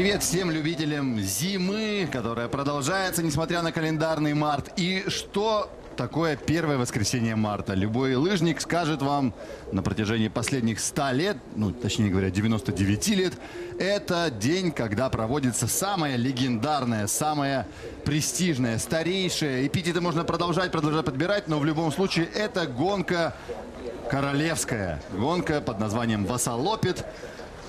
Привет всем любителям зимы, которая продолжается, несмотря на календарный март. И что такое первое воскресенье марта? Любой лыжник скажет вам на протяжении последних 100 лет, ну, точнее говоря, 99 лет, это день, когда проводится самая легендарная, самая престижная, старейшая. Эпитеты можно продолжать, продолжать подбирать, но в любом случае это гонка королевская. Гонка под названием «Васалопит».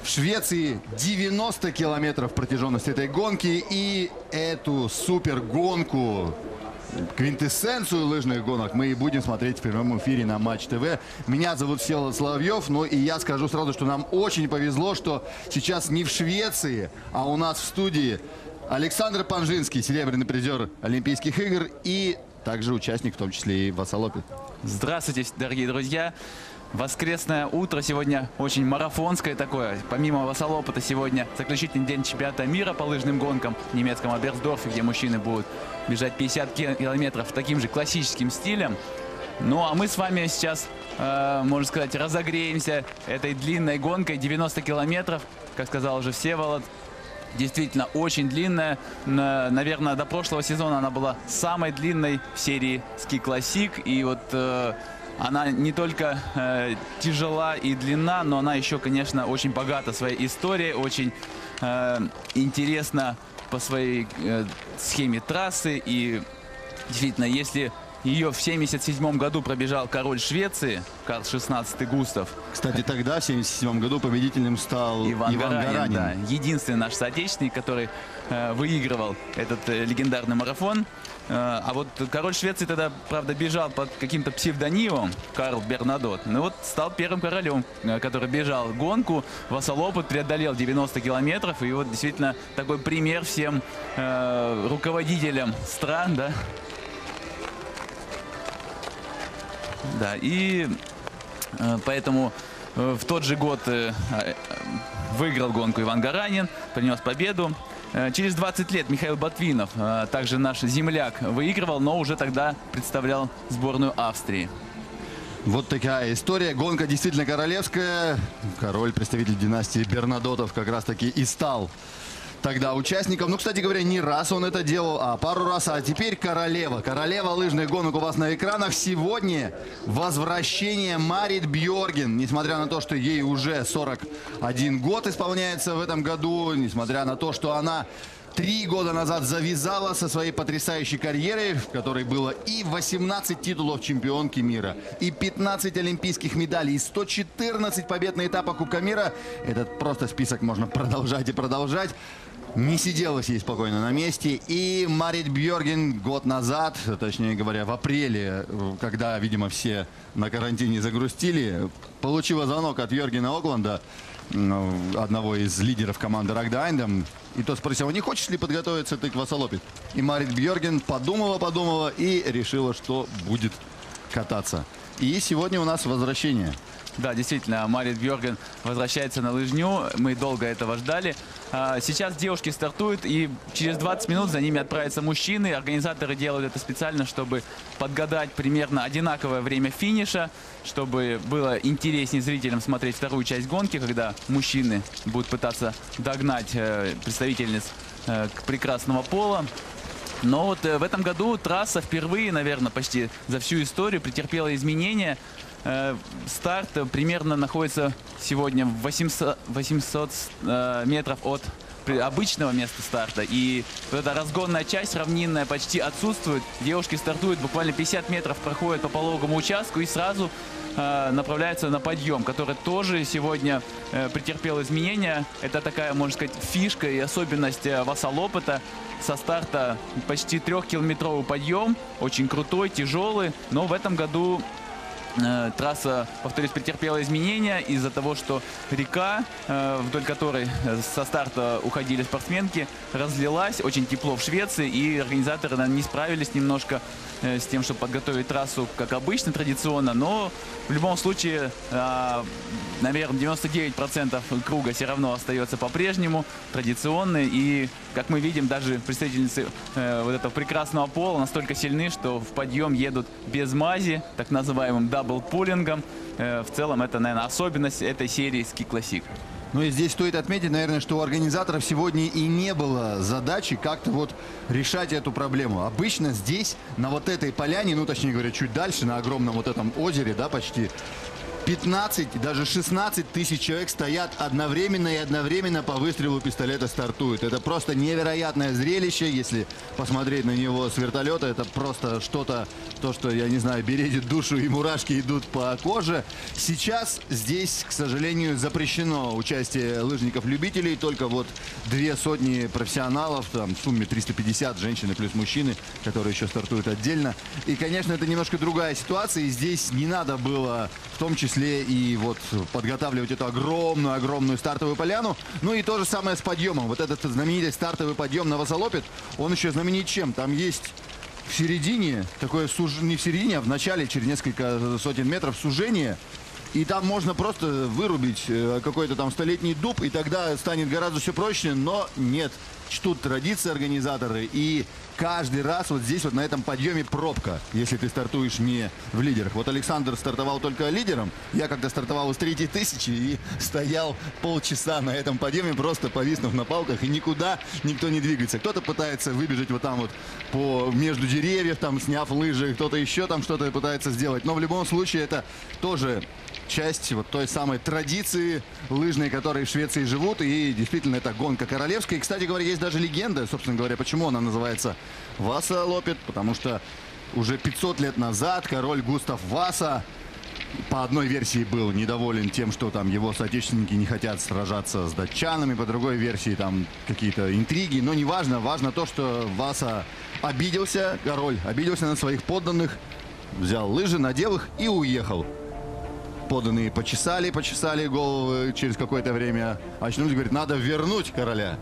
В Швеции 90 километров протяженность этой гонки. И эту супер-гонку, квинтэссенцию лыжных гонок мы и будем смотреть в прямом эфире на Матч ТВ. Меня зовут Всеволод Соловьев, ну и я скажу сразу, что нам очень повезло, что сейчас не в Швеции, а у нас в студии Александр Панжинский, серебряный призер Олимпийских игр и также участник, в том числе и Васалопит. Здравствуйте, дорогие друзья. Воскресное утро сегодня очень марафонское такое. Помимо Васалопыта сегодня заключительный день чемпионата мира по лыжным гонкам в немецком Аберсдорфе, где мужчины будут бежать 50 километров таким же классическим стилем. Ну а мы с вами сейчас, э, можно сказать, разогреемся этой длинной гонкой 90 километров, как сказал уже Всеволод. Действительно, очень длинная. Наверное, до прошлого сезона она была самой длинной в серии Ski Classic. И вот э, она не только э, тяжела и длинна, но она еще, конечно, очень богата своей историей, очень э, интересна по своей э, схеме трассы. И действительно, если ее в 77 году пробежал король Швеции, Карл 16 Густав. Кстати, тогда, в 77 году, победителем стал Иван, Иван Гаранин. Гаранин. Да, единственный наш соотечественник, который э, выигрывал этот э, легендарный марафон. Э, а вот король Швеции тогда, правда, бежал под каким-то псевдонимом, Карл Бернадот. Ну вот стал первым королем, э, который бежал гонку. Вассалопыт преодолел 90 километров. И вот действительно такой пример всем э, руководителям стран, да. Да, и э, поэтому э, в тот же год выиграл гонку Иван Гаранин, принес победу. Э, через 20 лет Михаил Ботвинов, э, также наш земляк, выигрывал, но уже тогда представлял сборную Австрии. Вот такая история. Гонка действительно королевская. Король, представитель династии Бернадотов, как раз таки и стал тогда участников. Ну, кстати говоря, не раз он это делал, а пару раз. А теперь королева. Королева лыжных гонок у вас на экранах. Сегодня возвращение Марит Бьорген. Несмотря на то, что ей уже 41 год исполняется в этом году. Несмотря на то, что она три года назад завязала со своей потрясающей карьерой, в которой было и 18 титулов чемпионки мира, и 15 олимпийских медалей, и 114 побед на этапах Кубка мира. Этот просто список можно продолжать и продолжать. Не сиделось ей спокойно на месте. И Марит Бьорген год назад, точнее говоря, в апреле, когда, видимо, все на карантине загрустили, получила звонок от Йоргена Окланда, одного из лидеров команды Рагдайндом. И тот спросил, не хочешь ли подготовиться ты к Васолопит? И Марит Бьорген подумала, подумала и решила, что будет кататься. И сегодня у нас возвращение. Да, действительно, Марит Бьорген возвращается на лыжню. Мы долго этого ждали. А, сейчас девушки стартуют, и через 20 минут за ними отправятся мужчины. Организаторы делают это специально, чтобы подгадать примерно одинаковое время финиша, чтобы было интереснее зрителям смотреть вторую часть гонки, когда мужчины будут пытаться догнать э, представительниц э, прекрасного пола. Но вот э, в этом году трасса впервые, наверное, почти за всю историю претерпела изменения. Э, старт примерно находится сегодня 800, 800 э, метров от обычного места старта. И вот эта разгонная часть равнинная почти отсутствует. Девушки стартуют буквально 50 метров, проходят по пологому участку и сразу э, направляются на подъем, который тоже сегодня э, претерпел изменения. Это такая, можно сказать, фишка и особенность э. Со старта почти трехкилометровый подъем, очень крутой, тяжелый, но в этом году трасса, повторюсь, претерпела изменения из-за того, что река, э, вдоль которой э, со старта уходили спортсменки, разлилась. Очень тепло в Швеции, и организаторы наверное, не справились немножко с тем, чтобы подготовить трассу, как обычно, традиционно. Но в любом случае, наверное, 99% круга все равно остается по-прежнему традиционный. И, как мы видим, даже представительницы вот этого прекрасного пола настолько сильны, что в подъем едут без мази, так называемым даблпулингом. Э, в целом это, наверное, особенность этой серии Ski Classic. Ну и здесь стоит отметить, наверное, что у организаторов сегодня и не было задачи как-то вот решать эту проблему. Обычно здесь, на вот этой поляне, ну точнее говоря, чуть дальше, на огромном вот этом озере, да, почти, 15, даже 16 тысяч человек стоят одновременно и одновременно по выстрелу пистолета стартуют. Это просто невероятное зрелище, если посмотреть на него с вертолета. Это просто что-то, то, что, я не знаю, бередит душу и мурашки идут по коже. Сейчас здесь, к сожалению, запрещено участие лыжников-любителей. Только вот две сотни профессионалов, там в сумме 350 женщины плюс мужчины, которые еще стартуют отдельно. И, конечно, это немножко другая ситуация. И здесь не надо было в том числе числе и вот подготавливать эту огромную-огромную стартовую поляну. Ну и то же самое с подъемом. Вот этот знаменитый стартовый подъем на Васолопит, он еще знаменит чем? Там есть в середине, такое суж... не в середине, а в начале, через несколько сотен метров сужение. И там можно просто вырубить э, какой-то там столетний дуб, и тогда станет гораздо все проще, но нет чтут традиции организаторы. И каждый раз вот здесь вот на этом подъеме пробка, если ты стартуешь не в лидерах. Вот Александр стартовал только лидером. Я когда стартовал с третьей тысячи и стоял полчаса на этом подъеме, просто повиснув на палках, и никуда никто не двигается. Кто-то пытается выбежать вот там вот по между деревьев, там сняв лыжи, кто-то еще там что-то пытается сделать. Но в любом случае это тоже часть вот той самой традиции лыжной, которые в Швеции живут. И действительно это гонка королевская. И, кстати говоря, есть даже легенда, собственно говоря, почему она называется Васа Лопет. Потому что уже 500 лет назад король Густав Васа по одной версии был недоволен тем, что там его соотечественники не хотят сражаться с датчанами, по другой версии там какие-то интриги, но не важно, важно то, что Васа обиделся, король обиделся на своих подданных, взял лыжи, надел их и уехал поданные почесали, почесали головы через какое-то время. Очнулись, говорит, надо вернуть короля.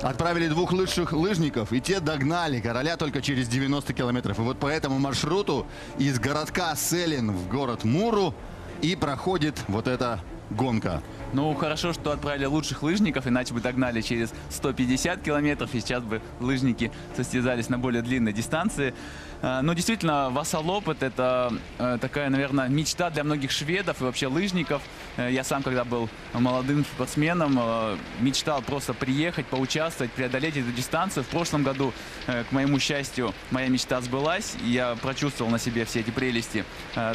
Отправили двух лучших лыжников, и те догнали короля только через 90 километров. И вот по этому маршруту из городка Селин в город Муру и проходит вот эта гонка. Ну, хорошо, что отправили лучших лыжников, иначе бы догнали через 150 километров, и сейчас бы лыжники состязались на более длинной дистанции. А, но действительно, Васалопет – это э, такая, наверное, мечта для многих шведов и вообще лыжников. Э, я сам, когда был молодым спортсменом, э, мечтал просто приехать, поучаствовать, преодолеть эту дистанцию. В прошлом году, к моему счастью, моя мечта сбылась. Я прочувствовал на себе все эти прелести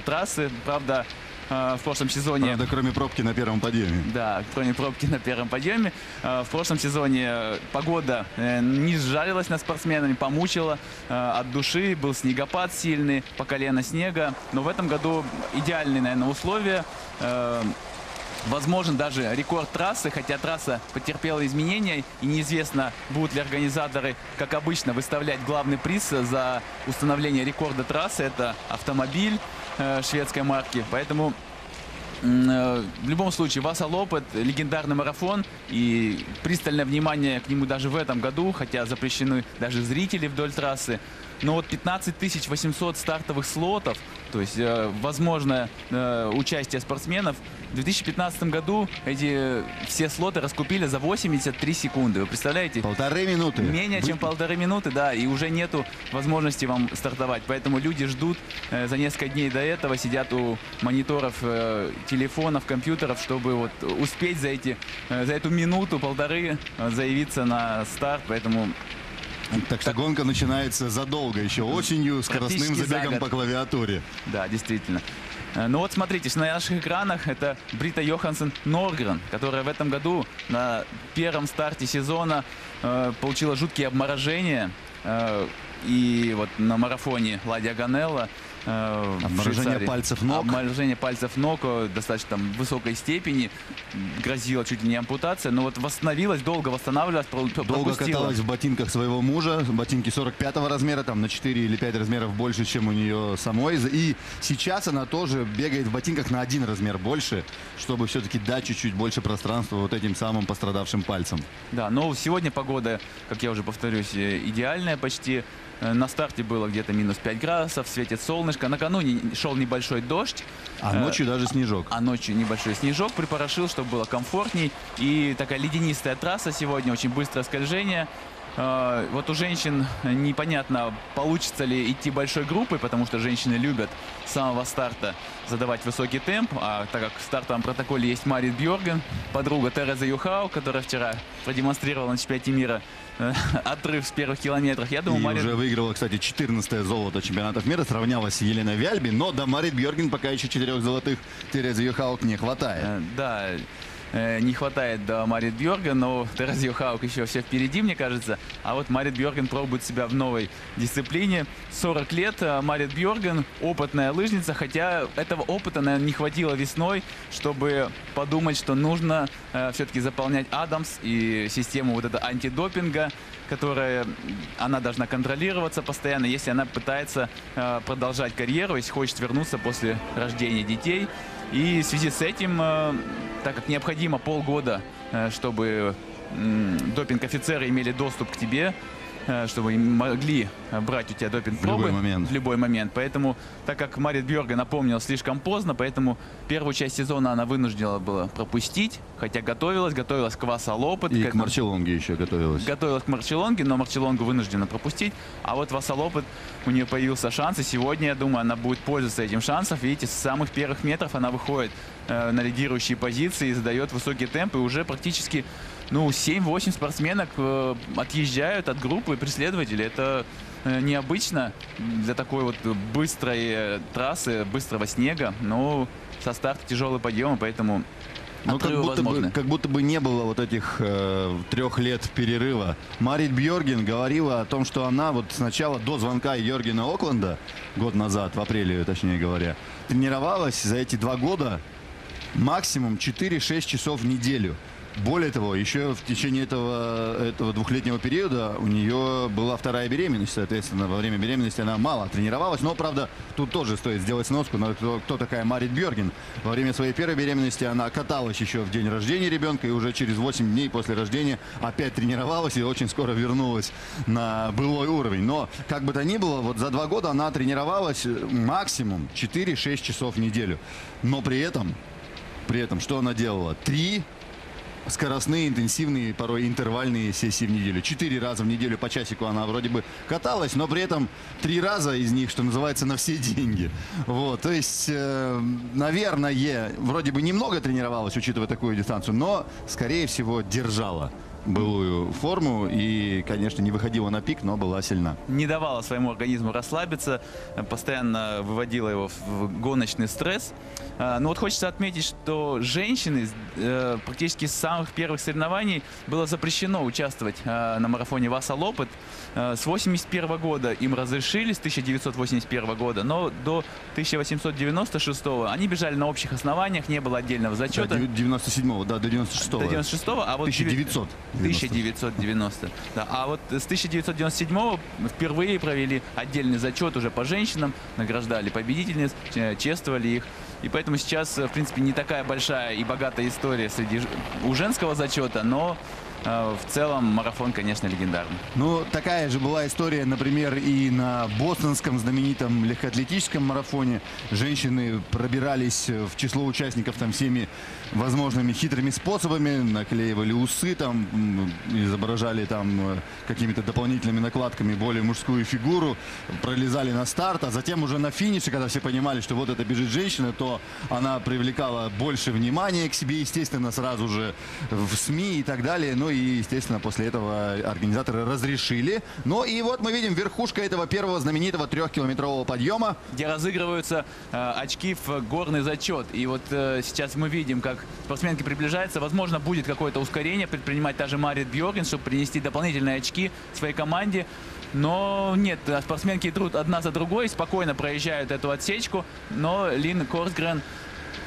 трассы. Правда, в прошлом сезоне... Правда, кроме пробки на первом подъеме. Да, кроме пробки на первом подъеме. В прошлом сезоне погода не сжалилась на спортсменами, помучила от души. Был снегопад сильный, по колено снега. Но в этом году идеальные, наверное, условия. Возможен даже рекорд трассы, хотя трасса потерпела изменения. И неизвестно, будут ли организаторы, как обычно, выставлять главный приз за установление рекорда трассы. Это автомобиль э, шведской марки. Поэтому э, в любом случае, Васа Лопет, легендарный марафон, и пристальное внимание к нему даже в этом году, хотя запрещены даже зрители вдоль трассы. Но вот 15 800 стартовых слотов, то есть э, возможное э, участие спортсменов, в 2015 году эти все слоты раскупили за 83 секунды. Вы представляете? Полторы минуты. Менее чем полторы минуты, да, и уже нету возможности вам стартовать. Поэтому люди ждут э, за несколько дней до этого, сидят у мониторов, э, телефонов, компьютеров, чтобы вот успеть за, эти, э, за эту минуту-полторы э, заявиться на старт. Поэтому так что гонка начинается задолго, еще осенью, скоростным забегом по клавиатуре. Да, действительно. Э, ну вот смотрите, на наших экранах это Брита Йоханссон Норгрен, которая в этом году на первом старте сезона э, получила жуткие обморожения. Э, и вот на марафоне Ладья Ганелла э, Обморожение пальцев ног. Обморожение пальцев ног э, достаточно там, высокой степени. Грозила чуть ли не ампутация. Но вот восстановилась, долго восстанавливалась. Долго каталась в ботинках своего мужа. Ботинки 45 размера, там на 4 или 5 размеров больше, чем у нее самой. И сейчас она тоже бегает в ботинках на один размер больше, чтобы все-таки дать чуть-чуть больше пространства вот этим самым пострадавшим пальцам. Да, но сегодня погода, как я уже повторюсь, э, идеальная почти. Э, на старте было где-то минус 5 градусов, светит солнышко. Накануне шел небольшой дождь. А ночью даже снежок. А ночью небольшой снежок припорошил, чтобы было комфортней. И такая ледянистая трасса сегодня, очень быстрое скольжение. Э, вот у женщин непонятно, получится ли идти большой группой, потому что женщины любят с самого старта задавать высокий темп. А так как в стартовом протоколе есть Марит Бьорген, подруга Тереза Юхау, которая вчера продемонстрировала на чемпионате мира э, отрыв с первых километров. Я думаю, и Марит... уже выиграла, кстати, 14 золото чемпионатов мира, сравнялась с Еленой Вяльби, но до Марит Бьорген пока еще четырех золотых Терезы Юхаук не хватает. Э, Да, не хватает до Марит Бьорген, но Тереза Юхаук еще все впереди, мне кажется. А вот Марит Бьорген пробует себя в новой дисциплине. 40 лет, э, Марит Бьорген, опытная лыжница, хотя этого опыта, наверное, не хватило весной, чтобы подумать, что нужно все-таки заполнять Адамс и систему вот этого антидопинга, которая, она должна контролироваться постоянно, если она пытается э, продолжать карьеру, если хочет вернуться после рождения детей. И в связи с этим, э, так как необходимо полгода, э, чтобы допинг-офицеры имели доступ к тебе, чтобы им могли э, брать у тебя допинг-пробы любой момент. в любой момент. Поэтому, так как Марит Бьорга напомнила слишком поздно, поэтому первую часть сезона она вынуждена была пропустить, хотя готовилась, готовилась к Васа Лопет. И к к Марчелонге еще готовилась. готовилась к Марчелонге, но Марчелонгу вынуждена пропустить. А вот Васалопет, у нее появился шанс, и сегодня, я думаю, она будет пользоваться этим шансом. Видите, с самых первых метров она выходит э, на лидирующие позиции и задает высокий темп, и уже практически ну, 7-8 спортсменок э, отъезжают от группы преследователей. Это э, необычно для такой вот быстрой э, трассы, быстрого снега, но со старта тяжелый подъем, поэтому Ну, как будто, бы, как будто бы не было вот этих э, трех лет перерыва. Марит Бьорген говорила о том, что она вот сначала до звонка Йоргена Окленда, год назад, в апреле, точнее говоря, тренировалась за эти два года максимум 4-6 часов в неделю. Более того, еще в течение этого, этого двухлетнего периода у нее была вторая беременность, соответственно, во время беременности она мало тренировалась, но, правда, тут тоже стоит сделать сноску, на кто, кто такая Марит Бьорген. Во время своей первой беременности она каталась еще в день рождения ребенка и уже через 8 дней после рождения опять тренировалась и очень скоро вернулась на былой уровень. Но, как бы то ни было, вот за два года она тренировалась максимум 4-6 часов в неделю. Но при этом, при этом, что она делала? Три скоростные, интенсивные, порой интервальные сессии в неделю. Четыре раза в неделю по часику она вроде бы каталась, но при этом три раза из них, что называется, на все деньги. Вот, то есть, э, наверное, вроде бы немного тренировалась, учитывая такую дистанцию, но, скорее всего, держала былую форму и, конечно, не выходила на пик, но была сильна. не давала своему организму расслабиться, постоянно выводила его в гоночный стресс. А, Но вот хочется отметить, что женщины э, практически с самых первых соревнований было запрещено участвовать э, на марафоне Васа Лопет. Э, С 81 года им разрешили, с 1981 года, но до 1896 они бежали на общих основаниях, не было отдельного зачета. 97-го, да, до 96-го. До 96 а вот 1900. 1990. Да. А вот с 1997 впервые провели отдельный зачет уже по женщинам, награждали победительниц, че- чествовали их. И поэтому сейчас, э, в принципе, не такая большая и богатая история среди у женского зачета, но в целом марафон, конечно, легендарный. Ну, такая же была история, например, и на бостонском знаменитом легкоатлетическом марафоне. Женщины пробирались в число участников там всеми возможными хитрыми способами, наклеивали усы, там изображали там э, какими-то дополнительными накладками более мужскую фигуру, пролезали на старт, а затем уже на финише, когда все понимали, что вот это бежит женщина, то она привлекала больше внимания к себе, естественно, сразу же в СМИ и так далее. Ну и, естественно, после этого организаторы разрешили. Ну и вот мы видим верхушка этого первого знаменитого трехкилометрового подъема. где разыгрываются э, очки в горный зачет. И вот э, сейчас мы видим, как спортсменки приближаются. Возможно, будет какое-то ускорение предпринимать та же Марит Бьорген, чтобы принести дополнительные очки своей команде. Но нет, э, спортсменки идут одна за другой, спокойно проезжают эту отсечку, но Лин Корсгрен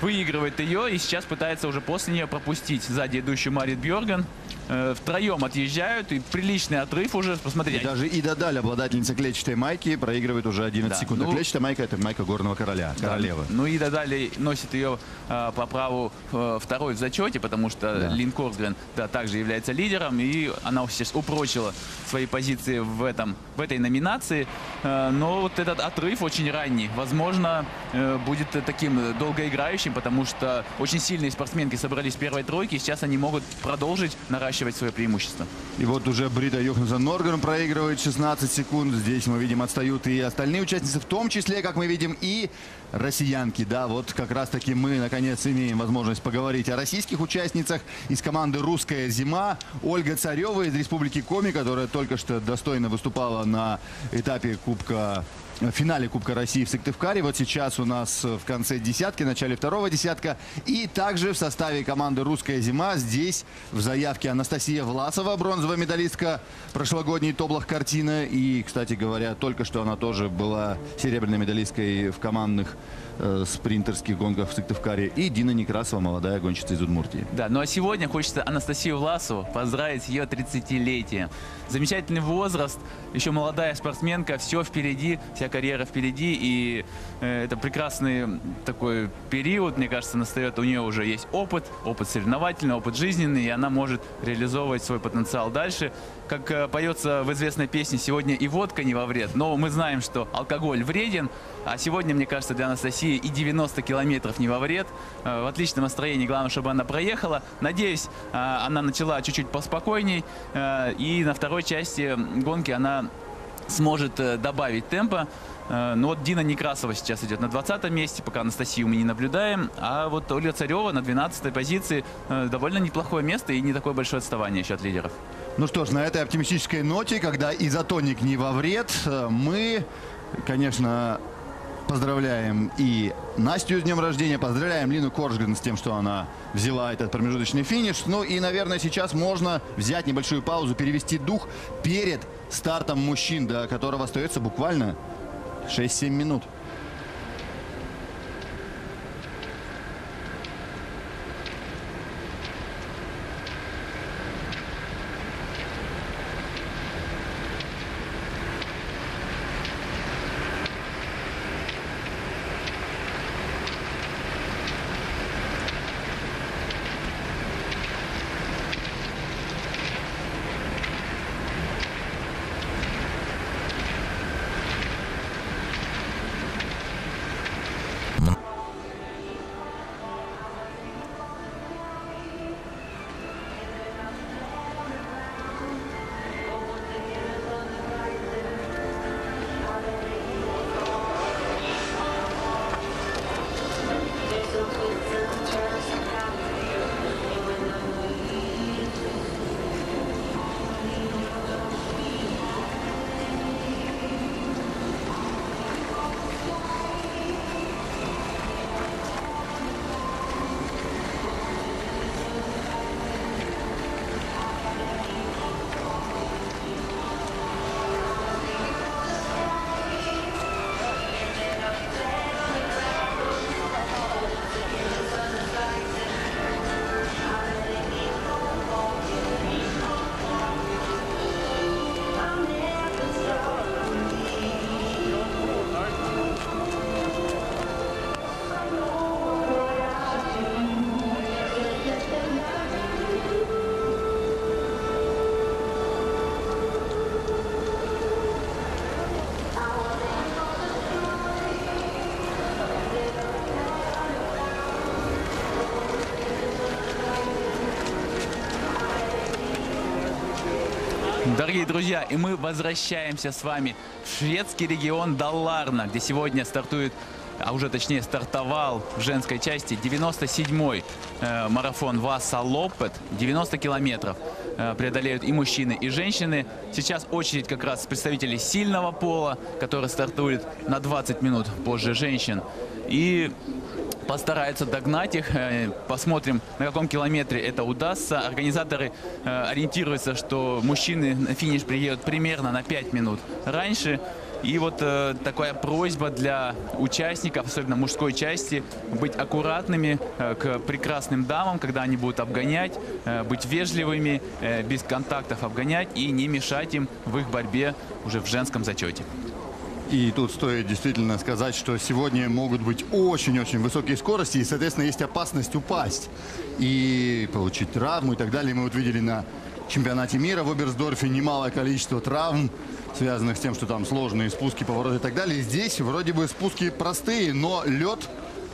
выигрывает ее и сейчас пытается уже после нее пропустить сзади идущую Марит Бьорген. Э, втроем отъезжают, и приличный отрыв уже. И Посмотрите, даже Ида Даль, обладательница клетчатой майки, проигрывает уже 11 Да, секунд. Ну- Клетчатая майка – это майка горного короля, Да. королевы. Ну и далее носит ее э, по праву э, второй в зачете, потому что Да. Лин Корсгрен да, также является лидером, и она сейчас упрочила свои позиции в, этом, в этой номинации. Э, но вот этот отрыв очень ранний, возможно, э, будет таким долгоиграющим. потому что очень сильные спортсменки собрались в первой тройке, и сейчас они могут продолжить наращивать свое преимущество. И вот уже Брита Йоханссон Норгрен проигрывает 16 секунд. Здесь мы видим отстают и остальные участницы, в том числе, как мы видим, и россиянки. Да, вот как раз таки мы, наконец, имеем возможность поговорить о российских участницах из команды «Русская зима». Ольга Царева из Республики Коми, которая только что достойно выступала на этапе Кубка в финале Кубка России в Сыктывкаре. Вот сейчас у нас в конце десятки, начале второго десятка. И также в составе команды «Русская зима» здесь в заявке Анастасия Власова, бронзовая медалистка прошлогодней тоблах картина. И, кстати говоря, только что она тоже была серебряной медалисткой в командных э, спринтерских гонках в Сыктывкаре. И Дина Некрасова, молодая гонщица из Удмуртии. Да, ну а сегодня хочется Анастасию Власову поздравить ее 30-летием. Замечательный возраст, еще молодая спортсменка, все впереди, вся карьера впереди. И э, это прекрасный такой период, мне кажется, настает. У нее уже есть опыт, опыт соревновательный, опыт жизненный, и она может реализовывать свой потенциал дальше. Как э, поется в известной песне, сегодня и водка не во вред, но мы знаем, что алкоголь вреден, а сегодня, мне кажется, для Анастасии и 90 километров не во вред. Э, В отличном настроении, главное, чтобы она проехала. Надеюсь, э, она начала чуть-чуть поспокойней, и на второй части гонки она сможет добавить темпа. Ну вот Дина Некрасова сейчас идет на 20 месте, пока Анастасию мы не наблюдаем. А вот Ольга Царева на 12 позиции довольно неплохое место и не такое большое отставание еще от лидеров. Ну что ж, на этой оптимистической ноте, когда изотоник не во вред, э, мы, конечно, поздравляем и Настю с днем рождения, поздравляем Лину Коржган с тем, что она взяла этот промежуточный финиш. Ну и, наверное, сейчас можно взять небольшую паузу, перевести дух перед стартом мужчин, до которого остается буквально 6-7 минут. Друзья, и мы возвращаемся с вами в шведский регион Далларна, где сегодня стартует, а уже точнее стартовал в женской части 97-й э, марафон Васа Лопет. 90 километров э, преодолеют и мужчины, и женщины. Сейчас очередь как раз представителей сильного пола, который стартует на 20 минут позже женщин. И постараются догнать их. Э, Посмотрим, на каком километре это удастся. Организаторы э, ориентируются, что мужчины на финиш приедут примерно на 5 минут раньше. И вот э, такая просьба для участников, особенно мужской части, быть аккуратными э, к прекрасным дамам, когда они будут обгонять, э, быть вежливыми, э, без контактов обгонять и не мешать им в их борьбе уже в женском зачете. И тут стоит действительно сказать, что сегодня могут быть очень-очень высокие скорости, и, соответственно, есть опасность упасть и получить травму и так далее. Мы вот видели на чемпионате мира в Оберсдорфе немалое количество травм, связанных с тем, что там сложные спуски, повороты и так далее. Здесь вроде бы спуски простые, но лед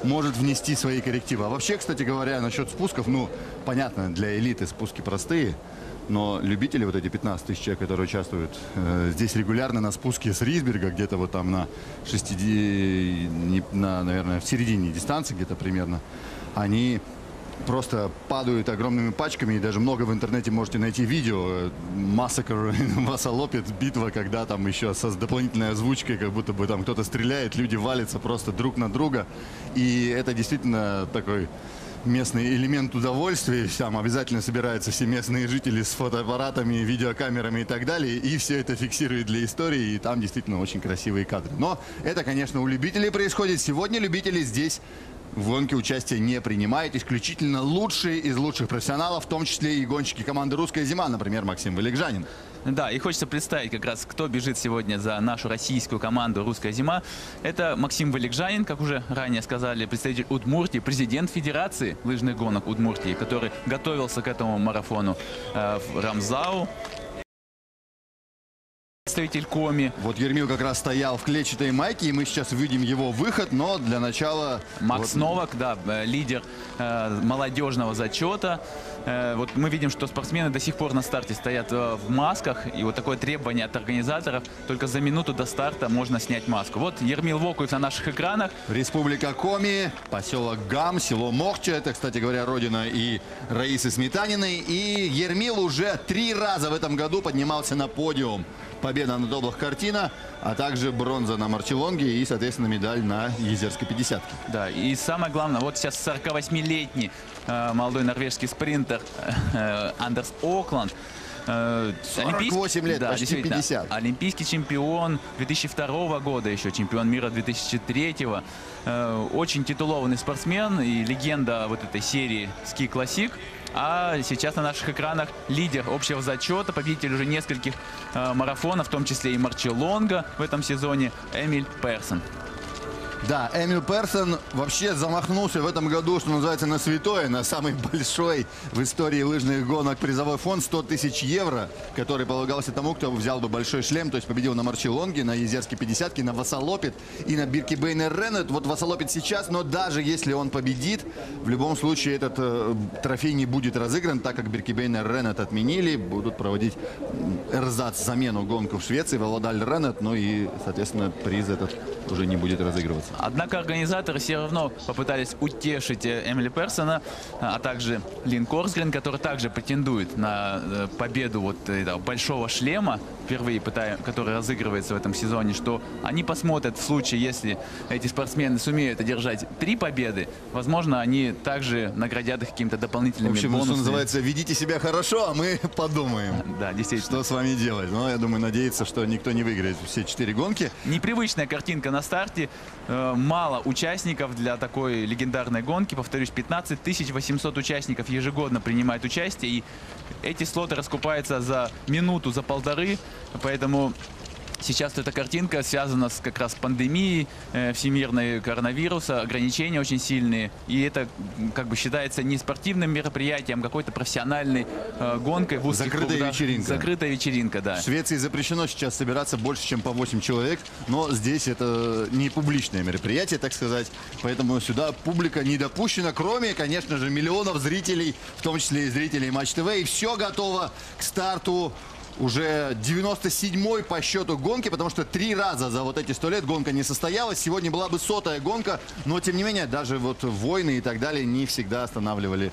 может внести свои коррективы. А вообще, кстати говоря, насчет спусков, ну, понятно, для элиты спуски простые. Но любители, вот эти 15 тысяч человек, которые участвуют э, здесь регулярно на спуске с Рисберга, где-то вот там на 60, не- на, наверное, в середине дистанции где-то примерно, они просто падают огромными пачками, и даже много в интернете можете найти видео. Массакр Васалопит, битва, когда там еще со с дополнительной озвучкой, как будто бы там кто-то стреляет, люди валятся просто друг на друга. И это действительно такой местный элемент удовольствия. Там обязательно собираются все местные жители с фотоаппаратами, видеокамерами и так далее. И все это фиксирует для истории. И там действительно очень красивые кадры. Но это, конечно, у любителей происходит. Сегодня любители здесь в гонке участия не принимают. Исключительно лучшие из лучших профессионалов, в том числе и гонщики команды «Русская зима», например, Максим Валикжанин. Да, и хочется представить как раз, кто бежит сегодня за нашу российскую команду «Русская зима». Это Максим Валикжанин, как уже ранее сказали, представитель Удмуртии, президент Федерации лыжных гонок Удмуртии, который готовился к этому марафону э, в Рамзау. Представитель Коми, Вот Ермил как раз стоял в клетчатой майке, и мы сейчас увидим его выход, но для начала... Макс вот Новак, да, э, лидер э, молодежного зачета. Э, вот мы видим, что спортсмены до сих пор на старте стоят э, в масках, и вот такое требование от организаторов, только за минуту до старта можно снять маску. Вот Ермил Вокуев на наших экранах. Республика Коми, поселок Гам, село Мохча. Это, кстати говоря, родина и Раисы Сметаниной. И Ермил уже три раза в этом году поднимался на подиум. Победа на доблах картина, а также бронза на Марчелонге и, соответственно, медаль на Езерской 50 Да, и самое главное, вот сейчас 48-летний э, молодой норвежский спринтер э, Андерс Окланд. э, 48 лет, почти действительно, 50. Олимпийский чемпион 2002 года еще, чемпион мира 2003. Э, очень титулованный спортсмен и легенда вот этой серии Ski Classic. А сейчас на наших экранах лидер общего зачета, победитель уже нескольких э, марафонов, в том числе и Марчелонга в этом сезоне, Эмиль Персон. Да, Эмил Персон вообще замахнулся в этом году, что называется, на святое, на самый большой в истории лыжных гонок призовой фонд 100 тысяч евро, который полагался тому, кто взял бы большой шлем, то есть победил на Марчелонге, на Езерской 50 на Васалопит и на Бирки Бейнер Реннет. Вот Васалопит сейчас, но даже если он победит, в любом случае этот э, трофей не будет разыгран, так как Бирки Бейнер Реннет отменили, будут проводить эрзац замену гонку в Швеции, Володаль Реннет, ну и, соответственно, приз этот уже не будет разыгрываться. Однако организаторы все равно попытались утешить э, Эмили Персона, а также Лин Корсгрен, который также претендует на э, победу вот этого большого шлема, впервые пытая, который разыгрывается в этом сезоне, что они посмотрят в случае, если эти спортсмены сумеют одержать три победы, возможно, они также наградят их какими-то В дополнительными общем, что бонусами. называется, ведите себя хорошо, а мы подумаем, Да, действительно. что с вами делать. Но я думаю, надеяться, что никто не выиграет все четыре гонки. Непривычная картинка на старте. Э, Мало участников для такой легендарной гонки. Повторюсь, 15 800 участников ежегодно принимают участие. И эти слоты раскупаются за минуту, за полторы. Поэтому Сейчас эта картинка связана с как раз пандемией э, всемирной коронавируса, ограничения очень сильные. И это как бы считается не спортивным мероприятием, а какой-то профессиональной э, гонкой в узких Закрытая кругах. вечеринка. Закрытая вечеринка, да. В Швеции запрещено сейчас собираться больше, чем по 8 человек, но здесь это не публичное мероприятие, так сказать. Поэтому сюда публика не допущена, кроме, конечно же, миллионов зрителей, в том числе и зрителей Матч ТВ. И все готово к старту уже 97-й по счету гонки, потому что три раза за вот эти сто лет гонка не состоялась. Сегодня была бы сотая гонка, но тем не менее даже вот войны и так далее не всегда останавливали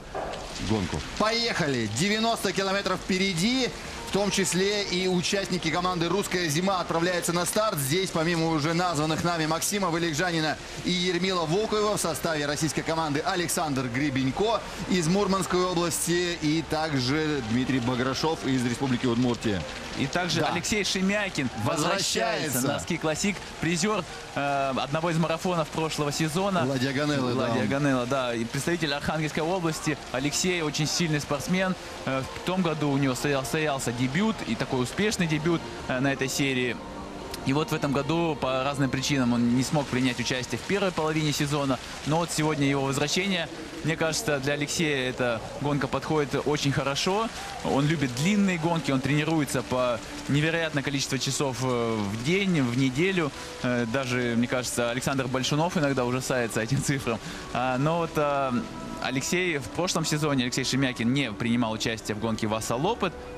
гонку. Поехали! 90 километров впереди. В том числе и участники команды «Русская зима» отправляются на старт. Здесь, помимо уже названных нами Максима Валикжанина и Ермила Волкова, в составе российской команды Александр Гребенько из Мурманской области и также Дмитрий Баграшов из Республики Удмуртия. И также Да. Алексей Шемякин возвращается, Возвращается. на ски классик, призер э, одного из марафонов прошлого сезона. Ладья Ганеллы, да, Ладья он. Ганелла, да. И представитель Архангельской области. Алексей очень сильный спортсмен. Э, в том году у него состоял- состоялся дебют и такой успешный дебют э, на этой серии. И вот в этом году по разным причинам он не смог принять участие в первой половине сезона. Но вот сегодня его возвращение. Мне кажется, для Алексея эта гонка подходит очень хорошо. Он любит длинные гонки, он тренируется по невероятное количество часов э, в день, в неделю. Э, Даже, мне кажется, Александр Большунов иногда ужасается этим цифрам. А, Но вот а, Алексей в прошлом сезоне, Алексей Шемякин, не принимал участие в гонке Васа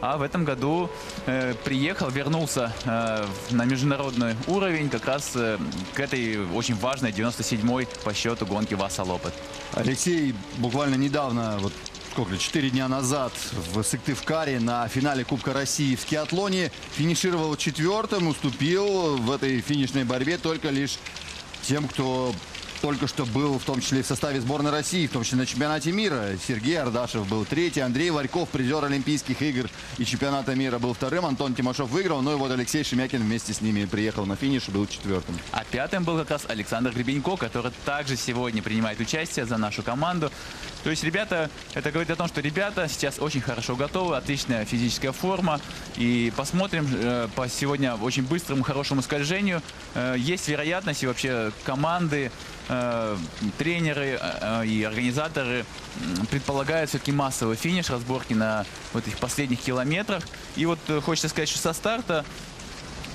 а в этом году э, приехал, вернулся э, на международный уровень как раз э, к этой очень важной 97-й по счету гонке Васа. Алексей буквально недавно, вот сколько, 4 дня назад в Сыктывкаре на финале Кубка России в скиатлоне финишировал четвертым, уступил в этой финишной борьбе только лишь тем, кто только что был в том числе в составе сборной России, в том числе на чемпионате мира. Сергей Ардашев был третий, Андрей Варьков, призер Олимпийских игр и чемпионата мира, был вторым, Антон Тимошов выиграл, ну и вот Алексей Шемякин вместе с ними приехал на финиш и был четвертым. А пятым был как раз Александр Гребенько, который также сегодня принимает участие за нашу команду. То есть ребята, это говорит о том, что ребята сейчас очень хорошо готовы, отличная физическая форма. И посмотрим э, по сегодня очень быстрому, хорошему скольжению. Э, есть вероятность и вообще команды, э, тренеры и организаторы предполагают все-таки массовый финиш разборки на вот этих последних километрах. И вот хочется сказать, что со старта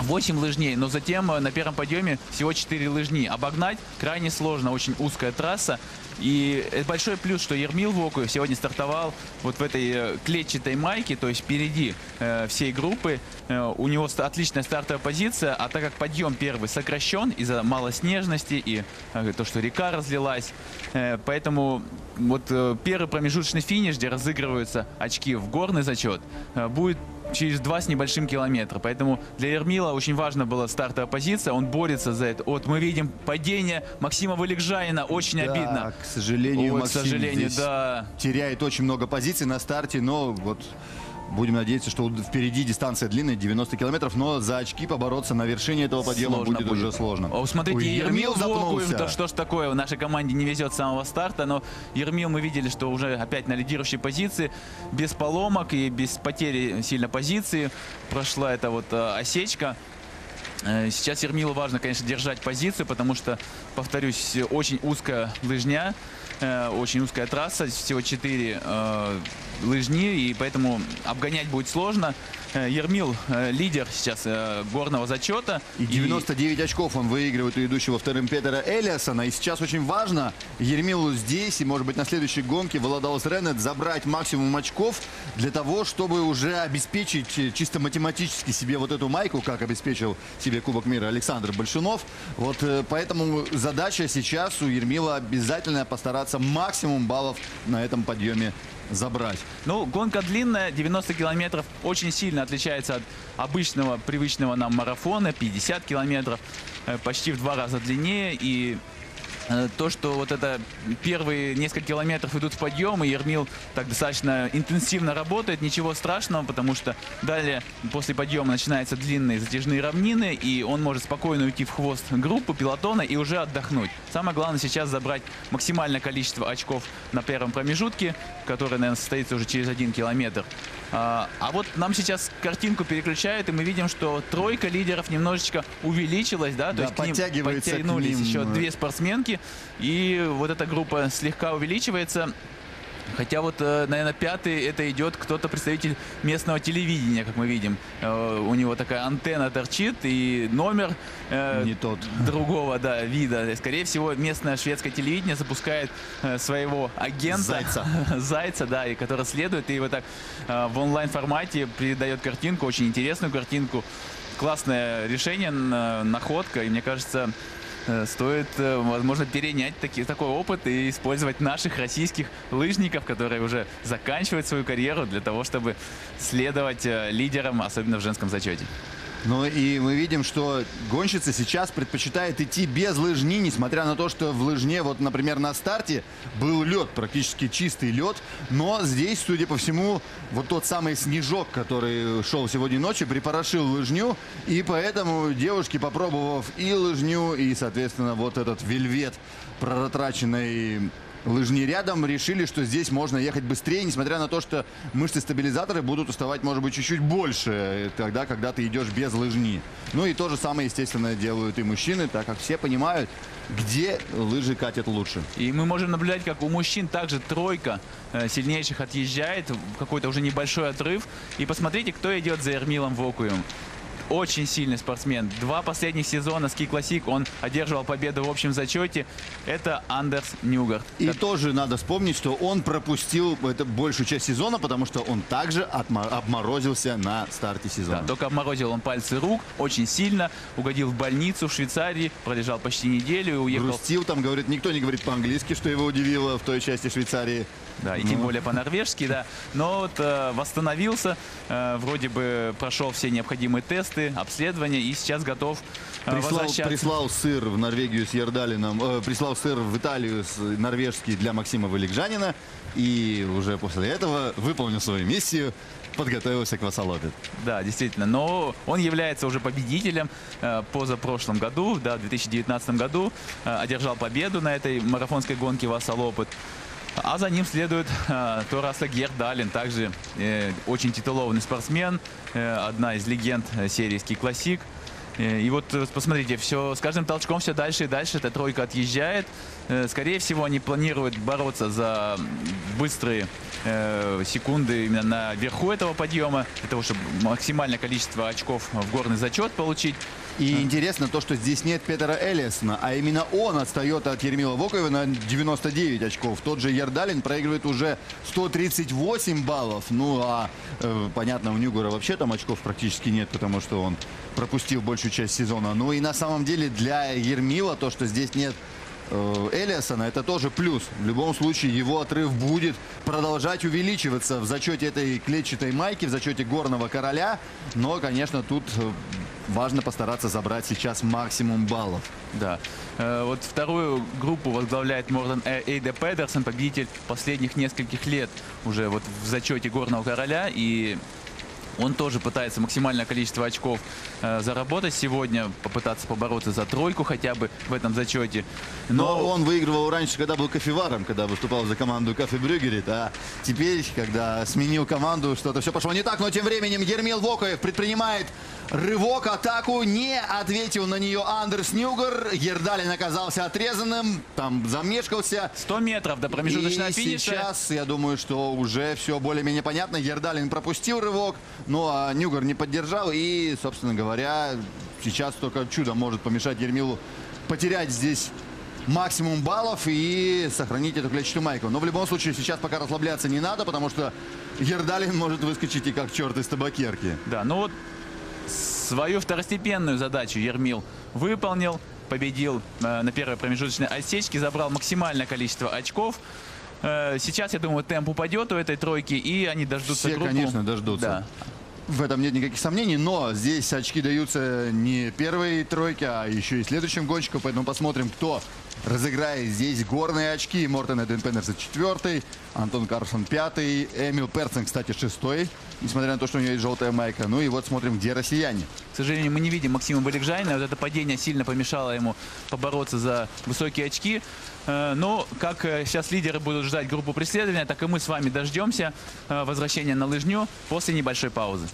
8 лыжней, но затем на первом подъеме всего 4 лыжни. Обогнать крайне сложно, очень узкая трасса. И большой плюс, что Ермил Воку сегодня стартовал вот в этой э, клетчатой майке, то есть впереди э, всей группы. Э, у него отличная стартовая позиция, а так как подъем первый сокращен из-за малоснежности и э, то, что река разлилась, э, поэтому вот э, первый промежуточный финиш, где разыгрываются очки в горный зачет, э, будет через два с небольшим километра. Поэтому для Ермила очень важна была стартовая позиция. Он борется за это. Вот мы видим падение Максима Валикжанина. Очень Да, обидно. к сожалению, к Максим сожалению, здесь да. теряет очень много позиций на старте, но вот будем надеяться, что впереди дистанция длинная, 90 километров, но за очки побороться на вершине этого подъема Сложно будет, уже сложно. О, смотрите, Ой, Ермил, Воку, запнулся. да что ж такое, в нашей команде не везет с самого старта, но Ермил мы видели, что уже опять на лидирующей позиции, без поломок и без потери сильно позиции. Прошла эта вот э, осечка. Э, Сейчас Ермилу важно, конечно, держать позицию, потому что, повторюсь, очень узкая лыжня, э, очень узкая трасса, всего 4 лыжни, и поэтому обгонять будет сложно. Э, Ермил э, лидер сейчас э, горного зачета. И 99 очков он выигрывает у идущего вторым Петера Элиасона. И сейчас очень важно Ермилу здесь и, может быть, на следующей гонке Володаус Реннет забрать максимум очков для того, чтобы уже обеспечить чисто математически себе вот эту майку, как обеспечил себе Кубок мира Александр Большунов. Вот поэтому задача сейчас у Ермила обязательно постараться максимум баллов на этом подъеме забрать. Ну, гонка длинная, 90 километров, очень сильно отличается от обычного, привычного нам марафона, 50 километров, э, почти в два раза длиннее. И то, что вот это первые несколько километров идут в подъем, и Ермил так достаточно интенсивно работает, ничего страшного, потому что далее после подъема начинаются длинные затяжные равнины, и он может спокойно уйти в хвост группы, пилотона и уже отдохнуть. Самое главное сейчас забрать максимальное количество очков на первом промежутке, который, наверное, состоится уже через один километр. А, а вот нам сейчас картинку переключают, и мы видим, что тройка лидеров немножечко увеличилась, да, то Да, есть к ним подтягивается к подтянулись ним, еще э, две спортсменки, и вот эта группа слегка увеличивается. Хотя вот, э, наверное, пятый это идет кто-то представитель местного телевидения, как мы видим. Э, У него такая антенна торчит и номер э, Не тот. другого да, вида. Скорее всего, местное шведское телевидение запускает своего агента. Зайца. Зайца, да, и который следует и вот так в онлайн формате передает картинку, очень интересную картинку. Классное решение, находка, и мне кажется, стоит, э, возможно, перенять таки, такой опыт и использовать наших российских лыжников, которые уже заканчивают свою карьеру для того, чтобы следовать э, лидерам, особенно в женском зачете. Ну и мы видим, что гонщица сейчас предпочитает идти без лыжни, несмотря на то, что в лыжне, вот, например, на старте был лед, практически чистый лед, но здесь, судя по всему, вот тот самый снежок, который шел сегодня ночью, припорошил лыжню, и поэтому девушки, попробовав и лыжню, и, соответственно, вот этот вельвет проратраченной лыжни рядом решили, что здесь можно ехать быстрее, несмотря на то, что мышцы-стабилизаторы будут уставать, может быть, чуть-чуть больше э, тогда, когда ты идешь без лыжни. Ну и то же самое, естественно, делают и мужчины, так как все понимают, где лыжи катят лучше. И мы можем наблюдать, как у мужчин также тройка э, сильнейших отъезжает, какой-то уже небольшой отрыв. И посмотрите, кто идет за Эрмилом Вокуем. Очень сильный спортсмен. Два последних сезона ски классик он одерживал победу в общем зачете. Это Андерс Ньюгард. И тоже надо вспомнить, что он пропустил это большую часть сезона, потому что он также обморозился на старте сезона. Да, только обморозил он пальцы рук очень сильно, угодил в больницу в Швейцарии, пролежал почти неделю и уехал. Грустил, там говорит, никто не говорит по-английски, что его удивило в той части Швейцарии. Да, и тем Ну. более по-норвежски, да. Но вот э, восстановился, э, вроде бы прошел все необходимые тесты, обследования и сейчас готов э, Прислал, прислал сыр в Норвегию с Ердалином, э, прислал сыр в Италию с норвежский для Максима Валикжанина. И уже после этого выполнил свою миссию, подготовился к Васалопе. Да, действительно. Но он является уже победителем э, позапрошлом году, да, в 2019 году. э, одержал победу на этой марафонской гонке Вассалопыт. А за ним следует э, Тораса Гердалин, также э, очень титулованный спортсмен, э, одна из легенд э, серии «Ски Классик». Э, И вот э, посмотрите, все с каждым толчком все дальше и дальше эта тройка отъезжает. Скорее всего, они планируют бороться за быстрые э, секунды именно наверху этого подъема, для того, чтобы максимальное количество очков в горный зачет получить. И интересно то, что здесь нет Петера Эллисона, а именно он отстает от Ермила Вокова на 99 очков. Тот же Ердалин проигрывает уже 138 баллов. Ну, а э, понятно, у Нюгора вообще там очков практически нет, потому что он пропустил большую часть сезона. Ну и на самом деле для Ермила то, что здесь нет э, Элиасона, это тоже плюс. В любом случае его отрыв будет продолжать увеличиваться в зачете этой клетчатой майки, в зачете горного короля. Но, конечно, тут э, важно постараться забрать сейчас максимум баллов. Да. Э, Вот вторую группу возглавляет Мордан Э- Эйде Педерсон, победитель последних нескольких лет уже вот в зачете горного короля. И он тоже пытается максимальное количество очков заработать сегодня, попытаться побороться за тройку хотя бы в этом зачете. Но он выигрывал раньше, когда был кофеваром, когда выступал за команду Кафе Брюгерит, а теперь, когда сменил команду, что-то все пошло не так. Но тем временем Ермил Вокоев предпринимает рывок, атаку, не ответил на нее Андерс Нюгар. Ердалин оказался отрезанным, там замешкался. 100 метров до промежуточного И финиша. сейчас, я думаю, что уже все более-менее понятно. Ердалин пропустил рывок, ну а Нюгар не поддержал. И, собственно говоря, сейчас только чудо может помешать Ермилу потерять здесь максимум баллов и сохранить эту клетчатую майку. Но в любом случае сейчас пока расслабляться не надо, потому что Ердалин может выскочить и как черт из табакерки. Да, ну вот свою второстепенную задачу Ермил выполнил, победил э, на первой промежуточной отсечке, забрал максимальное количество очков. Э, сейчас, я думаю, темп упадет у этой тройки, и они дождутся Все, группу. конечно, дождутся. Да. В этом нет никаких сомнений, но здесь очки даются не первой тройке, а еще и следующим гонщикам, поэтому посмотрим, кто разыграет здесь горные очки. Мортен Эдвин Пендерсон четвертый, Антон Карсон пятый, Эмил Перцен, кстати, шестой, несмотря на то, что у него есть желтая майка. Ну и вот смотрим, где россияне. К сожалению, мы не видим Максима Баликжанина. Вот это падение сильно помешало ему побороться за высокие очки. Э, Но как э, сейчас лидеры будут ждать группу преследования, так и мы с вами дождемся э, возвращения на лыжню после небольшой паузы.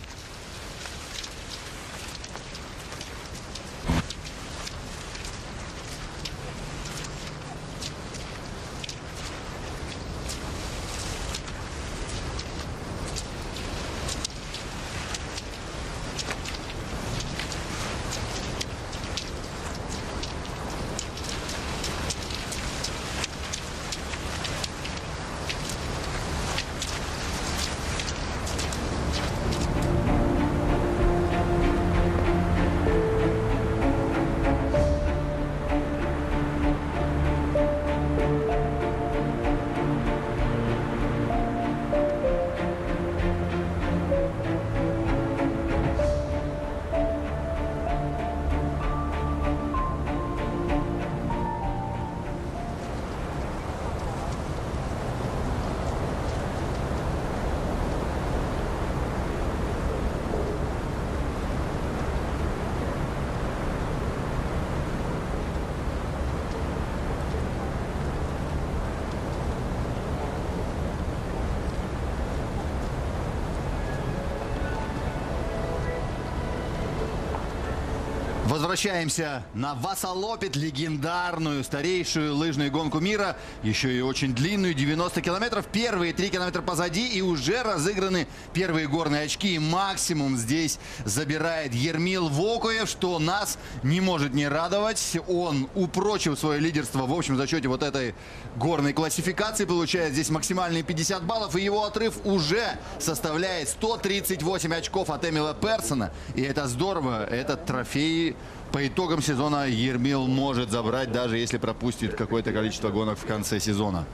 Возвращаемся на Васалопит, легендарную, старейшую лыжную гонку мира. Еще и очень длинную, 90 километров. Первые три километра позади и уже разыграны первые горные очки. И максимум здесь забирает Ермил Вокуев, что нас не может не радовать. Он упрочил свое лидерство в общем зачете вот этой горной классификации. Получает здесь максимальные 50 баллов. И его отрыв уже составляет 138 очков от Эмила Персона. И это здорово. Этот трофей по итогам сезона Ермил может забрать, даже если пропустит какое-то количество гонок в конце сезона.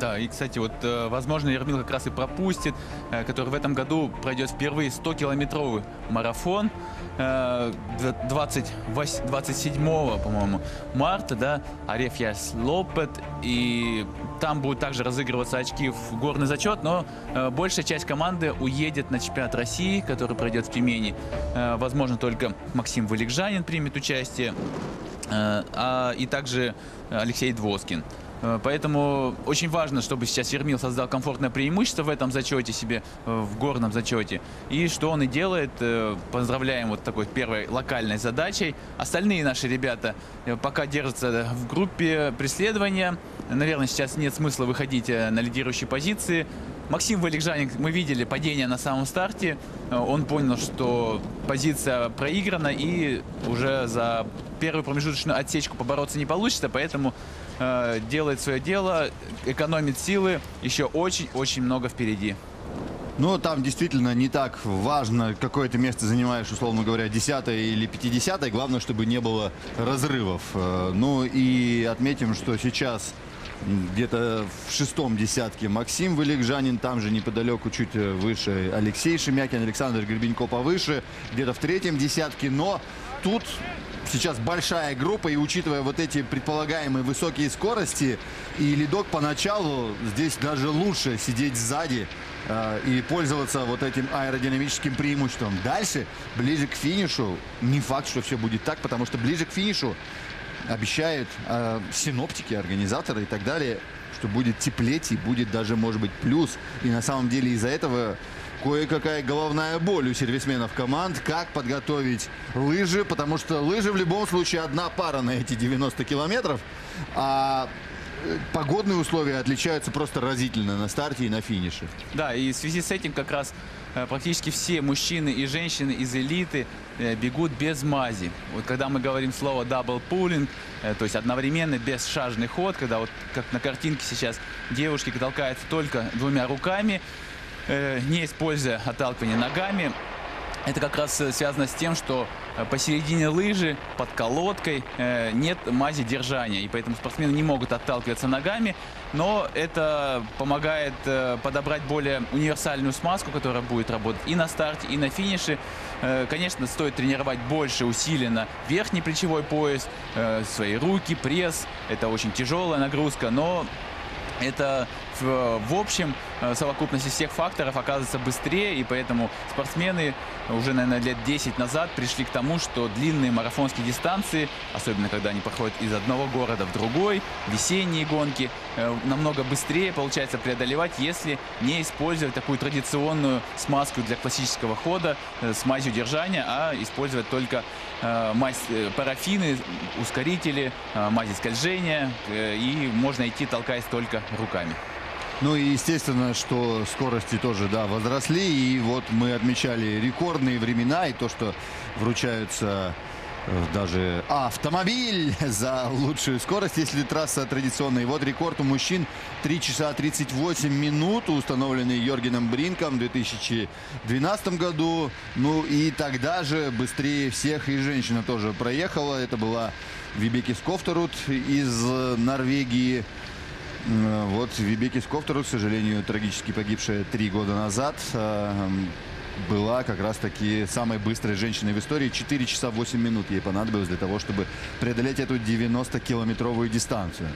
Да, и, кстати, вот, э, возможно, Ермил как раз и пропустит, э, который в этом году пройдет впервые 100-километровый марафон. 20, 27, по-моему, марта, да, Арефьяс Лопет, и там будут также разыгрываться очки в горный зачет, но э, большая часть команды уедет на чемпионат России, который пройдет в Тюмени. Возможно, только Максим Валикжанин примет участие, а, и также Алексей Двоскин. Э, поэтому очень важно, чтобы сейчас Ермил создал комфортное преимущество в этом зачете себе, э, в горном зачете. И что он и делает. Э, поздравляем вот такой первой локальной задачей. Остальные наши ребята пока держатся в группе преследования. Наверное, сейчас нет смысла выходить на лидирующие позиции. Максим Валикжанин, мы видели падение на самом старте. Он понял, что позиция проиграна и уже за первую промежуточную отсечку побороться не получится, поэтому э, делает свое дело, экономит силы, еще очень-очень много впереди. Ну, там действительно не так важно, какое ты место занимаешь, условно говоря, 10 или 50 Главное, чтобы не было разрывов. Э, ну и отметим, что сейчас где-то в шестом десятке Максим Валикжанин, там же неподалеку чуть выше Алексей Шемякин, Александр Гребенько повыше, где-то в третьем десятке, но тут сейчас большая группа, и учитывая вот эти предполагаемые высокие скорости, и ледок поначалу здесь даже лучше сидеть сзади э, и пользоваться вот этим аэродинамическим преимуществом. Дальше, ближе к финишу, не факт, что все будет так, потому что ближе к финишу обещают э, синоптики, организаторы и так далее, что будет теплеть и будет даже, может быть, плюс. И на самом деле из-за этого кое-какая головная боль у сервисменов команд, как подготовить лыжи, потому что лыжи в любом случае одна пара на эти 90 километров, а э, погодные условия отличаются просто разительно на старте и на финише. Да, и в связи с этим как раз практически все мужчины и женщины из элиты э, бегут без мази. Вот когда мы говорим слово double pulling, то есть одновременно без шажный ход, когда вот как на картинке сейчас девушки толкаются только двумя руками, Э, не используя отталкивание ногами. Это как раз э, связано с тем, что э, посередине лыжи, под колодкой, нет мази держания. И поэтому спортсмены не могут отталкиваться ногами. Но это помогает подобрать более универсальную смазку, которая будет работать и на старте, и на финише. Конечно, стоит тренировать больше усиленно верхний плечевой пояс, свои руки, пресс. Это очень тяжелая нагрузка, но это в, общем э, совокупности всех факторов оказывается быстрее, и поэтому спортсмены уже, наверное, лет 10 назад пришли к тому, что длинные марафонские дистанции, особенно когда они проходят из одного города в другой, весенние гонки, э, намного быстрее получается преодолевать, если не использовать такую традиционную смазку для классического хода э, с мазью держания, а использовать только мазь парафины, ускорители, мази скольжения, и можно идти толкаясь только руками. Ну и естественно, что скорости тоже, да, возросли. И вот мы отмечали рекордные времена и то, что вручаются э, даже автомобиль за лучшую скорость, если трасса традиционная. И вот рекорд у мужчин 3 часа 38 минут, установленный Йоргеном Бринком в 2012 году. Ну и тогда же быстрее всех и женщина тоже проехала. Это была Вибеки Скофтерут из Норвегии. Вот Вибеки Скофтеру, к сожалению, трагически погибшая три года назад, э, была как раз-таки самой быстрой женщиной в истории. 4 часа 8 минут ей понадобилось для того, чтобы преодолеть эту 90-километровую дистанцию.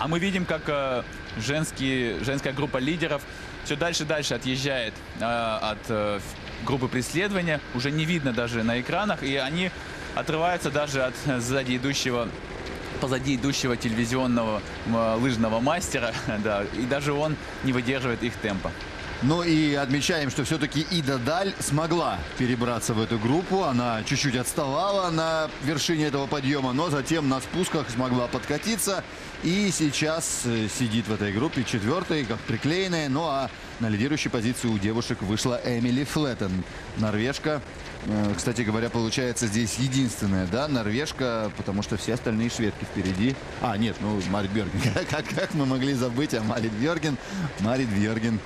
А мы видим, как э, женские, женская группа лидеров все дальше и дальше отъезжает э, от группы преследования. Уже не видно даже на экранах. И они отрываются даже от сзади идущего позади идущего телевизионного лыжного мастера, да, и даже он не выдерживает их темпа. Ну и отмечаем, что все-таки Ида Даль смогла перебраться в эту группу. Она чуть-чуть отставала на вершине этого подъема, но затем на спусках смогла подкатиться. И сейчас э, сидит в этой группе четвертой, как приклеенная. Ну а на лидирующей позиции у девушек вышла Эмили Флеттен. Норвежка. Э, Кстати говоря, получается здесь единственная, да, норвежка, потому что все остальные шведки впереди. А, нет, ну, Марит Бьорген. Как, как мы могли забыть о Марит Бьорген? Марит Бьорген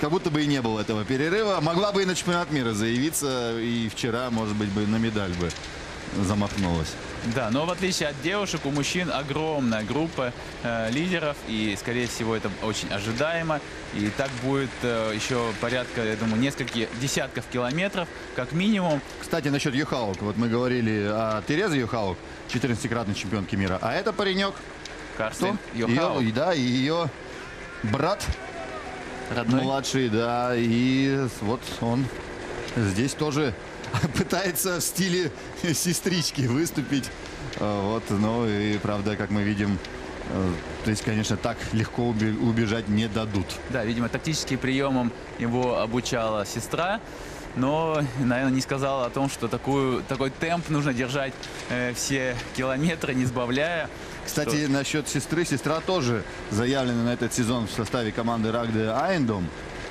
как будто бы и не было этого перерыва. Могла бы и на чемпионат мира заявиться, и вчера, может быть, бы на медаль бы замахнулась. Да, но в отличие от девушек, у мужчин огромная группа э, лидеров, и, скорее всего, это очень ожидаемо. И так будет э, еще порядка, я думаю, нескольких десятков километров, как минимум. Кстати, насчет Юхаук. Вот мы говорили о Терезе Юхаук, 14-кратной чемпионке мира. А это паренек, Карстен? Йохау, Ее, да, и ее брат родной. младший, да, и вот он здесь тоже пытается в стиле сестрички выступить. А, Вот, ну и правда, как мы видим, э, то есть, конечно, так легко убежать не дадут. Да, видимо, тактическим приемам его обучала сестра, но, наверное, не сказала о том, что такую, такой темп нужно держать э, все километры, не сбавляя. Кстати, насчет сестры. Сестра тоже заявлена на этот сезон в составе команды Рагде Айндом.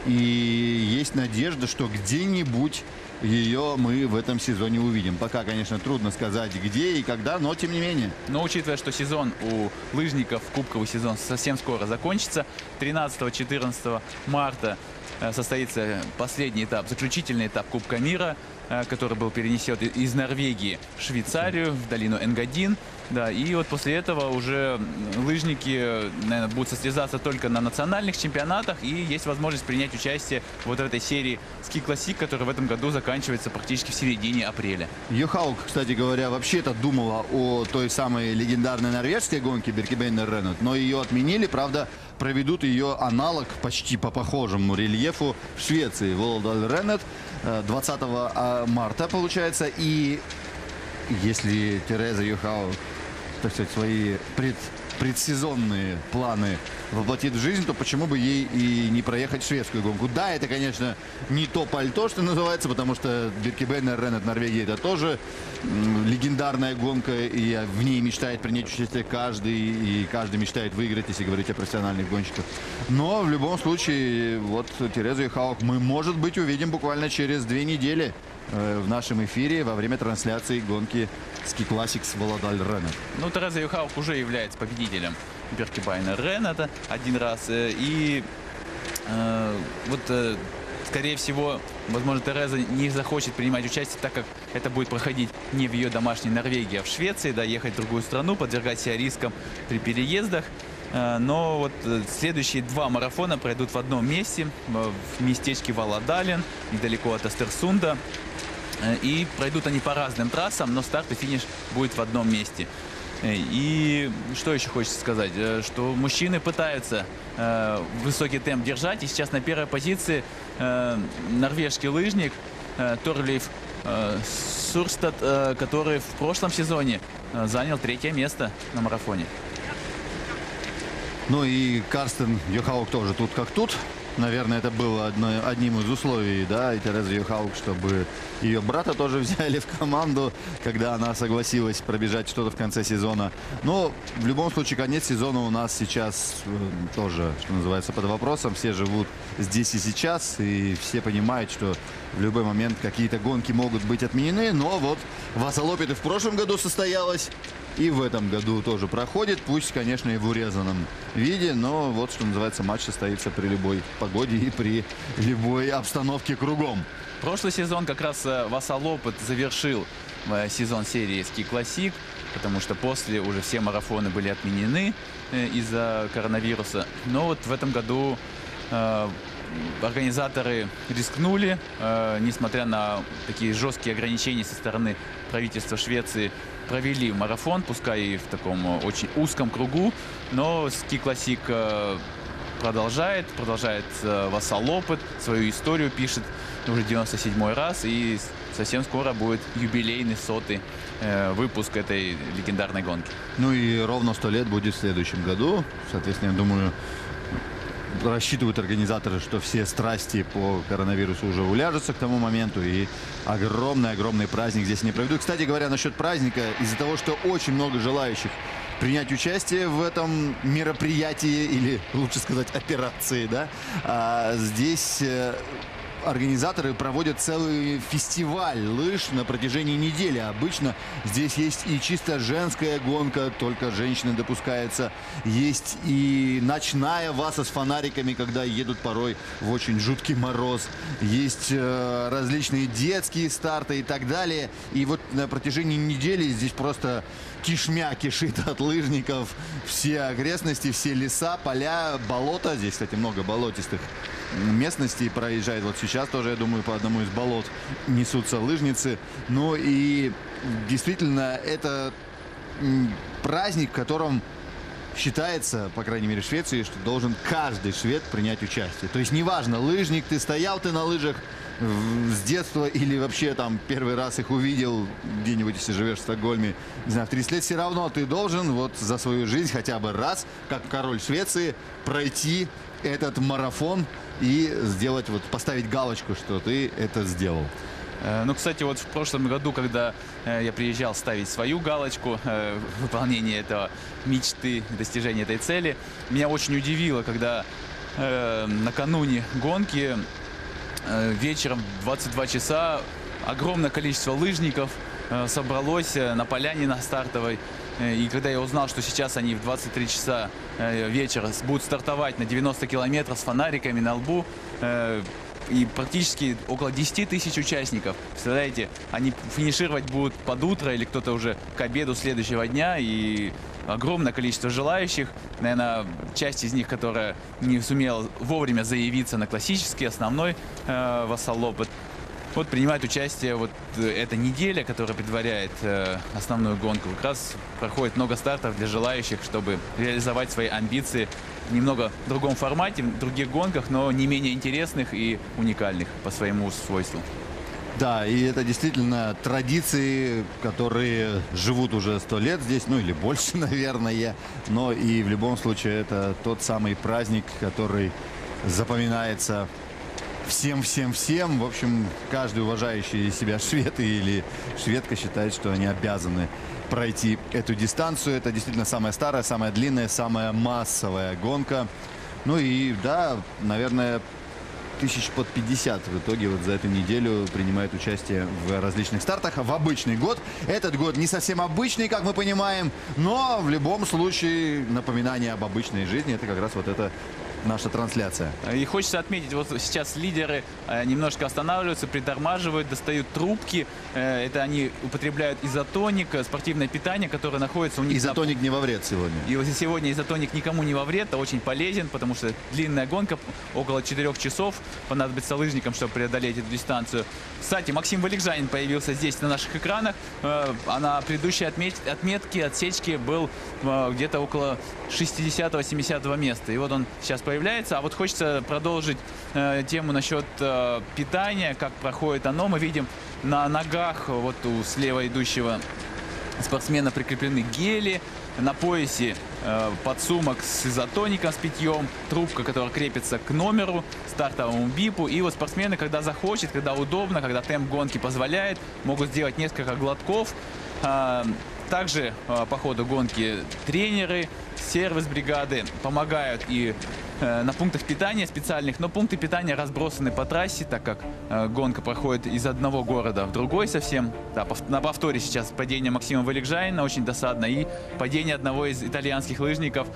И есть надежда, что где-нибудь ее мы в этом сезоне увидим. Пока, конечно, трудно сказать, где и когда, но тем не менее. Но учитывая, что сезон у лыжников, кубковый сезон совсем скоро закончится, 13-14 марта э, состоится последний этап, заключительный этап Кубка мира, э, который был перенесен из Норвегии в Швейцарию, в долину Энгадин. Да, и вот после этого уже лыжники, э, наверное, будут состязаться только на национальных чемпионатах, и есть возможность принять участие вот в этой серии Ski Classic, которая в этом году заканчивается практически в середине апреля. Юхаук, кстати говоря, вообще-то думала о той самой легендарной норвежской гонке Беркебейнер Реннет, но ее отменили, правда, проведут ее аналог почти по похожему рельефу в Швеции, Волдаль Реннет, э, 20 а, марта, получается, и если Тереза Юхаук, так сказать, свои пред, предсезонные планы воплотит в жизнь, то почему бы ей и не проехать шведскую гонку? Да, это, конечно, не то пальто, что называется, потому что Биркебейнер Реннет Норвегии это тоже легендарная гонка, и в ней мечтает принять участие каждый, и каждый мечтает выиграть, если говорить о профессиональных гонщиках. Но в любом случае, вот Терезу Хаук мы, может быть, увидим буквально через две недели в нашем эфире во время трансляции гонки Ski Classics Володаль Реннет. Ну, Тереза Юхаук уже является победителем Беркебайна Реннета один раз. э, И э, вот, э, скорее всего, возможно, Тереза не захочет принимать участие, так как это будет проходить не в ее домашней Норвегии, а в Швеции, да, ехать в другую страну, подвергать себя рискам при переездах. Э, Но вот э, следующие два марафона пройдут в одном месте, э, в местечке Валадален, недалеко от Астерсунда. Э, И пройдут они по разным трассам, но старт и финиш будет в одном месте. Э, И что еще хочется сказать? Э, Что мужчины пытаются э, высокий темп держать. И сейчас на первой позиции э, норвежский лыжник э, Торлейф э, Сурстад, э, который в прошлом сезоне э, занял третье место на марафоне. Ну и Карстен Йохаук тоже тут как тут. Наверное, это было одно- одним из условий, да, и Тереза Йохаук, чтобы ее брата тоже взяли в команду, когда она согласилась пробежать что-то в конце сезона. Но в любом случае конец сезона у нас сейчас э, тоже, что называется, под вопросом. Все живут здесь и сейчас, и все понимают, что в любой момент какие-то гонки могут быть отменены. Но вот Васалопит и в прошлом году состоялась. И в этом году тоже проходит, пусть, конечно, и в урезанном виде, но вот, что называется, матч состоится при любой погоде и при любой обстановке кругом. Прошлый сезон как раз э, Васалопыт завершил э, сезон серии Ski Classic, потому что после уже все марафоны были отменены э, из-за коронавируса. Но вот в этом году организаторы рискнули, несмотря на такие жесткие ограничения со стороны правительства Швеции, провели марафон, пускай и в таком э, очень узком кругу, но Ski Classic э, продолжает, продолжает э, Вассал опыт, свою историю пишет уже 97 раз, и совсем скоро будет юбилейный сотый э, выпуск этой легендарной гонки. Ну и ровно сто лет будет в следующем году. Соответственно, я думаю, рассчитывают организаторы, что все страсти по коронавирусу уже уляжутся к тому моменту и огромный-огромный праздник здесь не проведут. Кстати говоря, насчет праздника, из-за того, что очень много желающих принять участие в этом мероприятии или, лучше сказать, операции, да, а, здесь э, организаторы проводят целый фестиваль лыж на протяжении недели. Обычно здесь есть и чисто женская гонка, только женщины допускаются. Есть и ночная васа с фонариками, когда едут порой в очень жуткий мороз. Есть э, различные детские старты и так далее. И вот на протяжении недели здесь просто кишмя кишит от лыжников. Все окрестности, все леса, поля, болота. Здесь, кстати, много болотистых местности проезжает. Вот сейчас тоже, я думаю, по одному из болот несутся лыжницы. Ну и действительно, это праздник, в котором считается, по крайней мере, в Швеции, что должен каждый швед принять участие. То есть неважно, лыжник ты, стоял ты на лыжах с детства или вообще там первый раз их увидел где-нибудь, если живешь в Стокгольме, не знаю, в 30 лет, все равно ты должен вот за свою жизнь хотя бы раз, как король Швеции, пройти этот марафон и сделать, вот поставить галочку, что ты это сделал. Э, ну, кстати, вот в прошлом году, когда э, я приезжал ставить свою галочку э, в выполнении этого мечты, достижения этой цели, меня очень удивило, когда накануне гонки вечером в 22 часа огромное количество лыжников собралось на поляне на стартовой Э, и когда я узнал, что сейчас они в 23 часа э, вечера будут стартовать на 90 километров с фонариками на лбу, э, и практически около 10 тысяч участников. Представляете, они финишировать будут под утро или кто-то уже к обеду следующего дня. И огромное количество желающих. Наверное, часть из них, которая не сумела вовремя заявиться на классический основной э, вассал-лопот, вот принимает участие вот э, эта неделя, которая предваряет э, основную гонку. Как раз проходит много стартов для желающих, чтобы реализовать свои амбиции в немного другом формате, в других гонках, но не менее интересных и уникальных по своему свойству. Да, и это действительно традиции, которые живут уже сто лет здесь, ну или больше, наверное. Но и в любом случае это тот самый праздник, который запоминается всем-всем-всем. В общем, каждый уважающий себя швед или шведка считает, что они обязаны пройти эту дистанцию. Это действительно самая старая, самая длинная, самая массовая гонка. Ну и да, наверное, тысяч под 50 в итоге вот за эту неделю принимает участие в различных стартах в обычный год. Этот год не совсем обычный, как мы понимаем, но в любом случае напоминание об обычной жизни это как раз вот это наша трансляция. И хочется отметить, вот сейчас лидеры э, немножко останавливаются, притормаживают, достают трубки. Э, это они употребляют изотоник, э, спортивное питание, которое находится у них... Изотоник на... не во вред сегодня. И вот сегодня изотоник никому не во вред, это очень полезен, потому что длинная гонка, около 4 часов понадобится лыжникам, чтобы преодолеть эту дистанцию. Кстати, Максим Валикжанин появился здесь на наших экранах, а на предыдущей отмет... отметке, отсечке был где-то около 60-70 места. И вот он сейчас появляется. А вот хочется продолжить э, тему насчет э, питания, как проходит оно. Мы видим на ногах вот у слева идущего спортсмена прикреплены гели, на поясе э, подсумок с изотоником, с питьем, трубка, которая крепится к номеру, стартовому бипу. И вот спортсмены, когда захочет, когда удобно, когда темп гонки позволяет, могут сделать несколько глотков. Э, также э, по ходу гонки тренеры, сервис бригады помогают и на пунктах питания специальных, но пункты питания разбросаны по трассе, так как э, гонка проходит из одного города в другой совсем. Да, на повторе сейчас падение Максима Валикжайна, очень досадно, и падение одного из итальянских лыжников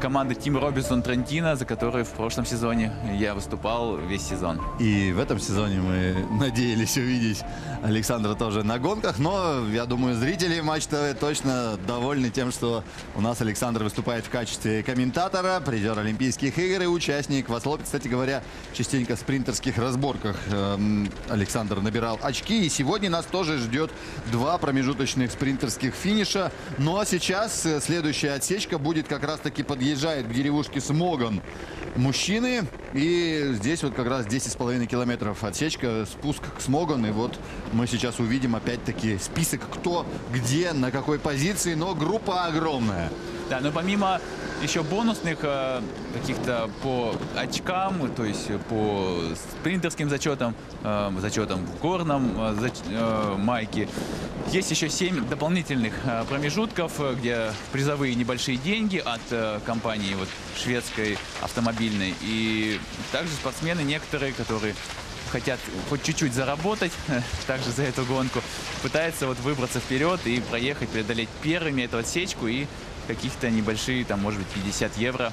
команды Тим Робинсон Трентино, за которую в прошлом сезоне я выступал весь сезон. И в этом сезоне мы надеялись увидеть Александра тоже на гонках, но я думаю, зрители Матч ТВ точно довольны тем, что у нас Александр выступает в качестве комментатора, призер Олимпийских игр и участник. В кстати говоря, частенько в спринтерских разборках эм, Александр набирал очки. И сегодня нас тоже ждет два промежуточных спринтерских финиша. Ну а сейчас э, следующая отсечка будет как раз-таки подъезжает к деревушке Смоган мужчины. И здесь вот как раз 10,5 километров отсечка, спуск к Смоган. И вот мы сейчас увидим опять-таки список, кто, где, на какой позиции. Но группа огромная. Да, но помимо еще бонусных э, каких-то по очкам, то есть по спринтерским зачетам, э, зачетам в горном э, зач- майке. Есть еще 7 дополнительных промежутков, где призовые небольшие деньги от компании вот, шведской автомобильной. И также спортсмены некоторые, которые хотят хоть чуть-чуть заработать также за эту гонку, пытаются вот выбраться вперед и проехать, преодолеть первыми эту отсечку и каких-то небольшие, там, может быть, 50 евро.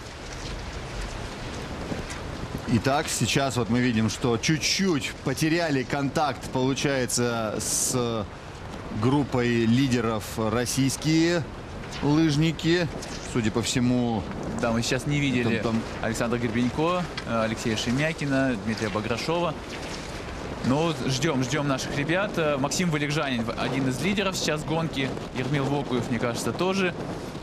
Итак, сейчас вот мы видим, что чуть-чуть потеряли контакт, получается, с группой лидеров российские лыжники. Судя по всему, Да, мы сейчас не видели Там- там- Александра Гребенько, э, Алексея Шемякина, Дмитрия Баграшова. Но ждем, ждем наших ребят. Э, Максим Валикжанин, один из лидеров сейчас гонки. Ермил Вокуев, мне кажется, тоже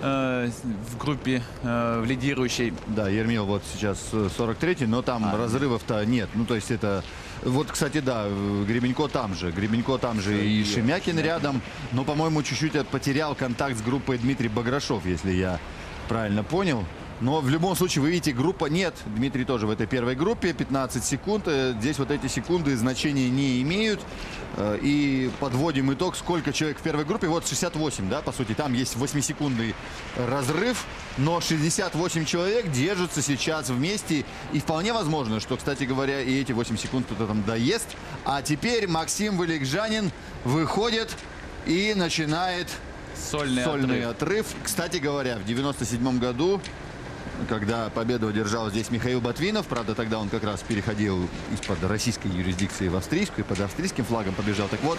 э, в группе э, лидирующей. да, Ермил вот сейчас э, 43-й, но там А. разрывов-то нет. Ну, то есть это... Вот, кстати, да, э, Гребенько там же. Гребенько там же и Шемякин рядом. Но, по-моему, чуть-чуть потерял контакт с группой Дмитрий Баграшов, если я правильно понял. Но в любом случае, вы видите, группа нет. Дмитрий тоже в этой первой группе, 15 секунд. Э, Здесь вот эти секунды значения не имеют. Э, И подводим итог, сколько человек в первой группе. Вот 68, да, по сути. Там есть 8-секундный разрыв, но 68 человек держатся сейчас вместе. И вполне возможно, что, кстати говоря, и эти 8 секунд кто-то там доест. А теперь Максим Валикжанин выходит и начинает Сольный, сольный отрыв. отрыв. Кстати говоря, в 97 году, когда победу одержал здесь Михаил Ботвинов, правда, тогда он как раз переходил из-под российской юрисдикции в австрийскую, и под австрийским флагом побежал. Так вот,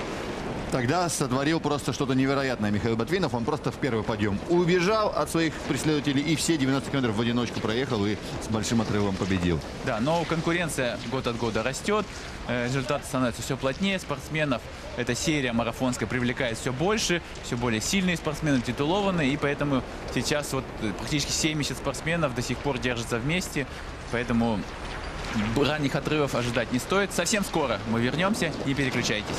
тогда сотворил просто что-то невероятное Михаил Ботвинов. Он просто в первый подъем убежал от своих преследователей и все 90 километров в одиночку проехал и с большим отрывом победил. Да, но конкуренция год от года растет, э, результаты становятся все плотнее, спортсменов эта серия марафонская привлекает все больше, все более сильные спортсмены, титулованные, и поэтому сейчас вот э, практически 70 спортсменов до сих пор держатся вместе, поэтому ранних отрывов ожидать не стоит. Совсем скоро мы вернемся, не переключайтесь.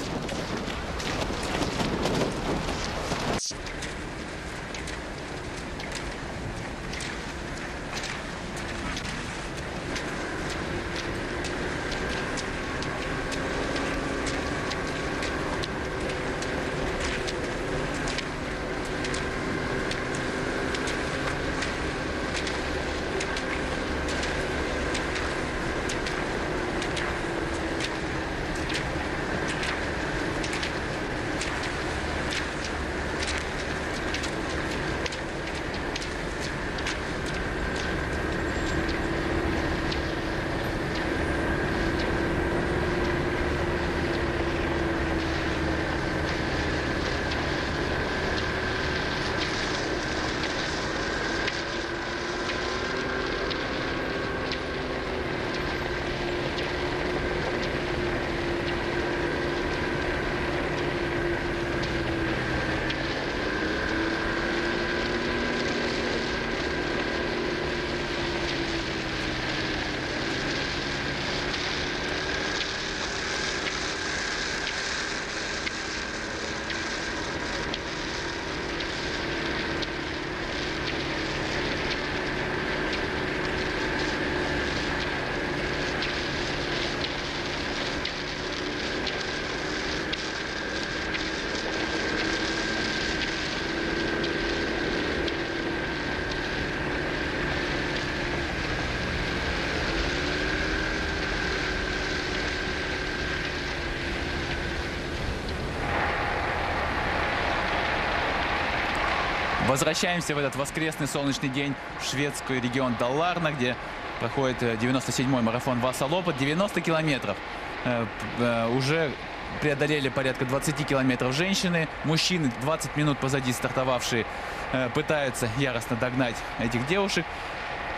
Возвращаемся в этот воскресный солнечный день в шведский регион Далларна, где проходит э, 97-й марафон Васа Лопат. 90 километров. Э, э, Уже преодолели порядка 20 километров женщины. Мужчины 20 минут позади стартовавшие э, пытаются яростно догнать этих девушек.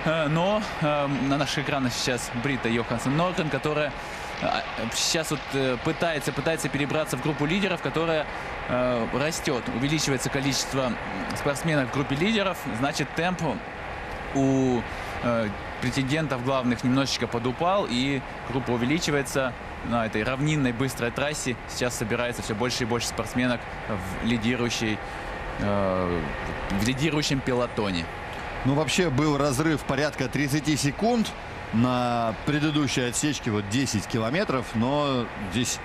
Э, Но э, на наших экранах сейчас Брита Йоханссон Нортен, которая э, сейчас вот э, пытается, пытается перебраться в группу лидеров, которая э, растет. Увеличивается количество спортсменов в группе лидеров, значит темп у э, претендентов главных немножечко подупал, и группа увеличивается на этой равнинной быстрой трассе. Сейчас собирается все больше и больше спортсменок в лидирующей, в лидирующем пелотоне. Ну, вообще был разрыв порядка 30 секунд на предыдущей отсечке, вот 10 километров, но здесь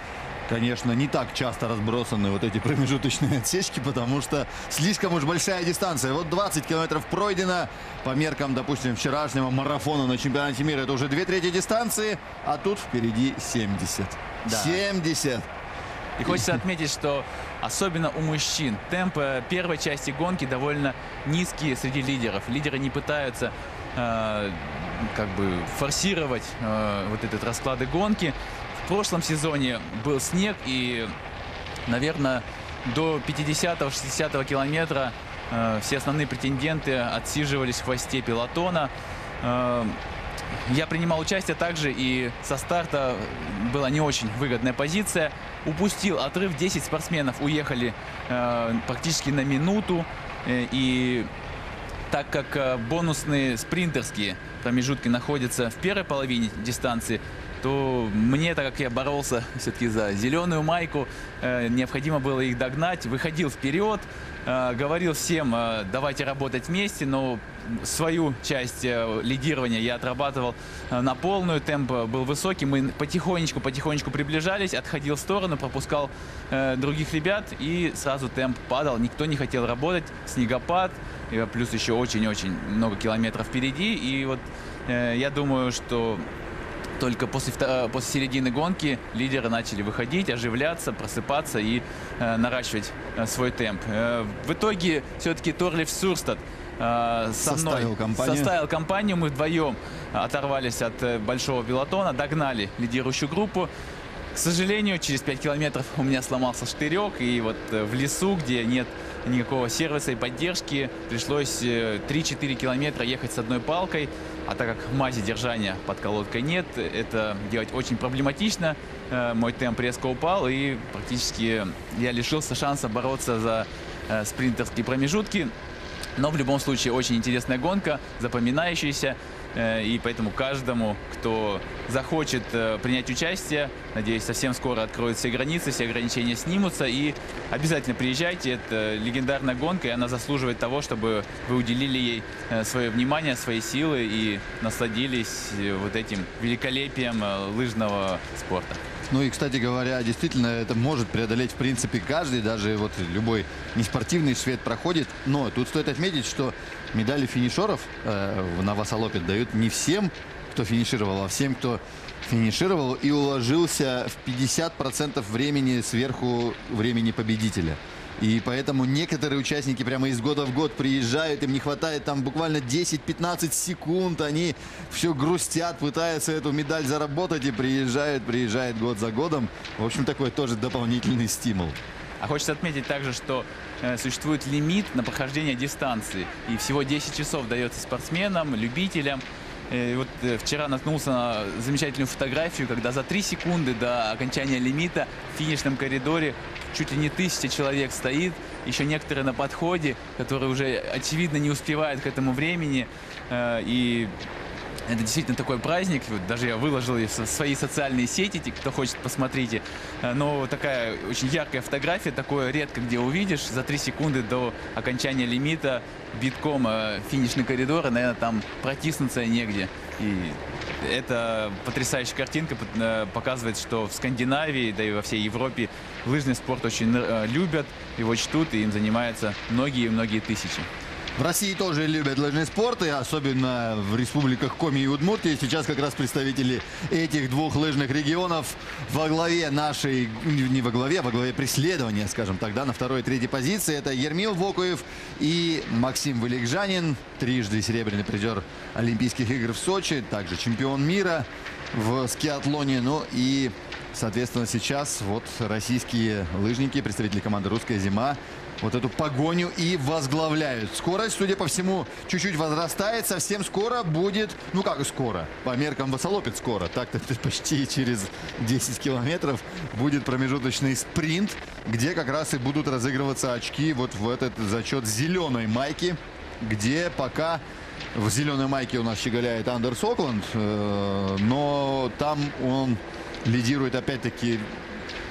конечно, не так часто разбросаны вот эти промежуточные отсечки, потому что слишком уж большая дистанция. Вот 20 километров пройдено по меркам, допустим, вчерашнего марафона на чемпионате мира. Это уже две трети дистанции, а тут впереди 70. Да. 70. И хочется отметить, что особенно у мужчин темп первой части гонки довольно низкий среди лидеров. Лидеры не пытаются э, как бы форсировать э, вот этот расклады гонки. В прошлом сезоне был снег, и, наверное, до 50-60 километра э, все основные претенденты отсиживались в хвосте пилотона. Э, я принимал участие также, и со старта была не очень выгодная позиция. Упустил отрыв, 10 спортсменов уехали э, практически на минуту. Э, и так как э, бонусные спринтерские промежутки находятся в первой половине дистанции, то мне, так как я боролся все-таки за зеленую майку, э, необходимо было их догнать. Выходил вперед, э, говорил всем, э, давайте работать вместе, но свою часть лидирования я отрабатывал на полную, темп был высокий, мы потихонечку, потихонечку приближались, отходил в сторону, пропускал других ребят и сразу темп падал, никто не хотел работать, снегопад, плюс еще очень-очень много километров впереди, и вот я думаю, что только после, э, после середины гонки лидеры начали выходить, оживляться, просыпаться и э, наращивать э, свой темп. Э, в итоге все-таки Торлиф Сурстад э, со составил мной компанию. составил компанию. Мы вдвоем оторвались от э, большого пилотона, догнали лидирующую группу. К сожалению, через 5 километров у меня сломался штырек, и вот э, в лесу, где нет никакого сервиса и поддержки, пришлось 3-4 километра ехать с одной палкой. А так как мази держания под колодкой нет, это делать очень проблематично. Э, мой темп резко упал и практически я лишился шанса бороться за э, спринтерские промежутки. Но в любом случае очень интересная гонка, запоминающаяся. Э, и поэтому каждому, кто захочет э, принять участие, надеюсь, совсем скоро откроют все границы, все ограничения снимутся. И обязательно приезжайте. Это легендарная гонка, и она заслуживает того, чтобы вы уделили ей э, свое внимание, свои силы и насладились вот этим великолепием лыжного спорта. Ну и, кстати говоря, действительно, это может преодолеть, в принципе, каждый, даже вот любой неспортивный швед проходит. Но тут стоит отметить, что медали финишеров э, на Васалопе дают не всем, кто финишировал, а всем, кто финишировал и уложился в 50% времени сверху времени победителя. И поэтому некоторые участники прямо из года в год приезжают, им не хватает там буквально 10-15 секунд, они все грустят, пытаются эту медаль заработать и приезжают, приезжают год за годом. В общем, такой тоже дополнительный стимул. А хочется отметить также, что существует лимит на прохождение дистанции. И всего 10 часов дается спортсменам, любителям. И вот э, вчера наткнулся на замечательную фотографию, когда за 3 секунды до окончания лимита в финишном коридоре чуть ли не тысяча человек стоит, еще некоторые на подходе, которые уже очевидно не успевают к этому времени. Э, и это действительно такой праздник. Даже я выложил в свои социальные сети, кто хочет, посмотрите. Э, но такая очень яркая фотография, такое редко где увидишь. За три секунды до окончания лимита битком э, финишный коридор, и, наверное, там протиснуться негде. И это потрясающая картинка, э, показывает, что в Скандинавии, да и во всей Европе лыжный спорт очень любят, его чтут, и им занимаются многие-многие тысячи. В России тоже любят лыжный спорт, и особенно в республиках Коми и Удмуртии. Сейчас как раз представители этих двух лыжных регионов во главе нашей, не во главе, а во главе преследования, скажем тогда, на второй и третьей позиции. Это Ермил Вокуев и Максим Валикжанин, трижды серебряный призер Олимпийских игр в Сочи, также чемпион мира в скиатлоне. Ну и, соответственно, сейчас вот российские лыжники, представители команды «Русская зима», вот эту погоню и возглавляют. Скорость, судя по всему, чуть-чуть возрастает. Совсем скоро будет, ну как скоро, по меркам Васолопит скоро. Так-то почти через 10 километров будет промежуточный спринт, где как раз и будут разыгрываться очки вот в этот зачет зеленой майки, где пока в зеленой майке у нас щеголяет Андерс Окланд, э, но там он лидирует опять-таки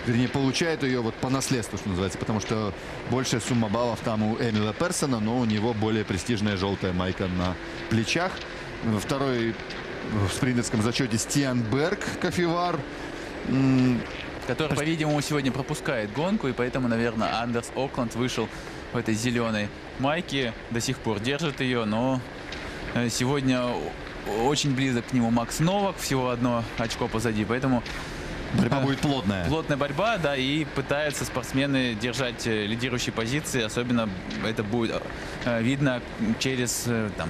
вернее, получает ее вот по наследству, что называется, потому что большая сумма баллов там у Эмила Персона, но у него более престижная желтая майка на плечах. Второй в спринтерском зачете Стиан Берг, Кофевар. Который, по-видимому, сегодня пропускает гонку, и поэтому, наверное, Андерс Окленд вышел в этой зеленой майке, до сих пор держит ее, но э, сегодня очень близок к нему Макс Новак, всего одно очко позади, поэтому Борьба будет плотная. Плотная борьба, да, и пытаются спортсмены держать э, лидирующие позиции. Особенно это будет э, видно через там,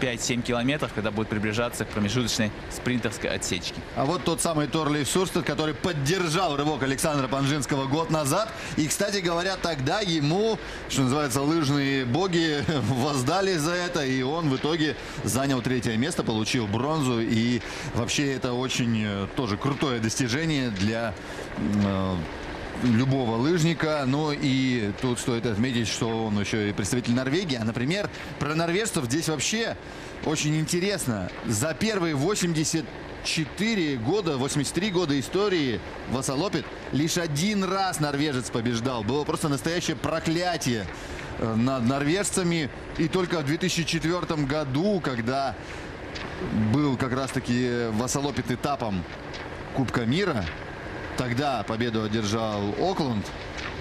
5-7 километров, когда будет приближаться к промежуточной спринтерской отсечке. А вот тот самый Торли Сурстед, который поддержал рывок Александра Панжинского год назад. И, кстати говоря, тогда ему, что называется, лыжные боги воздали за это. И он в итоге занял третье место, получил бронзу. И вообще это очень э, тоже крутое достижение для э, любого лыжника. Ну и тут стоит отметить, что он еще и представитель Норвегии. А, например, про норвежцев здесь вообще очень интересно. За первые 84 года, 83 года истории Васалопит лишь один раз норвежец побеждал. Было просто настоящее проклятие э, над норвежцами. И только в 2004 году, когда был как раз-таки Васалопит этапом Кубка мира, Тогда победу одержал Окленд.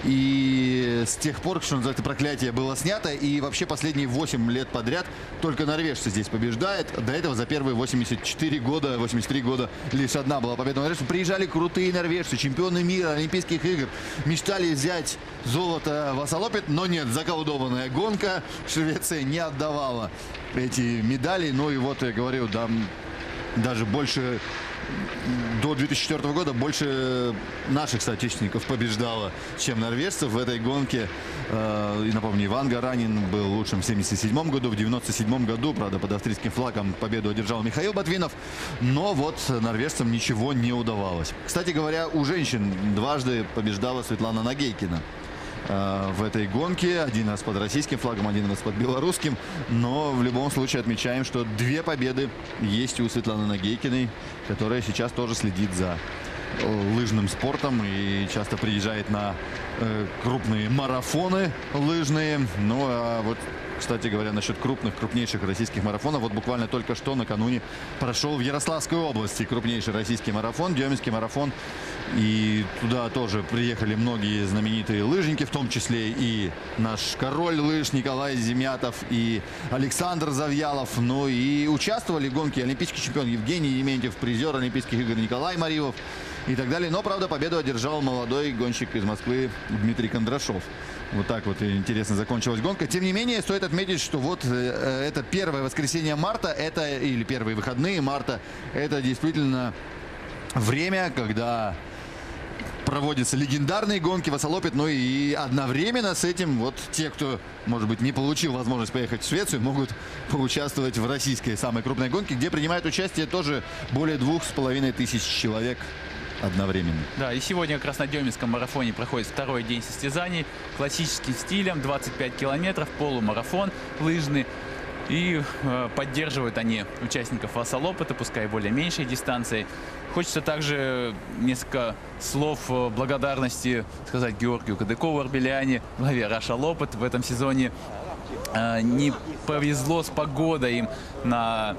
И с тех пор, что называется, проклятие было снято. И вообще последние 8 лет подряд только норвежцы здесь побеждают. До этого за первые 84 года, 83 года лишь одна была победа норвежцев. Приезжали крутые норвежцы, чемпионы мира, Олимпийских игр. Мечтали взять золото в Асалопит, но нет, заколдованная гонка. Швеция не отдавала эти медали. Ну и вот я говорю, да, даже больше до 2004 года больше наших соотечественников побеждало, чем норвежцев в этой гонке. Э, и напомню, Иван Гаранин был лучшим в 77 году. В 97 году, правда, под австрийским флагом победу одержал Михаил Батвинов. Но вот норвежцам ничего не удавалось. Кстати говоря, у женщин дважды побеждала Светлана Нагейкина. Э, в этой гонке. Один раз под российским флагом, один раз под белорусским. Но в любом случае отмечаем, что две победы есть у Светланы Нагейкиной, которая сейчас тоже следит за э, лыжным спортом и часто приезжает на э, крупные марафоны лыжные. Ну а вот кстати говоря, насчет крупных, крупнейших российских марафонов. Вот буквально только что накануне прошел в Ярославской области крупнейший российский марафон, Деминский марафон. И туда тоже приехали многие знаменитые лыжники, в том числе и наш король лыж Николай Земятов и Александр Завьялов. Ну и участвовали в гонке олимпийский чемпион Евгений Ементьев, призер Олимпийских игр Николай Маривов и так далее. Но, правда, победу одержал молодой гонщик из Москвы Дмитрий Кондрашов. Вот так вот интересно закончилась гонка. Тем не менее, стоит отметить, что вот э, это первое воскресенье марта, это или первые выходные марта, это действительно время, когда проводятся легендарные гонки в Осолопит, но и одновременно с этим вот те, кто, может быть, не получил возможность поехать в Швецию, могут поучаствовать в российской самой крупной гонке, где принимает участие тоже более двух с половиной тысяч человек одновременно. Да, и сегодня как раз на Деминском марафоне проходит второй день состязаний классическим стилем, 25 километров, полумарафон лыжный. И э, поддерживают они участников Васалопыта, пускай более меньшей дистанции. Хочется также несколько слов э, благодарности сказать Георгию Кадыкову, Арбеляне, главе Раша Лопот в этом сезоне не повезло с погодой им на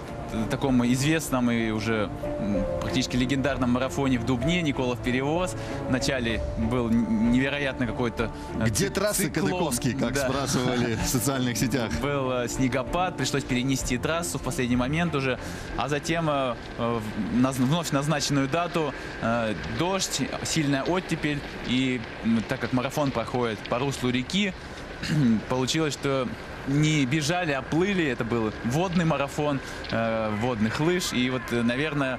таком известном и уже практически легендарном марафоне в Дубне Николов перевоз. Вначале был невероятно какой-то э, Где трассы Кадыковские, как да. спрашивали в социальных сетях? Был э, снегопад, пришлось перенести трассу в последний момент уже, а затем вновь назначенную дату дождь, сильная оттепель и так как марафон проходит по руслу реки, получилось, что не бежали, а плыли. Это был водный марафон э, водных лыж. И вот, э, наверное,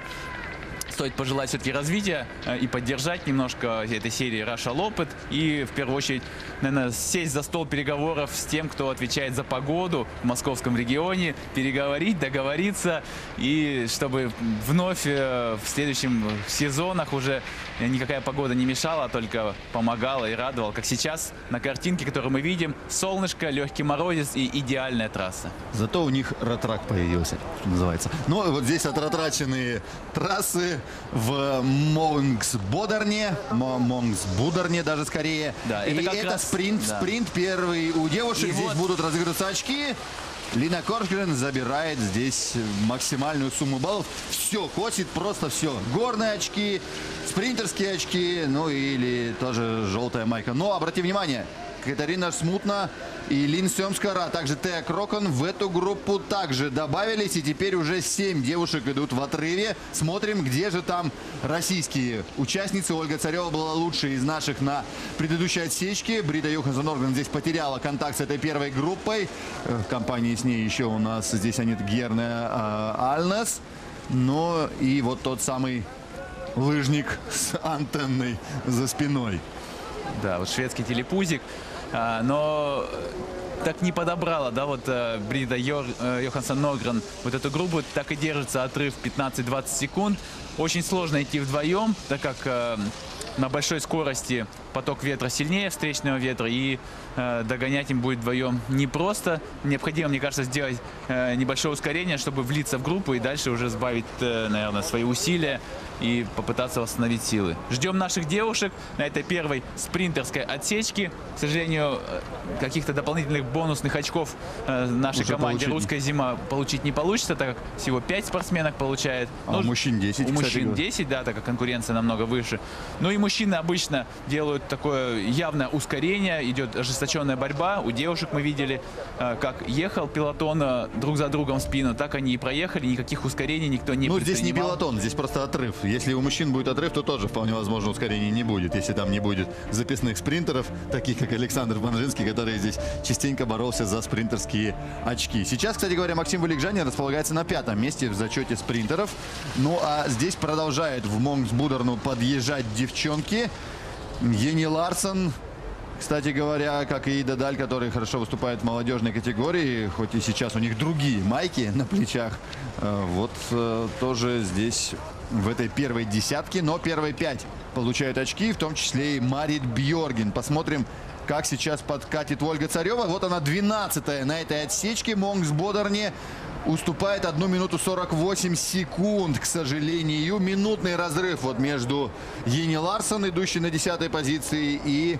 стоит пожелать все-таки развития э, и поддержать немножко этой серии Russia Лопет. И в первую очередь, наверное, сесть за стол переговоров с тем, кто отвечает за погоду в московском регионе, переговорить, договориться. И чтобы вновь в следующем сезонах уже никакая погода не мешала, а только помогала и радовала. Как сейчас на картинке, которую мы видим, солнышко, легкий морозец и идеальная трасса. Зато у них ратрак появился, что называется. Ну, вот здесь отратраченные трассы, в Монгсбодерне, Мо- Монгсбудерне даже скорее. Да, И это как это раз- спринт, да. спринт первый у девушек. И Здесь вот- будут разыгрываться очки. Лина Коршгрен забирает здесь максимальную сумму баллов. Все, косит просто все. Горные очки, спринтерские очки, ну или тоже желтая майка. Но обрати внимание, Катарина Смутна и Лин Семскара, а также Тея Крокон в эту группу также добавились. И теперь уже 7 девушек идут в отрыве. Смотрим, где же там российские участницы. Ольга Царева была лучшей из наших на предыдущей отсечке. Брита Йоханссон Орган здесь потеряла контакт с этой первой группой. Э, В компании с ней еще у нас здесь Анит Герне э, Альнес. Но и вот тот самый лыжник с антенной за спиной. Да, вот шведский телепузик. А, но э, так не подобрала, да, вот э, Брида Йор, э, Йоханссон Ногрен вот эту группу, так и держится отрыв 15-20 секунд. Очень сложно идти вдвоем, так как э, на большой скорости поток ветра сильнее встречного ветра, и э, догонять им будет вдвоем непросто. Необходимо, мне кажется, сделать э, небольшое ускорение, чтобы влиться в группу и дальше уже сбавить, э, наверное, свои усилия и попытаться восстановить силы. Ждем наших девушек на этой первой спринтерской отсечке. К сожалению, э, каких-то дополнительных бонусных очков э, нашей Уже команде получить- «Русская зима» получить не получится, так как всего 5 спортсменок получает. А Ну, у мужчин 10, У кстати мужчин говоря. 10, да, так как конкуренция намного выше. Ну и мужчины обычно делают такое явное ускорение, идет ожесточенная борьба. У девушек мы видели, э, как ехал пилотон э, друг за другом в спину, так они и проехали, никаких ускорений никто не Ну, здесь не пилотон, здесь просто отрыв. Если у мужчин будет отрыв, то тоже вполне возможно ускорения не будет, если там не будет записных спринтеров, таких как Александр Банжинский, который здесь частенько боролся за спринтерские очки. Сейчас, кстати говоря, Максим Валикжанин располагается на пятом месте в зачете спринтеров. Ну, а здесь продолжает в Монгсбудерну подъезжать девчонки. Ени Ларсон, кстати говоря, как и Дадаль, который хорошо выступает в молодежной категории, хоть и сейчас у них другие майки на плечах, э, вот э, тоже здесь в этой первой десятке, но первые пять получают очки, в том числе и Марит Бьорген. Посмотрим, как сейчас подкатит Ольга Царева. Вот она 12 на этой отсечке. Монгс Бодерне уступает 1 минуту 48 секунд, к сожалению. Минутный разрыв вот между Ени Ларсон, идущей на 10 позиции, и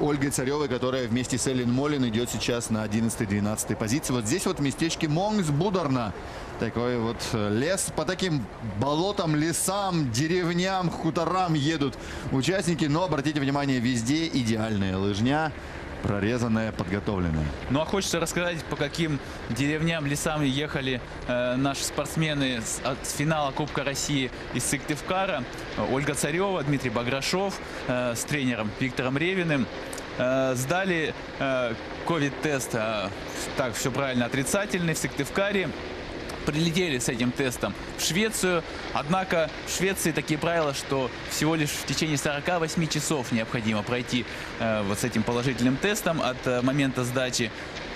Ольгой Царевой, которая вместе с Эллен Молин идет сейчас на 11-12 позиции. Вот здесь вот в местечке Монгс Будорна. Такой вот э, лес, по таким болотам, лесам, деревням, хуторам едут участники. Но обратите внимание, везде идеальная лыжня, прорезанная, подготовленная. Ну а хочется рассказать, по каким деревням, лесам ехали э, наши спортсмены с, от- с финала Кубка России из Сыктывкара. Ольга Царева, Дмитрий Баграшов э, с тренером Виктором Ревиным. Э, сдали э, ковид-тест, э, так, все правильно, отрицательный в Сыктывкаре прилетели с этим тестом в Швецию. Однако в Швеции такие правила, что всего лишь в течение 48 часов необходимо пройти э, вот с этим положительным тестом от э, момента сдачи.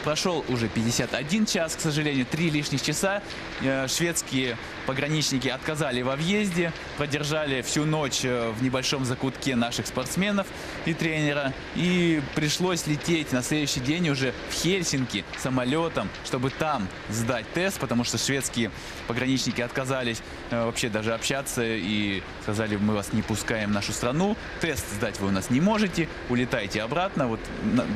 Прошел уже 51 час, к сожалению, три лишних часа. Э, шведские пограничники отказали во въезде, продержали всю ночь э, в небольшом закутке наших спортсменов и тренера. И пришлось лететь на следующий день уже в Хельсинки самолетом, чтобы там сдать тест, потому что шведские пограничники отказались вообще даже общаться и сказали, мы вас не пускаем в нашу страну, тест сдать вы у нас не можете, улетайте обратно. Вот,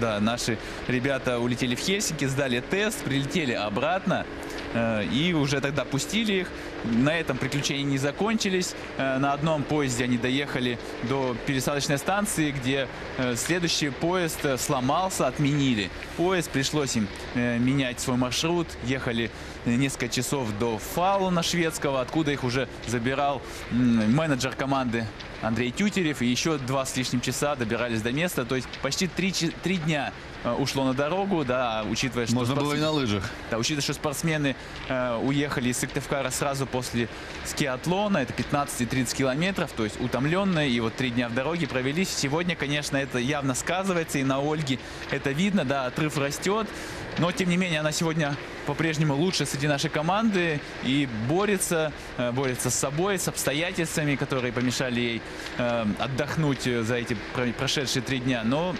да, наши ребята улетели в Хельсинки, сдали тест, прилетели обратно э, и уже тогда пустили их. На этом приключения не закончились. Э, На одном поезде они доехали до пересадочной станции, где э, следующий поезд э, сломался, отменили. Поезд пришлось им менять свой маршрут. Ехали несколько часов до Фалуна шведского, откуда их уже забирал менеджер команды Андрей Тютерев. И еще два с лишним часа добирались до места. То есть почти три, три дня ушло на дорогу, да, учитывая, что Можно было и спортсмен- на лыжах. да, учитывая, что спортсмены э, уехали из Сыктывкара сразу после скиатлона, это 15-30 километров, то есть утомленные, и вот три дня в дороге провелись. Сегодня, конечно, это явно сказывается, и на Ольге это видно, да, отрыв растет, но, тем не менее, она сегодня по-прежнему лучше среди нашей команды и борется, э, борется с собой, с обстоятельствами, которые помешали ей э, отдохнуть э, за эти про- прошедшие три дня. Но Э,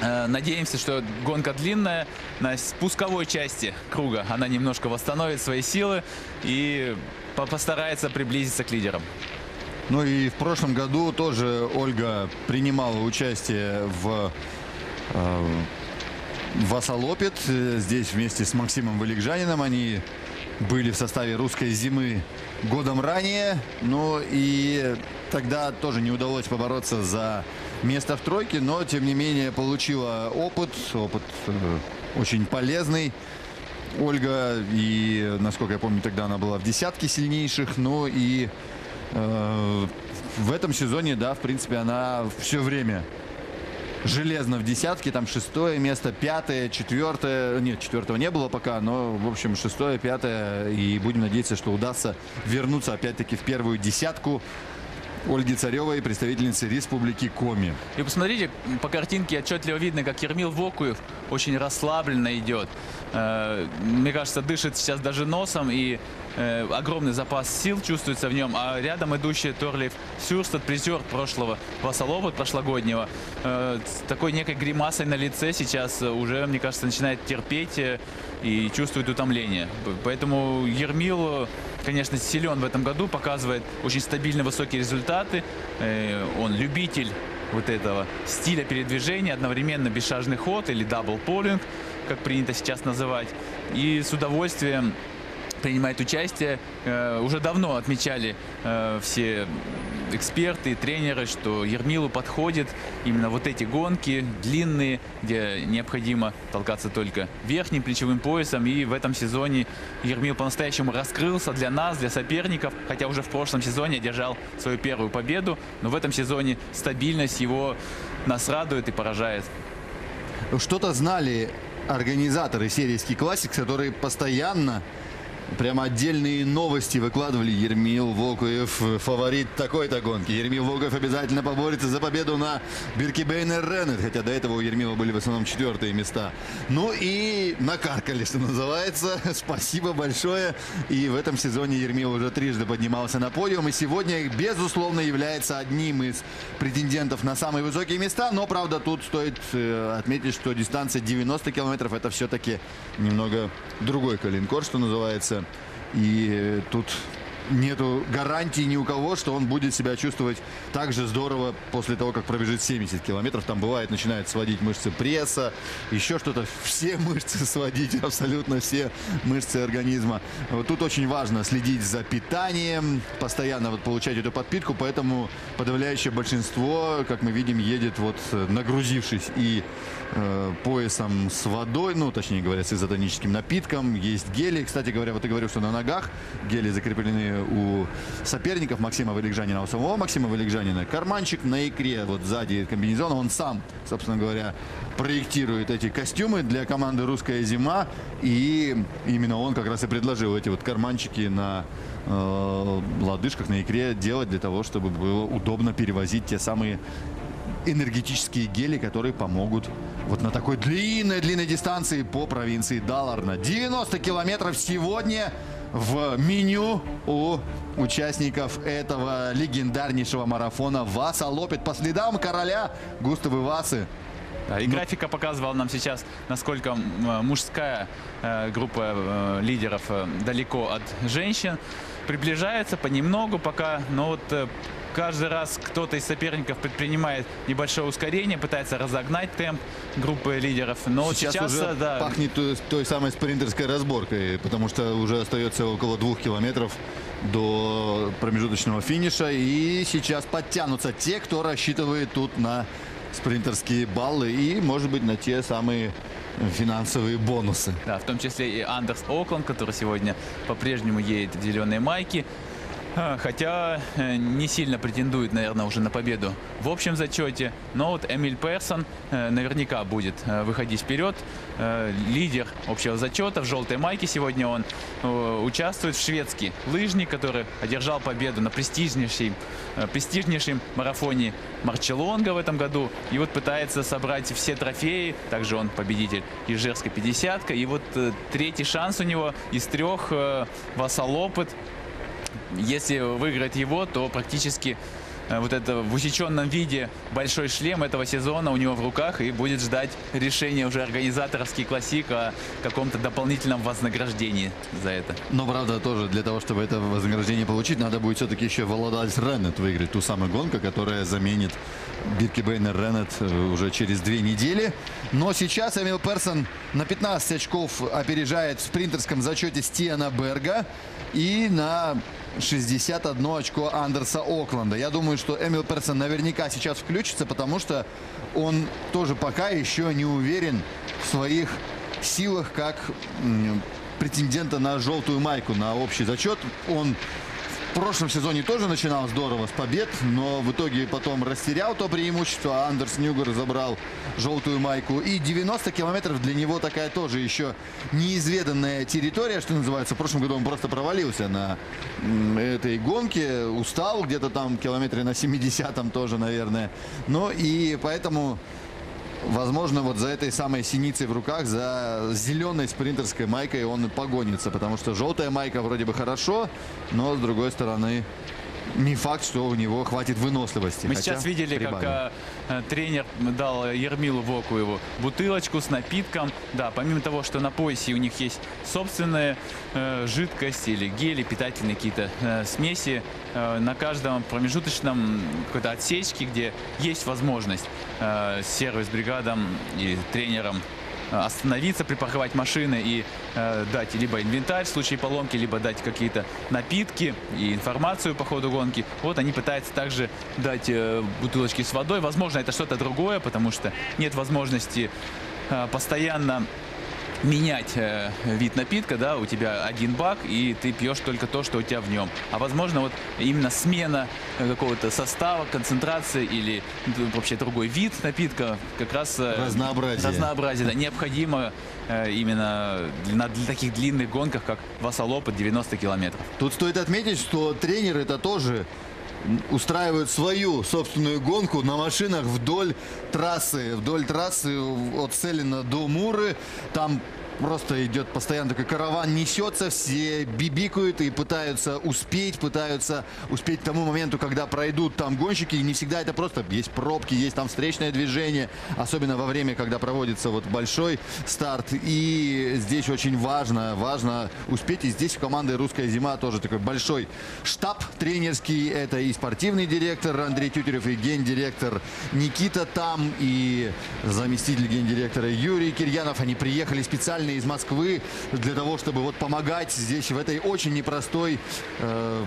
Надеемся, что гонка длинная. На спусковой части круга она немножко восстановит свои силы и по- постарается приблизиться к лидерам. Ну и в прошлом году тоже Ольга принимала участие в э, Васалопит. Э, Здесь вместе с Максимом Валикжанином они были в составе русской зимы годом ранее. Ну и тогда тоже не удалось побороться за место в тройке, но тем не менее получила опыт. Опыт э, очень полезный. Ольга, и, насколько я помню, тогда она была в десятке сильнейших, но и э, в этом сезоне, да, в принципе, она все время железно в десятке, там шестое место, пятое, четвертое, нет, четвертого не было пока, но, в общем, шестое, пятое, и будем надеяться, что удастся вернуться, опять-таки, в первую десятку Ольги Царевой, представительницы Республики Коми. И посмотрите, по картинке отчетливо видно, как Ермил Вокуев очень расслабленно идет. Э, Мне кажется, дышит сейчас даже носом, и э, огромный запас сил чувствуется в нем. А рядом идущий Торлиев Сюрстад, призер прошлого Васалова, прошлогоднего, э, с такой некой гримасой на лице сейчас уже, мне кажется, начинает терпеть и чувствует утомление. Поэтому Ермил, конечно, силен в этом году, показывает очень стабильно высокие результаты. Э, Он любитель вот этого стиля передвижения, одновременно бесшажный ход или double poling, как принято сейчас называть. И с удовольствием принимает участие. Э, Уже давно отмечали э, все эксперты и тренеры, что Ермилу подходит именно вот эти гонки длинные, где необходимо толкаться только верхним плечевым поясом. И в этом сезоне Ермил по-настоящему раскрылся для нас, для соперников, хотя уже в прошлом сезоне одержал свою первую победу. Но в этом сезоне стабильность его нас радует и поражает. Что-то знали организаторы Ski Classics, которые постоянно прямо отдельные новости выкладывали. Ермил Вокуев э, фаворит такой-то гонки. Ермил Вокуев обязательно поборется за победу на Биркибейнер Реннет, хотя до этого у Ермила были в основном четвертые места. Ну и накаркали, что называется. Спасибо большое. И в этом сезоне Ермил уже трижды поднимался на подиум. И сегодня, безусловно, является одним из претендентов на самые высокие места. Но, правда, тут стоит э, отметить, что дистанция 90 километров это все-таки немного другой калинкор, что называется. И тут нету гарантии ни у кого, что он будет себя чувствовать так же здорово после того, как пробежит 70 километров. Там бывает, начинает сводить мышцы пресса, еще что-то. Все мышцы сводить, абсолютно все мышцы организма. Вот тут очень важно следить за питанием, постоянно вот получать эту подпитку, поэтому подавляющее большинство, как мы видим, едет вот э, нагрузившись и э, поясом с водой, ну, точнее говоря, с изотоническим напитком. Есть гели. Кстати говоря, вот ты говорил, что на ногах гели закреплены у соперников Максима Валикжанина, у самого Максима Валикжанина. Карманчик на икре, вот сзади комбинезона, он сам, собственно говоря, проектирует эти костюмы для команды «Русская зима». И именно он как раз и предложил эти вот карманчики на э, лодыжках, на икре делать для того, чтобы было удобно перевозить те самые энергетические гели, которые помогут вот на такой длинной-длинной дистанции по провинции Даларна. 90 километров сегодня в меню у участников этого легендарнейшего марафона Васа Лопет по следам короля Густавы Васы. Да, и графика показывала нам сейчас, насколько мужская э, группа э, лидеров э, далеко от женщин. Приближается понемногу пока, но вот э, каждый раз кто-то из соперников предпринимает небольшое ускорение, пытается разогнать темп группы лидеров. Но Сейчас, сейчас, уже да, пахнет той, той самой спринтерской разборкой, потому что уже остается около двух километров до промежуточного финиша. И сейчас подтянутся те, кто рассчитывает тут на спринтерские баллы и, может быть, на те самые финансовые бонусы. Да, в том числе и Андерс Окланд, который сегодня по-прежнему едет в зеленой майке. Хотя э, не сильно претендует, наверное, уже на победу в общем зачете. Но вот Эмиль Персон э, наверняка будет э, выходить вперед. Лидер общего зачета в желтой майке сегодня он участвует в шведский лыжник, который одержал победу на престижнейшем, престижнейшем марафоне Марчелонга в этом году. И вот пытается собрать все трофеи. Также он победитель Ижерской 50 И вот третий шанс у него из трех Васалопыт если выиграть его, то практически э, вот это в усеченном виде большой шлем этого сезона у него в руках и будет ждать решения уже организаторский классик о каком-то дополнительном вознаграждении за это. Но, правда, тоже для того, чтобы это вознаграждение получить, надо будет все-таки еще Володальс Реннет выиграть. Ту самую гонку, которая заменит Бирки Бейнер Реннет э, уже через две недели. Но сейчас Эмил Персон на 15 очков опережает в спринтерском зачете Стиана Берга и на 61 очко Андерса Окленда. Я думаю, что Эмил Персон наверняка сейчас включится, потому что он тоже пока еще не уверен в своих силах как претендента на желтую майку, на общий зачет. Он прошлом сезоне тоже начинал здорово с побед, но в итоге потом растерял то преимущество, а Андерс Нюгер забрал желтую майку. И 90 километров для него такая тоже еще неизведанная территория, что называется. В прошлом году он просто провалился на этой гонке, устал где-то там километре на 70-м тоже, наверное. Ну и поэтому Возможно, вот за этой самой синицей в руках, за зеленой спринтерской майкой он погонится, потому что желтая майка вроде бы хорошо, но с другой стороны не факт, что у него хватит выносливости. Мы сейчас видели, как прибавил. э, э, тренер дал Ермилу Вокуеву бутылочку с напитком. Да, помимо того, что на поясе у них есть собственная э, жидкость или гели, питательные какие-то э, смеси, на каждом промежуточном какой-то отсечке, где есть возможность э, сервис-бригадам и тренерам э, остановиться, припарковать машины и э, дать либо инвентарь в случае поломки, либо дать какие-то напитки и информацию по ходу гонки. Вот они пытаются также дать э, бутылочки с водой. Возможно, это что-то другое, потому что нет возможности э, постоянно менять э, вид напитка, да, у тебя один бак, и ты пьешь только то, что у тебя в нем. А возможно, вот именно смена э, какого-то состава, концентрации или вообще другой вид напитка как раз... э, Разнообразие. Разнообразие, да, необходимо э, именно на для таких длинных гонках, как Васало под 90 километров. Тут стоит отметить, что тренеры это тоже устраивают свою собственную гонку на машинах вдоль трассы. Вдоль трассы от Селина до Муры. Там просто идет постоянно такой караван, несется, все бибикают и пытаются успеть, пытаются успеть к тому моменту, когда пройдут там гонщики. И не всегда это просто есть пробки, есть там встречное движение, особенно во время, когда проводится вот большой старт. И здесь очень важно, важно успеть. И здесь у команды «Русская зима» тоже такой большой штаб тренерский. Это и спортивный директор Андрей Тютерев, и гендиректор Никита там, и заместитель гендиректора Юрий Кирьянов. Они приехали специально из Москвы для того, чтобы вот помогать здесь в этой очень непростой, э,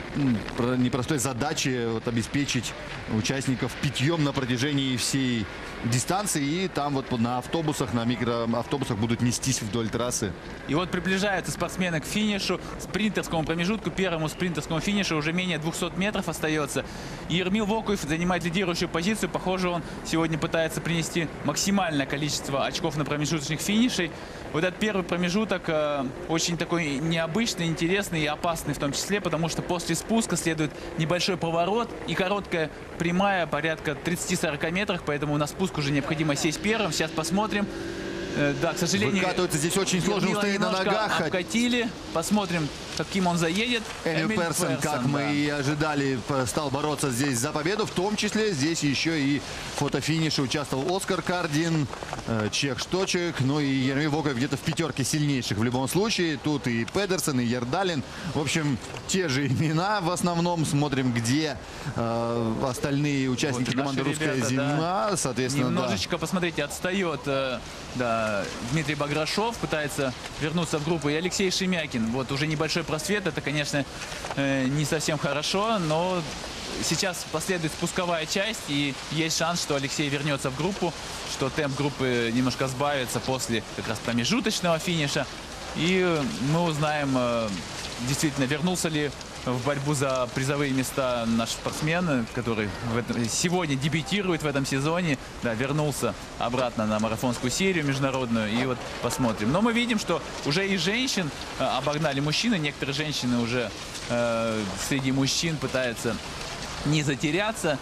непростой задаче вот, обеспечить участников питьем на протяжении всей дистанции. И там вот на автобусах, на микроавтобусах будут нестись вдоль трассы. И вот приближаются спортсмены к финишу, спринтерскому промежутку, первому спринтерскому финишу уже менее 200 метров остается. Ермил Вокуев занимает лидирующую позицию. Похоже, он сегодня пытается принести максимальное количество очков на промежуточных финишей. Вот этот первый промежуток э, очень такой необычный, интересный и опасный в том числе, потому что после спуска следует небольшой поворот и короткая прямая порядка 30-40 метров, поэтому на спуск уже необходимо сесть первым. Сейчас посмотрим. Э, Да, к сожалению, Выкатывается здесь очень сложно устоять на ногах. Обкатили. Посмотрим, каким он заедет. Эмиль Эмиль Персон, как Персон, мы да. и ожидали, стал бороться здесь за победу. В том числе здесь еще и в фотофинише участвовал Оскар Кардин, э, Чех Шточек, ну и Ермил Воков где-то в пятерке сильнейших в любом случае. Тут и Педерсон, и Ердалин. В общем, те же имена в основном. Смотрим, где э, остальные участники Вот команды «Русская ребята, зима». да. Соответственно, да. Немножечко, посмотрите, отстает э, да, Дмитрий Баграшов, пытается вернуться в группу. И Алексей Шемякин. Вот уже небольшой просвет. Это, конечно, э, не совсем хорошо, но сейчас последует спусковая часть, и есть шанс, что Алексей вернется в группу, что темп группы немножко сбавится после как раз промежуточного финиша. И мы узнаем, э, действительно, вернулся ли в борьбу за призовые места наш спортсмен, который этом- сегодня дебютирует в этом сезоне, да, вернулся обратно на марафонскую серию международную, и вот посмотрим. Но мы видим, что уже и женщин э, обогнали мужчины, некоторые женщины уже э, среди мужчин пытаются не затеряться.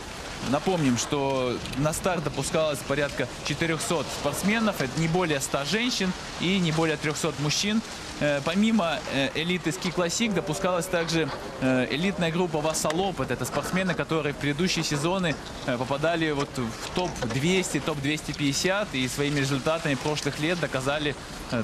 Напомним, что на старт допускалось порядка 400 спортсменов, это не более 100 женщин и не более 300 мужчин. Э, Помимо э, элиты ски классик допускалась также э, элитная группа Вассалопет. Это спортсмены, которые в предыдущие сезоны попадали вот в топ-200, топ-250 и своими результатами прошлых лет доказали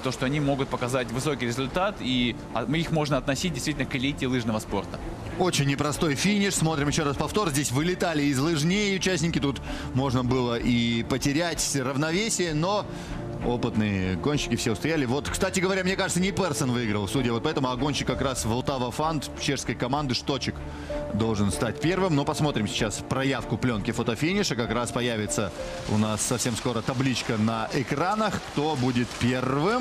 то, что они могут показать высокий результат и а, их можно относить действительно к элите лыжного спорта. Очень непростой финиш. Смотрим еще раз повтор. Здесь вылетали из лыжней участники. Тут можно было и потерять равновесие, но опытные гонщики все устояли. Вот, кстати говоря, мне кажется, не Персон выиграл, судя вот поэтому, а гонщик как раз Волтава Фанд чешской команды Шточек должен стать первым. Но посмотрим сейчас проявку пленки фотофиниша. Как раз появится у нас совсем скоро табличка на экранах. Кто будет первым?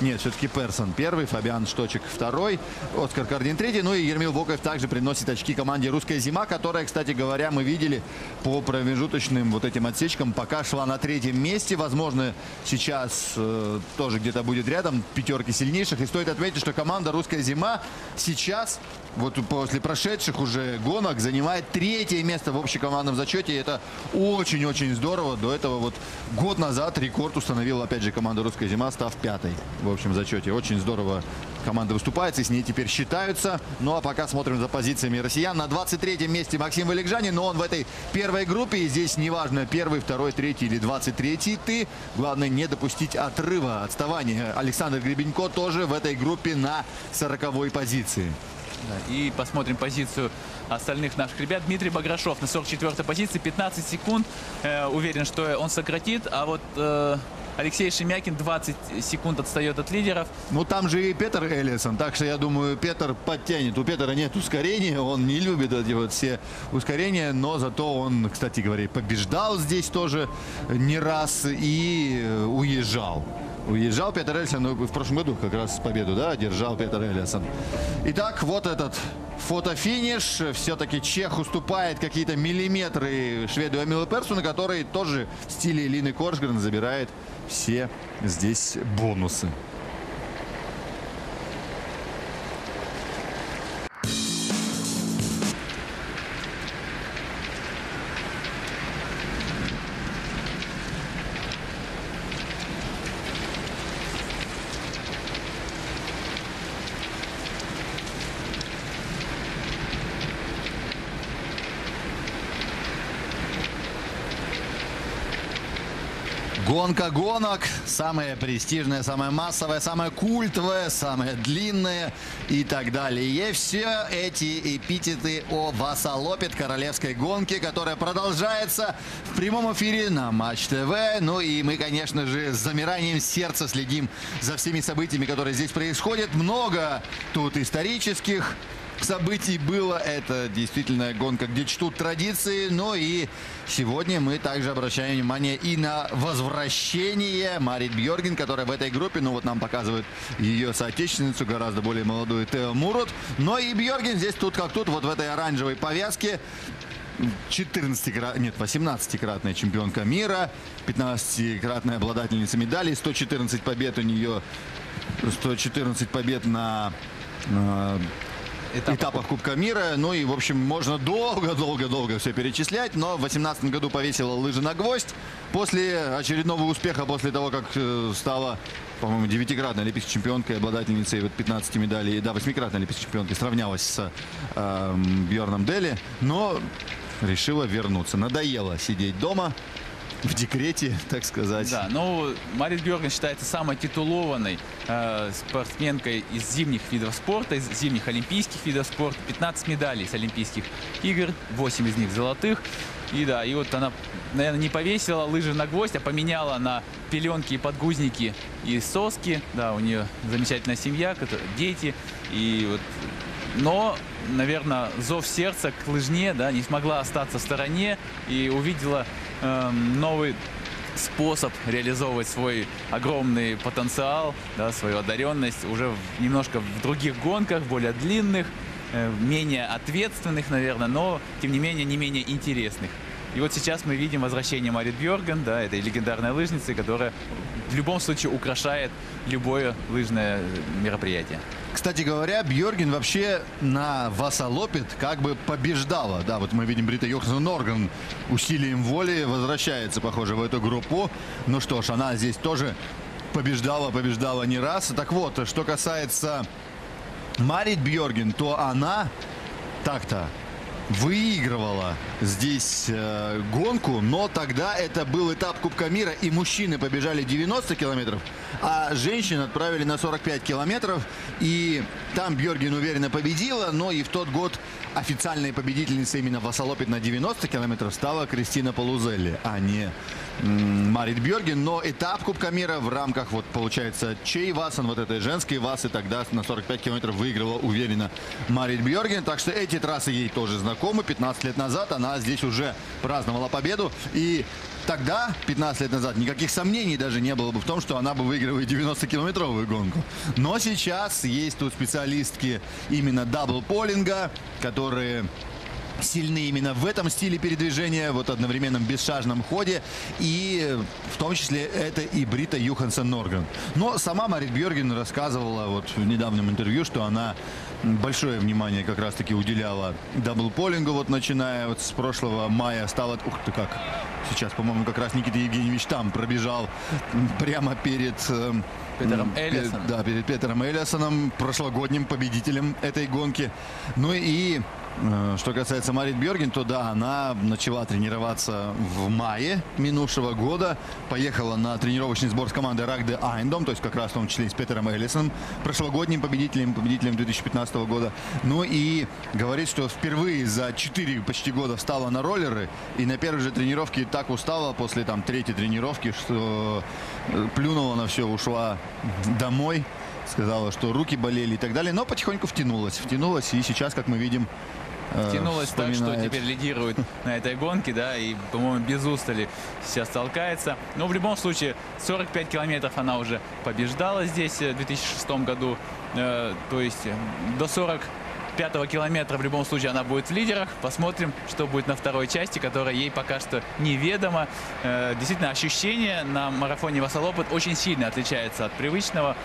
Нет, все-таки Персон первый, Фабиан Шточек второй, Оскар Кардин третий. Ну и Ермил Боков также приносит очки команде «Русская зима», которая, кстати говоря, мы видели по промежуточным вот этим отсечкам, пока шла на третьем месте. Возможно, сейчас э, тоже где-то будет рядом пятерки сильнейших. И стоит отметить, что команда «Русская зима» сейчас вот после прошедших уже гонок занимает третье место в общекомандном зачете. И это очень-очень здорово. До этого вот год назад рекорд установила опять же команда «Русская зима», став пятой в общем зачете. Очень здорово команда выступает, и с ней теперь считаются. Ну а пока смотрим за позициями россиян. На 23-м месте Максим Валикжанин, но он в этой первой группе. И здесь неважно, первый, второй, третий или 23-й ты. Главное не допустить отрыва, отставания. Александр Гребенько тоже в этой группе на 40-й позиции. Да, И посмотрим позицию остальных наших ребят. Дмитрий Баграшов на 44-й позиции, 15 секунд. Э, уверен, что он сократит. А вот э, Алексей Шемякин 20 секунд отстает от лидеров. Ну там же и Петр Эллисон, так что я думаю, Петр подтянет. У Петра нет ускорения, он не любит эти вот все ускорения, но зато он, кстати говоря, побеждал здесь тоже не раз и э, уезжал. Уезжал Петр Эльсон ну, в прошлом году как раз победу, да, держал Петр Эльсон. Итак, вот этот фотофиниш. Все-таки Чех уступает какие-то миллиметры шведу Эмилу Персуну, который тоже в стиле Лины Коршгрен забирает все здесь бонусы. Гонка гонок. Самая престижная, самая массовая, самая культовая, самая длинная и так далее. И все эти эпитеты о Васалопет королевской гонки, которая продолжается в прямом эфире на Матч ТВ. Ну и мы, конечно же, с замиранием сердца следим за всеми событиями, которые здесь происходят. Много тут исторических событий было. Это действительно гонка, где чтут традиции. Но и сегодня мы также обращаем внимание и на возвращение Марит Бьорген, которая в этой группе, ну вот нам показывают ее соотечественницу, гораздо более молодую Тео Мурот. Но и Бьорген здесь тут как тут, вот в этой оранжевой повязке. 14 нет, 18-кратная чемпионка мира, 15-кратная обладательница медалей, 114 побед у нее, 114 побед на Этапах. этапах Кубка мира. Ну и, в общем, можно долго-долго-долго все перечислять. Но в 2018 году повесила лыжи на гвоздь. После очередного успеха, после того, как э, стала, по-моему, девятикратной олимпийской чемпионкой, обладательницей вот 15 медалей, да, восьмикратной олимпийской чемпионкой, сравнялась с э, Бьорном Дели. Но решила вернуться. Надоело сидеть дома в декрете, так сказать. Да, но Марит Бьорген считается самой титулованной э, спортсменкой из зимних видов спорта, из зимних олимпийских видов спорта. 15 медалей с Олимпийских игр, 8 из них золотых. И да, и вот она, наверное, не повесила лыжи на гвоздь, а поменяла на пеленки и подгузники и соски. Да, у нее замечательная семья, дети. И вот но, наверное, зов сердца к лыжне, да, не смогла остаться в стороне и увидела эм, новый способ реализовывать свой огромный потенциал, да, свою одаренность уже в- немножко в других гонках, более длинных, э, менее ответственных, наверное, но, тем не менее, не менее интересных. И вот сейчас мы видим возвращение Марит Бьорген, да, этой легендарной лыжницы, которая в любом случае украшает любое лыжное мероприятие. Кстати говоря, Бьорген вообще на Васалопит как бы побеждала. Да, вот мы видим Брита Йоханссон Норган усилием воли возвращается, похоже, в эту группу. Ну что ж, она здесь тоже побеждала, побеждала не раз. Так вот, что касается Марит Бьорген, то она так-то выигрывала здесь э, гонку, но тогда это был этап Кубка мира, и мужчины побежали 90 километров, а женщин отправили на 45 километров, и там Бьорген уверенно победила, но и в тот год официальной победительницей именно в Васалопит на 90 километров стала Кристина Полузелли, а не Марит Бьорген, но этап Кубка мира в рамках, вот получается, чей Васан, вот этой женской Васы, тогда на 45 километров выиграла уверенно Марит Бьорген, так что эти трассы ей тоже знакомы, 15 лет назад она здесь уже праздновала победу, и тогда, 15 лет назад, никаких сомнений даже не было бы в том, что она бы выигрывает 90-километровую гонку. Но сейчас есть тут специалистки именно double poling а, которые сильны именно в этом стиле передвижения, вот одновременном бесшажном ходе. И в том числе это и Брита Юхансон Норгрен. Но сама Марит Бьорген рассказывала вот в недавнем интервью, что она большое внимание как раз-таки уделяла double poling у, вот начиная вот с прошлого мая стало... Ух ты как! Сейчас, по-моему, как раз Никита Евгеньевич там пробежал прямо перед... Э, Петером Эллисоном. Да, перед Петером Эллисоном, прошлогодним победителем этой гонки. Ну и что касается Марит Бьорген, то да, она начала тренироваться в мае минувшего года. Поехала на тренировочный сбор с командой Рагде Айндом, то есть как раз в том числе с Петером Эллисоном, прошлогодним победителем, победителем 2015 года. Ну и говорит, что впервые за 4 почти года встала на роллеры и на первой же тренировке так устала после там третьей тренировки, что э, плюнула на все, ушла домой сказала, что руки болели и так далее, но потихоньку втянулась, втянулась, и сейчас, как мы видим, Э, Втянулась так, что теперь лидирует на этой гонке, да, и, по-моему, без устали сейчас толкается. Но в любом случае, 45 километров она уже побеждала здесь э, в 2006 году. Э, то есть до 40 пятого километра в любом случае она будет в лидерах. Посмотрим, что будет на второй части, которая ей пока что неведома. действительно, ощущение на марафоне Васалопот очень сильно отличается от привычного.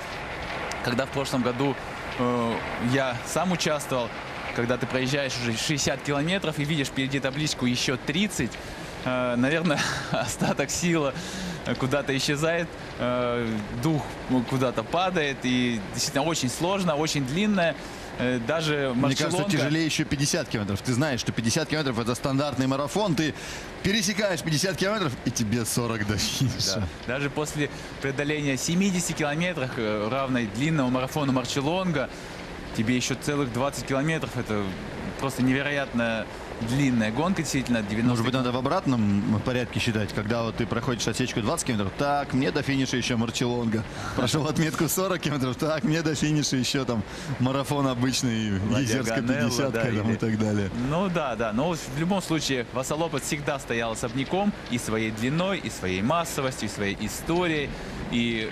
Когда в прошлом году я сам участвовал, когда ты проезжаешь уже 60 километров и видишь впереди табличку еще 30, э, наверное, остаток силы куда-то исчезает, э, дух куда-то падает, и действительно очень сложно, очень длинная. Э, даже Мне кажется, тяжелее еще 50 километров. Ты знаешь, что 50 километров это стандартный марафон. Ты пересекаешь 50 километров, и тебе 40 до финиша. Да. Даже после преодоления 70 километров, равной длинному марафону Марчелонга, тебе еще целых 20 километров. Это просто невероятно длинная гонка, действительно, 90 Может быть, надо в обратном порядке считать, когда вот ты проходишь отсечку 20 километров, так, мне до финиша еще Марчелонга. Прошел отметку 40 километров, так, мне до финиша еще там марафон обычный, Езерская 50 да, или... и так далее. Ну да, да, но в любом случае Васалопот всегда стоял особняком и своей длиной, и своей массовостью, и своей историей, и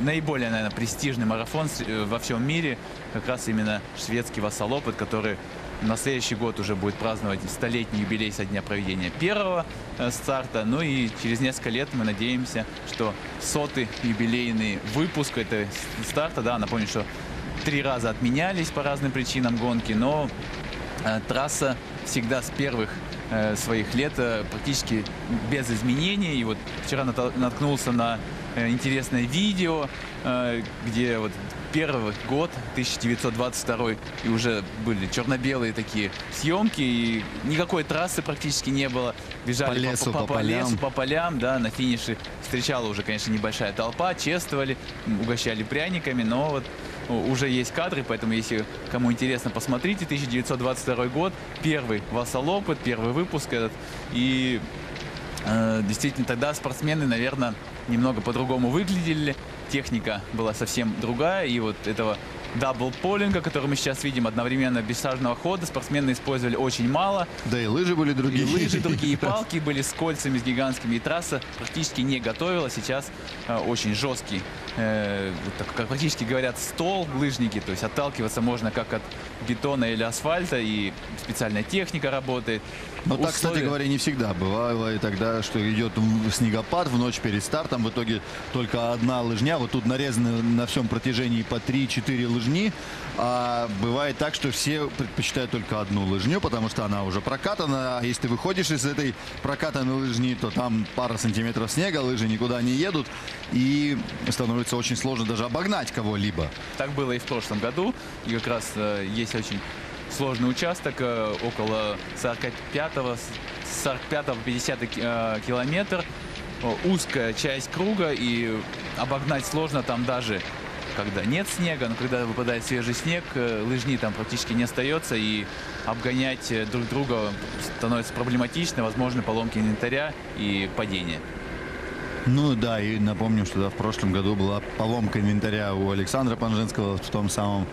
наиболее, наверное, престижный марафон э, во всем мире, как раз именно шведский Вассалопыт, который на следующий год уже будет праздновать столетний юбилей со дня проведения первого э, старта. Ну и через несколько лет мы надеемся, что сотый юбилейный выпуск этого старта, да, напомню, что три раза отменялись по разным причинам гонки, но э, трасса всегда с первых э, своих лет практически без изменений. И вот вчера наткнулся на интересное видео, где вот первый год, 1922, и уже были черно-белые такие съемки, и никакой трассы практически не было. Бежали по лесу, по, по, по, по лесу, по полям, да, на финише встречала уже, конечно, небольшая толпа, чествовали, угощали пряниками, но вот уже есть кадры, поэтому если кому интересно, посмотрите. 1922 год, первый Вассалопыт, первый выпуск этот, и действительно тогда спортсмены, наверное, немного по-другому выглядели, техника была совсем другая, и вот этого дабл-полинга, который мы сейчас видим, одновременно бессажного хода. Спортсмены использовали очень мало. Да и лыжи были И другие. лыжи, другие палки были с кольцами, с гигантскими. И трасса практически не готовила. Сейчас э, очень жесткий, э, так, как практически говорят, стол лыжники. То есть отталкиваться можно как от бетона или асфальта. И специальная техника работает. Но так, кстати говоря, не всегда. Бывало и тогда, что идет снегопад в ночь перед стартом. В итоге только одна лыжня. Вот тут нарезаны на всем протяжении по 3-4 лыжни. А бывает так, что все предпочитают только одну лыжню, потому что она уже прокатана. А если ты выходишь из этой прокатанной лыжни, то там пара сантиметров снега, лыжи никуда не едут. И становится очень сложно даже обогнать кого-либо. Так было и в прошлом году. И как раз э, есть очень сложный участок, э, около 45-го, с 45 по 50 э, километр. Узкая часть круга, и обогнать сложно там даже когда нет снега, но когда выпадает свежий снег, э, лыжни там практически не остается, и обгонять друг друга становится проблематично, возможны поломки инвентаря и падения. Ну да, и напомним, что да, в прошлом году была поломка инвентаря у Александра Панженского в том самом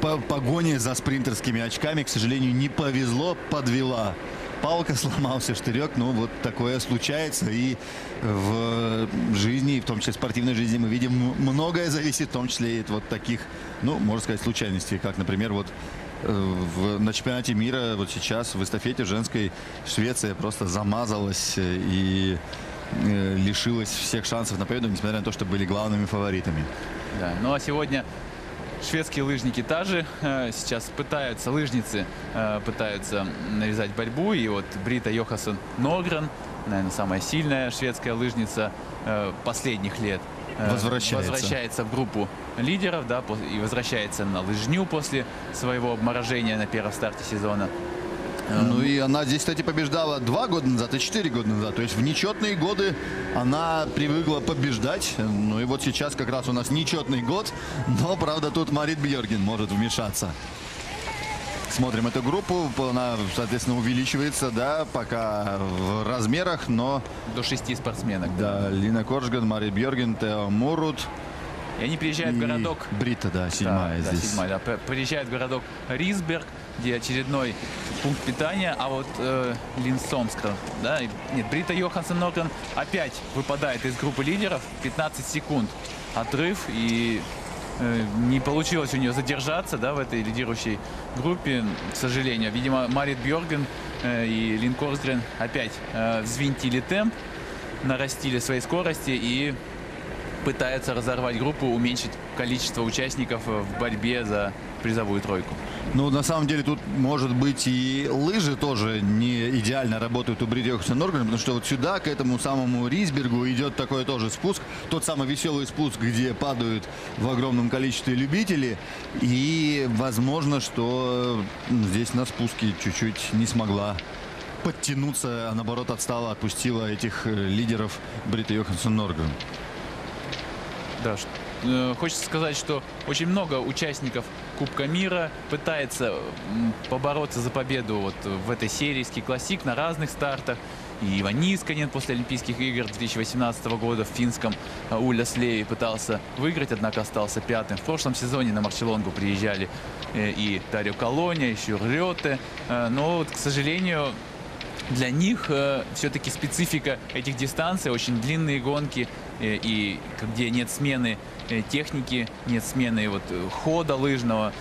по- погоне за спринтерскими очками. К сожалению, не повезло, подвела. Палка сломался, штырек, ну вот такое случается. И в жизни, в том числе в спортивной жизни, мы видим многое зависит, в том числе и от вот таких, ну, можно сказать, случайностей, как, например, вот э, в- на чемпионате мира вот сейчас в эстафете женской Швеция просто замазалась э, и э, лишилась всех шансов на победу, несмотря на то, что были главными фаворитами. Да. Ну а сегодня шведские лыжники также э, сейчас пытаются, лыжницы э, пытаются навязать борьбу. И вот Брита Йохассон Ногрен, наверное, самая сильная шведская лыжница э, последних лет. Возвращается. возвращается в группу лидеров, да, и возвращается на лыжню после своего обморожения на первом старте сезона. Ну и она здесь, кстати, побеждала два года назад и четыре года назад. То есть в нечетные годы она привыкла побеждать. Ну и вот сейчас как раз у нас нечетный год. Но, правда, тут Марит Бьерген может вмешаться. Смотрим эту группу. Она, соответственно, увеличивается, да, пока в размерах, но До шести спортсменок. да, Лина Коржган, Марит Бьерген, Тео Мурут И они приезжают в и городок Брита, да, седьмая да, да, здесь. седьмая, да. П- Приезжает в городок Рисберг, где очередной пункт питания, а вот э, Линсомскра, да, нет, Брита Йоханссон Норган опять выпадает из группы лидеров, 15 секунд отрыв, и э, не получилось у нее задержаться, да, в этой лидирующей группе, к сожалению. Видимо, Марит Бьорген э, и Лин Корсгрен опять э, взвинтили темп, нарастили свои скорости и пытаются разорвать группу, уменьшить количество участников э, в борьбе за призовую тройку. Ну, на самом деле, тут, может быть, и лыжи тоже не идеально работают у Бриди Йоханссон Норгрен, потому что вот сюда, к этому самому Рисбергу, идет такой тоже спуск. Тот самый веселый спуск, где падают в огромном количестве любители. И, возможно, что здесь на спуске чуть-чуть не смогла подтянуться, а наоборот отстала, отпустила этих э, лидеров Брита Йоханссон Норгрен. Да, э, хочется сказать, что очень много участников Кубка мира пытается побороться за победу вот в этой серии «Ски Классик» на разных стартах. И Иван Нисканен после Олимпийских игр 2018 года в финском э, Уля Слеви пытался выиграть, однако остался пятым. В прошлом сезоне на Марчелонгу приезжали э, и Дарио Колония, еще Рёте. Э, Но, вот, к сожалению, для них все-таки специфика этих дистанций, очень длинные гонки, э, и где нет смены э, техники, нет смены вот, э, хода лыжного.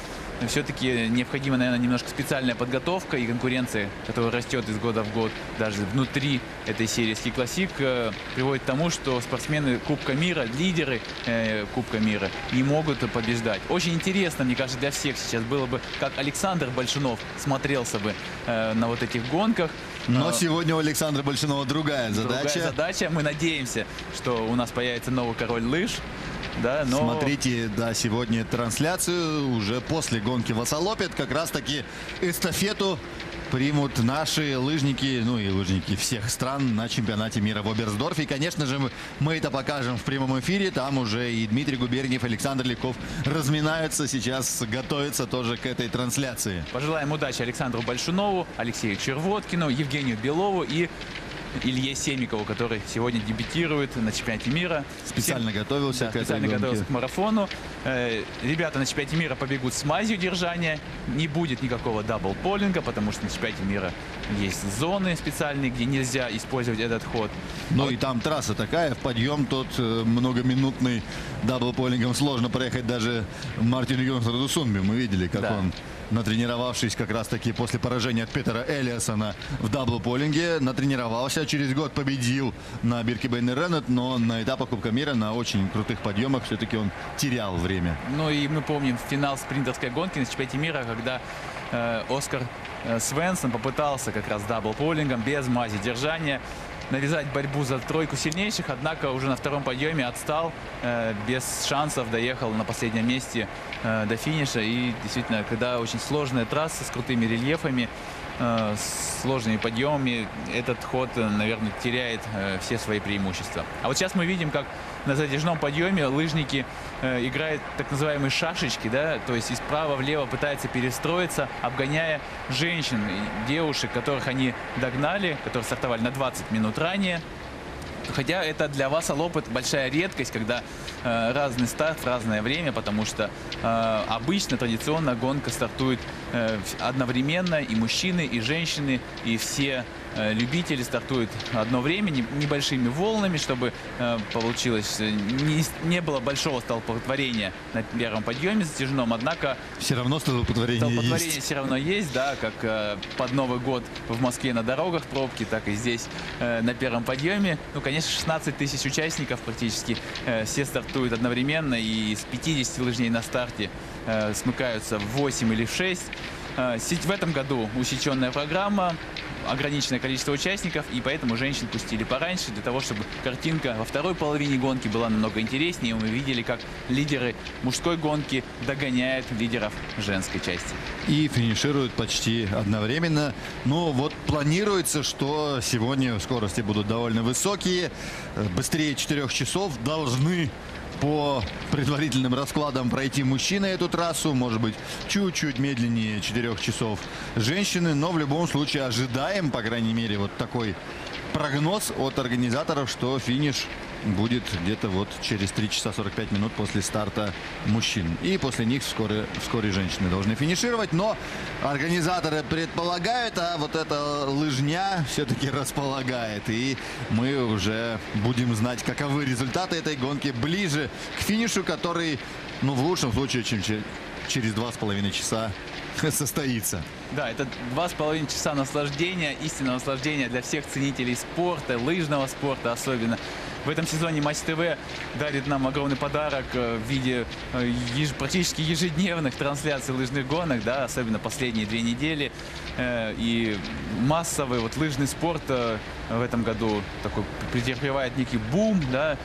Все-таки необходима, наверное, немножко специальная подготовка и конкуренция, которая растет из года в год, даже внутри этой серии Classic, э, приводит к тому, что спортсмены Кубка мира, лидеры э, Кубка мира не могут побеждать. Очень интересно, мне кажется, для всех сейчас было бы, как Александр Большунов смотрелся бы э, на вот этих гонках. Но Э, сегодня у Александра Большинова другая задача. Другая задача. Мы надеемся, что у нас появится новый король лыж. Да, но Смотрите, да, сегодня трансляцию уже после гонки в Осолопет. Как раз таки эстафету примут наши лыжники, ну и лыжники всех стран на чемпионате мира в Оберсдорфе. И, конечно же, мы, это покажем в прямом эфире. Там уже и Дмитрий Губерниев, Александр Ликов разминаются, сейчас готовятся тоже к этой трансляции. пожелаем удачи Александру Большунову, Алексею Червоткину, Евгению Белову и Илье Семикову, который сегодня дебютирует на чемпионате мира. Специально Всем- готовился да, к этой специально гонке. готовился к марафону. Э, Ребята на чемпионате мира побегут с мазью держания. Не будет никакого double poling а, потому что на чемпионате мира есть зоны специальные, где нельзя использовать этот ход. Ну и там трасса такая, в подъем тот э, многоминутный double poling ом сложно проехать даже Мартину Йонсруду Сундбю. Мы видели, как Да. он, натренировавшись как раз таки после поражения от Петтера Элиассена в double poling е, натренировался, через год победил на Биркебейнерреннет, но на этапах Кубка мира на очень крутых подъемах все-таки он терял время. Ну и мы помним финал спринтерской гонки на чемпионате мира, когда э, Оскар э, Свенсон попытался как раз даблполингом без мази держания навязать борьбу за тройку сильнейших, однако уже на втором подъеме отстал, э, без шансов доехал на последнем месте э, до финиша. И действительно, когда очень сложная трасса с крутыми рельефами, э, с сложными подъемами, этот ход, э, наверное, теряет все свои преимущества. А вот сейчас мы видим, как на затяжном подъеме лыжники играют так называемые шашечки, да, то есть из права влево пытаются перестроиться, обгоняя женщин, девушек, которых они догнали, которые стартовали на 20 минут ранее. Хотя это для вас, опыт большая редкость, когда э, разный старт в разное время, потому что э, обычно, традиционно гонка стартует э, одновременно, и мужчины, и женщины, и все любители стартуют одно время, не- небольшими волнами, чтобы э, получилось, э, не, не было большого столпотворения на первом подъеме затяжном, однако Все равно столпотворение Столпотворение есть. все равно есть, да, как э, под Новый год в Москве на дорогах пробки, так и здесь э, на первом подъеме. Ну, конечно, 16 тысяч участников практически э, все стартуют одновременно, и из 50 лыжней на старте э, смыкаются в 8 или в 6. Э, сеть- в этом году усеченная программа, ограниченное количество участников, и поэтому женщин пустили пораньше, для того, чтобы картинка во второй половине гонки была намного интереснее, мы видели, как лидеры мужской гонки догоняют лидеров женской части. И финишируют почти одновременно. Ну вот планируется, что сегодня скорости будут довольно высокие. Быстрее 4 часов должны по предварительным раскладам пройти мужчины эту трассу, может быть, чуть-чуть медленнее 4 часов женщины, но в любом случае ожидаем, по крайней мере, вот такой прогноз от организаторов, что финиш будет где-то вот через 3 часа 45 минут после старта мужчин. И после них вскоре, вскоре женщины должны финишировать. Но организаторы предполагают, а вот эта лыжня все-таки располагает. И мы уже будем знать, каковы результаты этой гонки ближе к финишу, который, ну, в лучшем случае, чем че- через два с половиной часа состоится. Да, это два с половиной часа наслаждения, истинного наслаждения для всех ценителей спорта, лыжного спорта особенно. В этом сезоне Матч ТВ дарит нам огромный подарок э, в виде э, еж- практически ежедневных трансляций лыжных гонок, да, особенно последние две недели. Э, И массовый вот лыжный спорт в этом году такой претерпевает некий бум, да,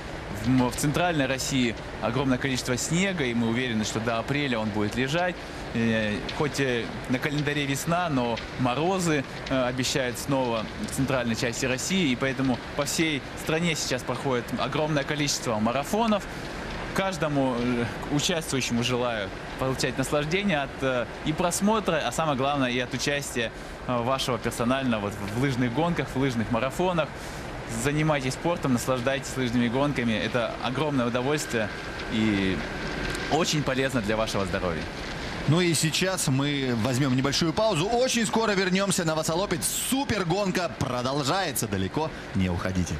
в, в центральной России огромное количество снега, и мы уверены, что до апреля он будет лежать. Э, Хоть э, на календаре весна, но морозы э, обещают снова в центральной части России, и поэтому по всей стране сейчас проходит огромное количество марафонов. Каждому участвующему желаю получать наслаждение от и просмотра, а самое главное и от участия вашего персонального вот, в лыжных гонках, в лыжных марафонах. Занимайтесь спортом, наслаждайтесь лыжными гонками. Это огромное удовольствие и очень полезно для вашего здоровья. Ну и сейчас мы возьмем небольшую паузу. Очень скоро вернемся на Васолопец. Супер гонка продолжается. Далеко не уходите.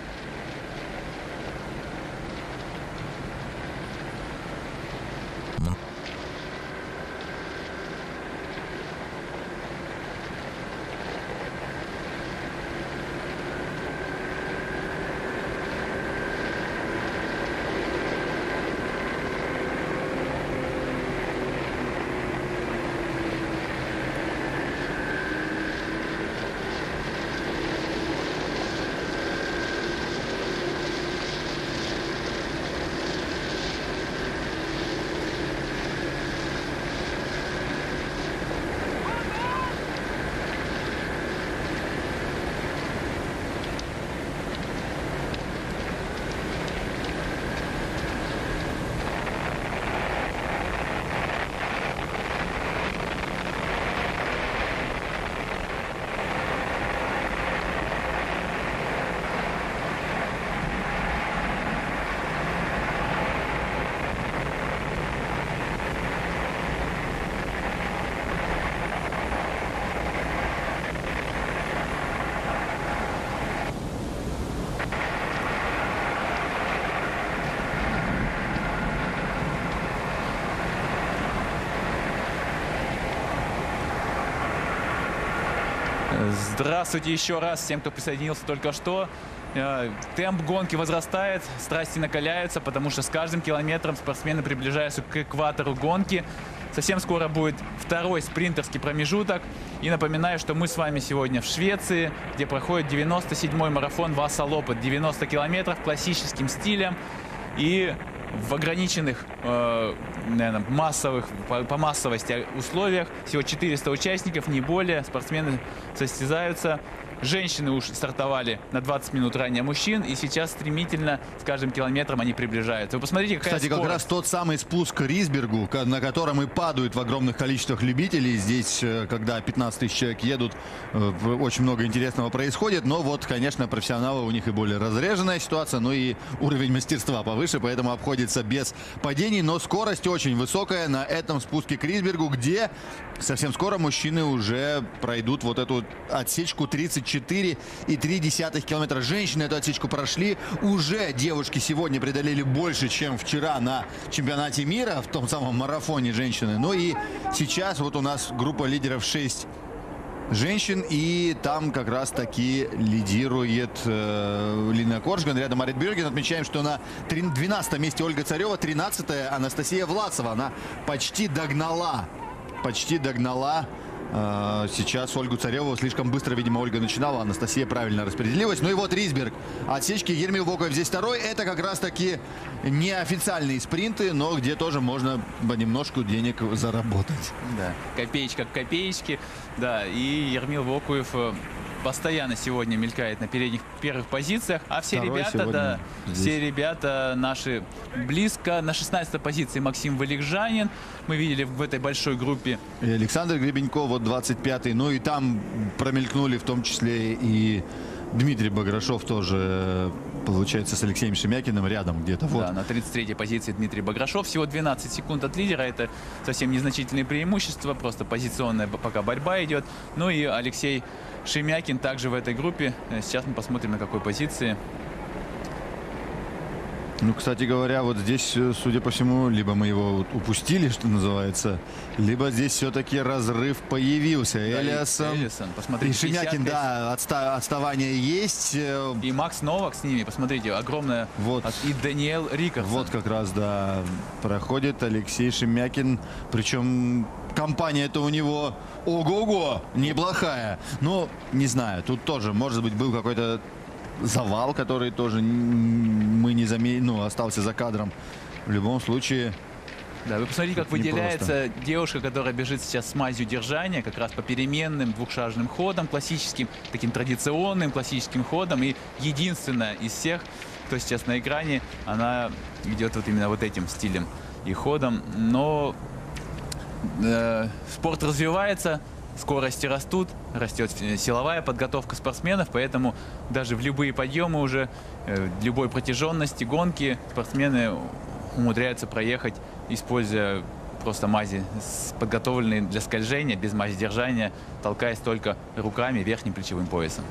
Здравствуйте еще раз всем, кто присоединился только что. Э, темп гонки возрастает, страсти накаляются, потому что с каждым километром спортсмены приближаются к экватору гонки. Совсем скоро будет второй спринтерский промежуток. И напоминаю, что мы с вами сегодня в Швеции, где проходит 97-й марафон Васа Лопет. 90 километров классическим стилем. И в ограниченных, э, наверное, массовых, по, по массовости условиях. Всего 400 участников, не более. Спортсмены состязаются. Женщины уж стартовали на 20 минут ранее мужчин, и сейчас стремительно с каждым километром они приближаются. Вы посмотрите, какая Кстати, скорость. как раз тот самый спуск к Рисбергу, на котором и падают в огромных количествах любителей. Здесь, э, когда 15 тысяч человек едут, э, очень много интересного происходит. Но вот, конечно, профессионалы у них и более разреженная ситуация, но и уровень мастерства повыше, поэтому обходится без падений. Но скорость очень высокая на этом спуске к Рисбергу, где совсем скоро мужчины уже пройдут вот эту отсечку 30 4,3 километра. Женщины эту отсечку прошли. Уже девушки сегодня преодолели больше, чем вчера на чемпионате мира, в том самом марафоне женщины. Ну и сейчас вот у нас группа лидеров 6 женщин. И там как раз таки лидирует э, Лина Коржган. Рядом Марит Бюрген. Отмечаем, что на 12 месте Ольга Царева, 13 Анастасия Власова. Она почти догнала, почти догнала сейчас Ольгу Цареву слишком быстро, видимо, Ольга начинала. Анастасия правильно распределилась. Ну и вот Рисберг. Отсечки Ермил Волков здесь второй. Это как раз таки неофициальные спринты, но где тоже можно понемножку денег заработать. Да, копеечка к копеечке. Да, и Ермил Вокуев э, постоянно сегодня мелькает на передних первых позициях. А все Второй ребята, да, здесь. все ребята наши близко. На 16 позиции Максим Валикжанин. Мы видели в этой большой группе. И Александр Гребенько, вот 25-й. Ну и там промелькнули в том числе и Дмитрий Баграшов тоже, получается, с Алексеем Шемякиным рядом где-то. Вот. Да, на 33-й позиции Дмитрий Баграшов. Всего 12 секунд от лидера. Это совсем незначительное преимущество. Просто позиционная пока борьба идет. Ну и Алексей Шемякин также в этой группе. Э, сейчас мы посмотрим, на какой позиции. Ну, кстати говоря, вот здесь, э, судя по всему, либо мы его упустили, что называется, либо здесь все-таки разрыв появился. Да, Элиасон, Элисон, посмотрите. И Шемякин, да, отста отставание есть. Э, и Макс Новак с ними, посмотрите, огромное. Вот. И Даниэл Рикардсон. Вот как раз, да, проходит Алексей Шемякин. Причем компания это у него ого-го, неплохая. Но, не знаю, тут тоже, может быть, был какой-то завал, который тоже мы не заметили, ну, остался за кадром. В любом случае... Да, вы посмотрите, как выделяется девушка, которая бежит сейчас с мазью держания, как раз по переменным двухшажным ходам, классическим, таким традиционным классическим ходом. И единственная из всех, кто сейчас на экране, она идет вот именно вот этим стилем и ходом. Но э, спорт развивается, скорости растут, растет силовая подготовка спортсменов, поэтому даже в любые подъемы уже, э, любой протяженности гонки спортсмены умудряются проехать, используя просто мази, подготовленные для скольжения, без мази держания, толкаясь только руками верхним плечевым поясом.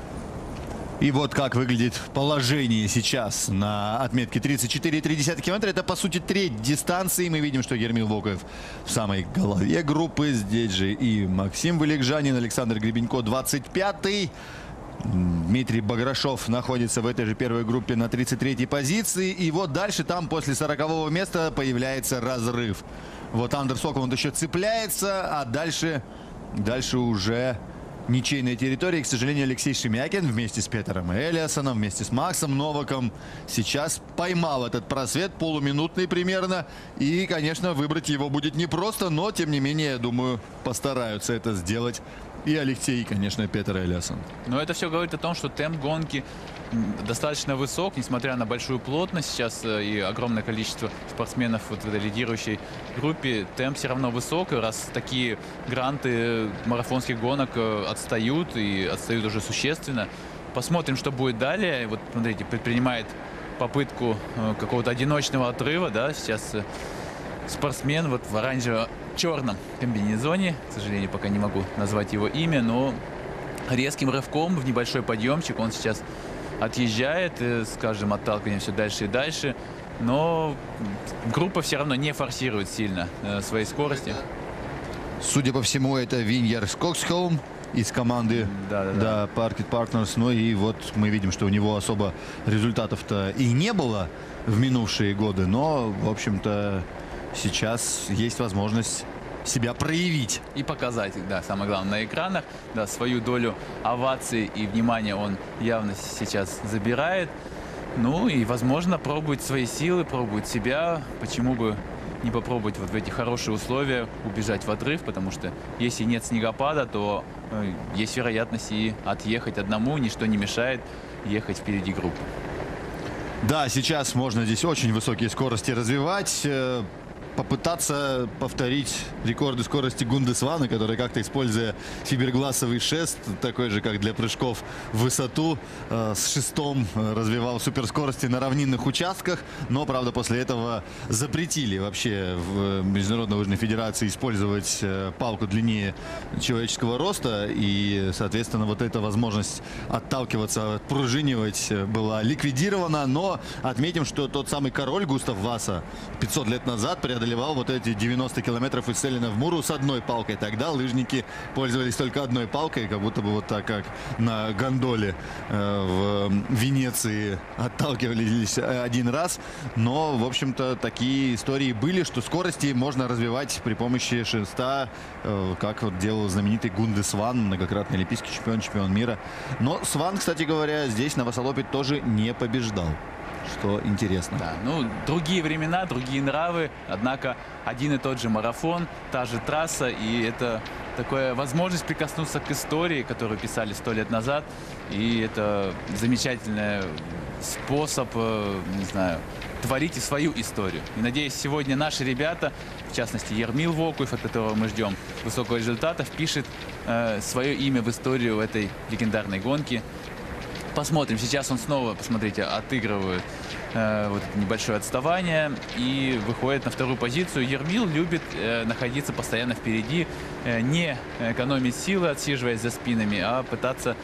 И вот как выглядит положение сейчас на отметке 34,3 километра. Это, по сути, треть дистанции. Мы видим, что Ермил Волков в самой голове группы. Здесь же и Максим Валикжанин, Александр Гребенько 25-й. Дмитрий Баграшов находится в этой же первой группе на 33-й позиции. И вот дальше там после 40-го места появляется разрыв. Вот Андер Сокол он еще цепляется, а дальше, дальше уже ничейной территории. К сожалению, Алексей Шемякин вместе с Петером Элиасоном, вместе с Максом Новаком сейчас поймал этот просвет, полуминутный примерно. И, конечно, выбрать его будет непросто, но, тем не менее, я думаю, постараются это сделать и Алексей, и, конечно, Петр Элиасон. Но это все говорит о том, что темп гонки достаточно высок, несмотря на большую плотность сейчас э, и огромное количество спортсменов вот в этой лидирующей группе, темп все равно высок, раз такие гранты марафонских гонок э, отстают и отстают уже существенно. Посмотрим, что будет далее. Вот, смотрите, предпринимает попытку э, какого-то одиночного отрыва, да, сейчас спортсмен вот в оранжево-черном комбинезоне, к сожалению, пока не могу назвать его имя, но резким рывком в небольшой подъемчик. Он сейчас отъезжает, э, скажем, отталкиваем все дальше и дальше. Но группа все равно не форсирует сильно э, своей скорости. Судя по всему, это Виньер Скоксхолм. из команды Да, да, да. да, Parket Partners. Ну и вот мы видим, что у него особо результатов-то и не было в минувшие годы, но, в общем-то, сейчас есть возможность себя проявить. И показать, да, самое главное, на экранах, да, свою долю оваций и внимания он явно сейчас забирает. Ну и, возможно, пробует свои силы, пробует себя. Почему бы не попробовать вот в эти хорошие условия убежать в отрыв, потому что если нет снегопада, то э, есть вероятность и отъехать одному, ничто не мешает ехать впереди группы. Да, сейчас можно здесь очень высокие скорости развивать. Э, Попытаться повторить рекорды скорости Гундесвана, который как-то используя фибергласовый шест, такой же, как для прыжков в высоту, э, с шестом э, развивал суперскорости на равнинных участках. Но, правда, после этого запретили вообще в Международной лыжной федерации использовать э, палку длиннее человеческого роста. И, соответственно, вот эта возможность отталкиваться, отпружинивать э, была ликвидирована. Но отметим, что тот самый король Густав Васа 500 лет назад преодолевал вот эти 90 километров из Селина в Муру с одной палкой. Тогда лыжники пользовались только одной палкой, как будто бы вот так, как на гондоле э, в Венеции отталкивались э, один раз. Но, в общем-то, такие истории были, что скорости можно развивать при помощи шеста, э, как вот делал знаменитый Гунде Сван, многократный олимпийский чемпион, чемпион мира. Но Сван, кстати говоря, здесь на Васолопе тоже не побеждал, что интересно. Да, ну, другие времена, другие нравы, однако один и тот же марафон, та же трасса, и это такая возможность прикоснуться к истории, которую писали сто лет назад, и это замечательный способ, э, не знаю, творить и свою историю. И надеюсь, сегодня наши ребята, в частности Ермил Вокуев, от которого мы ждем высокого результата, впишет э, свое имя в историю этой легендарной гонки. Посмотрим. Сейчас он снова, посмотрите, отыгрывает э, вот это небольшое отставание и выходит на вторую позицию. Ермил любит э, находиться постоянно впереди, э, не экономить силы, отсиживаясь за спинами, а пытаться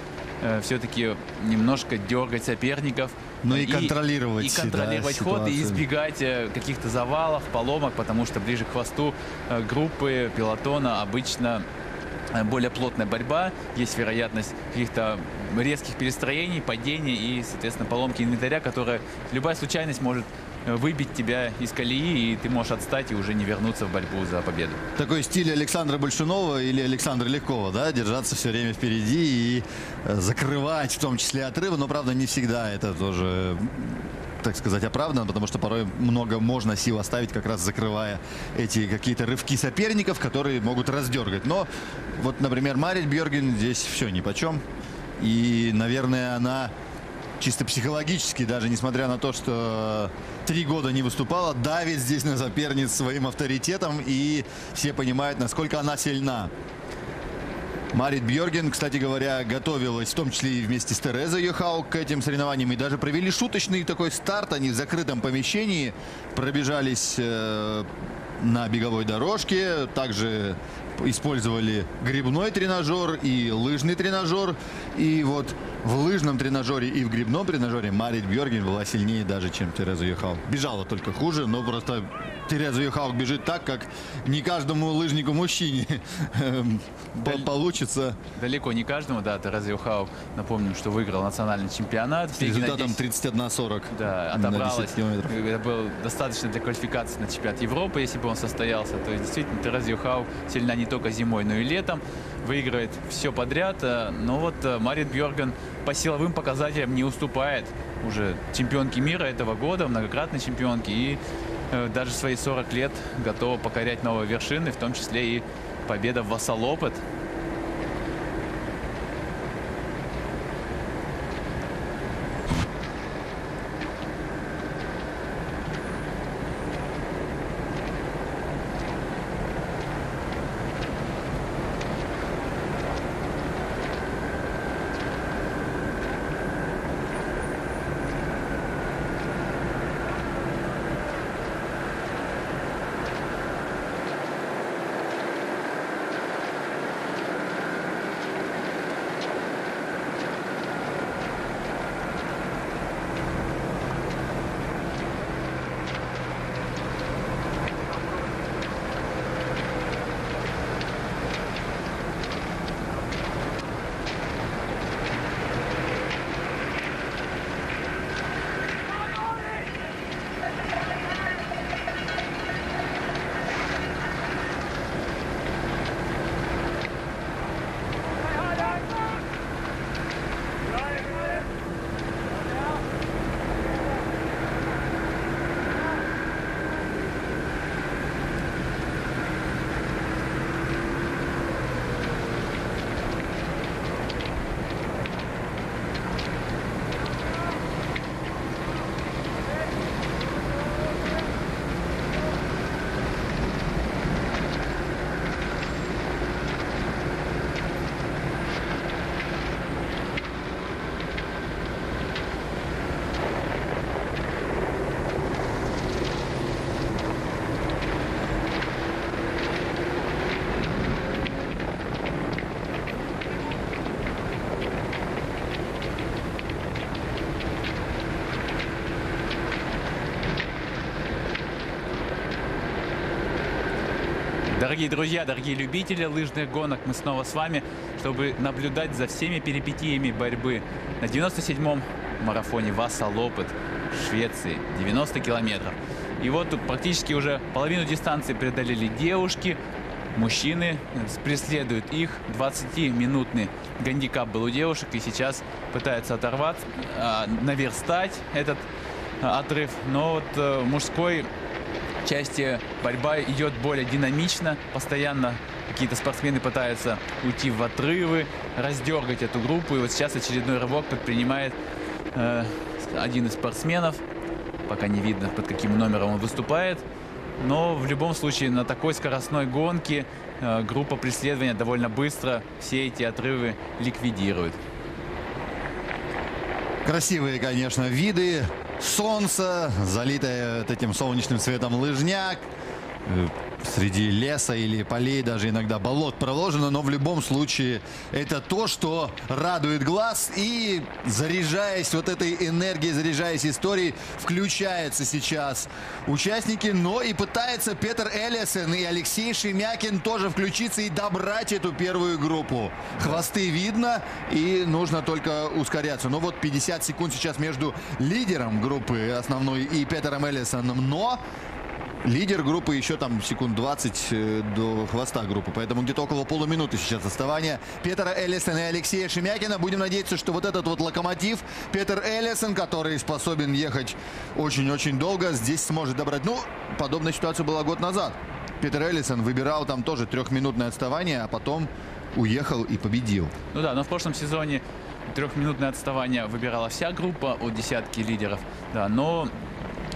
э, все-таки немножко дергать соперников. Ну и контролировать, И контролировать да, ход, и ситуацию. избегать э, каких-то завалов, поломок, потому что ближе к хвосту э, группы, пилотона обычно более плотная борьба, есть вероятность каких-то резких перестроений, падений и, соответственно, поломки инвентаря, которая любая случайность может э, выбить тебя из колеи, и ты можешь отстать и уже не вернуться в борьбу за победу. Такой стиль Александра Большунова или Александра Легкова, да, держаться все время впереди и э, закрывать в том числе отрывы, но, правда, не всегда это тоже так сказать, оправдано, потому что порой много можно сил оставить, как раз закрывая эти какие-то рывки соперников, которые могут раздергать. Но вот, например, Марит Бьорген здесь все ни почем. И, наверное, она чисто психологически, даже несмотря на то, что три года не выступала, давит здесь на соперниц своим авторитетом, и все понимают, насколько она сильна. Марит Бьорген, кстати говоря, готовилась, в том числе и вместе с Терезой Йохау к этим соревнованиям. И даже провели шуточный такой старт. Они в закрытом помещении пробежались э, на беговой дорожке. Также использовали грибной тренажер и лыжный тренажер. И вот в лыжном тренажере и в грибном тренажере Марит Бьорген была сильнее даже, чем Тереза Йохау. Бежала только хуже, но просто Тереза Йохаук бежит так, как не каждому лыжнику-мужчине эм, по- Даль- получится Далеко не каждому, да, Тереза Юхау, напомним, что выиграл национальный чемпионат. с результатом 10 31-40 Да, отобралась. 10 километров. Это был достаточно для квалификации на чемпионат Европы, если бы он состоялся. То есть действительно Тереза Юхау сильна не только зимой, но и летом. Выигрывает все подряд. э, Но вот э, Марит Бьорген по силовым показателям не уступает уже чемпионке мира этого года, многократной чемпионке. И даже в свои 40 лет готова покорять новые вершины, в том числе и победа в Вассалопет. Дорогие друзья, дорогие любители лыжных гонок, мы снова с вами, чтобы наблюдать за всеми перипетиями борьбы на 97-м марафоне Васа Лопет в Швеции. 90 километров. И вот тут практически уже половину дистанции преодолели девушки, мужчины преследуют их. 20-минутный гандикап был у девушек, и сейчас пытаются оторваться, а, наверстать этот а, отрыв. Но вот э, мужской части борьба идет более динамично, постоянно какие-то спортсмены пытаются уйти в отрывы, раздергать эту группу. И вот сейчас очередной рывок предпринимает э, один из спортсменов. Пока не видно, под каким номером он выступает. Но в любом случае на такой скоростной гонке э, группа преследования довольно быстро все эти отрывы ликвидирует. Красивые, конечно, виды. Солнце, залитое этим солнечным светом лыжняк. Среди леса или полей, даже иногда болот проложено, но в любом случае это то, что радует глаз и заряжаясь вот этой энергией, заряжаясь историей, включаются сейчас участники, но и пытается Петр Эллисон и Алексей Шемякин тоже включиться и добрать эту первую группу. Хвосты видно и нужно только ускоряться. Ну вот 50 секунд сейчас между лидером группы основной и Петером Эллисоном, но Лидер группы еще там секунд 20 э, до хвоста группы. Поэтому где-то около полуминуты сейчас отставания Петра Эллисона и Алексея Шемякина. Будем надеяться, что вот этот вот локомотив Петр Эллисон, который способен ехать очень-очень долго, здесь сможет добрать. Ну, подобная ситуация была год назад. Петр Эллисон выбирал там тоже трехминутное отставание, а потом уехал и победил. Ну да, но в прошлом сезоне трехминутное отставание выбирала вся группа от десятки лидеров. Да, но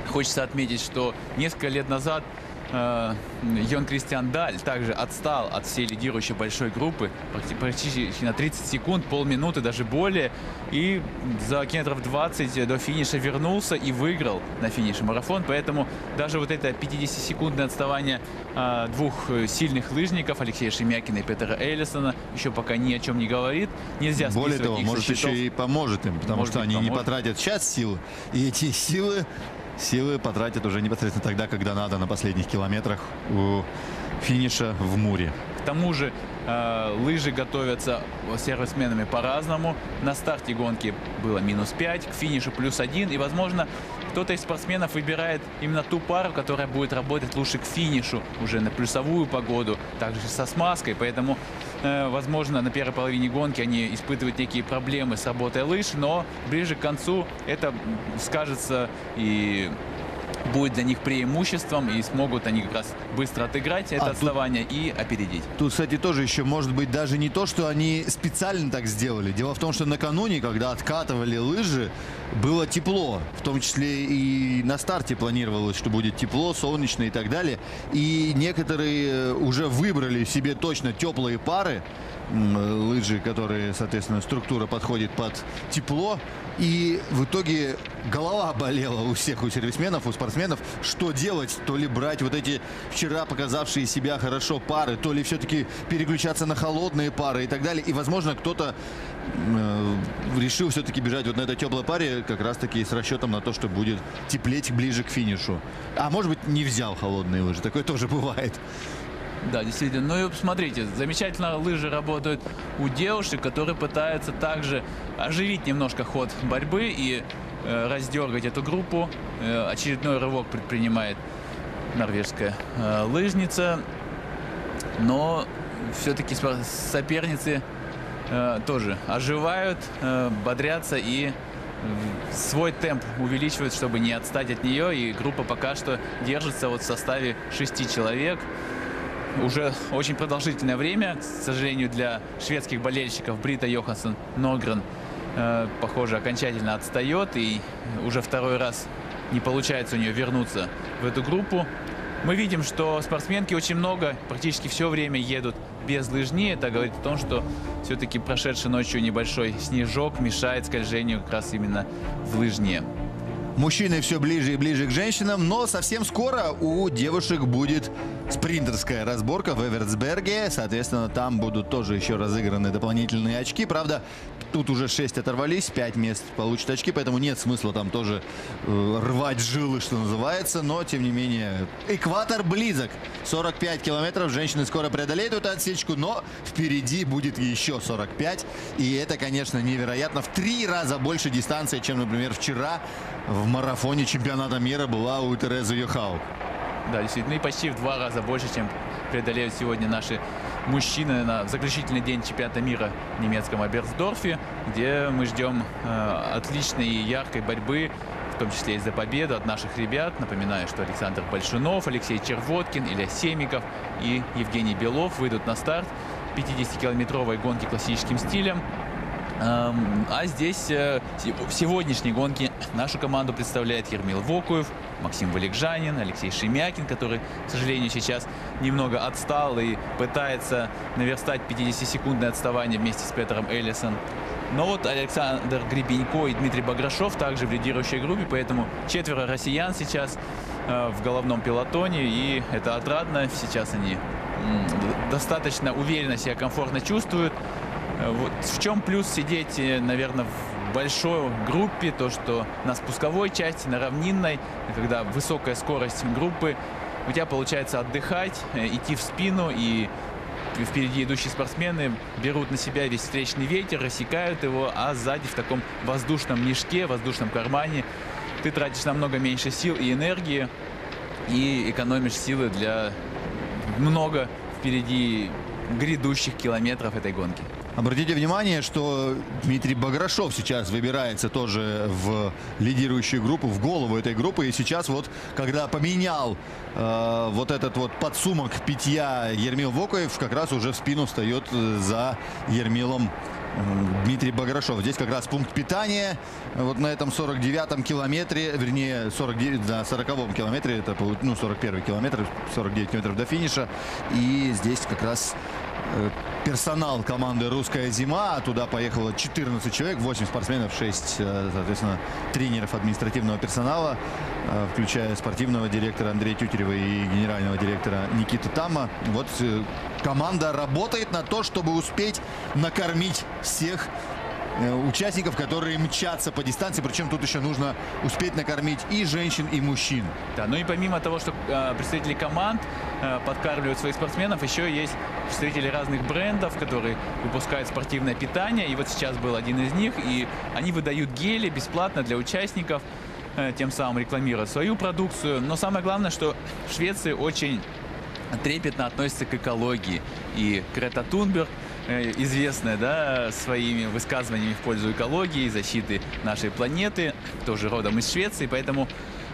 Хочется отметить, что несколько лет назад э, Йон Кристиан Даль также отстал от всей лидирующей большой группы практически на 30 секунд, полминуты, даже более. И за километров 20 до финиша вернулся и выиграл на финише марафон. Поэтому даже вот это 50-секундное отставание э, двух сильных лыжников, Алексея Шемякина и Петера Эллисона, еще пока ни о чем не говорит. Нельзя Более того, может еще и поможет им, потому может что они поможет. не потратят сейчас сил. И эти силы силы потратят уже непосредственно тогда, когда надо, на последних километрах у финиша в Муре. К тому же э, лыжи готовятся сервисменами по-разному. На старте гонки было минус 5, к финишу плюс 1. И, возможно, кто-то из спортсменов выбирает именно ту пару, которая будет работать лучше к финишу, уже на плюсовую погоду, также со смазкой. Поэтому, э, возможно, на первой половине гонки они испытывают некие проблемы с работой лыж, но ближе к концу это скажется и будет для них преимуществом, и смогут они как раз быстро отыграть это а отставание тут, и опередить. Тут, кстати, тоже еще может быть даже не то, что они специально так сделали. Дело в том, что накануне, когда откатывали лыжи, было тепло. В том числе и на старте планировалось, что будет тепло, солнечно и так далее. И некоторые э, уже выбрали себе точно теплые пары, лыжи, которые, соответственно, структура подходит под тепло. И в итоге голова болела у всех, у сервисменов, у спортсменов, что делать. То ли брать вот эти вчера показавшие себя хорошо пары, то ли все-таки переключаться на холодные пары и так далее. И, возможно, кто-то решил все-таки бежать вот на этой теплой паре как раз-таки с расчетом на то, что будет теплеть ближе к финишу. А может быть, не взял холодные лыжи. Такое тоже бывает. Да, действительно. Ну и смотрите, замечательно лыжи работают у девушек, которые пытаются также оживить немножко ход борьбы и э, раздергать эту группу. Э, очередной рывок предпринимает норвежская э, лыжница. Но все-таки соперницы э, тоже оживают, э, бодрятся и свой темп увеличивают, чтобы не отстать от нее. И группа пока что держится вот в составе шести человек уже очень продолжительное время. К сожалению, для шведских болельщиков Брита Йоханссон Ногрен, э, похоже, окончательно отстает. И уже второй раз не получается у нее вернуться в эту группу. Мы видим, что спортсменки очень много, практически все время едут без лыжни. Это говорит о том, что все-таки прошедший ночью небольшой снежок мешает скольжению как раз именно в лыжне. Мужчины все ближе и ближе к женщинам, но совсем скоро у девушек будет спринтерская разборка в Эверцберге. Соответственно, там будут тоже еще разыграны дополнительные очки. Правда, Тут уже 6 оторвались, 5 мест получат очки, поэтому нет смысла там тоже э, рвать жилы, что называется. Но, тем не менее, экватор близок. 45 километров, женщины скоро преодолеют эту отсечку, но впереди будет еще 45. И это, конечно, невероятно. В три раза больше дистанции, чем, например, вчера в марафоне чемпионата мира была у Терезы Йохау. Да, действительно, и почти в два раза больше, чем преодолеют сегодня наши мужчины на заключительный день чемпионата мира в немецком Аберсдорфе, где мы ждем э, отличной и яркой борьбы, в том числе и за победу от наших ребят. Напоминаю, что Александр Большунов, Алексей Червоткин, Илья Семиков и Евгений Белов выйдут на старт 50-километровой гонки классическим стилем. А здесь э, в сегодняшней гонке нашу команду представляет Ермил Вокуев, Максим Валикжанин, Алексей Шемякин, который, к сожалению, сейчас немного отстал и пытается наверстать 50-секундное отставание вместе с Петром Эллисон. Но вот Александр Гребенько и Дмитрий Баграшов также в лидирующей группе, поэтому четверо россиян сейчас э, в головном пилотоне, и это отрадно. Сейчас они достаточно уверенно себя комфортно чувствуют. Вот в чем плюс сидеть, э, наверное, в большой группе, то, что на спусковой части, на равнинной, когда высокая скорость группы, у тебя получается отдыхать, э, идти в спину, и впереди идущие спортсмены берут на себя весь встречный ветер, рассекают его, а сзади в таком воздушном мешке, воздушном кармане ты тратишь намного меньше сил и энергии, и экономишь силы для много впереди грядущих километров этой гонки. Обратите внимание, что Дмитрий Баграшов сейчас выбирается тоже в лидирующую группу, в голову этой группы. И сейчас вот, когда поменял э, вот этот вот подсумок питья Ермил Вокоев, как раз уже в спину встает э, за Ермилом Дмитрий Баграшов. Здесь как раз пункт питания. Вот на этом 49-м километре, вернее, 49, да, 40-м километре, это ну, 41 километр, 49 километров до финиша. И здесь как раз Э, персонал команды «Русская зима». Туда поехало 14 человек, 8 спортсменов, 6, э, соответственно, тренеров административного персонала, э, включая спортивного директора Андрея Тютерева и генерального директора Никиты Тама. Вот команда работает на то, чтобы успеть накормить всех Э, участников, которые мчатся по дистанции. Причем тут еще нужно успеть накормить и женщин, и мужчин. Да, ну и помимо того, что э, представители команд э, подкармливают своих спортсменов, еще есть представители разных брендов, которые выпускают спортивное питание. И вот сейчас был один из них, и они выдают гели бесплатно для участников, э, тем самым рекламируют свою продукцию. Но самое главное, что в Швеции очень трепетно относятся к экологии. И Крета Тунберг – Э, известная да, своими высказываниями в пользу экологии и защиты нашей планеты, тоже родом из Швеции, поэтому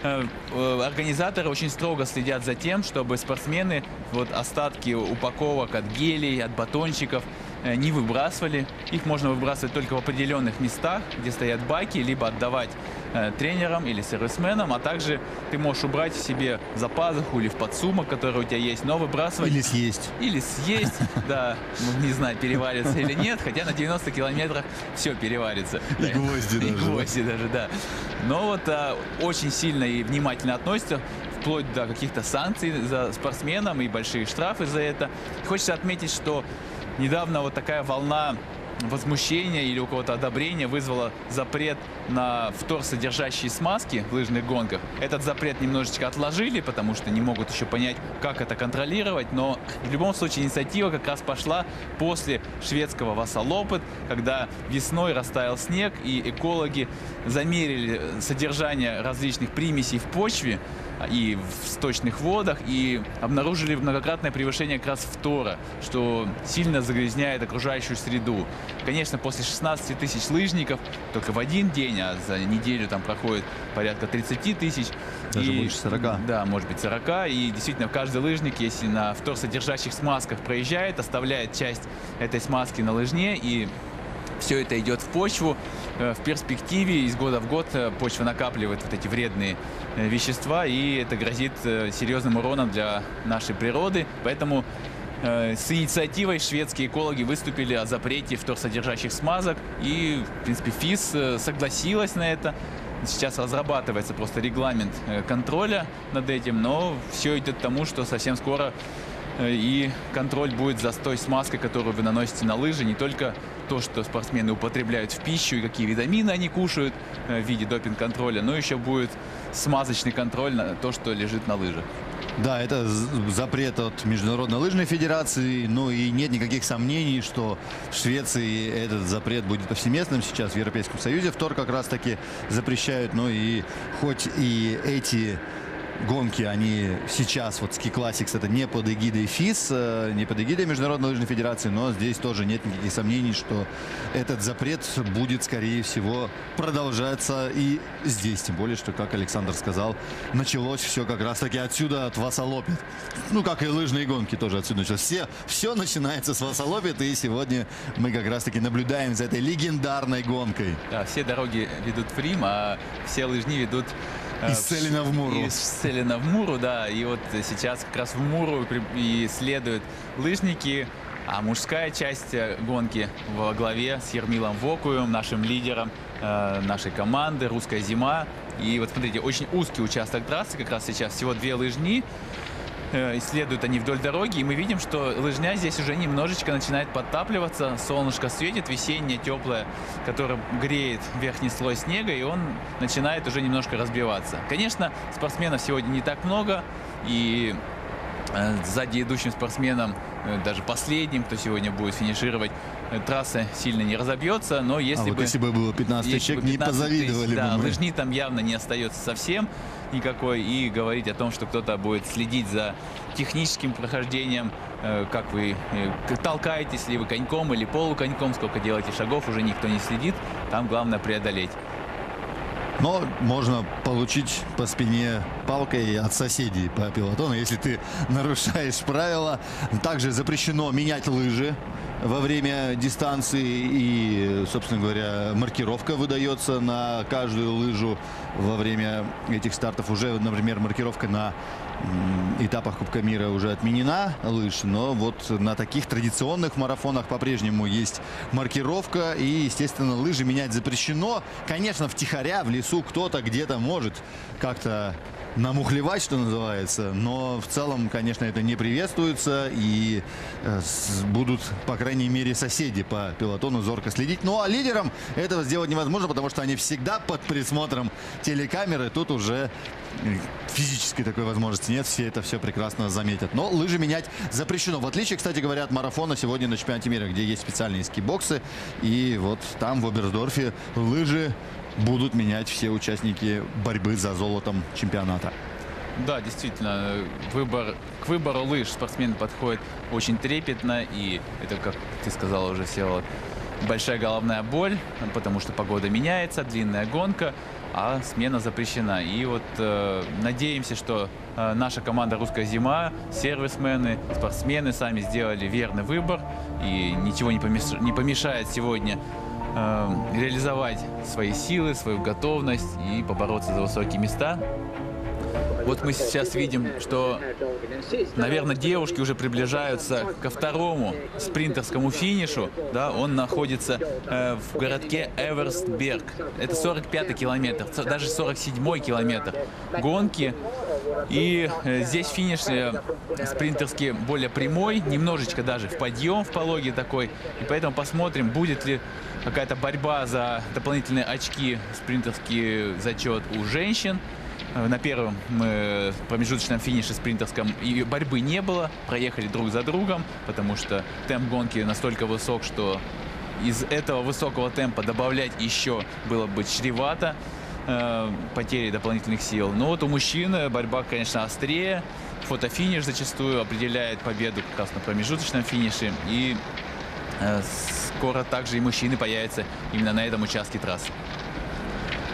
э, э, организаторы очень строго следят за тем, чтобы спортсмены вот остатки упаковок от гелей, от батончиков не выбрасывали. Их можно выбрасывать только в определенных местах, где стоят баки, либо отдавать Э, тренером или сервисменом, а также ты можешь убрать себе за пазуху или в подсумок, который у тебя есть, но выбрасывать... Или съесть. Или съесть, да. Ну, не знаю, переварится или нет, хотя на 90 километрах все переварится. И гвозди даже. И гвозди даже, да. Но вот а, очень сильно и внимательно относятся вплоть до каких-то санкций за спортсменом и большие штрафы за это. Хочется отметить, что недавно вот такая волна возмущение или у кого-то одобрение вызвало запрет на вторсодержащие смазки в лыжных гонках. Этот запрет немножечко отложили, потому что не могут еще понять, как это контролировать, но в любом случае инициатива как раз пошла после шведского Вассалопыт, когда весной растаял снег и экологи замерили содержание различных примесей в почве, и в сточных водах, и обнаружили многократное превышение как раз фтора, что сильно загрязняет окружающую среду. Конечно, после 16 тысяч лыжников только в один день, а за неделю там проходит порядка 30 тысяч. Даже и, больше 40. Да, может быть 40. И действительно, каждый лыжник, если на вторсодержащих смазках проезжает, оставляет часть этой смазки на лыжне и все это идет в почву. Э, в перспективе из года в год э, почва накапливает вот эти вредные э, вещества, и это грозит серьезным уроном для нашей природы. Поэтому с инициативой шведские экологи выступили о запрете вторсодержащих смазок, и, в принципе, ФИС согласилась на это. Сейчас разрабатывается просто регламент контроля над этим, но все идет к тому, что совсем скоро и контроль будет за той смазкой, которую вы наносите на лыжи, не только то, что спортсмены употребляют в пищу и какие витамины они кушают э, в виде допинг-контроля, но еще будет смазочный контроль на то, что лежит на лыжах. Да, это запрет от Международной лыжной федерации, ну и нет никаких сомнений, что в Швеции этот запрет будет повсеместным. Сейчас в Европейском Союзе втор как раз таки запрещают, ну и хоть и эти гонки, они сейчас, вот Ski Classics, это не под эгидой ФИС, э, не под эгидой Международной лыжной федерации, но здесь тоже нет никаких сомнений, что этот запрет будет, скорее всего, продолжаться и здесь. Тем более, что, как Александр сказал, началось все как раз-таки отсюда, от Васалопит. Ну, как и лыжные гонки тоже отсюда началось. Все, все начинается с Васалопит, и сегодня мы как раз-таки наблюдаем за этой легендарной гонкой. Да, все дороги ведут в Рим, а все лыжни ведут Э, из Селина в Муру. Из Селина в Муру, да. И вот сейчас как раз в Муру и следуют лыжники. А мужская часть э, гонки во главе с Ермилом Вокуем, нашим лидером э, нашей команды «Русская зима». И вот смотрите, очень узкий участок трассы, как раз сейчас всего две лыжни. Э, исследуют они вдоль дороги, и мы видим, что лыжня здесь уже немножечко начинает подтапливаться. Солнышко светит, весеннее, теплое, которое греет верхний слой снега, и он начинает уже немножко разбиваться. Конечно, спортсменов сегодня не так много, и э, сзади идущим спортсменам, э, даже последним, кто сегодня будет финишировать, трасса сильно не разобьется, но если а бы... если бы было 15 человек, не позавидовали тысяч, бы Да, мы. лыжни там явно не остается совсем никакой, и говорить о том, что кто-то будет следить за техническим прохождением, э, как вы э, толкаетесь ли вы коньком или полуконьком, сколько делаете шагов, уже никто не следит, там главное преодолеть. Но можно получить по спине палкой от соседей по пилотону, если ты нарушаешь правила. Также запрещено менять лыжи во время дистанции и, собственно говоря, маркировка выдается на каждую лыжу во время этих стартов. Уже, например, маркировка на этапах Кубка мира уже отменена лыж, но вот на таких традиционных марафонах по-прежнему есть маркировка и, естественно, лыжи менять запрещено. Конечно, втихаря в лесу кто-то где-то может как-то намухлевать, что называется. Но в целом, конечно, это не приветствуется. И э, будут, по крайней мере, соседи по пилотону зорко следить. Ну а лидерам этого сделать невозможно, потому что они всегда под присмотром телекамеры. Тут уже э, физической такой возможности нет, все это все прекрасно заметят. Но лыжи менять запрещено. В отличие, кстати говоря, от марафона сегодня на чемпионате мира, где есть специальные скибоксы. И вот там, в Оберсдорфе, лыжи будут менять все участники борьбы за золотом чемпионата. Да, действительно, выбор, к выбору лыж спортсмен подходит очень трепетно. И это, как ты сказала уже, Села, большая головная боль, потому что погода меняется, длинная гонка, а смена запрещена. И вот э, надеемся, что э, наша команда «Русская зима», сервисмены, спортсмены сами сделали верный выбор. И ничего не, помеш... не помешает сегодня э, реализовать свои силы, свою готовность и побороться за высокие места. Вот мы сейчас видим, что, наверное, девушки уже приближаются ко второму спринтерскому финишу. Да, он находится э, в городке Эверстберг. Это 45-й километр, даже 47-й километр гонки. И э, здесь финиш э, спринтерский более прямой, немножечко даже в подъем, в пологе такой. И поэтому посмотрим, будет ли какая-то борьба за дополнительные очки, спринтерский зачет у женщин. Э, на первом мы промежуточном финише спринтерском и борьбы не было. Проехали друг за другом, потому что темп гонки настолько высок, что из этого высокого темпа добавлять еще было бы чревато э, потери дополнительных сил. Но вот у мужчин борьба, конечно, острее. Фотофиниш зачастую определяет победу как раз на промежуточном финише. И э, скоро также и мужчины появятся именно на этом участке трассы.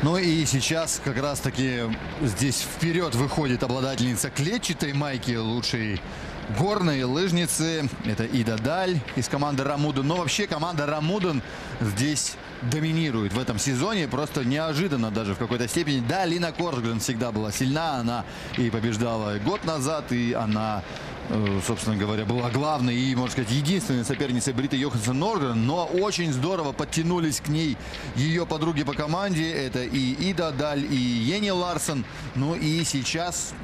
Ну и сейчас как раз-таки здесь вперед выходит обладательница клетчатой майки лучшей горной лыжницы. Это Ида Даль из команды Рамуден. Но вообще команда Рамуден здесь доминирует в этом сезоне. Просто неожиданно даже в какой-то степени. Да, Лина Корсгрен всегда была сильна. Она и побеждала год назад, и она Э, собственно говоря, была главной и, можно сказать, единственной соперницей Бриты Йоханссон Норгрен, но очень здорово подтянулись к ней ее подруги по команде. Это и Ида Даль, и Ени Ларсон. Ну и сейчас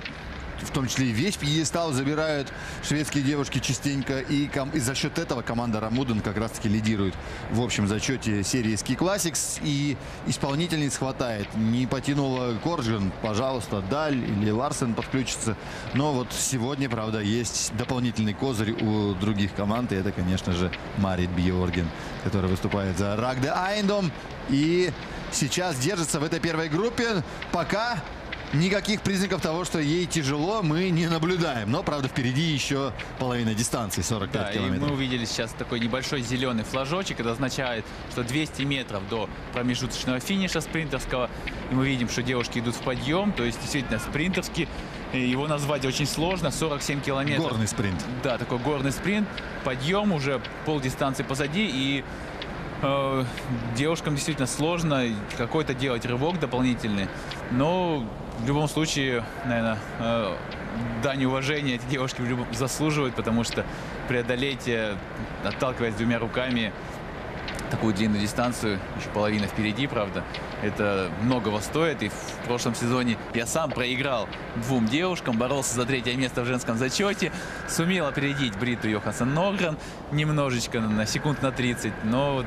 в том числе и весь пьедестал забирают шведские девушки частенько. И, и за счет этого команда Рамуден как раз-таки лидирует в общем зачете серии Ski Classics. И исполнительниц хватает. Не потянула Коржин, пожалуйста, Даль или Ларсен подключится. Но вот сегодня, правда, есть дополнительный козырь у других команд. И это, конечно же, Марит Бьорген, который выступает за Рагде Айндом. И сейчас держится в этой первой группе. Пока никаких признаков того, что ей тяжело, мы не наблюдаем. Но, правда, впереди еще половина дистанции, 45 да, километров. И мы увидели сейчас такой небольшой зеленый флажочек. Это означает, что 200 метров до промежуточного финиша спринтерского. И мы видим, что девушки идут в подъем. То есть, действительно, спринтерский. Его назвать очень сложно. 47 километров. Горный спринт. Да, такой горный спринт. Подъем уже полдистанции позади. И э, девушкам действительно сложно какой-то делать рывок дополнительный. Но в любом случае, наверное, э, дань уважения эти девушки заслуживают, потому что преодолеть, э, отталкиваясь двумя руками, такую длинную дистанцию, еще половина впереди, правда, это многого стоит. И в прошлом сезоне я сам проиграл двум девушкам, боролся за третье место в женском зачете, сумел опередить Бриту Йоханссон Норгрен немножечко, на секунд на 30, но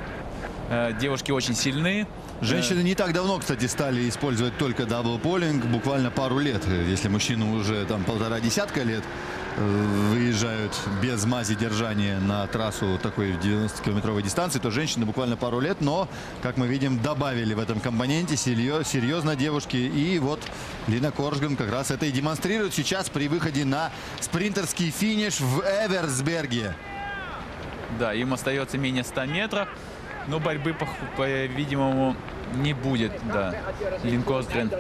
э, девушки очень сильны, Женщины не так давно, кстати, стали использовать только даблполинг, буквально пару лет. Если мужчины уже там полтора десятка лет э, выезжают без мази держания на трассу такой 90-километровой дистанции, то женщины буквально пару лет, но, как мы видим, добавили в этом компоненте серьезно девушки. И вот Лина Коржган как раз это и демонстрирует сейчас при выходе на спринтерский финиш в Эверсберге. Да, им остается менее 100 метров. Но борьбы, по-видимому, не будет, да. Линкосгрен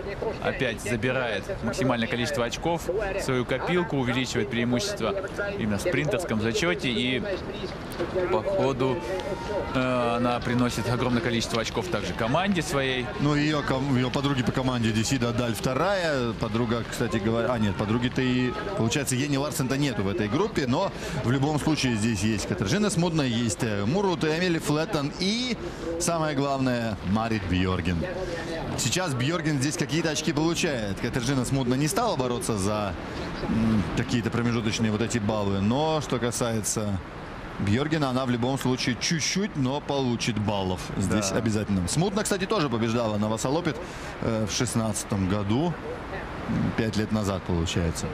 опять забирает максимальное количество очков, свою копилку, увеличивает преимущество именно в спринтерском зачете. И по ходу э, она приносит огромное количество очков также команде своей. Ну, ее, ее подруги по команде Десида Даль вторая. Подруга, кстати говоря... А, нет, подруги-то и... Получается, Ени Ларсен-то нету в этой группе, но в любом случае здесь есть Катержина Смудная, есть э, Мурут, Эмили Флеттон и, самое главное, Марит Би. Бьорген. Сейчас Бьорген здесь какие-то очки получает. Катержина смутно не стала бороться за какие-то промежуточные вот эти баллы. Но что касается Бьоргена, она в любом случае чуть-чуть, но получит баллов здесь да. обязательно. Смутно, кстати, тоже побеждала на Васолопит э, в шестнадцатом году. Пять лет назад, получается.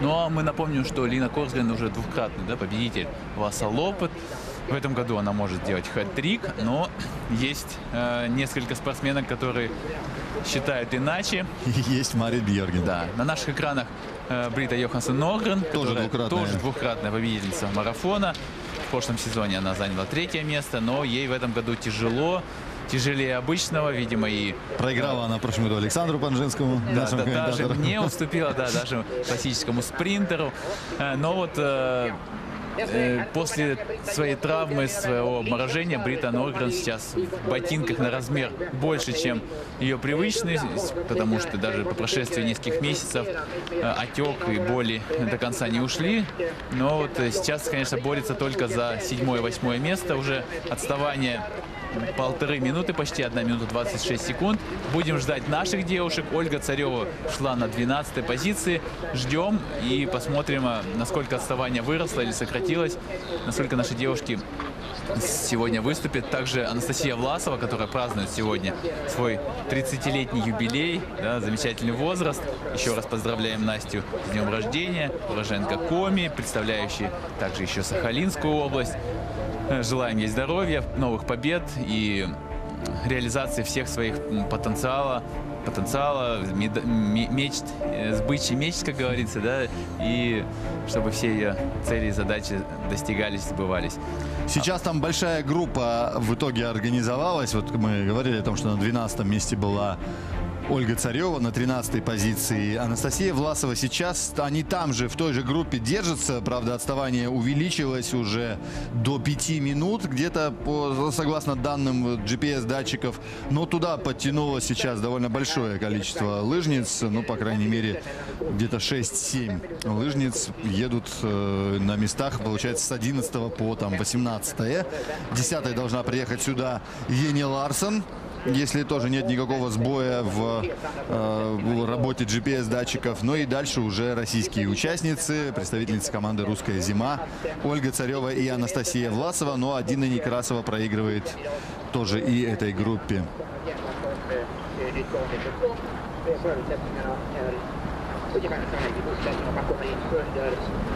Ну, а мы напомним, что Лина Корсгрен уже двукратный да, победитель Васолопит. В этом году она может сделать хэт-трик, но есть э, несколько спортсменок, которые считают иначе. Есть Мари Бьерген. Да. На наших экранах э, Брита Йоханссон Норгрен, тоже двукратная. тоже победительница марафона. В прошлом сезоне она заняла третье место, но ей в этом году тяжело тяжелее обычного, видимо, и... Проиграла она в прошлом году Александру Панжинскому, да, да, даже не уступила, да, даже классическому спринтеру. Э, но вот э, Э, после своей травмы, своего морожения, Брита Норгрен сейчас в ботинках на размер больше, чем ее привычный, потому что даже по прошествии нескольких месяцев э, отек и боли до конца не ушли. Но вот э, сейчас, конечно, борется только за седьмое-восьмое место. Уже отставание полторы минуты, почти 1 минута 26 секунд. Будем ждать наших девушек. Ольга Царева шла на 12 позиции. Ждем и посмотрим, а, насколько отставание выросло или сократилось, насколько наши девушки сегодня выступят. Также Анастасия Власова, которая празднует сегодня свой 30-летний юбилей, да, замечательный возраст. Еще раз поздравляем Настю с днем рождения, уроженка Коми, представляющий также еще Сахалинскую область. Э, желаем ей здоровья, новых побед и реализации всех своих потенциала, потенциала, мечт, э, сбычи мечт, как говорится, да, и чтобы все ее цели и задачи достигались, сбывались. Сейчас там большая группа в итоге организовалась. Вот мы говорили о том, что на 12 месте была Ольга Царева на 13 позиции. Анастасия Власова сейчас, они там же, в той же группе держатся. Правда, отставание увеличилось уже до 5 минут, где-то согласно данным GPS-датчиков. Но туда подтянуло сейчас довольно большое количество лыжниц. Ну, по крайней мере, где-то 6-7 лыжниц едут э, на местах, получается, с 11 по там 18. -е. 10 должна приехать сюда Ени Ларсон если тоже нет никакого сбоя в, э, работе GPS-датчиков. Ну и дальше уже российские участницы, представительницы команды «Русская зима» Ольга Царева и Анастасия Власова. Но Дина Некрасова проигрывает тоже и этой группе. Ungefär kommer in under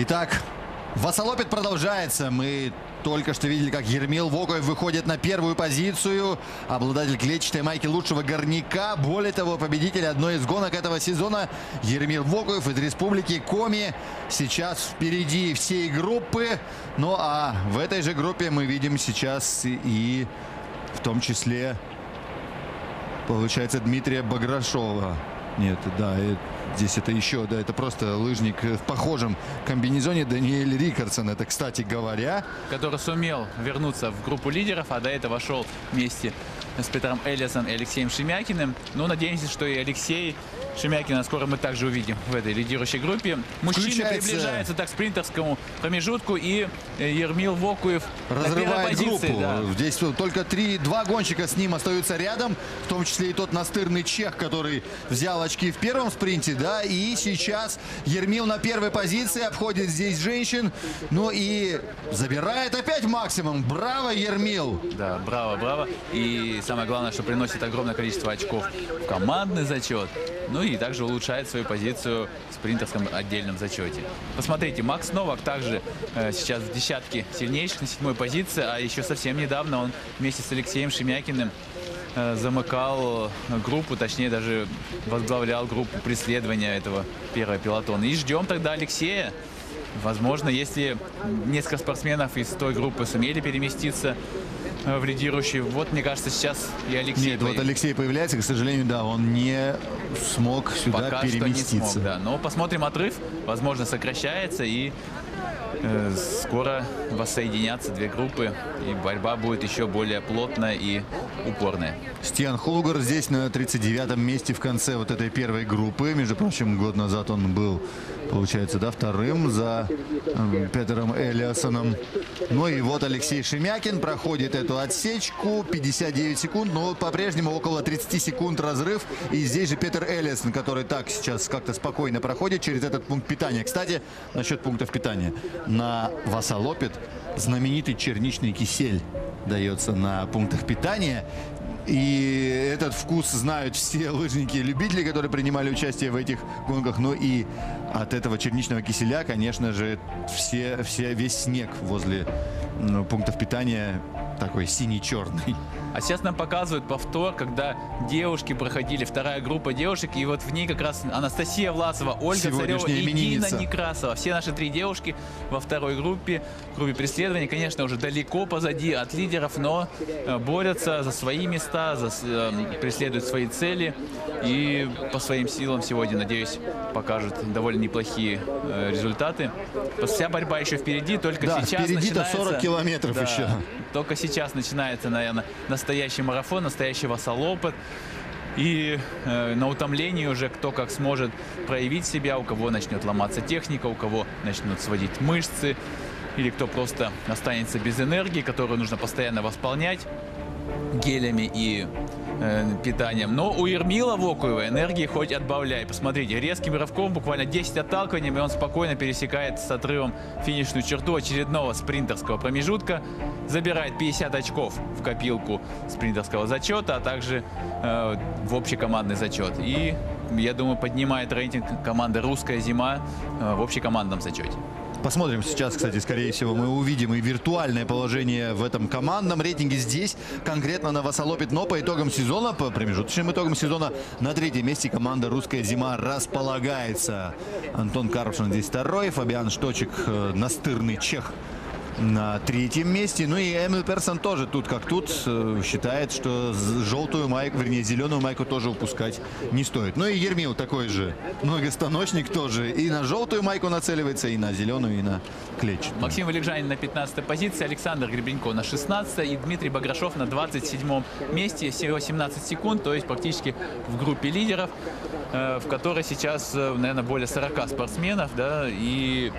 Итак, Васолопит продолжается. Мы только что видели, как Ермил Вокоев выходит на первую позицию. Обладатель клетчатой майки лучшего горняка. Более того, победитель одной из гонок этого сезона Ермил Вокоев из республики Коми. Сейчас впереди всей группы. Ну а в этой же группе мы видим сейчас и в том числе, получается, Дмитрия Баграшова. Нет, да, Здесь это еще, да, это просто лыжник в похожем комбинезоне Даниэль Рикардсон. Это, кстати говоря... Который сумел вернуться в группу лидеров, а до этого шел вместе с Петром Эллисон и Алексеем Шемякиным. Ну, надеемся, что и Алексей Шемякина скоро мы также увидим в этой лидирующей группе. Мужчины Включается... приближаются так к спринтерскому промежутку. И э, Ермил Вокуев разрывает позиции, группу. Да. Здесь только три, два гонщика с ним остаются рядом. В том числе и тот настырный чех, который взял очки в первом спринте. да. И сейчас Ермил на первой позиции обходит здесь женщин. Ну и забирает опять максимум. Браво, Ермил! Да, браво, браво. И самое главное, что приносит огромное количество очков в командный зачет. Ну и также улучшает свою позицию в спринтерском отдельном зачете. Посмотрите, Макс Новак также э, сейчас в десятке сильнейших на седьмой позиции, а еще совсем недавно он вместе с Алексеем Шемякиным э, замыкал группу, точнее даже возглавлял группу преследования этого первого пилотона. И ждем тогда Алексея. Возможно, если несколько спортсменов из той группы сумели переместиться в лидирующий. Вот, мне кажется, сейчас и Алексей. Нет, вот Алексей появляется, к сожалению, да, он не смог сюда Пока переместиться. Что не смог, да. Но посмотрим отрыв. Возможно, сокращается и э, скоро воссоединятся две группы. И борьба будет еще более плотная и упорная. Стиан Холгар здесь на 39-м месте в конце вот этой первой группы. Между прочим, год назад он был, получается, да, вторым за э, Петером Элиасоном. Ну и вот Алексей Шемякин проходит эту отсечку. 59 секунд, но по-прежнему около 30 секунд разрыв. И здесь же Петер Элиасон, который так сейчас как-то спокойно проходит через этот пункт питания. Кстати, насчет пунктов питания. На Васалопит знаменитый черничный кисель дается на пунктах питания. И этот вкус знают все лыжники-любители, которые принимали участие в этих гонках. Ну и от этого черничного киселя, конечно же, все, все, весь снег возле ну, пунктов питания такой синий-черный. А сейчас нам показывают повтор, когда девушки проходили, вторая группа девушек, и вот в ней как раз Анастасия Власова, Ольга Царева и Дина Некрасова. Все наши три девушки во второй группе, группе преследования, конечно, уже далеко позади от лидеров, но э, борются за свои места, за, э, преследуют свои цели и по своим силам сегодня, надеюсь, покажут довольно неплохие э, результаты. Вся борьба еще впереди, только да, сейчас впереди-то 40 километров да, еще. Только сейчас начинается, наверное, настоящий марафон, настоящий вассалопыт. И э, на утомлении уже кто как сможет проявить себя, у кого начнет ломаться техника, у кого начнут сводить мышцы, или кто просто останется без энергии, которую нужно постоянно восполнять гелями и э, питанием. Но у Ермила Вокуева энергии хоть отбавляй. Посмотрите, резким рывком, буквально 10 отталкиваний, и он спокойно пересекает с отрывом финишную черту очередного спринтерского промежутка. Забирает 50 очков в копилку спринтерского зачета, а также э, в общекомандный зачет. И, я думаю, поднимает рейтинг команды «Русская зима» э, в общекомандном зачете. Посмотрим сейчас, кстати, скорее всего, мы увидим и виртуальное положение в этом командном рейтинге здесь, конкретно на Васолопит. Но по итогам сезона, по промежуточным итогам сезона, на третьем месте команда «Русская зима» располагается. Антон Карпшин здесь второй, Фабиан Шточек, э, настырный чех, на третьем месте. Ну и Эмил Персон тоже тут как тут э, считает, что желтую майку, вернее зеленую майку тоже упускать не стоит. Ну и Ермил такой же многостаночник тоже. И на желтую майку нацеливается, и на зеленую, и на клетчатую. Максим Валикжанин на 15 позиции, Александр Гребенько на 16 и Дмитрий Баграшов на 27 месте. Всего 17 секунд, то есть практически в группе лидеров, э, в которой сейчас, э, наверное, более 40 спортсменов, да, и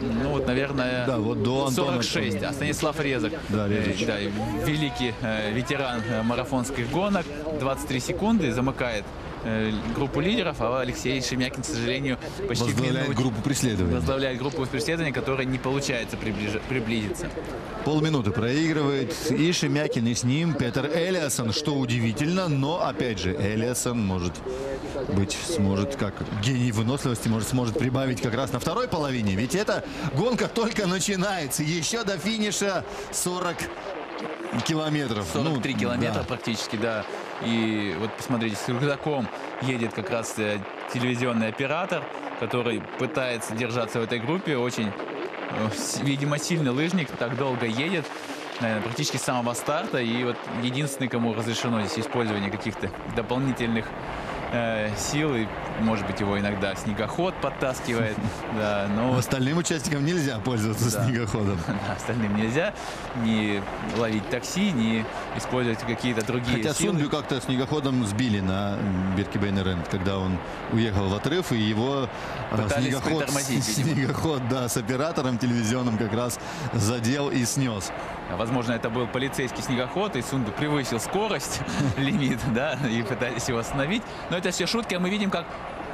ну вот, наверное, да, вот до 46. А Станислав Резок, да, э, да, великий э, ветеран э, марафонских гонок, 23 секунды замыкает э, группу лидеров, а Алексей Шемякин, к сожалению, почти возглавляет минут, группу преследования. Возглавляет группу преследования, которой не получается приближ... приблизиться. Полминуты проигрывает и Шемякин, и с ним Петр Элиасон, что удивительно, но опять же Элиасон может быть сможет как гений выносливости может сможет прибавить как раз на второй половине, ведь эта гонка только начинается, еще до финиша 40 километров. 43 ну, километра да. практически, да. И вот посмотрите, с рюкзаком едет как раз э, телевизионный оператор, который пытается держаться в этой группе. Очень, э, видимо, сильный лыжник, так долго едет. Наверное, практически с самого старта. И вот единственный, кому разрешено здесь использование каких-то дополнительных э, сил. И, может быть, его иногда снегоход подтаскивает. Да, но... Остальным участникам нельзя пользоваться Да. снегоходом. Остальным нельзя ни ловить такси, ни использовать какие-то другие Хотя силы. Сунбю как-то снегоходом сбили на Биркебейн Рент, когда он уехал в отрыв, и его э, Пытались снегоход, снегоход да, с оператором телевизионным как раз задел и снес. Возможно, это был полицейский снегоход, и Сунду превысил скорость, лимит, да, и пытались его остановить. Но это все шутки, а мы видим, как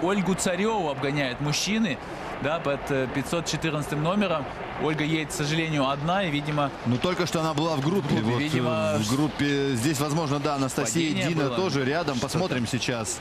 Ольгу Цареву обгоняют мужчины, да, под э, 514 номером. Ольга едет, к сожалению, одна, и, видимо, Ну, только что она была в группе. группе, Вот, э, видимо, в группе здесь, возможно, да, Анастасия Дина было. тоже рядом. Посмотрим сейчас,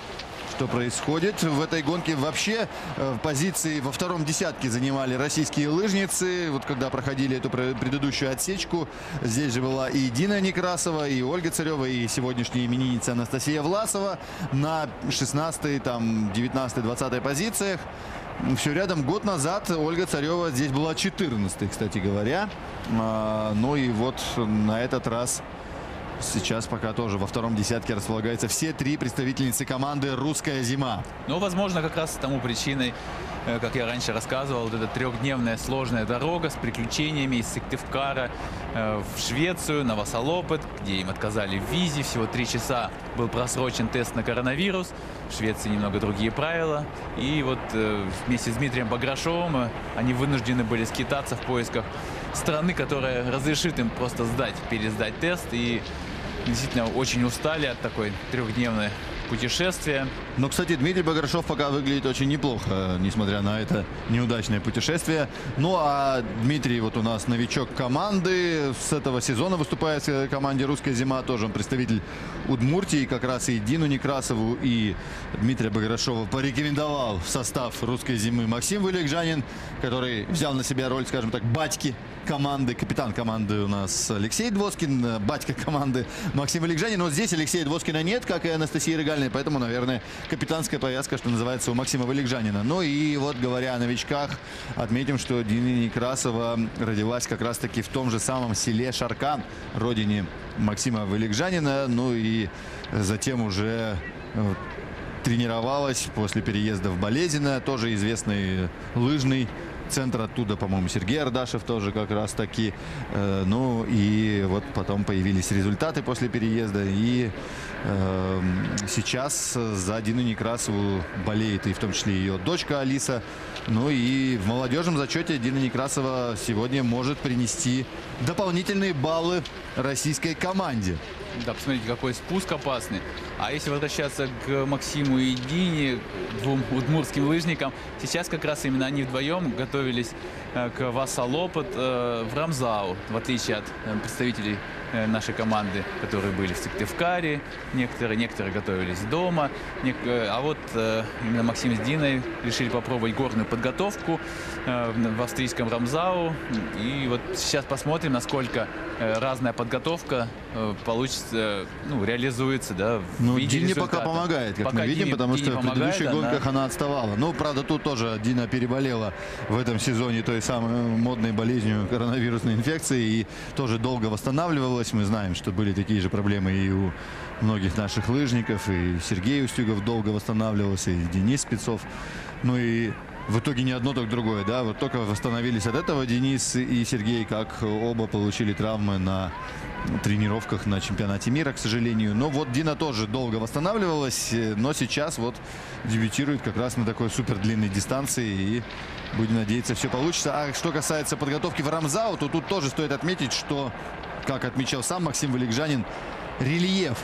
что происходит. В этой гонке вообще э, позиции во втором десятке занимали российские лыжницы. Вот когда проходили эту пре- предыдущую отсечку, здесь же была и Дина Некрасова, и Ольга Царева, и сегодняшняя именинница Анастасия Власова на 16 там 19 20 позициях. Все рядом. Год назад Ольга Царева здесь была 14 кстати говоря. А, ну и вот на этот раз сейчас пока тоже во втором десятке располагаются все три представительницы команды «Русская зима». Ну, возможно, как раз тому причиной, э, как я раньше рассказывал, вот эта трехдневная сложная дорога с приключениями из Сыктывкара э, в Швецию, на Васалопет, где им отказали в визе. Всего три часа был просрочен тест на коронавирус. В Швеции немного другие правила. И вот э, вместе с Дмитрием Баграшовым они вынуждены были скитаться в поисках страны, которая разрешит им просто сдать, пересдать тест. И действительно очень устали от такой трехдневной путешествия. Но, кстати, Дмитрий Баграшов пока выглядит очень неплохо, несмотря на это неудачное путешествие. Ну, а Дмитрий вот у нас новичок команды. С этого сезона выступает в команде «Русская зима». Тоже он представитель Удмуртии. Как раз и Дину Некрасову, и Дмитрия Баграшова порекомендовал в состав «Русской зимы» Максим Вылегжанин, который взял на себя роль, скажем так, батьки команды. Капитан команды у нас Алексей Двоскин, батька команды Максим Вылегжанин. Но здесь Алексея Двоскина нет, как и Анастасии Рыгальной, поэтому, наверное, капитанская повязка, что называется, у Максима Валикжанина. Ну и вот, говоря о новичках, отметим, что Дина Некрасова родилась как раз-таки в том же самом селе Шаркан, родине Максима Валикжанина. Ну и затем уже э, тренировалась после переезда в Болезино, тоже известный лыжный центр оттуда, по-моему, Сергей Ардашев тоже как раз таки. Э, ну и вот потом появились результаты после переезда. И сейчас за Дину Некрасову болеет и в том числе ее дочка Алиса. Ну и в молодежном зачете Дина Некрасова сегодня может принести дополнительные баллы российской команде. Да, посмотрите, какой спуск опасный. А если возвращаться к Максиму и Дине, двум удмуртским лыжникам, сейчас как раз именно они вдвоем готовились э, к Вассалопот э, в Рамзау, в отличие от э, представителей нашей команды, которые были в Сыктывкаре, некоторые, некоторые готовились дома. А вот именно Максим с Диной решили попробовать горную подготовку в, австрийском Рамзау. И вот сейчас посмотрим, насколько разная подготовка получится, ну, реализуется, да, в Ну, Дине пока помогает, как Пока мы видим, Дине- потому Дине что в помогает, предыдущих она- гонках она отставала. Ну, правда, тут тоже Дина переболела в этом сезоне той самой модной болезнью коронавирусной инфекции и тоже долго восстанавливалась. Мы знаем, что были такие же проблемы и у многих наших лыжников, и Сергей Устюгов долго восстанавливался, и Денис Спецов. Ну и в итоге не одно, так другое, да, вот только восстановились от этого Денис и Сергей, как оба получили травмы на тренировках на чемпионате мира, к сожалению. Но вот Дина тоже долго восстанавливалась, э, но сейчас вот дебютирует как раз на такой супер длинной дистанции и будем надеяться, все получится. А что касается подготовки в Рамзау, то тут тоже стоит отметить, что, как отмечал сам Максим Валикжанин, рельеф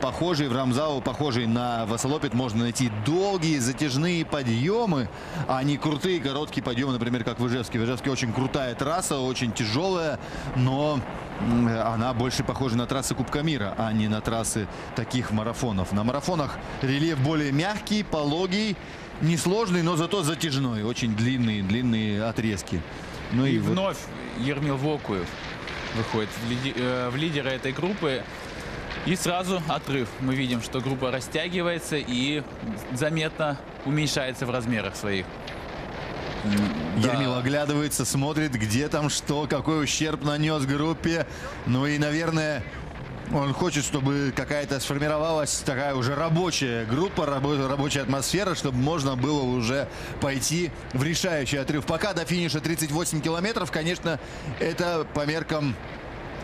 похожий в Рамзау, похожий на Васолопит, можно найти долгие затяжные подъемы, а не крутые короткие подъемы, например, как в Ижевске. В Ижевске очень крутая трасса, очень тяжелая, но она больше похожа на трассы Кубка мира, а не на трассы таких марафонов. На марафонах рельеф более мягкий, пологий, несложный, но зато затяжной. Очень длинные, длинные отрезки. Ну И и, вот вновь Ермил Вокуев выходит в, лиди- э, в лидера этой группы. И сразу отрыв. Мы видим, что группа растягивается и заметно уменьшается в размерах своих. Да. Ермил оглядывается, смотрит, где там что, какой ущерб нанес группе. Ну и, наверное, он хочет, чтобы какая-то сформировалась такая уже рабочая группа, рабо- рабочая атмосфера, чтобы можно было уже пойти в решающий отрыв. Пока до финиша 38 километров, конечно, это по меркам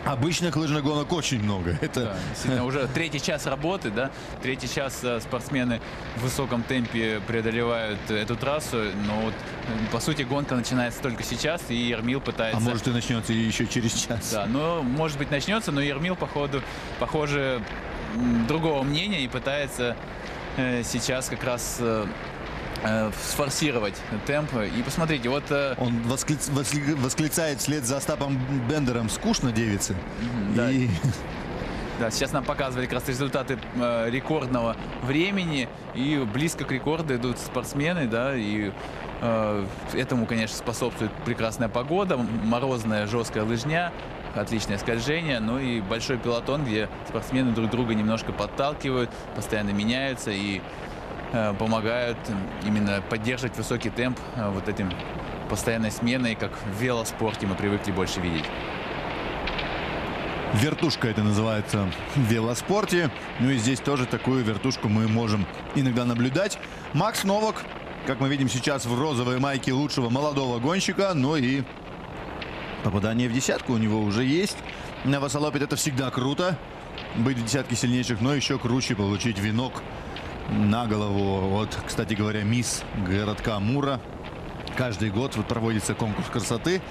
обычных лыжных гонок очень много. Это Да, уже третий час работы, да, третий час э, спортсмены в высоком темпе преодолевают эту трассу, но вот, э, по сути, гонка начинается только сейчас, и Ермил пытается... а может и начнется еще через час. Да, ну, может быть, начнется, но Ермил, походу, похоже, другого мнения и пытается э, сейчас как раз сфорсировать темп. И посмотрите, вот э, Он восклиц- восклицает вслед за Остапом Бендером «Скучно, девицы». да. И Да, сейчас нам показывали как раз результаты э, рекордного времени. И близко к рекорду идут спортсмены, да, и э, этому, конечно, способствует прекрасная погода, морозная, жесткая лыжня, отличное скольжение, ну и большой пилотон, где спортсмены друг друга немножко подталкивают, постоянно меняются и э, помогают именно поддерживать высокий темп э, вот этим постоянной сменой, как в велоспорте мы привыкли больше видеть. Вертушка это называется в велоспорте. Ну и здесь тоже такую вертушку мы можем иногда наблюдать. Макс Новак, как мы видим сейчас в розовой майке лучшего молодого гонщика. Ну и попадание в десятку у него уже есть. На Васолопит это всегда круто. Быть в десятке сильнейших, но еще круче получить венок на голову. Вот, кстати говоря, мисс городка Мура. Каждый год вот проводится конкурс красоты.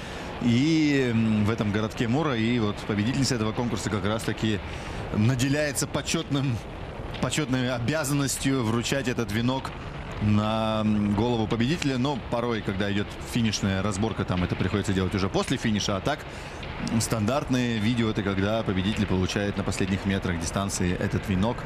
И в этом городке Мура. И вот победительница этого конкурса как раз-таки наделяется почетным, почетной обязанностью вручать этот венок на голову победителя. Но порой, когда идет финишная разборка, там это приходится делать уже после финиша. А так м, стандартное видео это когда победитель получает на последних метрах дистанции этот венок.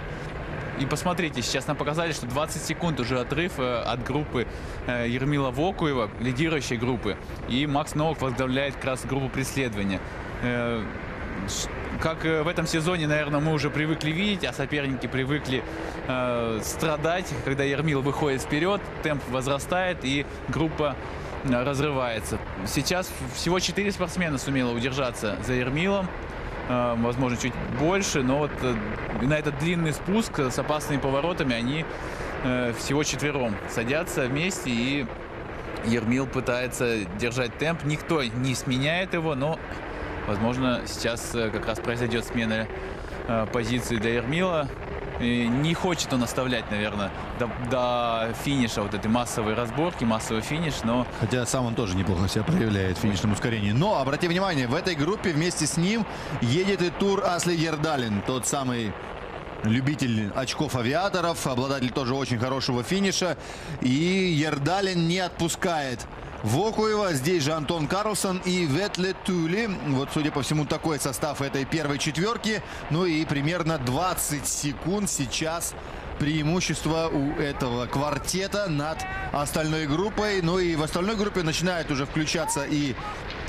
И посмотрите, сейчас нам показали, что 20 секунд уже отрыв э, от группы э, Ермила Вокуева, лидирующей группы. И Макс Новак возглавляет как раз группу преследования. Э, Как в этом сезоне, наверное, мы уже привыкли видеть, а соперники привыкли э, страдать, когда Ермил выходит вперед, темп возрастает и группа разрывается. Сейчас всего 4 спортсмена сумело удержаться за Ермилом. Э, возможно, чуть больше, но вот э, на этот длинный спуск с опасными поворотами они э, всего четвером садятся вместе и Ермил пытается держать темп. Никто не сменяет его, но, возможно, сейчас как раз произойдет смена позиции для Ермила. Не хочет он оставлять, наверное, до, до финиша вот этой массовой разборки, массовый финиш, но Хотя сам он тоже неплохо себя проявляет в финишном ускорении. Но, обрати внимание, в этой группе вместе с ним едет и Тур Асли Ердалин, тот самый любитель очков авиаторов, обладатель тоже очень хорошего финиша. И Ердалин не отпускает Вокуева. Здесь же Антон Карлсон и Ветле Тули. Вот, судя по всему, такой состав этой первой четверки. Ну и примерно 20 секунд сейчас преимущество у этого квартета над остальной группой. Ну и в остальной группе начинают уже включаться и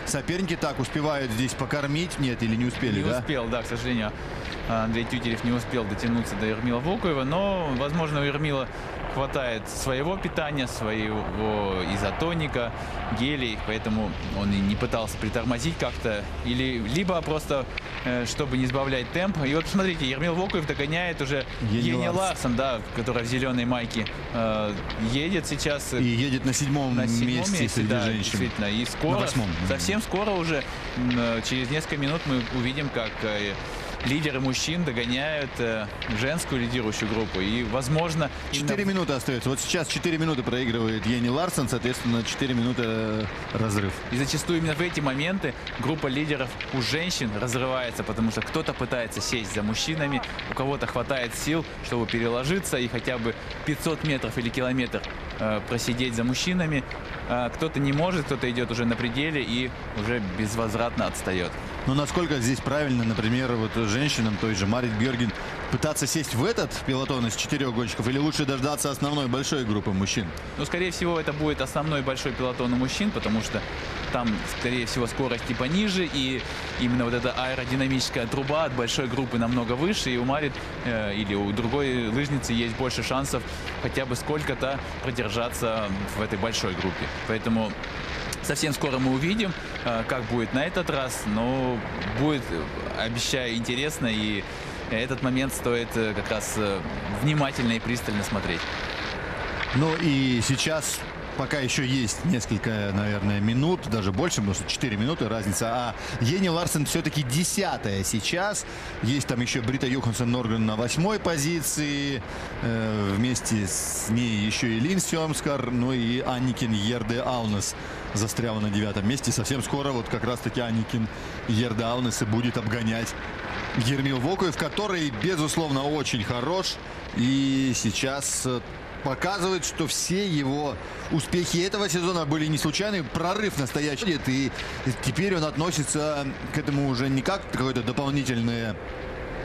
соперники. Так, успевают здесь покормить. Нет, или не успели, не да? успел, да, к сожалению. Андрей Тютерев не успел дотянуться до Ермила Вокуева, но, возможно, у Ермила хватает своего питания, своего изотоника, гелей, поэтому он и не пытался притормозить как-то, или либо просто, э, чтобы не сбавлять темп. И вот посмотрите, Ермил Вокуев догоняет уже Ени. Ларсон, да, которая в зеленой майке э, едет сейчас. И едет на седьмом, на седьмом месте, месте, среди да, женщин. действительно. И скоро, На восьмом. совсем скоро уже, э, через несколько минут мы увидим, как э, лидеры мужчин догоняют э, женскую лидирующую группу. И, возможно, именно Четыре минуты остается. Вот сейчас 4 минуты проигрывает Ени Ларсен, соответственно, 4 минуты э, разрыв. И зачастую именно в эти моменты группа лидеров у женщин разрывается, потому что кто-то пытается сесть за мужчинами, у кого-то хватает сил, чтобы переложиться и хотя бы 500 метров или километр э, просидеть за мужчинами. А кто-то не может, кто-то идет уже на пределе и уже безвозвратно отстает. Но насколько здесь правильно, например, вот женщинам, той же Марит Бьорген, пытаться сесть в этот пилотон из четырех гонщиков или лучше дождаться основной большой группы мужчин? Но, скорее всего, это будет основной большой пилотон у мужчин, потому что там, скорее всего, скорость типа ниже, и именно вот эта аэродинамическая труба от большой группы намного выше, и у Марит э, или у другой лыжницы есть больше шансов хотя бы сколько-то продержаться в этой большой группе. Поэтому совсем скоро мы увидим, э, как будет на этот раз, но будет, обещаю, интересно, и этот момент стоит э, как раз э, внимательно и пристально смотреть. Ну и сейчас пока еще есть несколько, наверное, минут, даже больше, потому что 4 минуты разница. А Ени Ларсен все-таки десятая сейчас. Есть там еще Брита Йоханссон Норгрен на восьмой позиции. Э, вместе с ней еще и Лин Сёмскар, ну и Анникин Ерде Аунес застряла на девятом месте. Совсем скоро вот как раз-таки Анникин Ерде Аунес и будет обгонять Ермил Вокуев, который, безусловно, очень хорош. И сейчас э, показывает, что все его успехи этого сезона были не случайны. Прорыв настоящий. И теперь он относится к этому уже не как какое-то дополнительное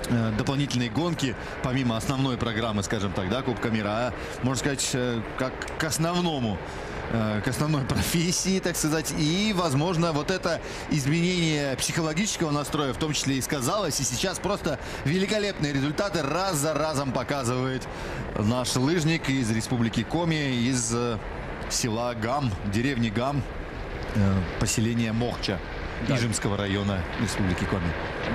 э, дополнительные гонки, помимо основной программы, скажем так, да, Кубка мира, а, можно сказать, э, как к основному э, к основной профессии, так сказать. И, возможно, вот это изменение психологического настроя в том числе и сказалось. И сейчас просто великолепные результаты раз за разом показывает наш лыжник из республики Коми, из э, села Гам, деревни Гам, э, поселения Мохча. Ижемского района Республики Коми.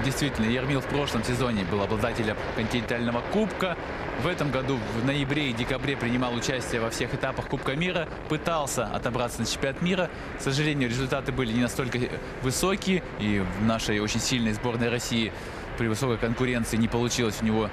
Действительно, Ермил в прошлом сезоне был обладателем континентального кубка. В этом году в ноябре и декабре принимал участие во всех этапах Кубка мира. Пытался отобраться на чемпионат мира. К сожалению, результаты были не настолько высокие. И в нашей очень сильной сборной России при высокой конкуренции не получилось у него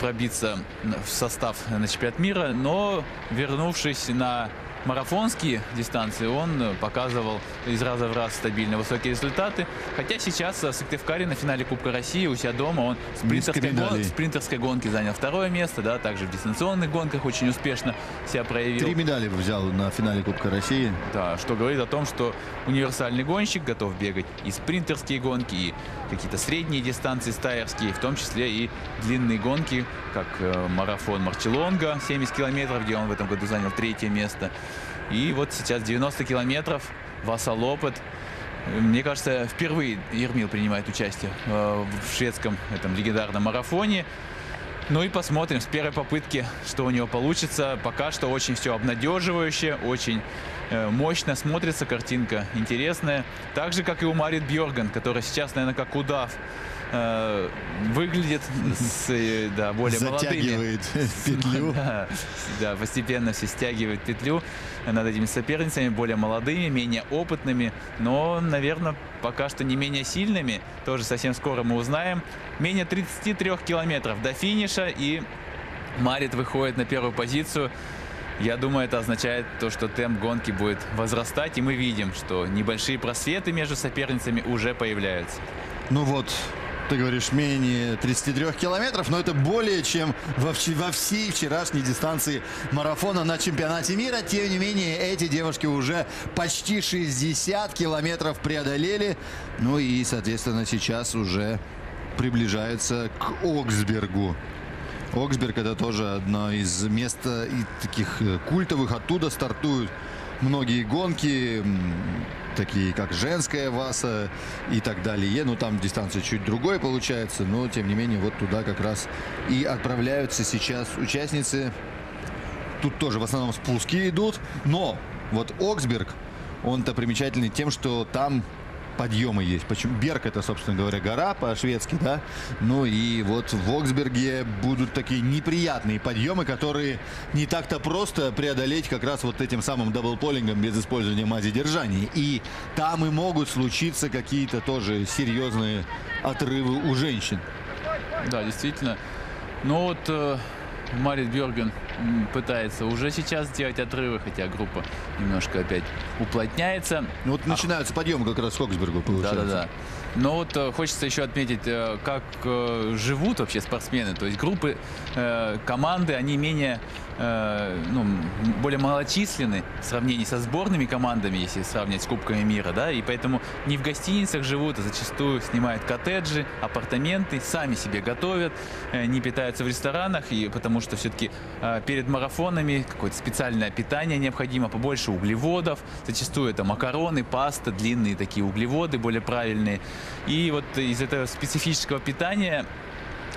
пробиться в состав на чемпионат мира. Но вернувшись на марафонские дистанции он показывал из раза в раз стабильно высокие результаты. Хотя сейчас в Сыктывкаре на финале Кубка России у себя дома он в спринтерской, гон- в спринтерской гонке занял второе место, да, также в дистанционных гонках очень успешно себя проявил. Три медали взял на финале Кубка России. Да, что говорит о том, что универсальный гонщик готов бегать и спринтерские гонки, и какие-то средние дистанции стайерские, в том числе и длинные гонки, как э, марафон Марчелонга 70 километров, где он в этом году занял третье место. И вот сейчас 90 километров, Васалопет. Мне кажется, впервые Ермил принимает участие э, в шведском этом легендарном марафоне. Ну и посмотрим с первой попытки, что у него получится. Пока что очень все обнадеживающе, очень э, мощно смотрится картинка, интересная. Так же, как и у Марит Бьорган, которая сейчас, наверное, как удав э, выглядит с да, более молодыми. Затягивает петлю. Да, да, постепенно все стягивают петлю над этими соперницами, более молодыми, менее опытными, но, наверное, пока что не менее сильными. Тоже совсем скоро мы узнаем. Менее 33 километров до финиша и Марит выходит на первую позицию. Я думаю, это означает то, что темп гонки будет возрастать, и мы видим, что небольшие просветы между соперницами уже появляются. Ну вот, ты говоришь, менее 33 километров, но это более чем во, во всей вчерашней дистанции марафона на чемпионате мира. Тем не менее, эти девушки уже почти 60 километров преодолели. Ну и, соответственно, сейчас уже приближаются к Оксбергу. Оксберг это тоже одно из мест э, и таких э, культовых. Оттуда стартуют многие гонки, такие как женская васа и так далее. Ну, там дистанция чуть другой получается, но, тем не менее, вот туда как раз и отправляются сейчас участницы. Тут тоже в основном спуски идут, но вот Оксберг, он-то примечательный тем, что там подъемы есть. Почему? Берг это, собственно говоря, гора по-шведски, да? Ну и вот в Оксберге будут такие неприятные подъемы, которые не так-то просто преодолеть как раз вот этим самым даблполингом без использования мази держания. И там и могут случиться какие-то тоже серьезные отрывы у женщин. Да, действительно. Но вот э, Марит Берген пытается уже сейчас сделать отрывы, хотя группа немножко опять уплотняется. Ну вот начинаются а... подъемы как раз в Коксбергу, получается. Да-да-да. Но вот э, хочется еще отметить, э, как э, живут вообще спортсмены. То есть группы, команды, они менее, ну, более малочисленны в сравнении со сборными командами, если сравнивать с Кубками мира, да, и поэтому не в гостиницах живут, а зачастую снимают коттеджи, апартаменты, сами себе готовят, не питаются в ресторанах, и потому что все-таки перед марафонами какое-то специальное питание необходимо, побольше углеводов, зачастую это макароны, паста, длинные такие углеводы, более правильные. И вот из этого специфического питания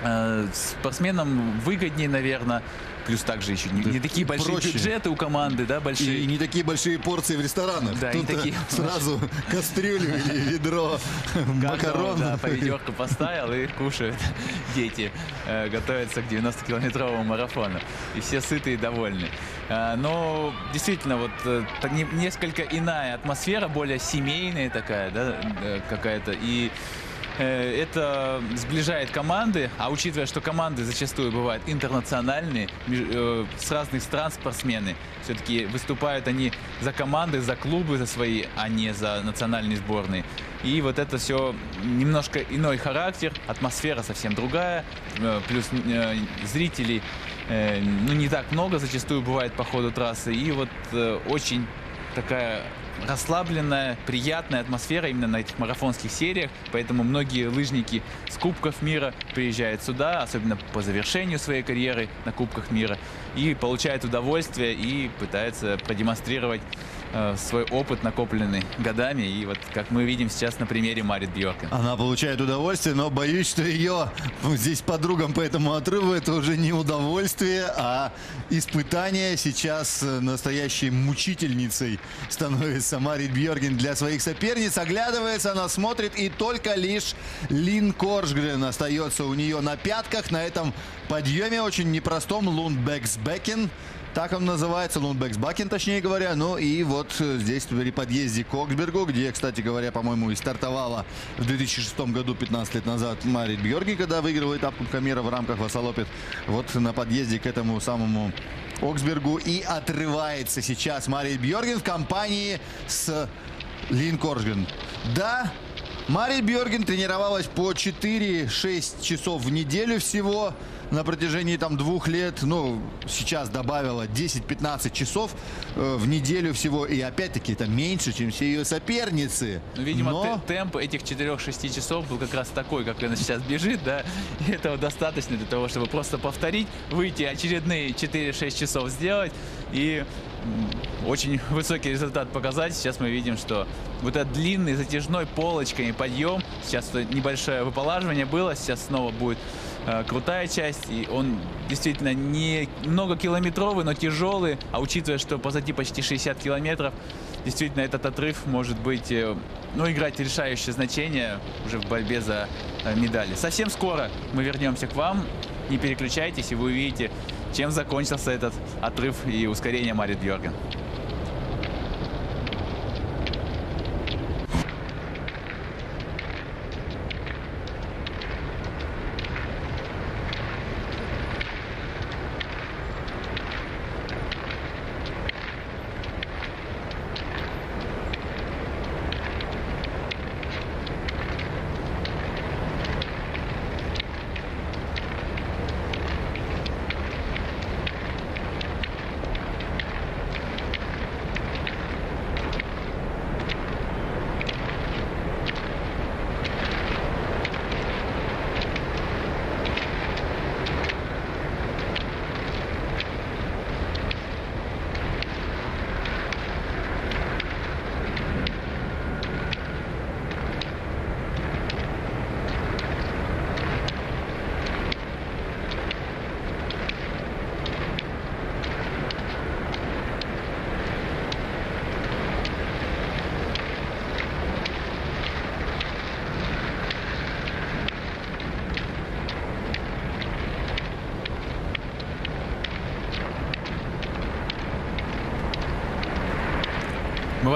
э, спортсменам выгоднее, наверное, плюс также еще не, не такие большие проще. бюджеты у команды, да, большие. И, и не такие большие порции в ресторанах. Да, Тут такие. сразу кастрюлю или ведро макарон. Да, по ведерку поставил и кушают дети. Э, готовятся к 90-километровому марафону. И все сыты и довольны. Э, но действительно, вот э, несколько иная атмосфера, более семейная такая, да, какая-то. И Э, это сближает команды, а учитывая, что команды зачастую бывают интернациональные, э, с разных стран спортсмены, все-таки выступают они за команды, за клубы, за свои, а не за национальные сборные. И вот это все немножко иной характер, атмосфера совсем другая, э, плюс зрителей ну, не так много зачастую бывает по ходу трассы. И вот очень такая расслабленная, приятная атмосфера именно на этих марафонских сериях, поэтому многие лыжники с Кубков мира приезжают сюда, особенно по завершению своей карьеры на Кубках мира, и получают удовольствие и пытаются продемонстрировать свой опыт, накопленный годами. И вот как мы видим сейчас на примере Марит Бьоркен. Она получает удовольствие, но боюсь, что ее здесь подругам по этому отрыву это уже не удовольствие, а испытание. Сейчас настоящей мучительницей становится Марит Бьорген для своих соперниц. Оглядывается, она смотрит, и только лишь Лин Коржгрен остается у нее на пятках на этом подъеме очень непростом Лундбексбекен. Так он называется, Лундбексбакен, точнее говоря. Ну и вот э, здесь при подъезде к Оксбергу, где, кстати говоря, по-моему, и стартовала в 2006 году, 15 лет назад, Марит Бьорги, когда выигрывает этап Кубка мира в рамках Васалопит. Вот на подъезде к этому самому Оксбергу и отрывается сейчас Марит Бьорген в компании с Лин Коржген. Да, Мария Бьорген тренировалась по 4-6 часов в неделю всего на протяжении там двух лет. Ну, сейчас добавила 10-15 часов э, в неделю всего. И опять-таки это меньше, чем все ее соперницы. Ну, видимо, Но... темп этих 4-6 часов был как раз такой, как она сейчас бежит, да. И этого достаточно для того, чтобы просто повторить, выйти очередные 4-6 часов сделать и очень высокий результат показать. Сейчас мы видим, что вот этот длинный затяжной полочками подъем, сейчас небольшое выполаживание было, сейчас снова будет э, крутая часть. И он действительно не многокилометровый, но тяжелый. А учитывая, что позади почти 60 километров, действительно этот отрыв может быть, э, ну, играть решающее значение уже в борьбе за э, медали. Совсем скоро мы вернемся к вам. Не переключайтесь, и вы увидите чем закончился этот отрыв и ускорение Марит Бьорген.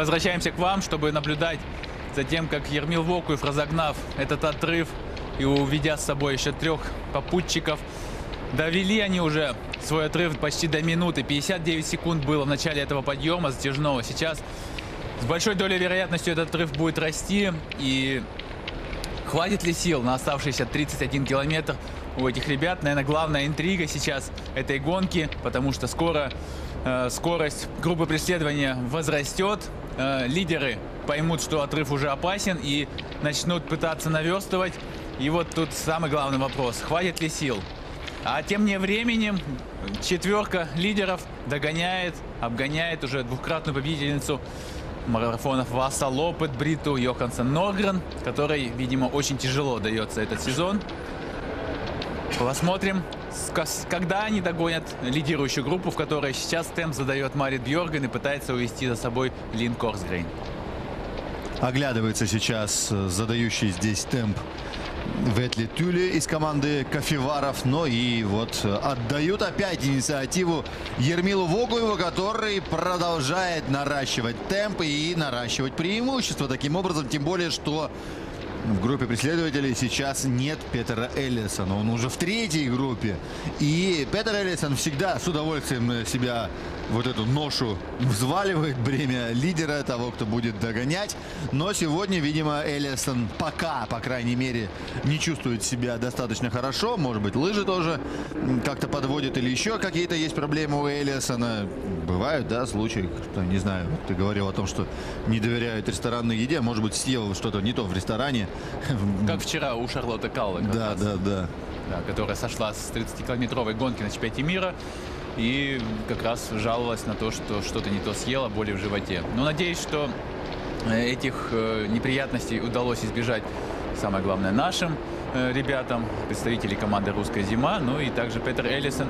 Возвращаемся к вам, чтобы наблюдать за тем, как Ермил Вокуев, разогнав этот отрыв и уведя с собой еще трех попутчиков, довели они уже свой отрыв почти до минуты. 59 секунд было в начале этого подъема затяжного. Сейчас с большой долей вероятности этот отрыв будет расти. И хватит ли сил на оставшиеся 31 километр у этих ребят? Наверное, главная интрига сейчас этой гонки, потому что скоро э, скорость группы преследования возрастет. Э, лидеры поймут, что отрыв уже опасен и начнут пытаться наверстывать. И вот тут самый главный вопрос. Хватит ли сил? А тем не временем четверка лидеров догоняет, обгоняет уже двукратную победительницу марафонов Васа Лопет, Бриту Йоханссон Норгрен, которой, видимо, очень тяжело дается этот сезон. Посмотрим, когда они догонят лидирующую группу, в которой сейчас темп задает Марит Бьорген и пытается увести за собой Лин Корсгрейн. Оглядывается сейчас э, задающий здесь темп Ветли Тюли из команды Кофеваров. Но и вот отдают опять инициативу Ермилу Вогуеву, который продолжает наращивать темп и наращивать преимущество. Таким образом, тем более, что в группе преследователей сейчас нет Петера Эллисона. Он уже в третьей группе. И Петер Эллисон всегда с удовольствием себя вот эту ношу взваливает бремя лидера, того, кто будет догонять. Но сегодня, видимо, Эллисон пока, по крайней мере, не чувствует себя достаточно хорошо. Может быть, лыжи тоже как-то подводят или еще какие-то есть проблемы у Эллисона. Бывают, да, случаи, что, не знаю, ты говорил о том, что не доверяют ресторанной еде. Может быть, съел что-то не то в ресторане. Как вчера у Шарлотты Каллы. Да, да, да. Да, которая сошла с 30-километровой гонки на чемпионате мира и как раз жаловалась на то, что что-то не то съела, боли в животе. Но надеюсь, что э, этих э, неприятностей удалось избежать, самое главное, нашим э, ребятам, представителей команды «Русская зима». Ну и также Петер Эллисон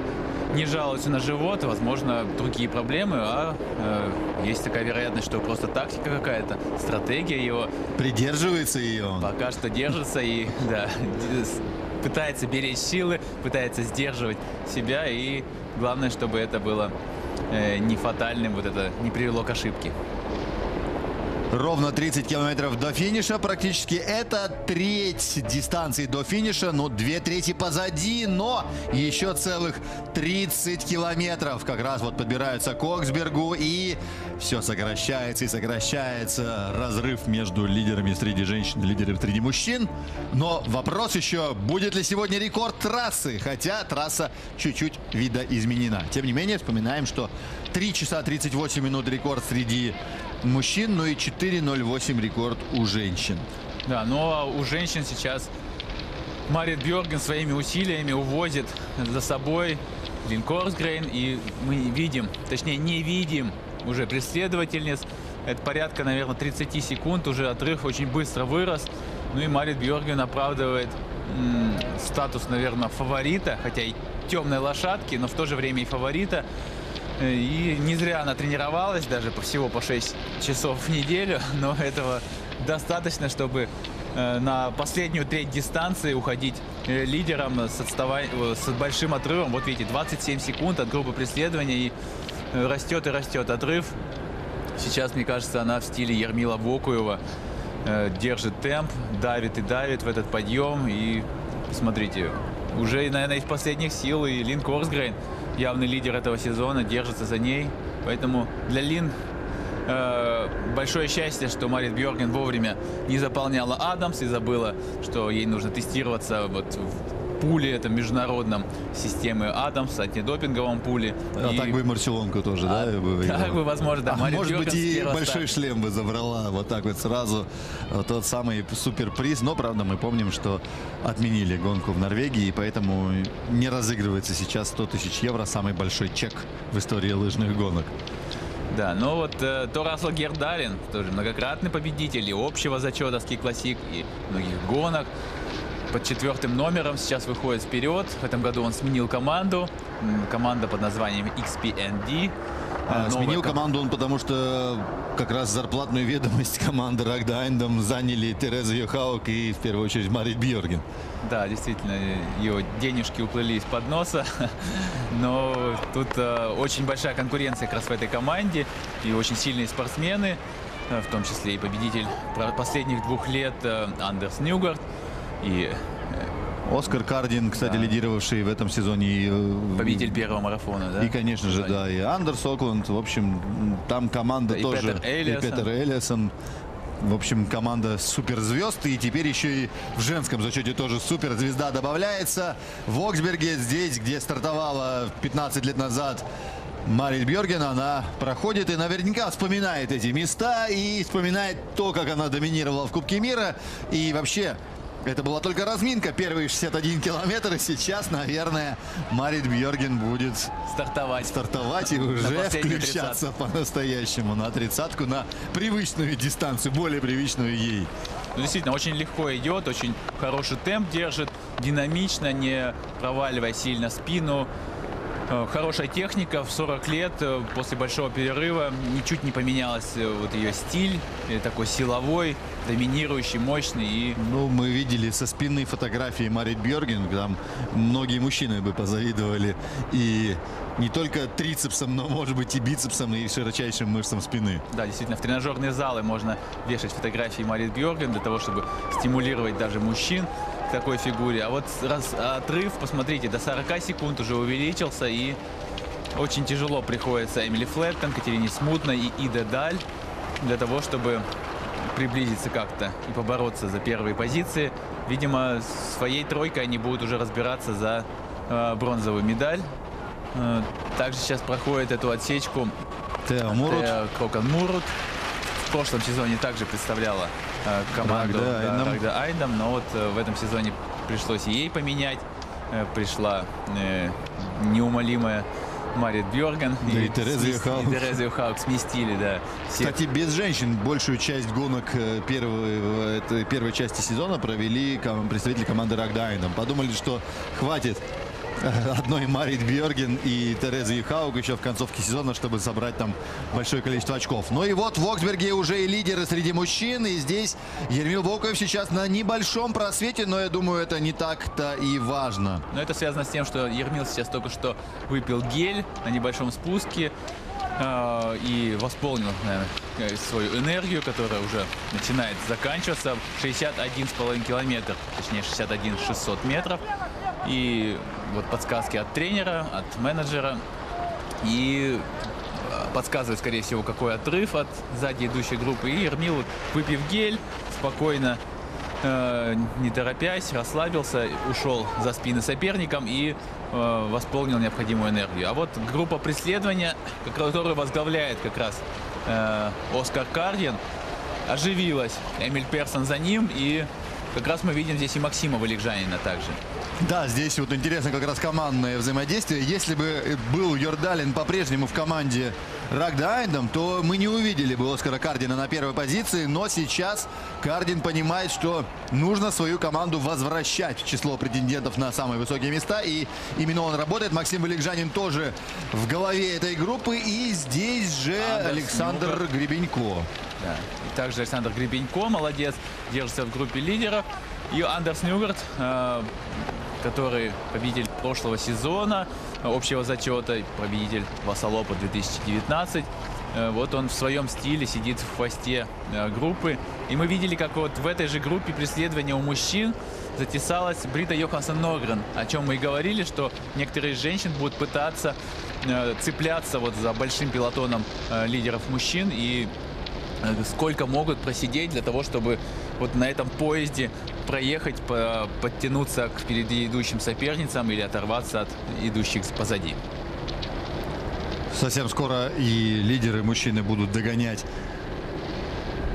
не жалуется на живот, возможно, другие проблемы, а э, есть такая вероятность, что просто тактика какая-то, стратегия его. Придерживается ее. Пока что держится и, да, пытается беречь силы, пытается сдерживать себя и Главное, чтобы это было э, не фатальным, вот это не привело к ошибке. Ровно 30 километров до финиша. Практически это треть дистанции до финиша. Ну, две трети позади, но еще целых 30 километров. Как раз вот подбираются к Оксбергу. И все сокращается и сокращается. Разрыв между лидерами среди женщин и лидерами среди мужчин. Но вопрос еще, будет ли сегодня рекорд трассы? Хотя трасса чуть-чуть видоизменена. Тем не менее, вспоминаем, что 3 часа 38 минут рекорд среди мужчин, но и 4.08 рекорд у женщин. Да, но у женщин сейчас Марит Бьорген своими усилиями увозит за собой Лин Корсгрейн. И мы видим, точнее не видим уже преследовательниц. Это порядка, наверное, 30 секунд. Уже отрыв очень быстро вырос. Ну и Марит Бьорген оправдывает статус, наверное, фаворита. Хотя и темной лошадки, но в то же время и фаворита. И не зря она тренировалась, даже всего по 6 часов в неделю, но этого достаточно, чтобы э, на последнюю треть дистанции уходить э, лидером с, отставай... Э, с большим отрывом. Вот видите, 27 секунд от группы преследования и растет и растет отрыв. Сейчас, мне кажется, она в стиле Ермила Бокуева держит темп, давит и давит в этот подъем. И смотрите, уже, наверное, из последних сил и Лин Корсгрейн явный лидер этого сезона, держится за ней. Поэтому для Лин э, большое счастье, что Марит Бьорген вовремя не заполняла Адамс и забыла, что ей нужно тестироваться вот в пуле, это международном системы Адамс, антидопинговом пуле. А и... так бы и Марселонку тоже, а, да? Бы так бы, возможно, да. А может быть и большой старта. шлем бы забрала вот так вот сразу тот самый суперприз. Но, правда, мы помним, что отменили гонку в Норвегии, и поэтому не разыгрывается сейчас 100 тысяч евро, самый большой чек в истории лыжных гонок. Да, но вот э, Торасо Гердалин, тоже многократный победитель и общего зачета ски классик, и многих гонок под четвертым номером сейчас выходит вперед. В этом году он сменил команду. Команда под названием XPND. А, сменил команду он, потому что как раз зарплатную ведомость команды Рагдайндом заняли Тереза Йохаук и в первую очередь Марит Бьорген. Да, действительно, ее денежки уплыли из-под носа. Но тут э, очень большая конкуренция как раз в этой команде и очень сильные спортсмены. э, в том числе и победитель последних двух лет э, Андерс Ньюгард и Оскар Кардин, кстати, Да. лидировавший в этом сезоне. И, э, победитель первого марафона. Да? И, конечно же, да, и Андерс Окланд. В общем, там команда Да, и тоже. Петер Элиассон. И Петер Элиассон. В общем, команда суперзвезд. И теперь еще и в женском зачете тоже суперзвезда добавляется. В Оксберге, здесь, где стартовала 15 лет назад Марит Бьорген, она проходит и наверняка вспоминает эти места и вспоминает то, как она доминировала в Кубке мира. И вообще, это была только разминка, первые 61 километр. И сейчас, наверное, Марит Бьорген будет Стартовать. стартовать и уже включаться по-настоящему на тридцатку, на привычную дистанцию, более привычную ей. Ну, действительно, очень легко идет, очень хороший темп держит, динамично, не проваливая сильно спину. Э, Хорошая техника в 40 лет э, после большого перерыва ничуть не поменялась э, вот ее стиль, такой силовой, доминирующий, мощный и Ну, мы видели со спины фотографии Марит Бьорген, там многие мужчины бы позавидовали и не только трицепсом, но, может быть, и бицепсом, и широчайшим мышцам спины. Да, действительно, в тренажерные залы можно вешать фотографии Марит Бьорген для того, чтобы стимулировать даже мужчин к такой фигуре. А вот раз, отрыв, посмотрите, до 40 секунд уже увеличился и очень тяжело приходится Эмили Флеттон, Катерине Смутно и Ида Даль для того, чтобы приблизиться как-то и побороться за первые позиции. Видимо, своей тройкой они будут уже разбираться за э, бронзовую медаль. Э, также сейчас проходит эту отсечку Тео Мурут. Тео Крокон Мурут. В прошлом сезоне также представляла команду Рагда да, Айндам. Рагда Айндам, но вот э, в этом сезоне пришлось и ей поменять. Э, пришла э, неумолимая Марит Бьорган. Да и Терезию Хаук. И Терезию Хаук сместили, да. всех. Кстати, без женщин большую часть гонок э, первой, первой части сезона провели представители команды Рагдайном. Подумали, что хватит э, одной Марит Бьорген и Терезы Юхаук еще в концовке сезона, чтобы собрать там большое количество очков. Ну и вот в Оксберге уже и лидеры среди мужчин. И здесь Ермил Волков сейчас на небольшом просвете, но я думаю, это не так-то и важно. Но это связано с тем, что Ермил сейчас только что выпил гель на небольшом спуске э, и восполнил наверное, э, свою энергию, которая уже начинает заканчиваться. 61,5 километр, точнее 61 600 метров. И вот подсказки от тренера, от менеджера. И э, подсказывает, скорее всего, какой отрыв от сзади идущей группы. И Ермил, выпив гель, спокойно э, не торопясь, расслабился, ушел за спины соперникам и э, восполнил необходимую энергию. А вот группа преследования, которую возглавляет как раз э, Оскар Кардин, оживилась. Эмиль Персон за ним и как раз мы видим здесь и Максима Валикжанина также. Да, здесь вот интересно как раз командное взаимодействие. Если бы был Йордалин по-прежнему в команде Рагда Айндом, то мы не увидели бы Оскара Кардина на первой позиции. Но сейчас Кардин понимает, что нужно свою команду возвращать в число претендентов на самые высокие места. И именно он работает. Максим Валикжанин тоже в голове этой группы. И здесь же Андерс Александр Ньюгард. Гребенько. Да. И также Александр Гребенько, молодец, держится в группе лидеров. И Андерс Ньюгард, э, который победитель прошлого сезона, общего зачета, победитель Васалопа 2019. Э, Вот он в своем стиле сидит в хвосте э, группы. И мы видели, как вот в этой же группе преследования у мужчин затесалась Брита Йоханссон Ногрен, о чем мы и говорили, что некоторые из женщин будут пытаться э, цепляться вот за большим пилотоном лидеров мужчин и сколько могут просидеть для того, чтобы вот на этом поезде проехать, по- подтянуться к впереди идущим соперницам или оторваться от идущих позади. Совсем скоро и лидеры мужчины будут догонять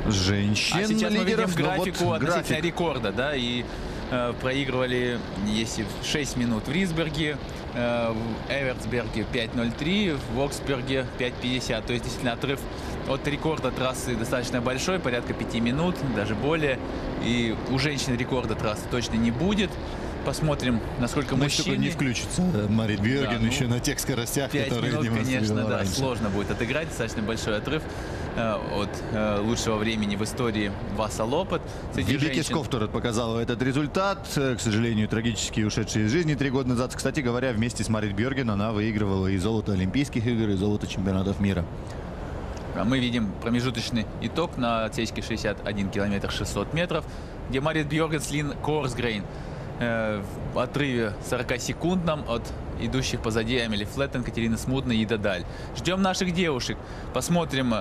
женщин А сейчас мы лидеров. видим но вот графику относительно график. рекорда, да, и э, проигрывали, если 6 минут в Рисберге, э, в Эверцберге 5.03, в Оксберге 5.50. То есть действительно отрыв от рекорда трассы достаточно большой, порядка 5 минут, даже более. И у женщин рекорда трассы точно не будет. Посмотрим, насколько Ну, если только мужчины... не включится э, Марит Бьерген Да, ну, еще на тех скоростях, 5 которые минут, конечно, да, раньше. сложно будет отыграть. Достаточно большой отрыв э, от э, лучшего времени в истории Васалоппет. женщин. Скофтеруд показала этот результат. К сожалению, трагически ушедший из жизни три года назад. Кстати говоря, вместе с Марит Бьерген она выигрывала и золото Олимпийских игр, и золото чемпионатов мира. А мы видим промежуточный итог на отсечке 61 километр 600 метров, где Марит Бьорген с Лин Корсгрейн э, в отрыве 40-секундном от идущих позади Эмили Флеттен, Катерины Смутной и Дадаль. Ждем наших девушек. Посмотрим,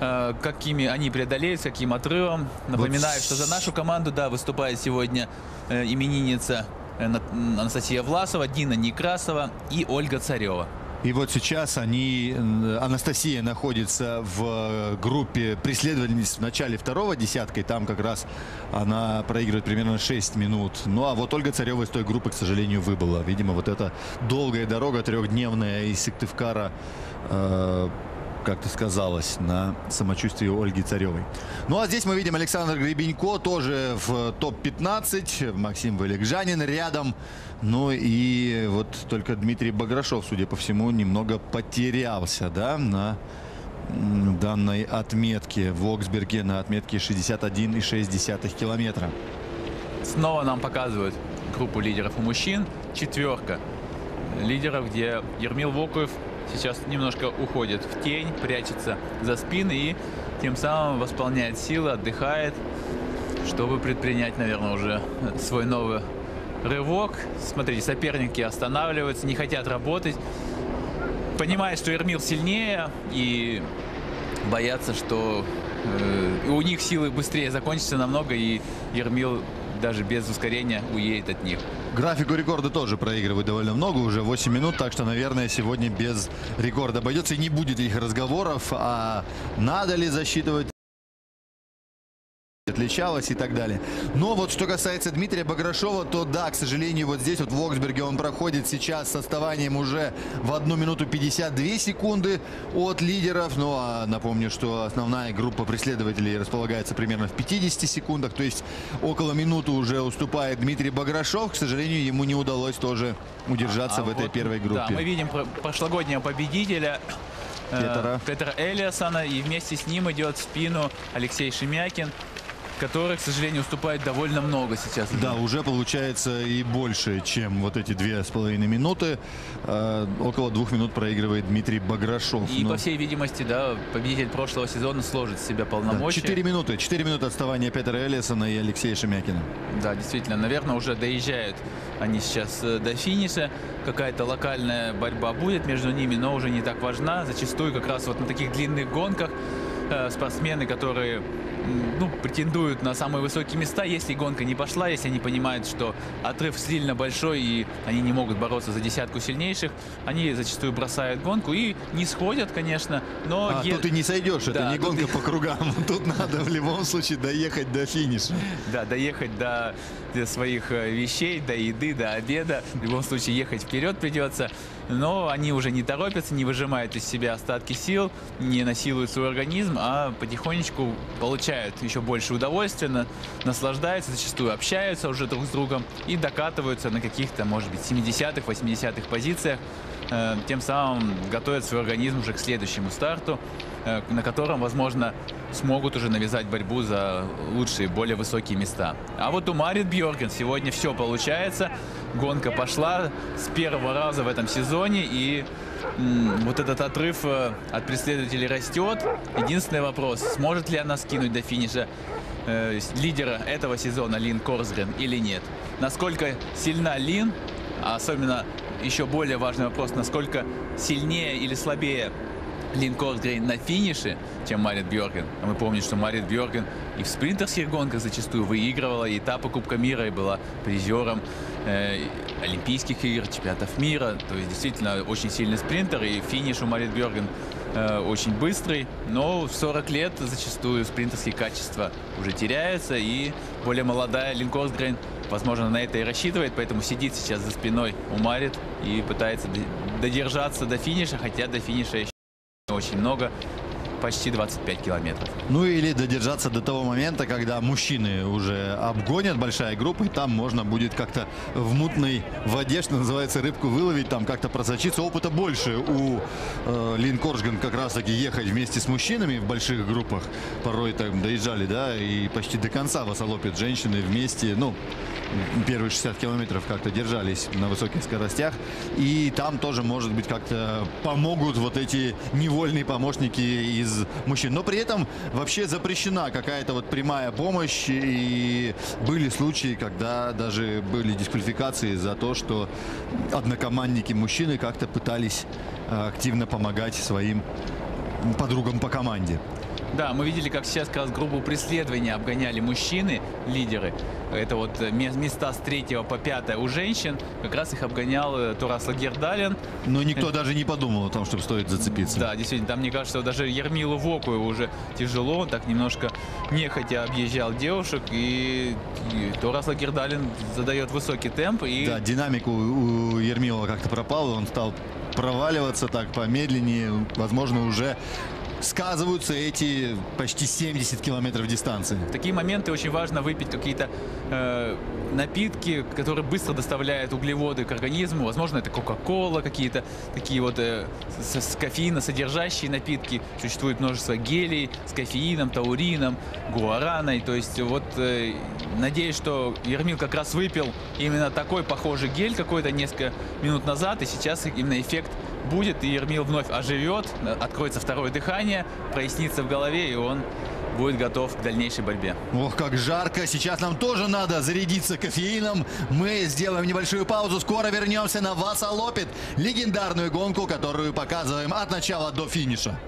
э, какими они преодолеют, с каким отрывом. Напоминаю, что за нашу команду, да, выступает сегодня э, именинница э, Анастасия Власова, Дина Некрасова и Ольга Царева. И вот сейчас они, Анастасия находится в э, группе преследовательниц в начале второго десятка, и там как раз она проигрывает примерно 6 минут. Ну а вот Ольга Царева из той группы, к сожалению, выбыла. Видимо, вот эта долгая дорога трехдневная из Сыктывкара э, как-то сказалось на самочувствии Ольги Царевой. Ну а здесь мы видим Александр Гребенько тоже в топ-15, Максим Валикжанин рядом. Ну и вот только Дмитрий Баграшов, судя по всему, немного потерялся, да, на данной отметке в Оксберге на отметке 61,6 километра. Снова нам показывают группу лидеров у мужчин. Четверка лидеров, где Ермил Вокуев сейчас немножко уходит в тень, прячется за спины и тем самым восполняет силы, отдыхает, чтобы предпринять, наверное, уже свой новый рывок. Смотрите, соперники останавливаются, не хотят работать. Понимают, что Ермил сильнее и боятся, что э, у них силы быстрее закончатся намного, и Ермил даже без ускорения уедет от них. Графику рекорда тоже проигрывают довольно много, уже 8 минут, так что, наверное, сегодня без рекорда обойдется и не будет их разговоров, а надо ли засчитывать отличалась и так далее. Но вот что касается Дмитрия Баграшова, то да, к сожалению, вот здесь вот в Оксберге он проходит сейчас с отставанием уже в 1 минуту 52 секунды от лидеров. Ну а напомню, что основная группа преследователей располагается примерно в 50 секундах, то есть около минуты уже уступает Дмитрий Баграшов. К сожалению, ему не удалось тоже удержаться А в этой вот, первой группе. Да, мы видим про- прошлогоднего победителя э, Петера. Петра Элиасона, и вместе с ним идет в спину Алексей Шемякин, который, к сожалению, уступает довольно много сейчас. Да, уже получается и больше, чем вот эти две с половиной минуты. Э, около двух минут проигрывает Дмитрий Баграшов. И, Но- по всей видимости, да, победитель прошлого сезона сложит с себя Да, полномочия. Четыре минуты. Четыре минуты отставания Петра Элисона и Алексея Шемякина. Да, действительно, наверное, уже доезжают они сейчас э, до финиша. Какая-то локальная борьба будет между ними, но уже не так важна. Зачастую как раз вот на таких длинных гонках э, спортсмены, которые ну, претендуют на самые высокие места, если гонка не пошла, если они понимают, что отрыв сильно большой и они не могут бороться за десятку сильнейших, они зачастую бросают гонку и не сходят, конечно, но... А е- тут и не сойдешь, это Да, не тут гонка и- по кругам. Тут надо в любом случае доехать до финиша. Да, доехать до, до своих э, вещей, до еды, до обеда. В любом случае ехать вперед придется. Но они уже не торопятся, не выжимают из себя остатки сил, не насилуют свой организм, а потихонечку получают еще больше удовольствия, на- наслаждаются, зачастую общаются уже друг с другом и докатываются на каких-то, может быть, 70-х, 80-х позициях. Э, Тем самым готовят свой организм уже к следующему старту, на котором, возможно, смогут уже навязать борьбу за лучшие, более высокие места. А вот у Марит Бьорген сегодня все получается. Гонка пошла с первого раза в этом сезоне, и вот этот отрыв э, от преследователей растет. Единственный вопрос, сможет ли она скинуть до финиша э, лидера этого сезона Лин Корсгрен или нет. Насколько сильна Лин, а особенно еще более важный вопрос, насколько сильнее или слабее Лин Корсгрейн на финише, чем Марит Бьорген. А мы помним, что Марит Бьорген и в спринтерских гонках зачастую выигрывала и этапы Кубка мира, и была призером э, Олимпийских игр, чемпионатов мира. То есть действительно очень сильный спринтер, и финиш у Марит Бьорген э, очень быстрый. Но в 40 лет зачастую спринтерские качества уже теряются, и более молодая Лин Корсгрейн, возможно, на это и рассчитывает, поэтому сидит сейчас за спиной у Марит и пытается додержаться до финиша, хотя до финиша еще очень много, почти 25 километров. Ну или додержаться до того момента, когда мужчины уже обгонят большая группа, и там можно будет как-то в мутной воде, что называется, рыбку выловить, там как-то просочиться. Опыта больше у э, Лин Коржган как раз-таки ехать вместе с мужчинами в больших группах. Порой там доезжали, да, и почти до конца высолопят женщины вместе, ну, первые 60 километров как-то держались на высоких скоростях. И там тоже, может быть, как-то помогут вот эти невольные помощники из мужчин. Но при этом вообще запрещена какая-то вот прямая помощь. И были случаи, когда даже были дисквалификации за то, что однокомандники мужчины как-то пытались э, активно помогать своим подругам по команде. Да, мы видели, как сейчас как раз группу преследования обгоняли мужчины, лидеры. Это вот э, места с третьего по пятое у женщин. Как раз их обгонял э, Турас Лагердалин. Но никто даже не подумал о том, чтобы стоит зацепиться. Да, действительно, там, мне кажется, даже Ермилу Вокуеву уже тяжело. Он так немножко нехотя объезжал девушек. И, и Турас Лагердалин задает высокий темп. И... Да, динамику у Ермилова как-то пропала. Он стал проваливаться так помедленнее. Возможно, уже сказываются эти почти 70 километров дистанции. В такие моменты очень важно выпить какие-то э, напитки, которые быстро доставляют углеводы к организму. Возможно, это Кока-Кола, какие-то такие вот э, с, с кофеина содержащие напитки. Существует множество гелей с кофеином, таурином, гуараной. То есть вот э, надеюсь, что Ермил как раз выпил именно такой похожий гель какой-то несколько минут назад, и сейчас именно эффект будет, и Ермил вновь оживет, откроется второе дыхание, прояснится в голове, и он будет готов к дальнейшей борьбе. Ох, как жарко. Сейчас нам тоже надо зарядиться кофеином. Мы сделаем небольшую паузу. Скоро вернемся на Васа Лопит. Легендарную гонку, которую показываем от начала до финиша.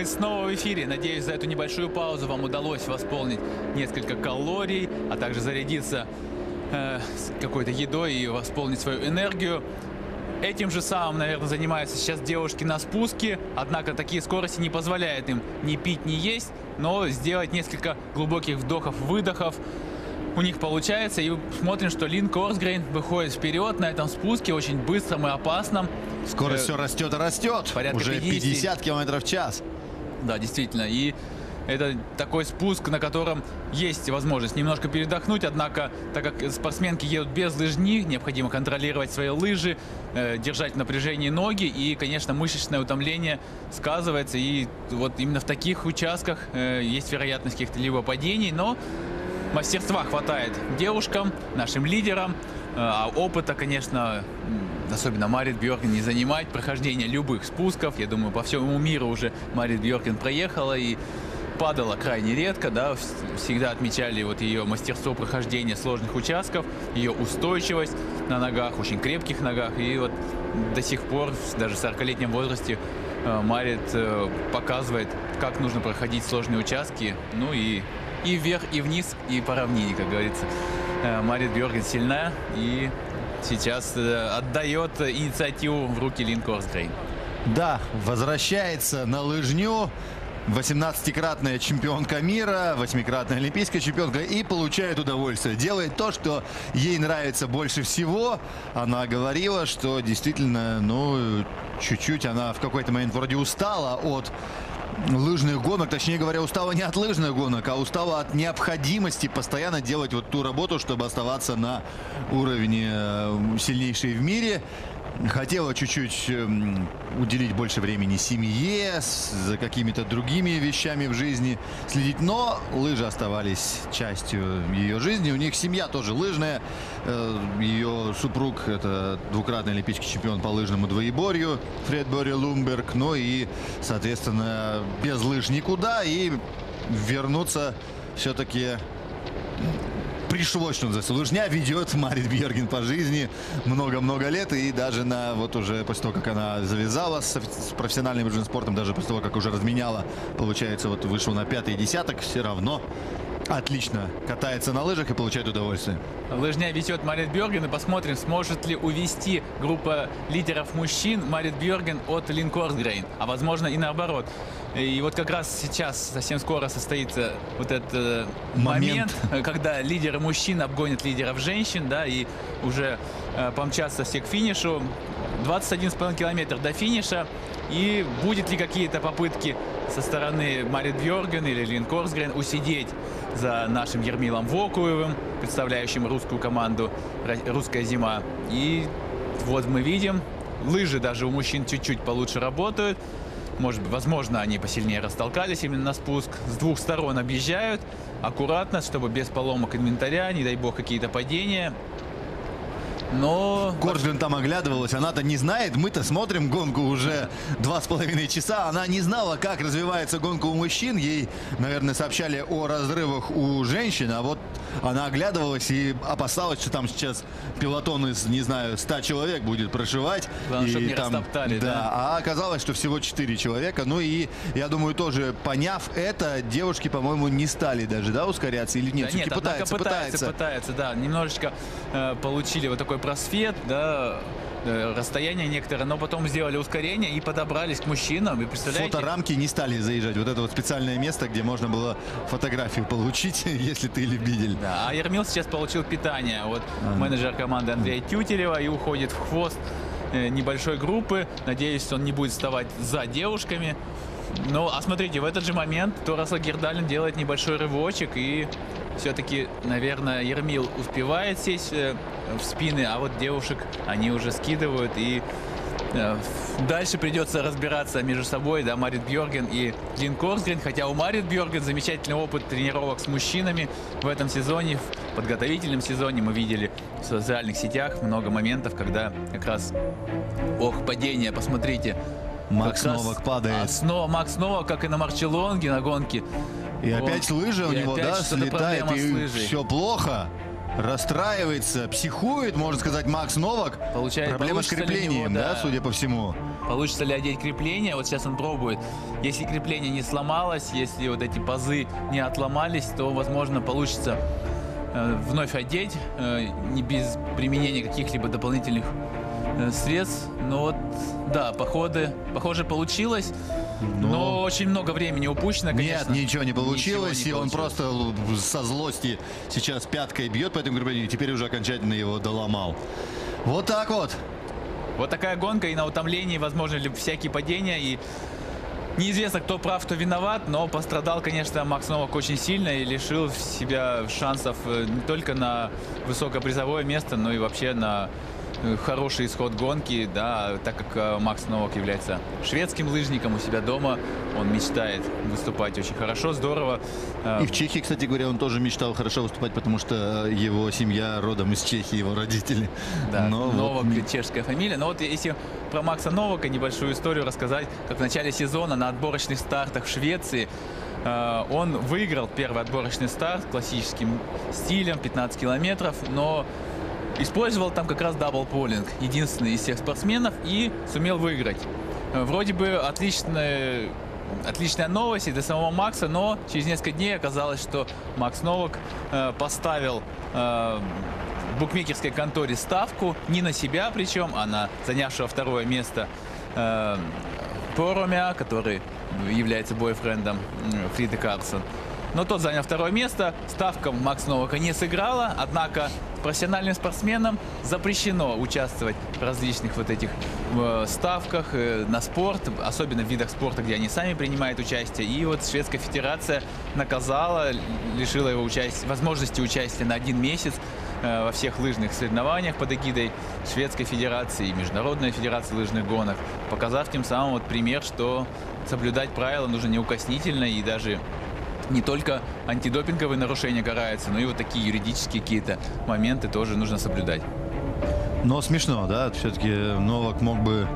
Мы снова в эфире. Надеюсь, за эту небольшую паузу вам удалось восполнить несколько калорий, а также зарядиться э, какой-то едой и восполнить свою энергию. Этим же самым, наверное, занимаются сейчас девушки на спуске, однако такие скорости не позволяют им ни пить, ни есть, но сделать несколько глубоких вдохов-выдохов у них получается. И смотрим, что Лин Корсгрейн выходит вперед на этом спуске, очень быстром и опасном. Скорость э, все растет и растет. Порядка Уже 50, 50 километров в час. Да, действительно. И это такой спуск, на котором есть возможность немножко передохнуть, однако, так как спортсменки едут без лыжни, необходимо контролировать свои лыжи, э, держать в напряжении ноги, и, конечно, мышечное утомление сказывается, и вот именно в таких участках э, есть вероятность каких-то либо падений, но мастерства хватает девушкам, нашим лидерам, э, а опыта, конечно, особенно Марит Бьорген, не занимать прохождение любых спусков. Я думаю, по всему миру уже Марит Бьорген проехала и падала крайне редко, да, всегда отмечали вот ее мастерство прохождения сложных участков, ее устойчивость на ногах, очень крепких ногах, и вот до сих пор, даже в 40-летнем возрасте, э, Марит э, показывает, как нужно проходить сложные участки, ну и, и вверх, и вниз, и по равнине, как говорится. Э, Марит Бьорген сильная и сейчас э, отдает инициативу в руки Лин Корсгрейн. Да, возвращается на лыжню 18-кратная чемпионка мира, 8-кратная олимпийская чемпионка и получает удовольствие. Делает то, что ей нравится больше всего. Она говорила, что действительно, ну, чуть-чуть она в какой-то момент вроде устала от лыжных гонок, точнее говоря, устала не от лыжных гонок, а устала от необходимости постоянно делать вот ту работу, чтобы оставаться на уровне э, сильнейшей в мире хотела чуть-чуть эм, уделить больше времени семье, за какими-то другими вещами в жизни следить. Но лыжи оставались частью ее жизни. У них семья тоже лыжная. Э, ее супруг это двукратный олимпийский чемпион по лыжному двоеборью Фред Бёрре Лундберг. Ну и, соответственно, без лыж никуда. И вернуться все-таки пришлось, что называется. Лыжня ведет Марит Бьерген по жизни много-много лет. И даже на вот уже после того, как она завязала с, с профессиональным лыжным спортом, даже после того, как уже разменяла, получается, вот вышел на пятый десяток, все равно отлично катается на лыжах и получает удовольствие. Лыжня ведет Марит Бьорген, и посмотрим, сможет ли увести группа лидеров мужчин Марит Бьорген от Лин Корсгрейн, а возможно и наоборот. И вот как раз сейчас, совсем скоро состоится вот этот э, момент, момент когда лидеры мужчин обгонят лидеров женщин, да, и уже э, помчатся все к финишу. 21,5 километр до финиша. И будет ли какие-то попытки со стороны Марит Бьорген или Лин Корсгрен усидеть за нашим Ермилом Вокуевым, представляющим русскую команду «Русская зима». И вот мы видим, лыжи даже у мужчин чуть-чуть получше работают. Может быть, возможно, они посильнее растолкались именно на спуск. С двух сторон объезжают аккуратно, чтобы без поломок инвентаря, не дай бог, какие-то падения. Но... Корджин там оглядывалась, она-то не знает. Мы-то смотрим гонку уже два с половиной часа. Она не знала, как развивается гонка у мужчин. Ей, наверное, сообщали о разрывах у женщин. А вот она оглядывалась и опасалась, что там сейчас пилотон из, не знаю, 100 человек будет прошивать. Главное, и чтобы не там, растоптали, да. да. А оказалось, что всего 4 человека. Ну и, я думаю, тоже поняв это, девушки, по-моему, не стали даже, да, ускоряться? Или нет? Да, нет, пытается, пытается, пытается, да. Немножечко э, получили вот такой просвет, да, э, расстояние некоторое, но потом сделали ускорение и подобрались к мужчинам. И представляете... Фоторамки не стали заезжать. Вот это вот специальное место, где можно было фотографию получить, если ты любитель. Да, а Ермил сейчас получил питание. Вот а. менеджер команды Андрея Тютелева и уходит в хвост э, небольшой группы. Надеюсь, он не будет вставать за девушками. Ну, а смотрите, в этот же момент Торас Гердалин делает небольшой рывочек и все-таки, наверное, Ермил успевает сесть э, в спины, а вот девушек они уже скидывают и э, Дальше придется разбираться между собой, да, Марит Бьорген и Лин Корсгрен. Хотя у Марит Бьорген замечательный опыт тренировок с мужчинами в этом сезоне. В подготовительном сезоне мы видели в социальных сетях много моментов, когда как раз... Ох, падение, посмотрите. Макс Новак падает. А снова Макс Новак, как и на Марчелонге, на гонке. И вот. опять лыжи у него, да, слетает, и все плохо. Расстраивается, психует, можно сказать, Макс Новак. Получает, Проблема с креплением, него, да. да, судя по всему. Получится ли одеть крепление? Вот сейчас он пробует. Если крепление не сломалось, если вот эти пазы не отломались, то, возможно, получится э, вновь одеть, э, не без применения каких-либо дополнительных э, средств. Но вот, да, походы, похоже, получилось. Но... Но очень много времени упущено, конечно. Нет, ничего не получилось, ничего не и получилось. он просто со злости сейчас пяткой бьет по этому креплению, и теперь уже окончательно его доломал. Вот так вот. Вот такая гонка, и на утомлении возможно ли всякие падения, и Неизвестно, кто прав, кто виноват, но пострадал, конечно, Макс Новак очень сильно и лишил себя шансов э, не только на высокопризовое место, но и вообще на хороший исход гонки, да, так как э, Макс Новак является шведским лыжником у себя дома, он мечтает выступать очень хорошо, здорово. Э, и в Чехии, кстати говоря, он тоже мечтал хорошо выступать, потому что его семья родом из Чехии, его родители. Да, Но Новак, вот... чешская фамилия. Но вот если про Макса Новака небольшую историю рассказать, как в начале сезона на отборочных стартах в Швеции э, он выиграл первый отборочный старт классическим стилем, 15 километров, но Использовал там как раз даблполинг, единственный из всех спортсменов, и сумел выиграть. Э, вроде бы отличная, отличная новость и для самого Макса, но через несколько дней оказалось, что Макс Новак э, поставил э, букмекерской конторе ставку не на себя причем, а на занявшего второе место э, Поромя, который является бойфрендом Фриды Карлсон. Но тот занял второе место. Ставка Макс Новака не сыграла, однако профессиональным спортсменам запрещено участвовать в различных вот этих э, ставках э, на спорт, особенно в видах спорта, где они сами принимают участие. И вот Шведская Федерация наказала, лишила его участия, возможности участия на один месяц э, во всех лыжных соревнованиях под эгидой Шведской Федерации и Международной Федерации лыжных гонок, показав тем самым вот пример, что соблюдать правила нужно неукоснительно и даже не только антидопинговые нарушения караются, но и вот такие юридические какие-то моменты тоже нужно соблюдать. Но смешно, да? Все-таки Новак мог бы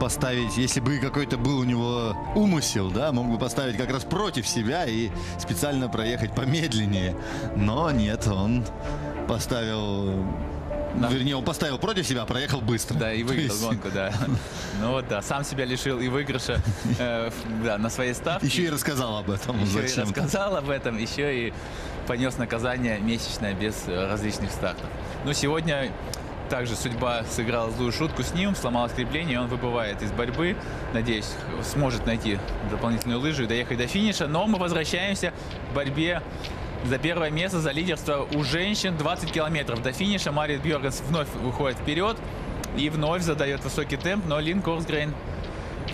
поставить, если бы какой-то был у него умысел, да, мог бы поставить как раз против себя и специально проехать помедленнее. Но нет, он поставил... Да. Вернее, он поставил против себя, а проехал быстро. Да, и выиграл есть гонку, да. Ну вот, да, сам себя лишил и выигрыша э, да, на своей ставке. Еще и рассказал об этом. Еще и рассказал об этом, еще и понес наказание месячное без э, различных стартов. Ну, сегодня также судьба сыграла злую шутку с ним, сломалось крепление, он выбывает из борьбы. Надеюсь, сможет найти дополнительную лыжу и доехать до финиша. Но мы возвращаемся к борьбе за первое место, за лидерство у женщин. 20 километров до финиша. Марит Бьоргенс вновь выходит вперед и вновь задает высокий темп, но Лин Корсгрейн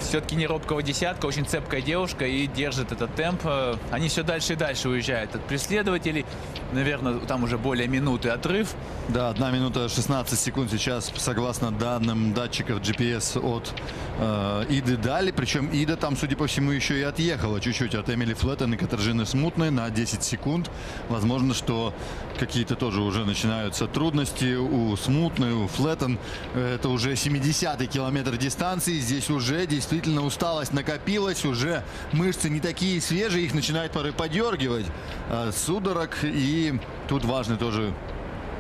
все-таки не робкого десятка, очень цепкая девушка и держит этот темп. Э, Они все дальше и дальше уезжают от преследователей. Наверное, там уже более минуты отрыв. Да, 1 минута 16 секунд сейчас, согласно данным датчиков GPS от э, Иды Дали. Причем Ида там, судя по всему, еще и отъехала чуть-чуть от Эмили Флеттон и Катержины Смутной на 10 секунд. Возможно, что какие-то тоже уже начинаются трудности у Смутной, у Флеттон. Это уже 70-й километр дистанции. Здесь уже действительно усталость накопилась, уже мышцы не такие свежие, их начинает порой подергивать. э, судорог. И тут важно тоже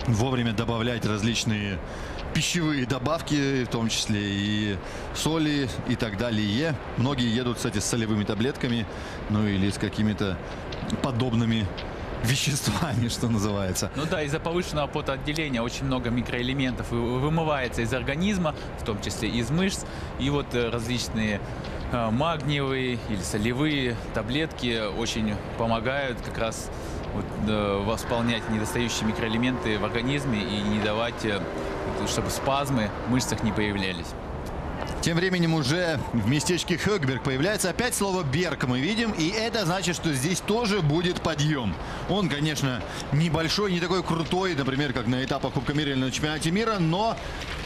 вовремя добавлять различные пищевые добавки, в том числе и соли и так далее. Многие едут, кстати, с солевыми таблетками, ну или с какими-то подобными веществами, что называется. Ну да, из-за повышенного потоотделения очень много микроэлементов вы- вымывается из организма, в том числе из мышц. И вот э, различные э, магниевые или солевые таблетки очень помогают как раз вот, э, восполнять недостающие микроэлементы в организме и не давать, э, чтобы спазмы в мышцах не появлялись. Тем временем уже в местечке Хёкберг появляется опять слово «берг» мы видим, и это значит, что здесь тоже будет подъем. Он, конечно, небольшой, не такой крутой, например, как на этапах Кубка мира или на чемпионате мира, но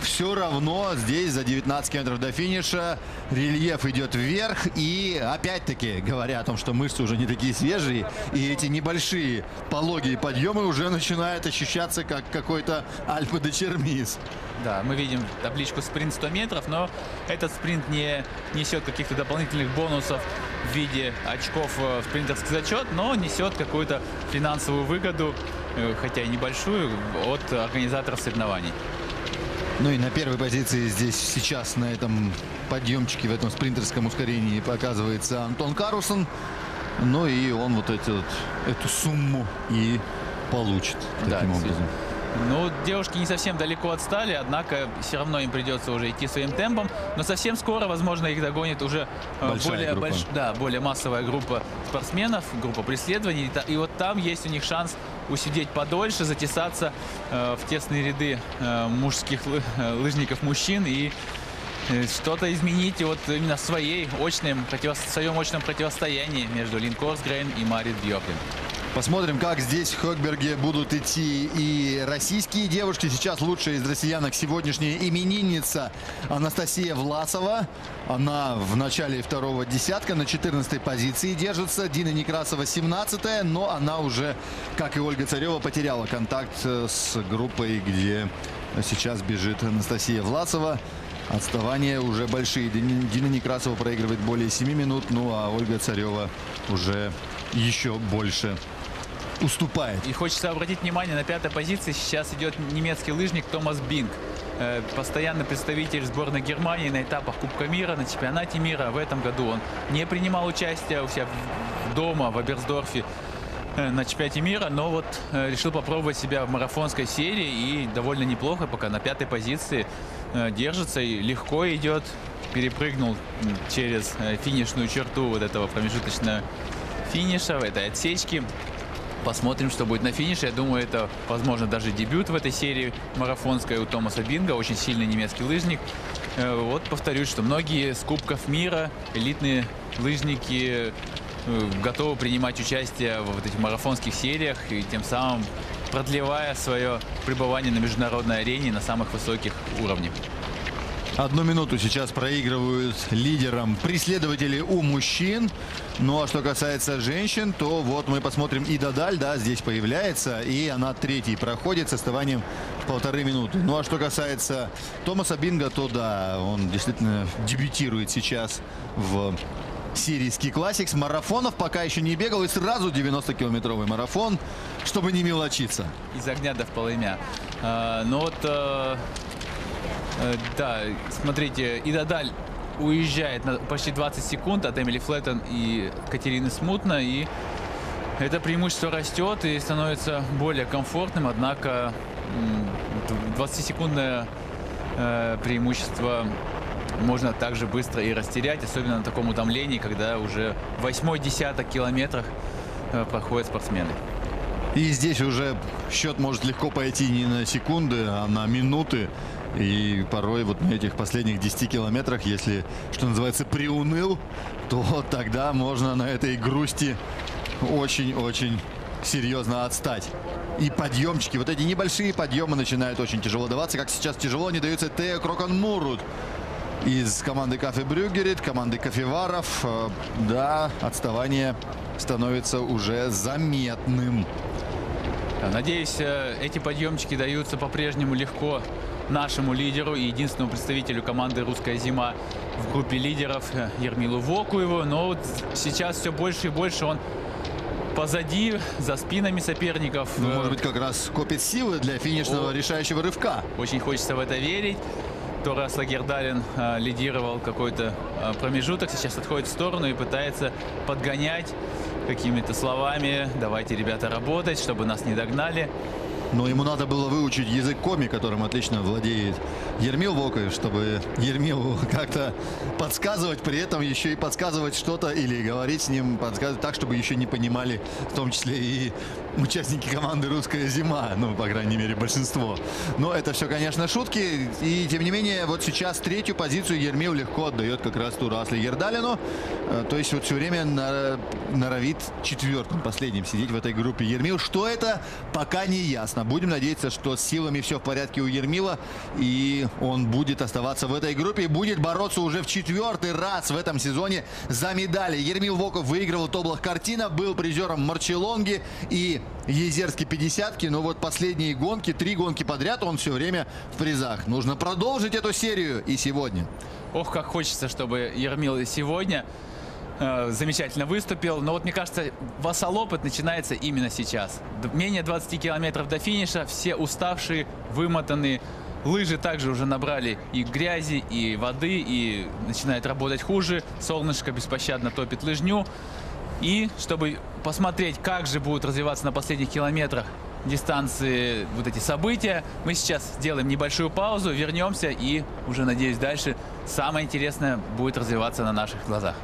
все равно здесь за 19 километров до финиша рельеф идет вверх, и опять-таки, говоря о том, что мышцы уже не такие свежие, и эти небольшие пологие подъемы уже начинают ощущаться как какой-то Альпа де Чермиз. Да, мы видим табличку спринт 100 метров, но этот спринт не несет каких-то дополнительных бонусов в виде очков э, в спринтерский зачет, но несет какую-то финансовую выгоду, э, хотя и небольшую, от организатора соревнований. Ну и на первой позиции здесь сейчас на этом подъемчике, в этом спринтерском ускорении показывается Антон Карусон. Ну и он вот, эти вот эту сумму и получит Да, таким образом. Ну, девушки не совсем далеко отстали, однако все равно им придется уже идти своим темпом. Но совсем скоро, возможно, их догонит уже э, Большая более, группа. да, более массовая группа спортсменов, группа преследований. И вот там есть у них шанс усидеть подольше, затесаться э, в тесные ряды э, мужских э, лыжников мужчин и э, что-то изменить вот именно в своей очном, своем очном противостоянии между Лин Корсгрейн и Марит Бьоркен. Посмотрим, как здесь в Хокберге будут идти и российские девушки. Сейчас лучшая из россиянок сегодняшняя именинница Анастасия Власова. Она в начале второго десятка на 14 позиции держится. Дина Некрасова 17 но она уже, как и Ольга Царева, потеряла контакт э, с группой, где сейчас бежит Анастасия Власова. Отставания уже большие. Дин- Дина Некрасова проигрывает более 7 минут, ну а Ольга Царева уже еще больше уступает. И хочется обратить внимание, на пятой позиции сейчас идет немецкий лыжник Томас Бинг. Э, Постоянный представитель сборной Германии на этапах Кубка мира, на чемпионате мира. В этом году он не принимал участие у себя дома в Аберсдорфе. э, на чемпионате мира, но вот э, решил попробовать себя в марафонской серии и довольно неплохо, пока на пятой позиции держится и легко идет. Перепрыгнул через финишную черту вот этого промежуточного финиша, в этой отсечке. Посмотрим, что будет на финише. Я думаю, это, возможно, даже дебют в этой серии марафонской у Томаса Бинга. Очень сильный немецкий лыжник. Вот повторюсь, что многие с Кубков мира, элитные лыжники Э, готовы принимать участие в вот этих марафонских сериях и тем самым продлевая свое пребывание на международной арене на самых высоких уровнях. Одну минуту сейчас проигрывают лидерам преследователи у мужчин. Ну а что касается женщин, то вот мы посмотрим и Дадаль, да, здесь появляется. И она третий проходит с оставанием полторы минуты. Ну а что касается Томаса Бинга, то да, он действительно дебютирует сейчас в сирийский классик с марафонов пока еще не бегал и сразу 90-километровый марафон, чтобы не мелочиться. Из огня до в полымя. А, ну вот, а, да, смотрите, Идадаль уезжает на почти 20 секунд от Эмили Флеттон и Катерины Смутно, и это преимущество растет и становится более комфортным, однако 20-секундное э, преимущество можно также быстро и растерять, особенно на таком утомлении, когда уже восьмой десяток километрах э, проходят спортсмены. И здесь уже счет может легко пойти не на секунды, а на минуты. И порой вот на этих последних 10 километрах, если, что называется, приуныл, то тогда можно на этой грусти очень-очень серьезно отстать. И подъемчики, вот эти небольшие подъемы начинают очень тяжело даваться, как сейчас тяжело не даются Тео Кроконмурут из команды Кафе Брюгерит, команды Кофеваров. Э, да, отставание становится уже заметным. Надеюсь, э, эти подъемчики даются по-прежнему легко нашему лидеру и единственному представителю команды «Русская зима» в группе лидеров э, Ермилу Вокуеву. Но вот сейчас все больше и больше он позади, за спинами соперников. Ну, может быть, как раз копит силы для финишного О, решающего рывка. Очень хочется в это верить. Торас Лагердалин э, лидировал какой-то э, промежуток, сейчас отходит в сторону и пытается подгонять какими-то словами. Давайте, ребята, работать, чтобы нас не догнали. Но ему надо было выучить язык коми, которым отлично владеет Ермил Воков, чтобы Ермилу как-то подсказывать, при этом еще и подсказывать что-то или говорить с ним, подсказывать так, чтобы еще не понимали, в том числе и участники команды «Русская зима», ну, по крайней мере, большинство. Но это все, конечно, шутки. И, тем не менее, вот сейчас третью позицию Ермил легко отдает как раз Турасле Ердалину. Э, то есть вот все время норовит четвертым, последним сидеть в этой группе Ермил. Что это, пока не ясно. Будем надеяться, что с силами все в порядке у Ермила. И он будет оставаться в этой группе и будет бороться уже в четвертый раз в этом сезоне за медали. Ермил Воков выигрывал Тоблах Картина, был призером Марчелонги и Езерский 50 но вот последние гонки, три гонки подряд, он все время в призах. Нужно продолжить эту серию и сегодня. Ох, как хочется, чтобы Ермил сегодня э, замечательно выступил. Но вот мне кажется, вассал-опыт начинается именно сейчас. Менее 20 километров до финиша, все уставшие, вымотанные. Лыжи также уже набрали и грязи, и воды, и начинает работать хуже. Солнышко беспощадно топит лыжню. И чтобы посмотреть, как же будут развиваться на последних километрах дистанции вот эти события, мы сейчас сделаем небольшую паузу, вернемся и уже, надеюсь, дальше самое интересное будет развиваться на наших глазах.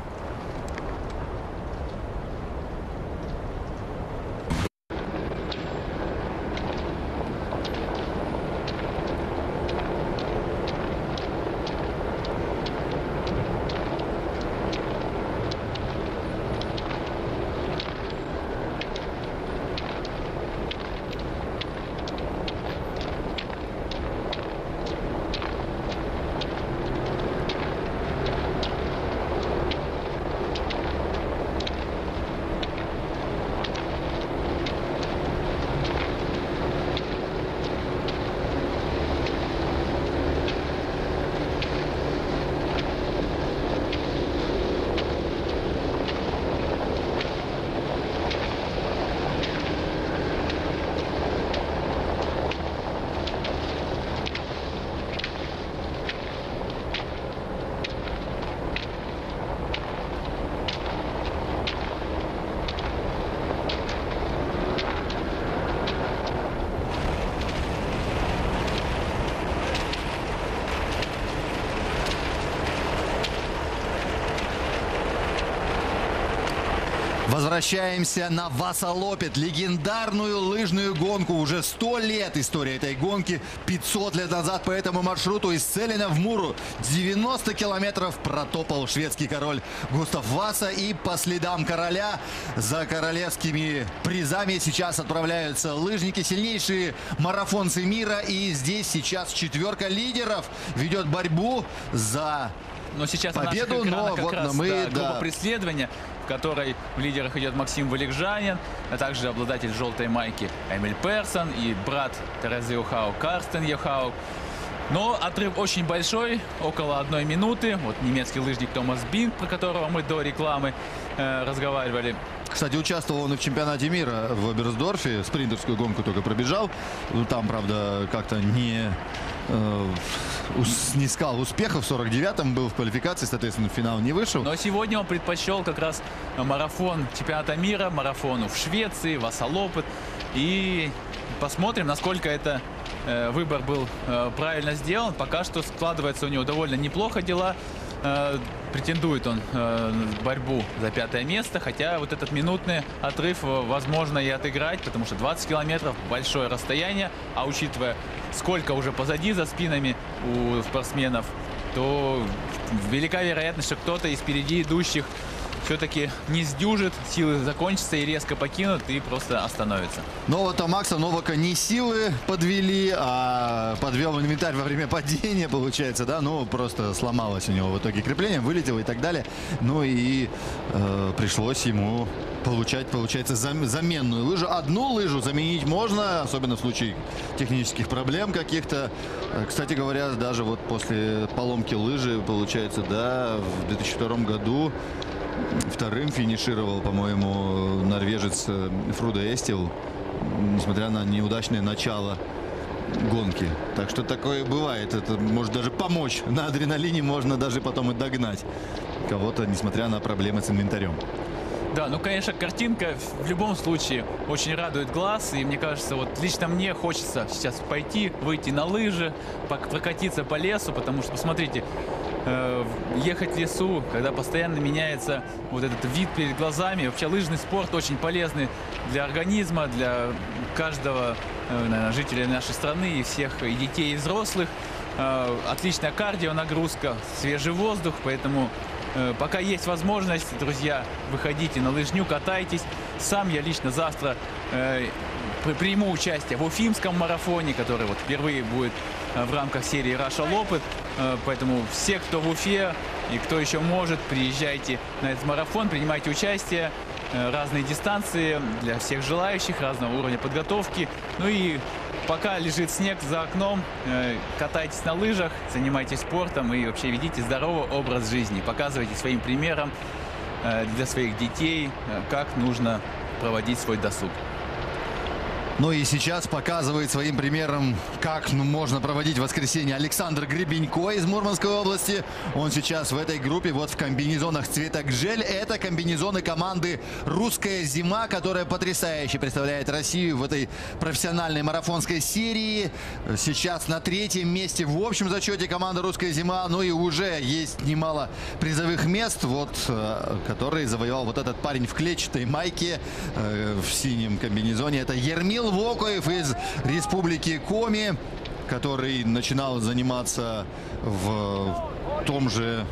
Возвращаемся на Васалопет, легендарную лыжную гонку. Уже 100 лет история этой гонки. 500 лет назад по этому маршруту из Целина в Муру 90 километров протопал шведский король Густав Васа. И по следам короля за королевскими призами сейчас отправляются лыжники, сильнейшие марафонцы мира. И здесь сейчас четверка лидеров ведет борьбу за но сейчас победу, на но вот раз, мы, да, да. группа преследования, которой в лидерах идет Максим Валикжанин, а также обладатель желтой майки Эмиль Персон и брат Терезы Юхау Карстен Юхау. Но отрыв очень большой, около одной минуты. Вот немецкий лыжник Томас Бинг, про которого мы до рекламы э, разговаривали. Кстати, участвовал он и в чемпионате мира в Оберсдорфе. Спринтерскую гонку только пробежал. Ну, Там, правда, как-то не э, ус- снискал успехов. В 49-м был в квалификации, соответственно, в финал не вышел. Но сегодня он предпочел как раз марафон чемпионата мира, марафону в Швеции, Васалопет. И посмотрим, насколько это э, выбор был э, правильно сделан. Пока что складывается у него довольно неплохо дела. Э, претендует он э, борьбу за пятое место, хотя вот этот минутный отрыв э, возможно и отыграть, потому что 20 километров большое расстояние, а учитывая сколько уже позади за спинами у спортсменов, то велика вероятность, что кто-то из впереди идущих все-таки не сдюжит, силы закончатся и резко покинут и просто остановится. Но вот у Макса Новака не силы подвели, а подвел инвентарь во время падения, получается, да, ну просто сломалось у него в итоге крепление, вылетело и так далее. Ну и э, пришлось ему получать, получается, зам- заменную лыжу. Одну лыжу заменить можно, особенно в случае технических проблем каких-то. Э, Кстати говоря, даже вот после поломки лыжи, получается, да, в 2002 году Вторым финишировал, по-моему, норвежец э, Фруда Эстил, несмотря на неудачное начало гонки. Так что такое бывает. Это может даже помочь. На адреналине можно даже потом и догнать кого-то, несмотря на проблемы с инвентарем. Да, ну, конечно, картинка в любом случае очень радует глаз. И мне кажется, вот лично мне хочется сейчас пойти, выйти на лыжи, прокатиться по лесу, потому что, посмотрите, э, ехать в лесу, когда постоянно меняется вот этот вид перед глазами. Вообще лыжный спорт очень полезный для организма, для каждого э, наверное, жителя нашей страны и всех, и детей, и взрослых. Э, Отличная кардио нагрузка, свежий воздух, поэтому Пока есть возможность, друзья, выходите на лыжню, катайтесь. Сам я лично завтра э, при- приму участие в Уфимском марафоне, который вот впервые будет э, в рамках серии Раша Лопет. Э, поэтому все, кто в Уфе и кто еще может, приезжайте на этот марафон, принимайте участие. Э, разные дистанции для всех желающих, разного уровня подготовки. Ну и пока лежит снег за окном, э, катайтесь на лыжах, занимайтесь спортом и вообще ведите здоровый образ жизни. Показывайте своим примером э, для своих детей, э, как нужно проводить свой досуг. Ну и сейчас показывает своим примером, как ну, можно проводить воскресенье Александр Гребенько из Мурманской области. Он сейчас в этой группе, вот в комбинезонах цвета гжель. Это комбинезоны команды «Русская зима», которая потрясающе представляет Россию в этой профессиональной марафонской серии. Сейчас на третьем месте в общем зачете команда «Русская зима». Ну и уже есть немало призовых мест, вот, э, который завоевал вот этот парень в клетчатой майке, э, в синем комбинезоне. Это Ермил Вокоев из Республики Коми, который начинал заниматься в том же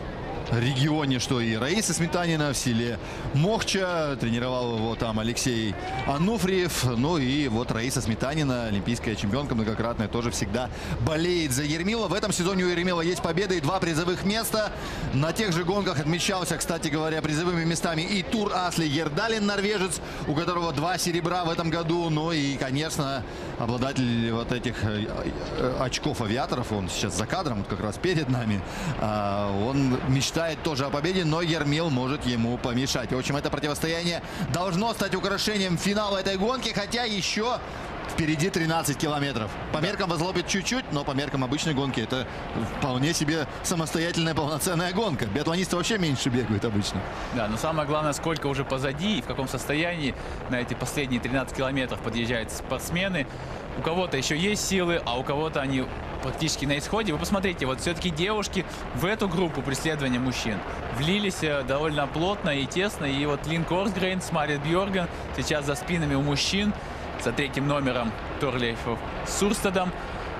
регионе, что и Раиса Сметанина в селе Мохча. Тренировал его там Алексей Ануфриев. Ну и вот Раиса Сметанина, олимпийская чемпионка многократная, тоже всегда болеет за Ермила. В этом сезоне у Ермила есть победы и два призовых места. На тех же гонках отмечался, кстати говоря, призовыми местами и Тур Асли Ердалин, норвежец, у которого два серебра в этом году. Ну и, конечно, обладатель вот этих э, э, очков авиаторов, он сейчас за кадром, вот как раз перед нами, а, он мечтает тоже о победе, но Ермил может ему помешать. В общем, это противостояние должно стать украшением финала этой гонки, хотя еще впереди 13 километров. По меркам возлобит чуть-чуть, но по меркам обычной гонки это вполне себе самостоятельная полноценная гонка. Биатлонисты вообще меньше бегают обычно. Да, но самое главное, сколько уже позади и в каком состоянии на эти последние 13 километров подъезжают спортсмены. У кого-то еще есть силы, а у кого-то они практически на исходе. Вы посмотрите, вот все-таки девушки в эту группу преследования мужчин влились э, довольно плотно и тесно. И вот Лин Корсгрейн Марит Бьорген сейчас за спинами у мужчин за третьим номером Торлейфов Сурстадом,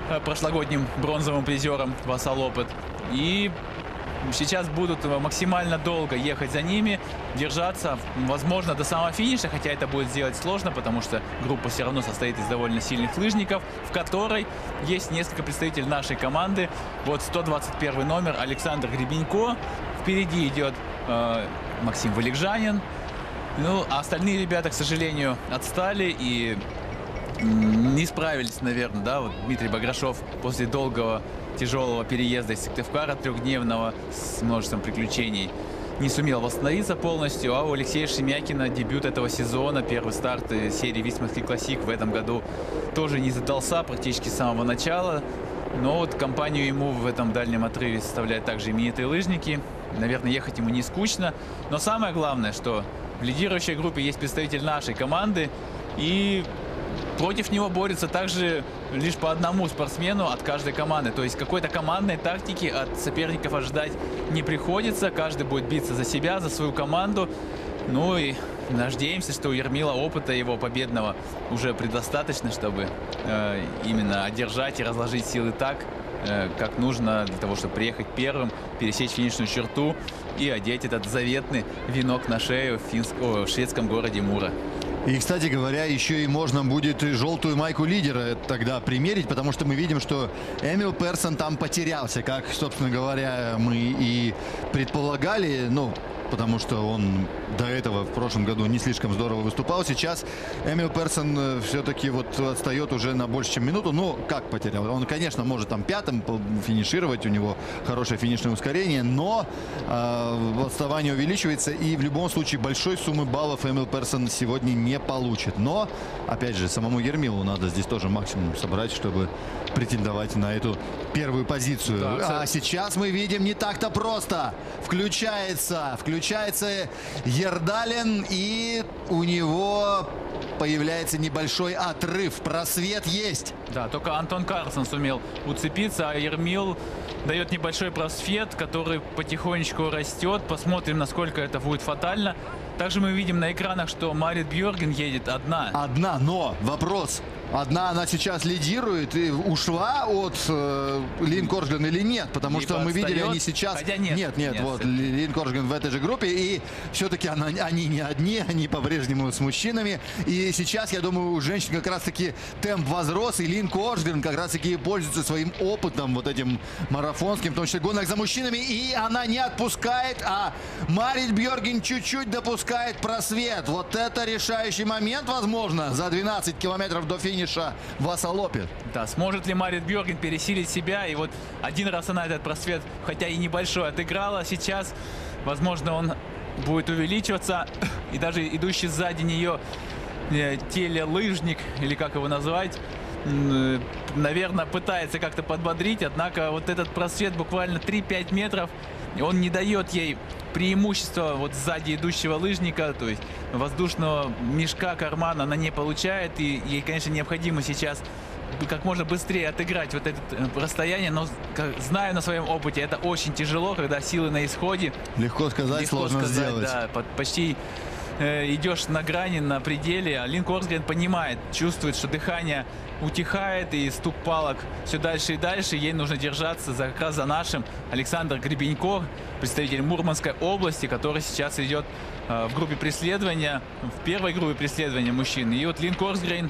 э, прошлогодним бронзовым призером Васалопет. И сейчас будут максимально долго ехать за ними, держаться, возможно, до самого финиша, хотя это будет сделать сложно, потому что группа все равно состоит из довольно сильных лыжников, в которой есть несколько представителей нашей команды. Вот 121 номер Александр Гребенько, впереди идет э, Максим Валикжанин, ну, а остальные ребята, к сожалению, отстали и не справились, наверное, да, вот Дмитрий Баграшов после долгого тяжелого переезда из Сыктывкара трехдневного с множеством приключений не сумел восстановиться полностью, а у Алексея Шемякина дебют этого сезона, первый старт серии Висманский классик в этом году тоже не задался практически с самого начала. Но вот компанию ему в этом дальнем отрыве составляют также именитые лыжники. Наверное, ехать ему не скучно. Но самое главное, что в лидирующей группе есть представитель нашей команды. И против него борется также лишь по одному спортсмену от каждой команды. То есть какой-то командной тактики от соперников ожидать не приходится. Каждый будет биться за себя, за свою команду. Ну и надеемся, что у Ермила опыта его победного уже предостаточно, чтобы э, именно одержать и разложить силы так, как нужно для того, чтобы приехать первым, пересечь финишную черту и одеть этот заветный венок на шею в, финск... О, в шведском городе Мура. И, кстати говоря, еще и можно будет желтую майку лидера тогда примерить, потому что мы видим, что Эмил Персон там потерялся, как, собственно говоря, мы и предполагали. Ну, потому что он до этого в прошлом году не слишком здорово выступал. Сейчас Эмил Персон э, все-таки вот отстает уже на больше, чем минуту. Ну, как потерял? Он, конечно, может там пятым финишировать, у него хорошее финишное ускорение, но э, отставание увеличивается, и в любом случае большой суммы баллов Эмил Персон сегодня не получит. Но, опять же, самому Ермилу надо здесь тоже максимум собрать, чтобы претендовать на эту первую позицию. Да, а сейчас мы видим не так-то просто. Включается, включается Ердален, и у него появляется небольшой отрыв. Просвет есть. Да, только Антон Карлсон сумел уцепиться, а Ермил дает небольшой просвет, который потихонечку растет. Посмотрим, насколько это будет фатально. Также мы видим на экранах, что Марит Бьорген едет одна. Одна, но вопрос. Одна она сейчас лидирует и ушла от э, Лин Коржган или нет? Потому Либо что мы видели, они сейчас... Хотя нет. Нет, нет, нет вот. Лин Коржган в этой же группе. И все-таки она, они не одни, они по-прежнему с мужчинами. И сейчас, я думаю, у женщин как раз-таки темп возрос. И Лин Коржган как раз-таки пользуется своим опытом, вот этим марафонским, в том числе гонок за мужчинами. И она не отпускает, а Марит Бьорген чуть-чуть допускает просвет. Вот это решающий момент, возможно, за 12 километров до финиша финиша в Асалопе. Да, сможет ли Марит Бьорген пересилить себя? И вот один раз она этот просвет, хотя и небольшой, отыграла. Сейчас, возможно, он будет увеличиваться. И даже идущий сзади нее э, телелыжник, или как его назвать, наверное, пытается как-то подбодрить. Однако вот этот просвет буквально 3-5 метров, он не дает ей преимущество вот сзади идущего лыжника, то есть воздушного мешка, кармана она не получает. И ей, конечно, необходимо сейчас как можно быстрее отыграть вот это э, расстояние, но как, знаю на своем опыте, это очень тяжело, когда силы на исходе. Легко сказать, Легко сложно сказать, сделать. Да, почти э, идешь на грани, на пределе, а Линк Орсгрен понимает, чувствует, что дыхание утихает и стук палок все дальше и дальше. Ей нужно держаться за, как раз за нашим Александр Гребенько, представитель Мурманской области, который сейчас идет э, в группе преследования, в первой группе преследования мужчин. И вот Линк Орсгрен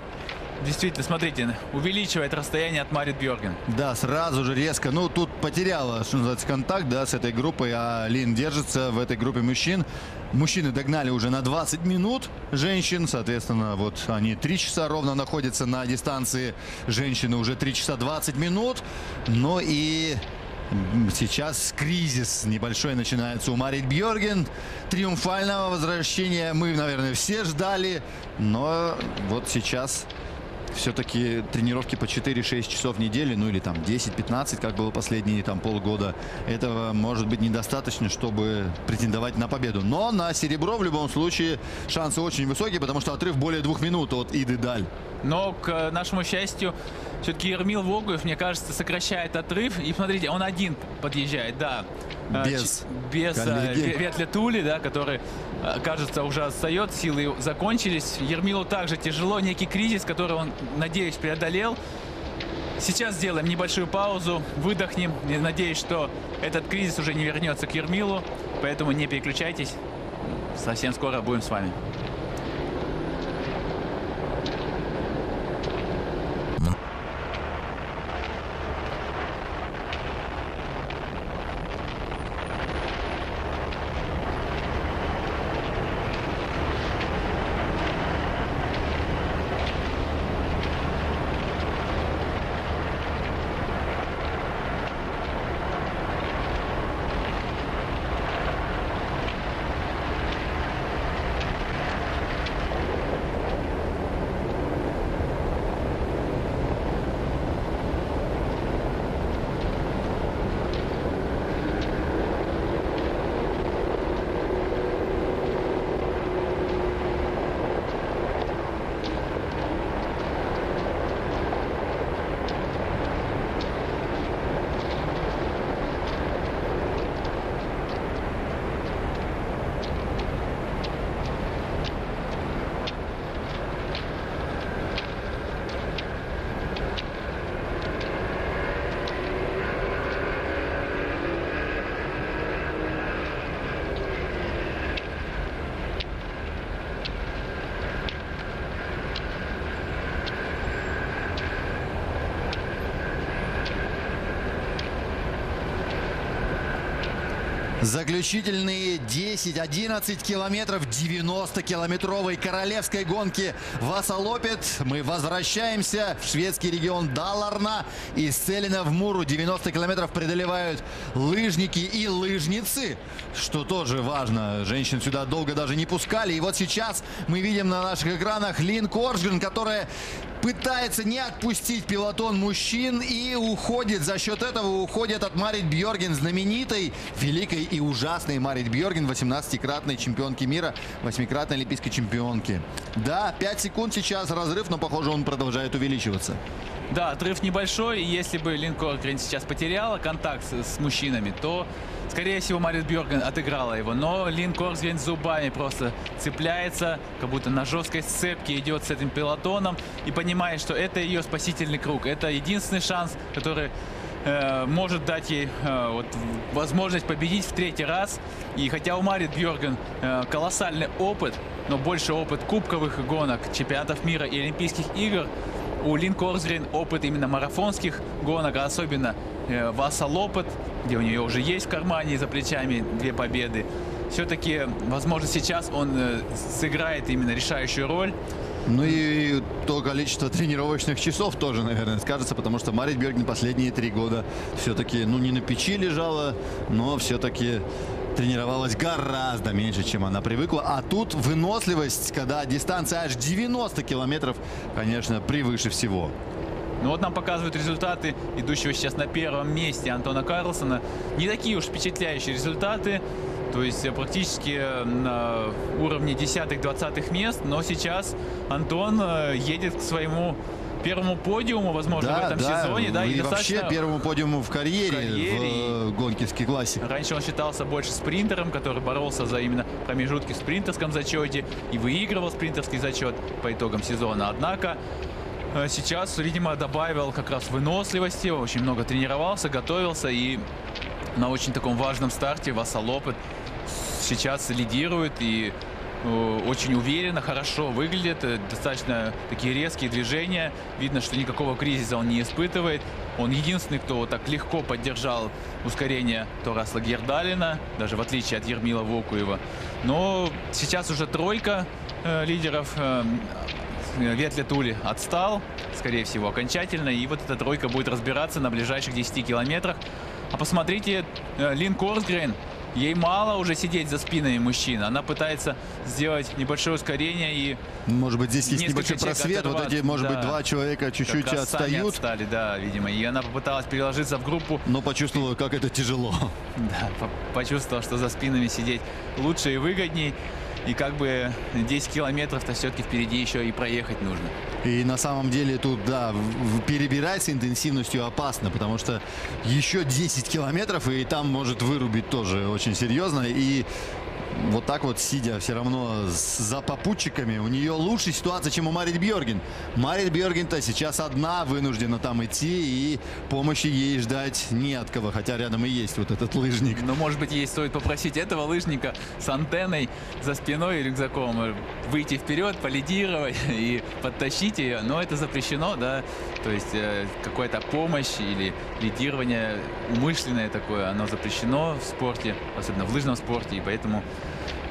Действительно, смотрите, увеличивает расстояние от Марит Бьорген. Да, сразу же резко. Ну, тут потеряла, что называется, контакт, да, с этой группой, а Лин держится в этой группе мужчин. Мужчины догнали уже на 20 минут женщин, соответственно, вот они 3 часа ровно находятся на дистанции. Женщины уже 3 часа 20 минут. Но и Сейчас кризис небольшой начинается у Марит Бьорген. Триумфального возвращения мы, наверное, все ждали. Но вот сейчас все-таки тренировки по 4-6 часов в неделю, ну или там 10-15, как было последние там полгода, этого может быть недостаточно, чтобы претендовать на победу. Но на серебро в любом случае шансы очень высокие, потому что отрыв более двух минут от Иды Даль. Но, к нашему счастью, все-таки Ермил Вогуев, мне кажется, сокращает отрыв. И смотрите, он один подъезжает, да. Без, без Ветля Тули, да, который, кажется, уже отстает, силы закончились. Ермилу также тяжело, некий кризис, который он, надеюсь, преодолел. Сейчас сделаем небольшую паузу, выдохнем. Надеюсь, что этот кризис уже не вернется к Ермилу, поэтому не переключайтесь. Совсем скоро будем с вами. Заключительные 10-11 километров 90-километровой королевской гонки Васалопет. Мы возвращаемся в шведский регион Даларна. Из Целина в Муру 90 километров преодолевают лыжники и лыжницы, что тоже важно. Женщин сюда долго даже не пускали. И вот сейчас мы видим на наших экранах Лин Коржгрен, которая пытается не отпустить пилотон мужчин и уходит. За счет этого уходит от Марит Бьорген, знаменитой, великой и ужасной Марит Бьорген, 18-кратной чемпионки мира, 8-кратной олимпийской чемпионки. Да, 5 секунд сейчас разрыв, но, похоже, он продолжает увеличиваться. Да, отрыв небольшой, если бы Лин Коргрен сейчас потеряла контакт с, с мужчинами, то, скорее всего, Марит Бьорген отыграла его. Но Лин Коргрен зубами просто цепляется, как будто на жесткой сцепке идет с этим пилотоном и понимает, что это ее спасительный круг. Это единственный шанс, который э, может дать ей э, вот, возможность победить в третий раз. И хотя у Марит Бьорген э, колоссальный опыт, но больше опыт кубковых гонок, чемпионатов мира и Олимпийских игр, у Лин Корзрин опыт именно марафонских гонок, а особенно э, Васа Лопет, где у нее уже есть в кармане за плечами две победы. Все-таки, возможно, сейчас он сыграет именно решающую роль. Ну и то количество тренировочных часов тоже, наверное, скажется, потому что Марит Бергин последние три года все-таки, ну, не на печи лежала, но все-таки тренировалась гораздо меньше, чем она привыкла. А тут выносливость, когда дистанция аж 90 километров, конечно, превыше всего. Ну вот нам показывают результаты идущего сейчас на первом месте Антона Карлсона. Не такие уж впечатляющие результаты. То есть э, практически на уровне десятых-двадцатых мест. Но сейчас Антон э, едет к своему первому подиуму, возможно, да, в этом да, сезоне. Да, и достаточно... вообще первому подиуму в карьере, в, карьере. в гонкерской классе. Раньше он считался больше спринтером, который боролся за именно промежутки в спринтерском зачете и выигрывал спринтерский зачет по итогам сезона. Однако э, сейчас, видимо, добавил как раз выносливости, очень много тренировался, готовился и на очень таком важном старте Васалопет сейчас лидирует и Э, очень уверенно, хорошо выглядит, э, достаточно такие резкие движения. Видно, что никакого кризиса он не испытывает. Он единственный, кто так легко поддержал ускорение Тораса Гердалина, даже в отличие от Ермила Вокуева. Но сейчас уже тройка э, лидеров. Э, Ветля Тули отстал, скорее всего, окончательно. И вот эта тройка будет разбираться на ближайших 10 километрах. А посмотрите, э, Лин Корсгрейн ей мало уже сидеть за спинами мужчин. Она пытается сделать небольшое ускорение и Может быть, здесь есть небольшой просвет. Вот эти, может быть, да. два человека чуть-чуть отстают. отстали, да, видимо. И она попыталась переложиться в группу, Но почувствовала, как это тяжело. да, по- почувствовала, что за спинами сидеть лучше и выгодней. И как бы 10 километров-то все-таки впереди еще и проехать нужно. И на самом деле тут, да, перебирать с интенсивностью опасно, потому что еще 10 километров, и там может вырубить тоже очень серьезно. И вот так вот, сидя все равно за попутчиками, у нее лучшая ситуация, чем у Марит Бьорген. Марит Бьорген-то сейчас одна вынуждена там идти, и помощи ей ждать не от кого, хотя рядом и есть вот этот лыжник. Но, может быть, ей стоит попросить этого лыжника с антенной за спиной и рюкзаком э, выйти вперед, полидировать и подтащить ее. Но это запрещено, да. То есть э, какая-то помощь или лидирование умышленное такое, оно запрещено в спорте, особенно в лыжном спорте. И поэтому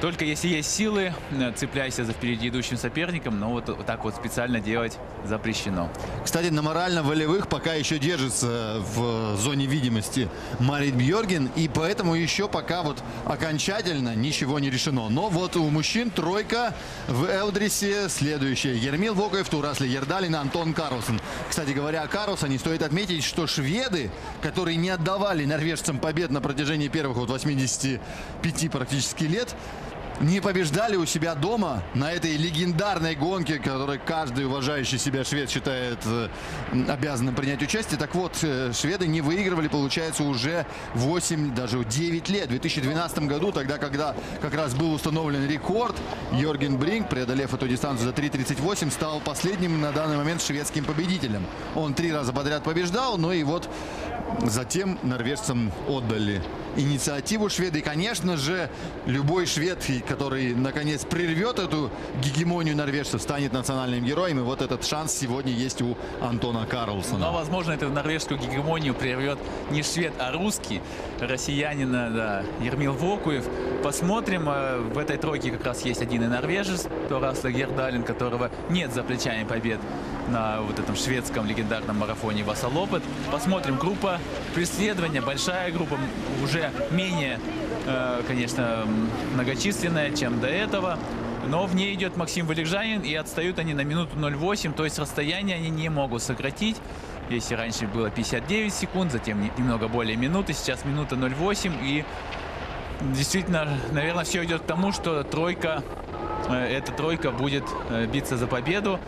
только если есть силы, э, цепляйся за впереди идущим соперником, но вот, так вот специально делать запрещено. Кстати, на морально-волевых пока еще держится в зоне видимости Марит Бьорген, и поэтому еще пока вот окончательно ничего не решено. Но вот у мужчин тройка в Элдрисе следующая. Ермил Вокоев, Турасли Ердалин, Антон Карлсон. Кстати говоря, о Карлсоне стоит отметить, что шведы, которые не отдавали норвежцам побед на протяжении первых вот 85 практически лет, не побеждали у себя дома на этой легендарной гонке, которой каждый уважающий себя швед считает э, обязанным принять участие. Так вот, э, шведы не выигрывали, получается, уже 8, даже 9 лет. В 2012 году, тогда, когда как раз был установлен рекорд, Йорген Бринг, преодолев эту дистанцию за 3.38, стал последним на данный момент шведским победителем. Он три раза подряд побеждал, ну и вот затем норвежцам отдали инициативу шведы. И, конечно же, любой швед, который, наконец, прервет эту гегемонию норвежцев, станет национальным героем. И вот этот шанс сегодня есть у Антона Карлсона. Но, возможно, эту норвежскую гегемонию прервет не швед, а русский, россиянина, да, Ермил Вокуев. Посмотрим. э, В этой тройке как раз есть один и норвежец, Торасла Гердалин, которого нет за плечами побед на вот этом шведском легендарном марафоне Васалопет. Посмотрим. Группа преследования, большая группа, м, уже менее, э, конечно, многочисленная, чем до этого. Но в ней идет Максим Валикжанин, и отстают они на минуту 0,8, то есть расстояние они не могут сократить. Если раньше было 59 секунд, затем не- немного более минуты, сейчас минута 0,8, и действительно, наверное, все идет к тому, что тройка, э, эта тройка будет э, биться за победу.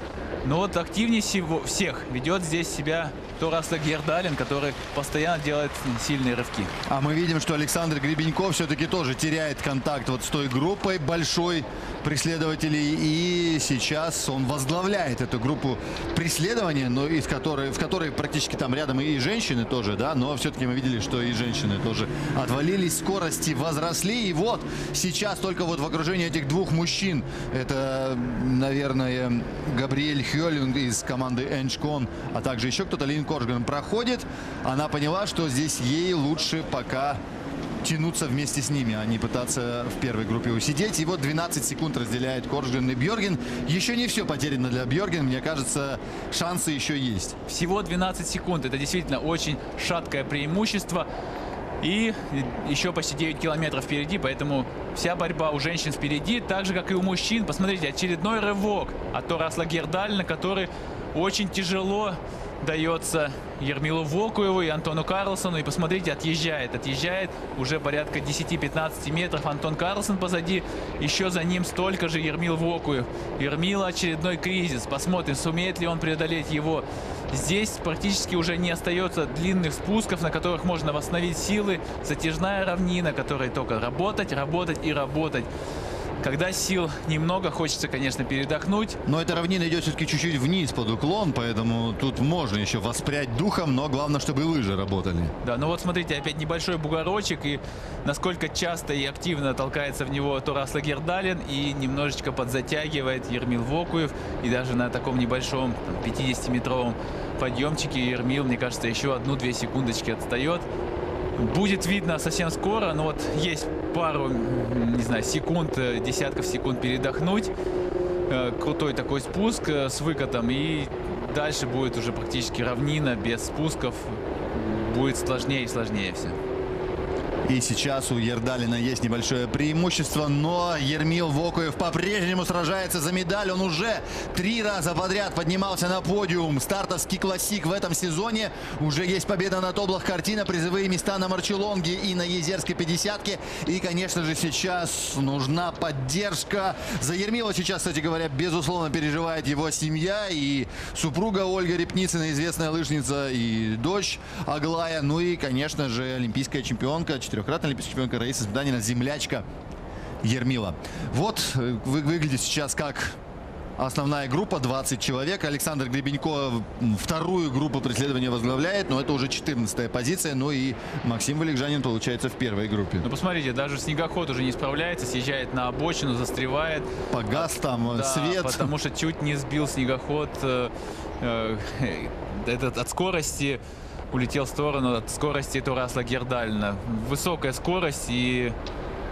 Но вот активнее всего, всех ведет здесь себя Торас Гердалин, который постоянно делает сильные рывки. А мы видим, что Александр Гребеньков все-таки тоже теряет контакт вот с той группой большой преследователей. И сейчас он возглавляет эту группу преследования, но из которой, в которой практически там рядом и женщины тоже, да, но все-таки мы видели, что и женщины тоже отвалились, скорости возросли. И вот сейчас только вот в окружении этих двух мужчин, это, наверное, Габриэль Хёлюнг из команды Энчкон, а также еще кто-то, Лин Коржган, проходит. Она поняла, что здесь ей лучше пока тянуться вместе с ними, а не пытаться в первой группе усидеть. И вот 12 секунд разделяет Коржган и Бьорген. Еще не все потеряно для Бьорген. Мне кажется, шансы еще есть. Всего 12 секунд. Это действительно очень шаткое преимущество. И еще почти 9 километров впереди, поэтому вся борьба у женщин впереди, так же, как и у мужчин. Посмотрите, очередной рывок от Торасла Гердалина, который очень тяжело дается Ермилу Вокуеву и Антону Карлсону. И посмотрите, отъезжает, отъезжает уже порядка 10-15 метров. Антон Карлсон позади, еще за ним столько же Ермил Вокуев. Ермила очередной кризис. Посмотрим, сумеет ли он преодолеть его. Здесь практически уже не остается длинных спусков, на которых можно восстановить силы. Затяжная равнина, которой только работать, работать и работать. Когда сил немного, хочется, конечно, передохнуть. Но эта равнина идет все-таки чуть-чуть вниз под уклон, поэтому тут можно еще воспрять духом, но главное, чтобы и лыжи работали. Да, ну вот смотрите, опять небольшой бугорочек, и насколько часто и активно толкается в него Турас Лагердалин, и немножечко подзатягивает Ермил Вокуев, и даже на таком небольшом там, 50-метровом подъемчике Ермил, мне кажется, еще одну-две секундочки отстает. Будет видно совсем скоро, но вот есть пару, не знаю, секунд, э, десятков секунд передохнуть. Э, Крутой такой спуск э, с выкатом, и дальше будет уже практически равнина, без спусков. Будет сложнее и сложнее все. И сейчас у Ердалина есть небольшое преимущество, но Ермил Вокуев по-прежнему сражается за медаль. Он уже три раза подряд поднимался на подиум. Стартовский классик в этом сезоне. Уже есть победа на Тоблах Картина, призовые места на Марчелонге и на Езерской 50 И, конечно же, сейчас нужна поддержка. За Ермила сейчас, кстати говоря, безусловно, переживает его семья и супруга Ольга Репницына, известная лыжница, и дочь Аглая. Ну и, конечно же, олимпийская чемпионка, четырехкратная олимпийская чемпионка Раиса Сметанина, землячка Ермила. Вот э, вы, выглядит сейчас как основная группа, 20 человек. Александр Гребенько вторую группу преследования возглавляет, но это уже 14 позиция. Ну и Максим Валикжанин получается в первой группе. Ну посмотрите, даже снегоход уже не справляется, съезжает на обочину, застревает. Погас там да, свет. потому что чуть не сбил снегоход э, э, этот от скорости улетел в сторону от скорости Турасла Гердальна. Высокая скорость и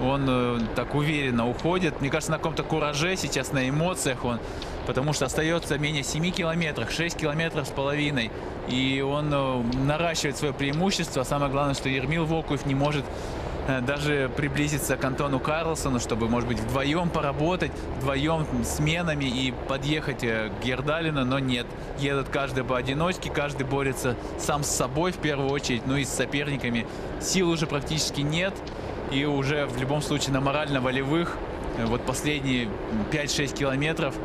он э, так уверенно уходит. Мне кажется, на каком-то кураже сейчас, на эмоциях он, потому что остается менее 7 километров, 6 километров с половиной. И он э, наращивает свое преимущество. Самое главное, что Ермил Вокуев не может даже приблизиться к Антону Карлсону, чтобы, может быть, вдвоем поработать, вдвоем сменами и подъехать к Гердалину, но нет. Едут каждый поодиночке, каждый борется сам с собой в первую очередь, ну и с соперниками. Сил уже практически нет и уже в любом случае на морально-волевых э, вот последние 5-6 километров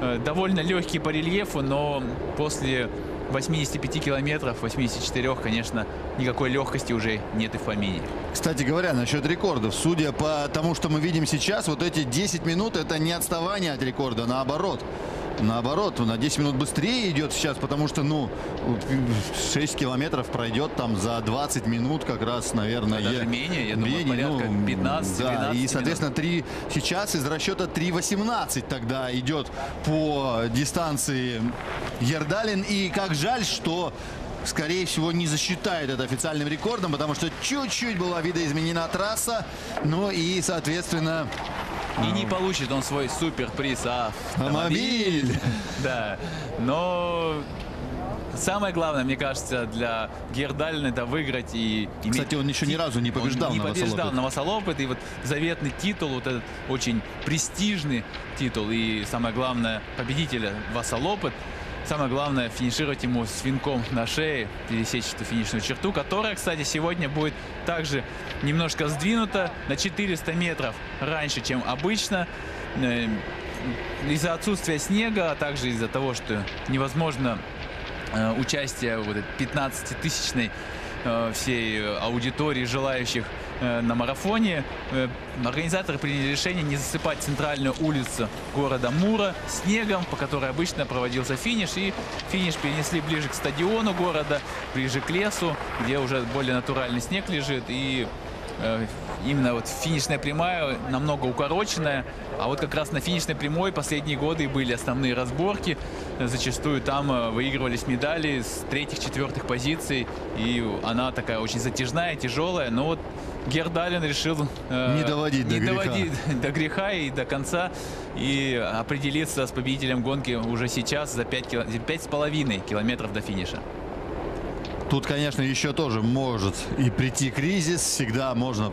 э, довольно легкие по рельефу, но после 85 километров, 84, конечно, никакой легкости уже нет и в помине. Кстати говоря, насчет рекордов. Судя по тому, что мы видим сейчас, вот эти 10 минут это не отставание от рекорда, наоборот наоборот, на 10 минут быстрее идет сейчас, потому что, ну, 6 километров пройдет там за 20 минут как раз, наверное. Даже менее, я думаю, менее, порядка ну, 15 Да, и, соответственно, 3, сейчас из расчета 3.18 тогда идет по дистанции Ердалин. И как жаль, что скорее всего, не засчитает это официальным рекордом, потому что чуть-чуть была видоизменена трасса. Ну и, соответственно, и не получит он свой суперприз автомобиль. Да, но Самое главное, мне кажется, для Гердалина это выиграть и иметь... Кстати, он еще ни разу не побеждал он не побеждал на Васолопет. И вот заветный титул, вот этот очень престижный титул. И самое главное, победителя Васолопет – Самое главное финишировать ему с венком на шее, пересечь эту финишную черту, которая, кстати, сегодня будет также немножко сдвинута на 400 метров раньше, чем обычно. Э, из-за отсутствия снега, а также из-за того, что невозможно э, участие вот 15-тысячной э, всей аудитории желающих на марафоне. Э, организаторы приняли решение не засыпать центральную улицу города Мура снегом, по которой обычно проводился финиш. И финиш перенесли ближе к стадиону города, ближе к лесу, где уже более натуральный снег лежит. И э, именно вот финишная прямая намного укороченная. А вот как раз на финишной прямой последние годы были основные разборки. Зачастую там выигрывались медали с третьих-четвертых позиций. И она такая очень затяжная, тяжелая. Но вот Гердалин решил э, не доводить, не до, доводить греха. до греха и до конца и определиться с победителем гонки уже сейчас за 5,5 километров до финиша. Тут, конечно, еще тоже может и прийти кризис. Всегда можно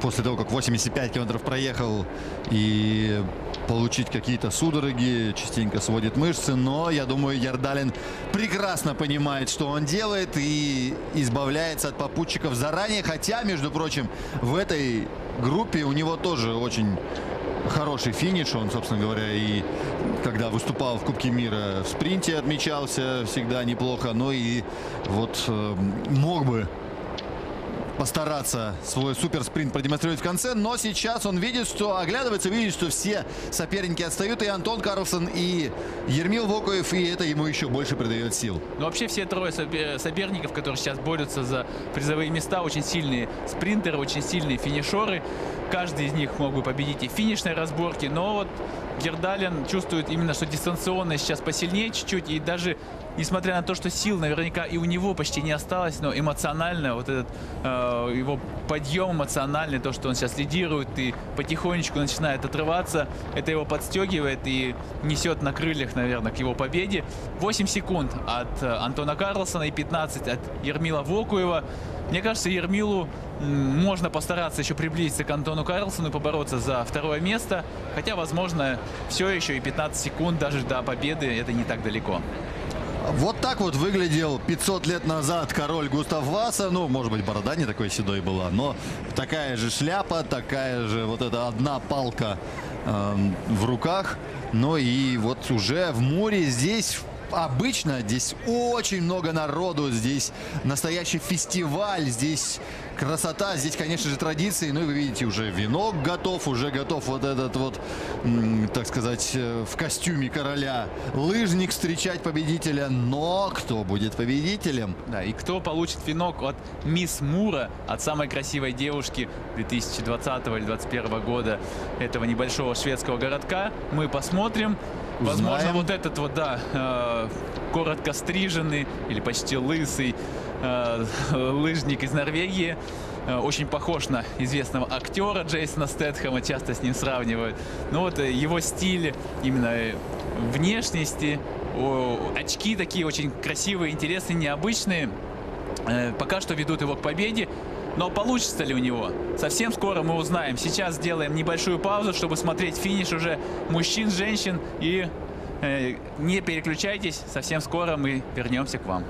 после того, как 85 километров проехал и получить какие-то судороги, частенько сводит мышцы, но я думаю, Ярдалин прекрасно понимает, что он делает и избавляется от попутчиков заранее, хотя, между прочим, в этой группе у него тоже очень хороший финиш. Он, собственно говоря, и когда выступал в Кубке мира в спринте отмечался всегда неплохо. Но и вот э, мог бы постараться свой суперспринт продемонстрировать в конце. Но сейчас он видит, что оглядывается, видит, что все соперники отстают. И Антон Карлсон, и Ермил Вокуев. И это ему еще больше придает сил. Ну, вообще все трое соперников, которые сейчас борются за призовые места, очень сильные спринтеры, очень сильные финишеры. Каждый из них мог бы победить и в финишной разборке. Но вот Гердалин чувствует именно, что дистанционно сейчас посильнее чуть-чуть. И даже несмотря на то, что сил наверняка и у него почти не осталось, но эмоционально, вот этот э, его подъем эмоциональный, то, что он сейчас лидирует и потихонечку начинает отрываться, это его подстегивает и несет на крыльях, наверное, к его победе. 8 секунд от э, Антона Карлсона и 15 от Ермила Вокуева. Мне кажется, Ермилу можно постараться еще приблизиться к Антону Карлсону и побороться за второе место. Хотя, возможно, все еще и 15 секунд даже до победы это не так далеко. Вот так вот выглядел 500 лет назад король Густав Васа. Ну, может быть, борода не такой седой была, но такая же шляпа, такая же вот эта одна палка э, в руках. Ну и вот уже в море здесь обычно здесь очень много народу, здесь настоящий фестиваль, здесь красота, здесь, конечно же, традиции. Ну и вы видите, уже венок готов, уже готов вот этот вот, так сказать, э, в костюме короля лыжник встречать победителя. Но кто будет победителем? Да, и кто получит венок от мисс Мура, от самой красивой девушки 2020 или 2021 года этого небольшого шведского городка, мы посмотрим. Узнаем. Возможно, вот этот вот, да, э, коротко стриженный или почти лысый э, лыжник из Норвегии. Э, очень похож на известного актера Джейсона Стэтхэма, часто с ним сравнивают. Но вот э, его стиль, именно внешности, очки такие очень красивые, интересные, необычные. Пока что ведут его к победе. Но получится ли у него? Совсем скоро мы узнаем. Сейчас сделаем небольшую паузу, чтобы смотреть финиш уже мужчин, женщин. И э, не переключайтесь, совсем скоро мы вернемся к вам.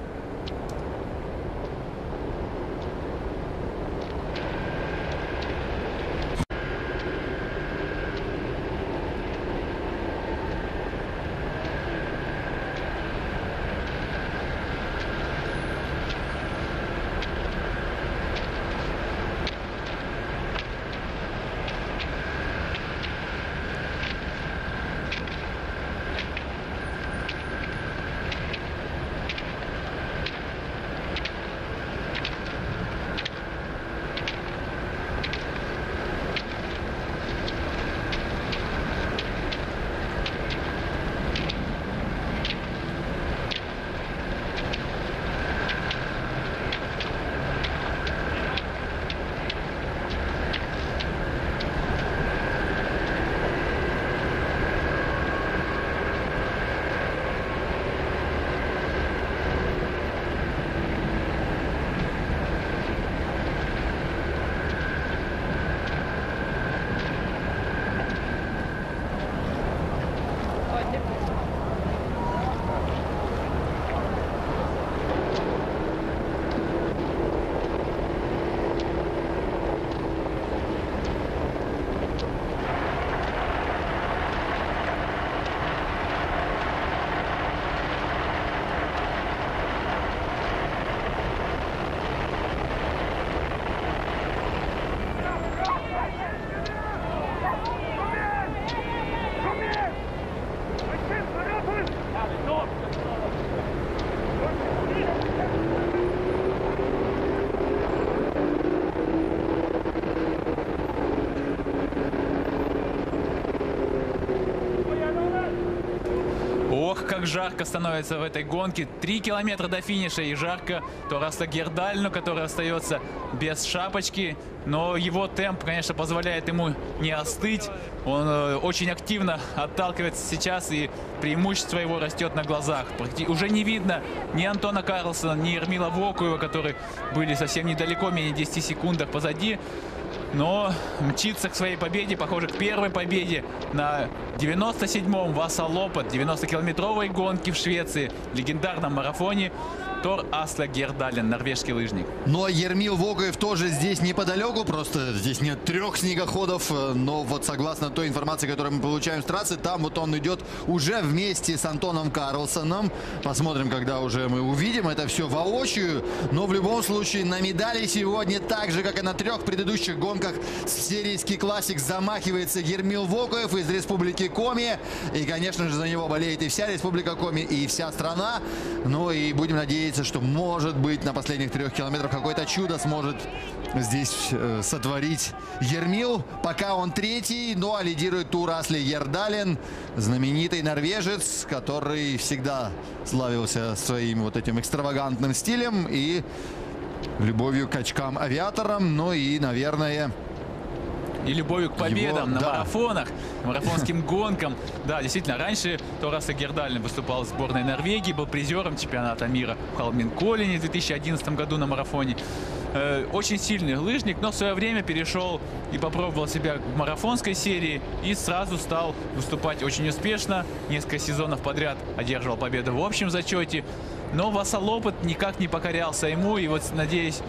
Как жарко становится в этой гонке. Три километра до финиша и жарко. Тораса Гердальну, который остается без шапочки. Но его темп, конечно, позволяет ему не остыть. Он э, очень активно отталкивается сейчас и преимущество его растет на глазах. Уже не видно ни Антона Карлсона, ни Ермила Вокуева, которые были совсем недалеко, менее 10 секундах позади но мчится к своей победе, похоже, к первой победе на 97-м Васа Лопат, 90-километровой гонки в Швеции, легендарном марафоне. Тор Асла Гердален, норвежский лыжник. Но Ермил Вогаев тоже здесь неподалеку, просто здесь нет трех снегоходов, но вот согласно той информации, которую мы получаем с трассы, там вот он идет уже вместе с Антоном Карлсоном. Посмотрим, когда уже мы увидим это все воочию, но в любом случае на медали сегодня так же, как и на трех предыдущих гонках Ski Classic замахивается Ермил Вогаев из Республики Коми. И, конечно же, за него болеет и вся Республика Коми, и вся страна. Ну и будем надеяться, надеется, что может быть на последних трех километрах какое-то чудо сможет здесь э, сотворить Ермил. Пока он третий, ну а лидирует тур Асли Ердален, знаменитый норвежец, который всегда славился своим вот этим экстравагантным стилем и любовью к очкам-авиаторам, ну и, наверное, и любовью к победам Его, на да. марафонах, марафонским гонкам. Да, действительно, раньше Торас Гердалин выступал в сборной Норвегии, был призером чемпионата мира в Халмин-Колине в 2011 году на марафоне. Э, Очень сильный лыжник, но в свое время перешел и попробовал себя в марафонской серии и сразу стал выступать очень успешно. Несколько сезонов подряд одерживал победу в общем зачете. Но Васалопыт никак не покорялся ему, и вот, надеюсь,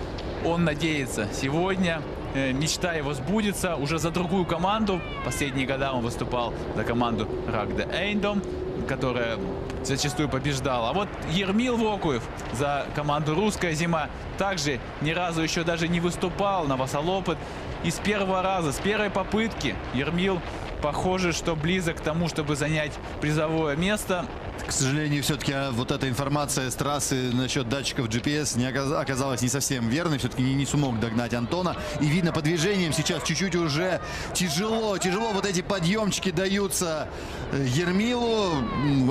он надеется сегодня мечта его сбудется уже за другую команду. Последние года он выступал за команду Рагде Эйндом, которая зачастую побеждала. А вот Ермил Вокуев за команду «Русская зима» также ни разу еще даже не выступал на Васалопыт. И с первого раза, с первой попытки Ермил похоже, что близок к тому, чтобы занять призовое место. К сожалению, все-таки вот эта информация с трассы насчет датчиков GPS не оказ- оказалась не совсем верной. Все-таки не, не смог догнать Антона. И видно по движениям сейчас чуть-чуть уже тяжело. Тяжело вот эти подъемчики даются э, Ермилу.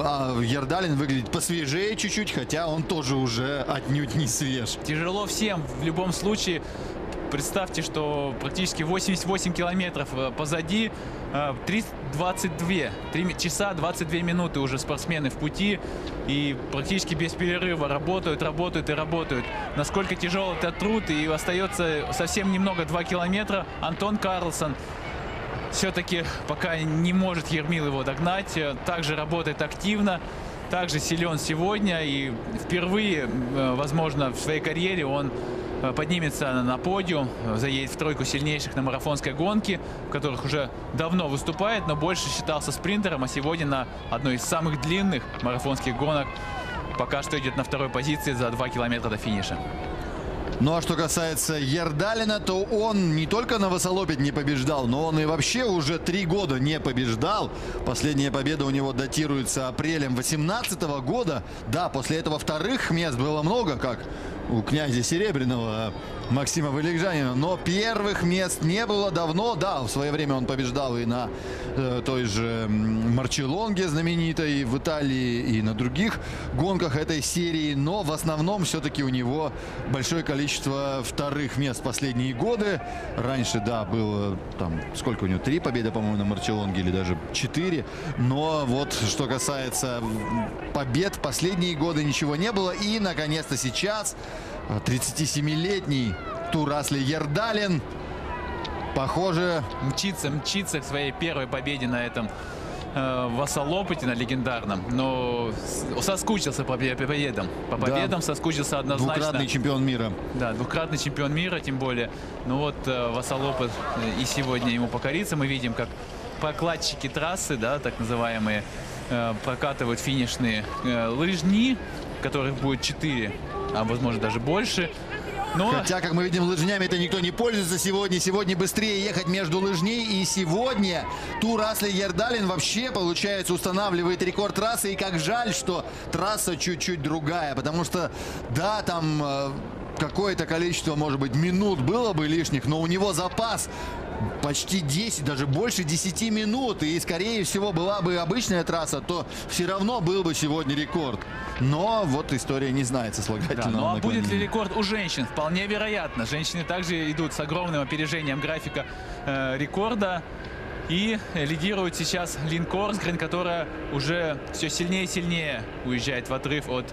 А Ердалин выглядит посвежее чуть-чуть, хотя он тоже уже отнюдь не свеж. Тяжело всем в любом случае. Представьте, что практически 88 километров э, позади, э, 3.22, 3 часа 22 минуты уже спортсмены в пути и практически без перерыва работают, работают и работают. Насколько тяжел этот труд и остается совсем немного 2 километра. Антон Карлсон все-таки пока не может Ермил его догнать. Э, Также работает активно, также силен сегодня. И впервые, э, возможно, в своей карьере он поднимется на подиум, э, заедет в тройку сильнейших на марафонской гонке, в которых уже давно выступает, но больше считался спринтером, а сегодня на одной из самых длинных марафонских гонок пока что идет на второй позиции за 2 километра до финиша. Ну а что касается Ердалина, то он не только на Васолопе не побеждал, но он и вообще уже три года не побеждал. Последняя победа у него датируется апрелем 2018 года. Да, после этого вторых мест было много, как у князя Серебряного Максима Валикжанина. Но первых мест не было давно. Да, в свое время он побеждал и на э, той же Марчелонге знаменитой в Италии, и на других гонках этой серии. Но в основном все-таки у него большое количество вторых мест последние годы. Раньше, да, было там, сколько у него, три победы, по-моему, на Марчелонге или даже четыре. Но вот что касается побед, последние годы ничего не было. И, наконец-то, сейчас 37-летний Турасли Ердалин Похоже, мчится, мчится к своей первой победе на этом э, на легендарном. Но соскучился по побе- победам. По Да. победам соскучился однозначно. двукратный чемпион мира. Да, двукратный чемпион мира, тем более. Ну вот э, Васалопыт э, и сегодня ему покорится. Мы видим, как прокладчики трассы, да, так называемые, э, прокатывают финишные э, лыжни, которых будет 4, а возможно даже больше. Но Хотя, как мы видим, лыжнями это никто не пользуется сегодня. Сегодня быстрее ехать между лыжней. И сегодня тур Асли Ердалин вообще, получается, устанавливает рекорд трассы. И как жаль, что трасса чуть-чуть другая. Потому что, да, там э, какое-то количество, может быть, минут было бы лишних, но у него запас почти 10, даже больше 10 минут. И, скорее всего, была бы обычная трасса, то все равно был бы сегодня рекорд. Но вот история не знает Да, сослагательного ну а будет ли рекорд у женщин? Вполне вероятно. Женщины также идут с огромным опережением графика э, рекорда. И лидирует сейчас Лин Корсгрен, которая уже все сильнее и сильнее уезжает в отрыв от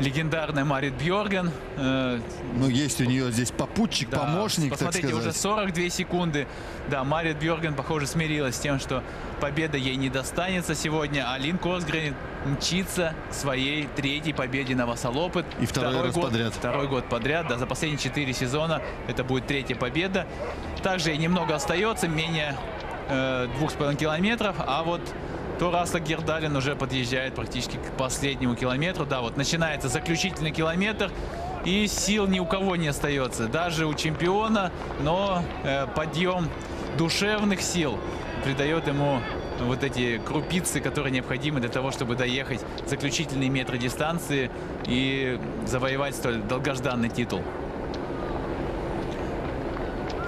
легендарной Марит Бьорген. Э, Ну, есть у нее здесь попутчик, да, помощник, так Посмотрите, сказать. уже 42 секунды. Да, Марит Бьорген, похоже, смирилась с тем, что победа ей не достанется сегодня, а Лин Корсгрен мчится к своей третьей победе на Васалопыт. И второй раз год, подряд. Второй год подряд, да, за последние четыре сезона это будет третья победа. Также ей немного остается, менее э, двух с половиной километров, а вот Тораса Гердалин уже подъезжает практически к последнему километру. Да, вот начинается заключительный километр, и сил ни у кого не остается, даже у чемпиона, но э, подъем душевных сил придает ему вот эти крупицы, которые необходимы для того, чтобы доехать заключительные метры дистанции и завоевать столь долгожданный титул.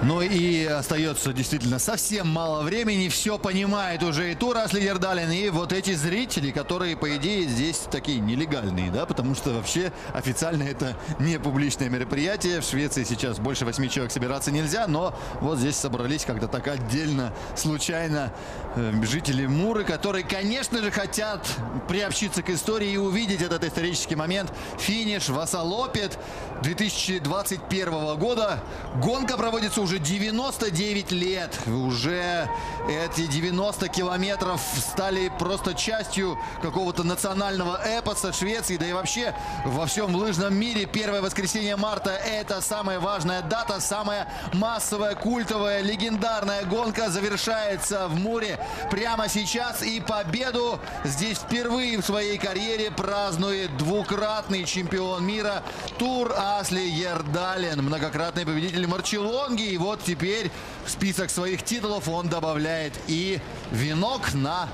Ну и остается действительно совсем мало времени. Все понимает уже и Турас Лидердалин, и вот эти зрители, которые, по идее, здесь такие нелегальные, да, потому что вообще официально это не публичное мероприятие. В Швеции сейчас больше восьми человек собираться нельзя, но вот здесь собрались как-то так отдельно, случайно э, жители Муры, которые, конечно же, хотят приобщиться к истории и увидеть этот исторический момент. Финиш Васалопет 2021 года. Гонка проводится уже 99 лет. Уже эти 90 километров стали просто частью какого-то национального эпоса Швеции, да и вообще во всем лыжном мире. Первое воскресенье марта это самая важная дата, самая массовая, культовая, легендарная гонка завершается в Муре прямо сейчас. И победу здесь впервые в своей карьере празднует двукратный чемпион мира Тур Асли Ердален, многократный победитель Марчелонги. И вот теперь в список своих титулов он добавляет и венок на...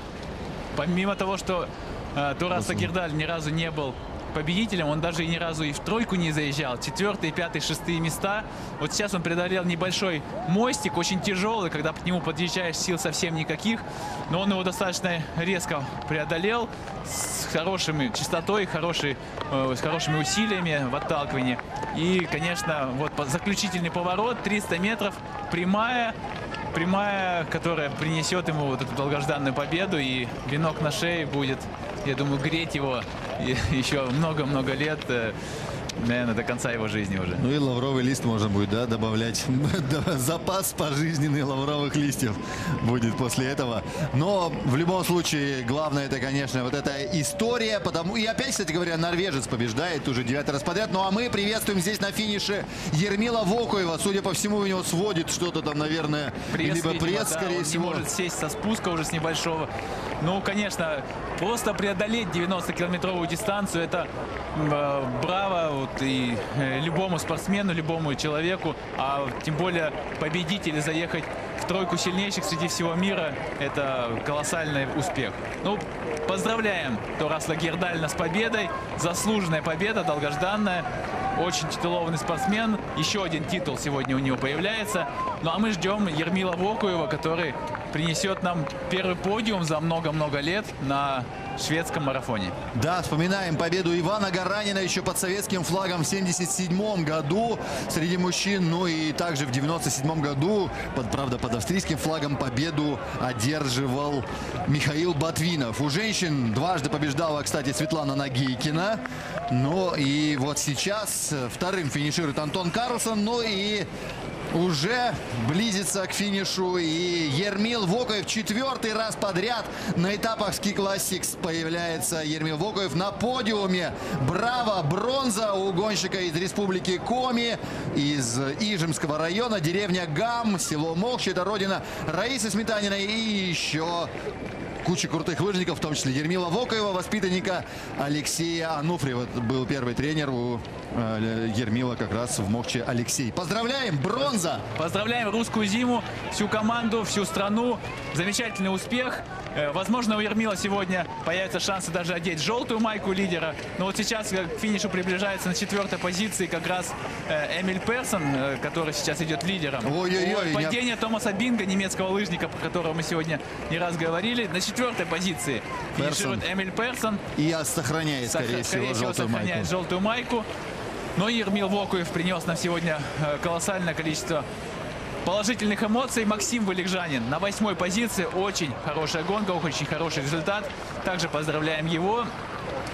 Помимо того, что э, Турас Агирдаль ни разу не был победителем. Он даже ни разу и в тройку не заезжал. Четвертые, пятые, шестые места. Вот сейчас он преодолел небольшой мостик, очень тяжелый, когда к нему подъезжаешь, сил совсем никаких. Но он его достаточно резко преодолел с хорошими частотой, хорошей, э, с хорошими усилиями в отталкивании. И, конечно, вот заключительный поворот, 300 метров, прямая, прямая, которая принесет ему вот эту долгожданную победу. И венок на шее будет, я думаю, греть его еще много-много лет э, наверное, до конца его жизни уже. Ну и лавровый лист можно будет, да, добавлять. Запас пожизненный лавровых листьев будет после этого. Но в любом случае, главное это, конечно, вот эта история. Потому... И опять, кстати говоря, норвежец побеждает уже девятый раз подряд. Ну а мы приветствуем здесь на финише Ермила Вокуева. Судя по всему, у него сводит что-то там, наверное, пресс, либо видимо, пресс, да, скорее он всего. не может сесть со спуска уже с небольшого. Ну, конечно, просто преодолеть 90-километровую дистанцию, это э, браво и э, любому спортсмену, любому человеку, а тем более победить или заехать в тройку сильнейших среди всего мира, это колоссальный успех. Ну, поздравляем Торасла Гердальна с победой, заслуженная победа, долгожданная. Очень титулованный спортсмен. Еще один титул сегодня у него появляется. Ну а мы ждем Ермила Вокуева, который принесет нам первый подиум за много-много лет на шведском марафоне. Да, вспоминаем победу Ивана Гаранина еще под советским флагом в 77 году среди мужчин. Ну и также в 97 году, под, правда, под австрийским флагом победу одерживал Михаил Батвинов. У женщин дважды побеждала, кстати, Светлана Нагейкина. Ну и вот сейчас вторым финиширует Антон Карлсон. Ну и уже близится к финишу. И Ермил Вокоев четвертый раз подряд на этапах Ski Classics появляется Ермил Вокоев на подиуме. Браво! Бронза у гонщика из республики Коми, из Ижемского района, деревня Гам, село Мокши. Это родина Раисы Сметаниной и еще куча крутых лыжников, в том числе Ермила Вокоева, воспитанника Алексея Ануфриева. Был первый тренер у Ермила как раз в Мокче Алексей. Поздравляем! Бронза! Поздравляем русскую зиму, всю команду, всю страну. Замечательный успех. Э, возможно, у Ермила сегодня появятся шансы даже одеть желтую майку лидера. Но вот сейчас к финишу приближается на четвертой позиции как раз э, Эмиль Персон, э, который сейчас идет лидером. Ой-ой-ой, Падение Томаса Бинга, немецкого лыжника, про которого мы сегодня не раз говорили. На четвертой позиции финиширует Эмиль Персон. И сохраняет, скорее, Скорее всего, желтую майку. желтую майку. Но Ермил Вокуев принес нам сегодня э, колоссальное количество положительных эмоций. Максим Валикжанин на восьмой позиции. Очень хорошая гонка, очень хороший результат. Также поздравляем его.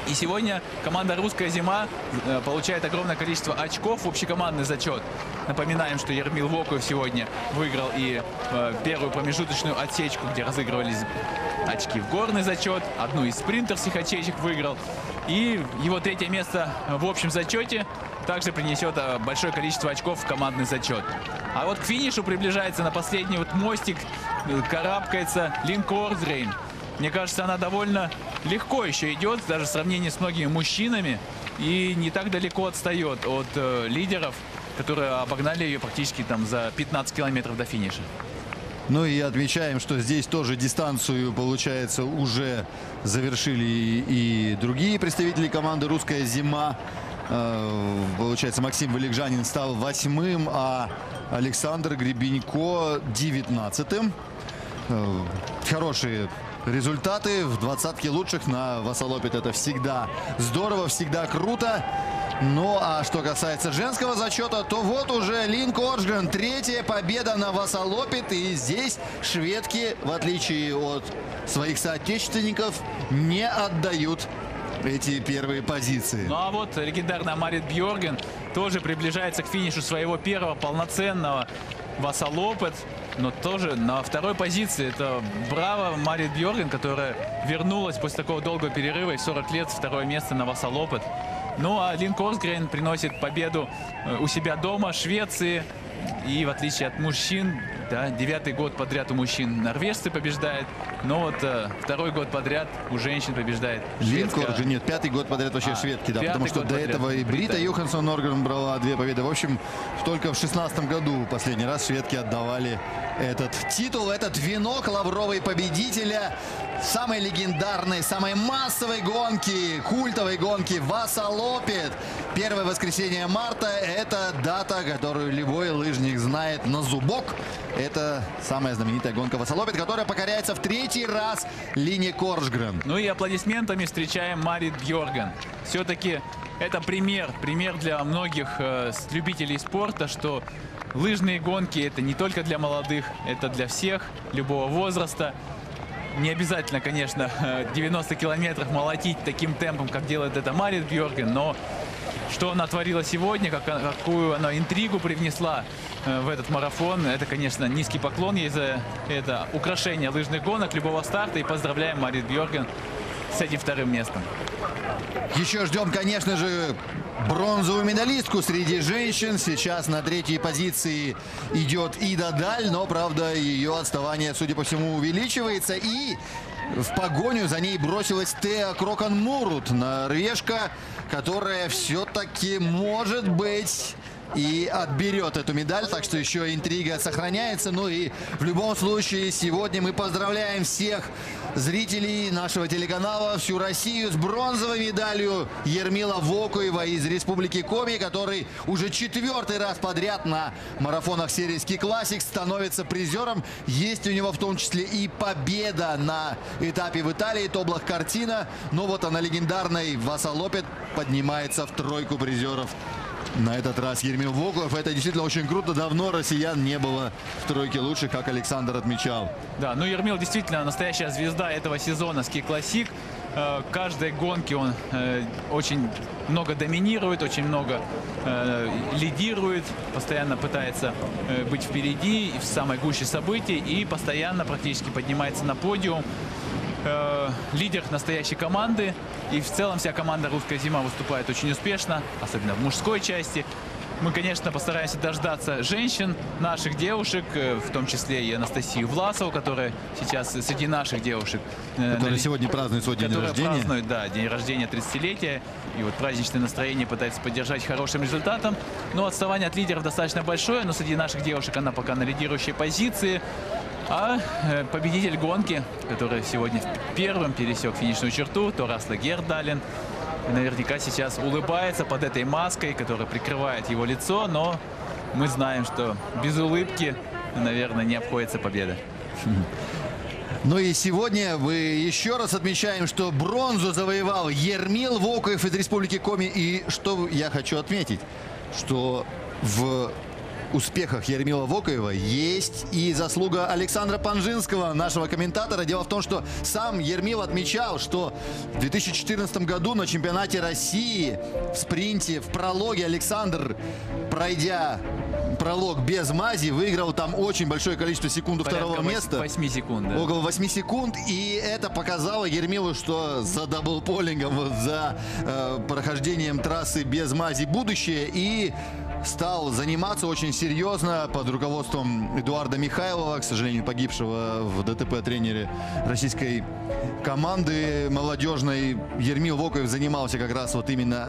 И сегодня команда «Русская зима» э, получает огромное количество очков в общекомандный зачет. Напоминаем, что Ермил Вокуев сегодня выиграл и э, первую промежуточную отсечку, где разыгрывались очки в горный зачет. Одну из спринтерских отсечек выиграл. И его третье место в общем зачете также принесет э, большое количество очков в командный зачет. А вот к финишу приближается на последний вот мостик, карабкается Лин Корсгрейн. Мне кажется, она довольно легко еще идет, даже в сравнении с многими мужчинами. И не так далеко отстает от э, лидеров, которые обогнали ее практически там за 15 километров до финиша. Ну и отмечаем, что здесь тоже дистанцию, получается, уже завершили и другие представители команды «Русская зима». Э, Получается, Максим Валикжанин стал восьмым, а Александр Гребенько девятнадцатым. Э, Хорошие результаты в двадцатке лучших на Васолопит. Это всегда здорово, всегда круто. Ну, а что касается женского зачета, то вот уже Лин Коржгрен. Третья победа на Васолопит. И здесь шведки, в отличие от своих соотечественников, не отдают эти первые позиции. Ну а вот легендарная Марит Бьорген тоже приближается к финишу своего первого полноценного Васалопет. Но тоже на второй позиции. Это браво Марит Бьорген, которая вернулась после такого долгого перерыва и 40 лет второе место на Васалопет. Ну а Лин Корсгрен приносит победу э, у себя дома, Швеции. И в отличие от мужчин, да, девятый год подряд у мужчин норвежцы побеждают. Но вот э, второй год подряд у женщин побеждает Линкор же нет, пятый год подряд вообще А, шведки, да, потому что до подряд. этого и Брита. Йоханссон Норгрен брала две победы. В общем, только в шестнадцатом году последний раз шведки отдавали этот титул, этот венок лавровой победителя самой легендарной, самой массовой гонки, культовой гонки Васалопит. Первое воскресенье марта – это дата, которую любой лыжник знает на зубок. Это самая знаменитая гонка Васалопит, которая покоряется в третий раз Лине Коржгрен. Ну и аплодисментами встречаем Марит Бьорген. Все-таки это пример, пример для многих э, любителей спорта, что лыжные гонки это не только для молодых, это для всех, любого возраста. Не обязательно, конечно, э, 90 километров молотить таким темпом, как делает это Марит Бьорген, но что она творила сегодня, как, она- какую она интригу привнесла э, в этот марафон, это, конечно, низкий поклон ей за это украшение лыжных гонок любого старта. И поздравляем Марит Бьорген с этим вторым местом. Еще ждем, конечно же, бронзовую медалистку среди женщин. Сейчас на третьей позиции идет Ида Даль, но, правда, ее отставание, судя по всему, увеличивается. И в погоню за ней бросилась Теа Крокон Мурут, норвежка, которая все-таки, может быть, и отберет эту медаль. Так что еще интрига сохраняется. Ну и в любом случае сегодня мы поздравляем всех зрителей нашего телеканала, всю Россию с бронзовой медалью Ермила Вокуева из Республики Коми, который уже четвертый раз подряд на марафонах Ski Classic становится призером. Есть у него в том числе и победа на этапе в Италии, Тоблах Картина. Но вот она легендарной Васалопет поднимается в тройку призеров на этот раз Ермил Вогуев. Это действительно очень круто. Давно россиян не было в тройке лучших, как Александр отмечал. Да, ну Ермил действительно настоящая звезда этого сезона Ski Classic. Э, Каждой гонке он э, очень много доминирует, очень много э, лидирует, постоянно пытается э, быть впереди в самой гуще событий и постоянно практически поднимается на подиум. Э, Лидер настоящей команды и в целом вся команда «Русская зима» выступает очень успешно, особенно в мужской части. Мы, конечно, постараемся дождаться женщин, наших девушек, э, в том числе и Анастасию Власову, которая сейчас среди наших девушек. э, Который на- сегодня празднует свой день которая рождения. празднует, да, день рождения 30-летия. И вот праздничное настроение пытается поддержать хорошим результатом. Но отставание от лидеров достаточно большое, но среди наших девушек она пока на лидирующей позиции. А э, победитель гонки, который сегодня первым пересек финишную черту, Торас Гердален, наверняка сейчас улыбается под этой маской, которая прикрывает его лицо, но мы знаем, что без улыбки, наверное, не обходится победа. Ну и сегодня мы еще раз отмечаем, что бронзу завоевал Ермил Вокуев из Республики Коми. И что я хочу отметить, что в успехах Ермила Вокуева есть и заслуга Александра Панжинского, нашего комментатора. Дело в том, что сам Ермил отмечал, что в 2014 году на чемпионате России в спринте, в прологе Александр, пройдя пролог без мази, выиграл там очень большое количество секунд у второго Порядка места. 8 секунд. да. Около 8 секунд. И это показало Ермилу, что за даблполингом, за э, прохождением трассы без мази будущее. И стал заниматься очень серьезно под руководством Эдуарда Михайлова, к сожалению, погибшего в ДТП тренере российской команды молодежной. Ермил Вокоев занимался как раз вот именно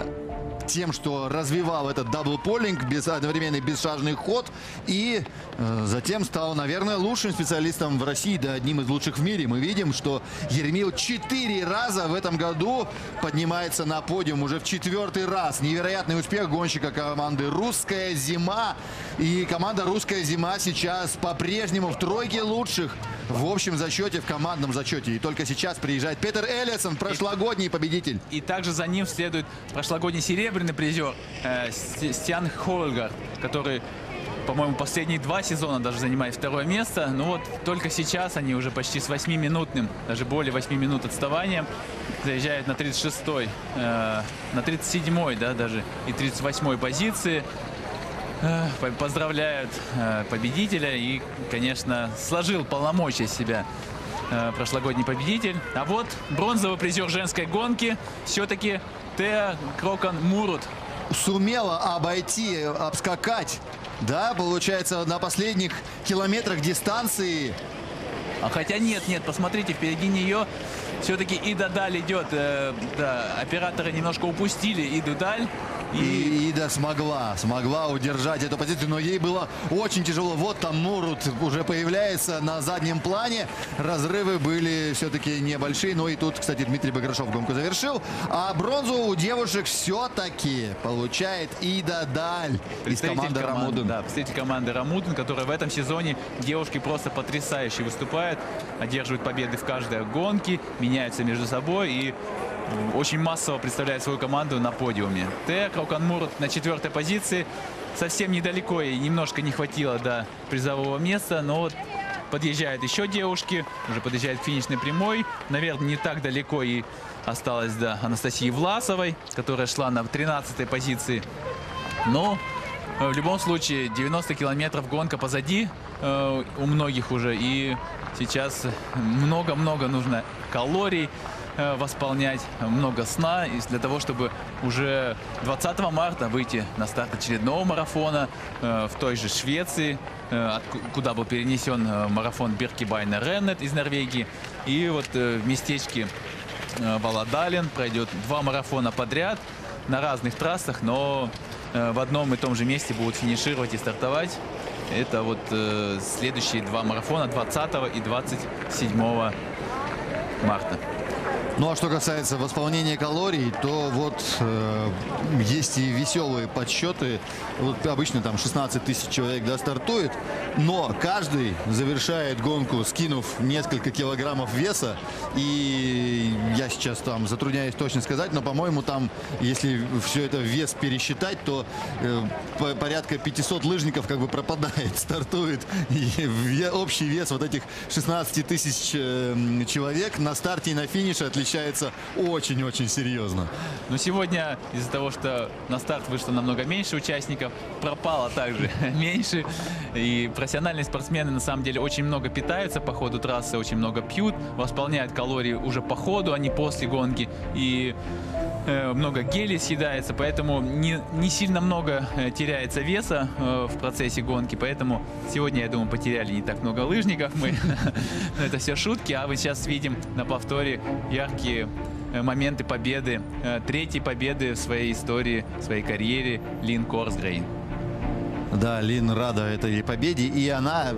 тем, что развивал этот даблполинг, без, одновременный бесшажный ход. И э, затем стал, наверное, лучшим специалистом в России, да одним из лучших в мире. Мы видим, что Еремил четыре раза в этом году поднимается на подиум уже в четвертый раз. Невероятный успех гонщика команды «Русская зима». И команда «Русская зима» сейчас по-прежнему в тройке лучших в общем зачете, в командном зачете. И только сейчас приезжает Петер Эллисон, прошлогодний победитель. И также за ним следует прошлогодний серебряный призер э, Стян Хольгар, который по-моему, последние два сезона даже занимает второе место. Но вот только сейчас они уже почти с 8-минутным, даже более 8 минут отставанием заезжают на 36-й, э, на 37-й, да, даже и 38-й позиции. Э, поздравляют э, победителя и, конечно, сложил полномочия себя э, прошлогодний победитель. А вот бронзовый призер женской гонки все-таки Теа Крокон Мурут. Сумела обойти, обскакать, да, получается, на последних километрах дистанции. А хотя нет, нет, посмотрите, впереди нее все-таки Ида Даль идет. Э, да, операторы немножко упустили Иду Даль. И Ида смогла, смогла удержать эту позицию, но ей было очень тяжело. Вот там Мурут уже появляется на заднем плане. Разрывы были все-таки небольшие, но и тут, кстати, Дмитрий Баграшов гонку завершил. А бронзу у девушек все-таки получает Ида Даль из команды Рамуден. Да, представитель команды Рамуден, которая в этом сезоне девушки просто потрясающе выступают, одерживают победы в каждой гонке, меняются между собой и очень массово представляет свою команду на подиуме. Т. Крауканмур на четвертой позиции. Совсем недалеко и немножко не хватило до призового места, но вот подъезжают еще девушки, уже подъезжает к финишной прямой. Наверное, не так далеко и осталось до Анастасии Власовой, которая шла на 13-й позиции. Но в любом случае 90 километров гонка позади э, у многих уже. И сейчас много-много нужно калорий. Э, восполнять, много сна для того, чтобы уже 20 марта выйти на старт очередного марафона э, в той же Швеции, э, куда был перенесен марафон Биркибайна Реннет из Норвегии. И вот в местечке Володален пройдет два марафона подряд на разных трассах, но в одном и том же месте будут финишировать и стартовать. Это вот следующие два марафона 20 и 27 марта. Ну а что касается восполнения калорий, то вот э, есть и веселые подсчеты. Вот обычно там 16 тысяч человек да, стартует, но каждый завершает гонку, скинув несколько килограммов веса. И я сейчас там затрудняюсь точно сказать, но, по-моему, там, если все это вес пересчитать, то э, порядка 500 лыжников как бы пропадает, стартует. И общий вес вот этих 16 тысяч э, человек на старте и на финише отличается отличается очень-очень серьезно. Но сегодня из-за того, что на старт вышло намного меньше участников, пропало также меньше. И профессиональные спортсмены на самом деле очень много питаются по ходу трассы, очень много пьют, восполняют калории уже по ходу, а не после гонки. И много гелей съедается, поэтому не, не сильно много э, теряется веса э, в процессе гонки, поэтому сегодня, я думаю, потеряли не так много лыжников мы. Это все шутки, а вы сейчас видим на повторе яркие э, моменты победы, э, третьей победы в своей истории, в своей карьере Лин Корсгрейн. Да, Лин рада этой победе, и она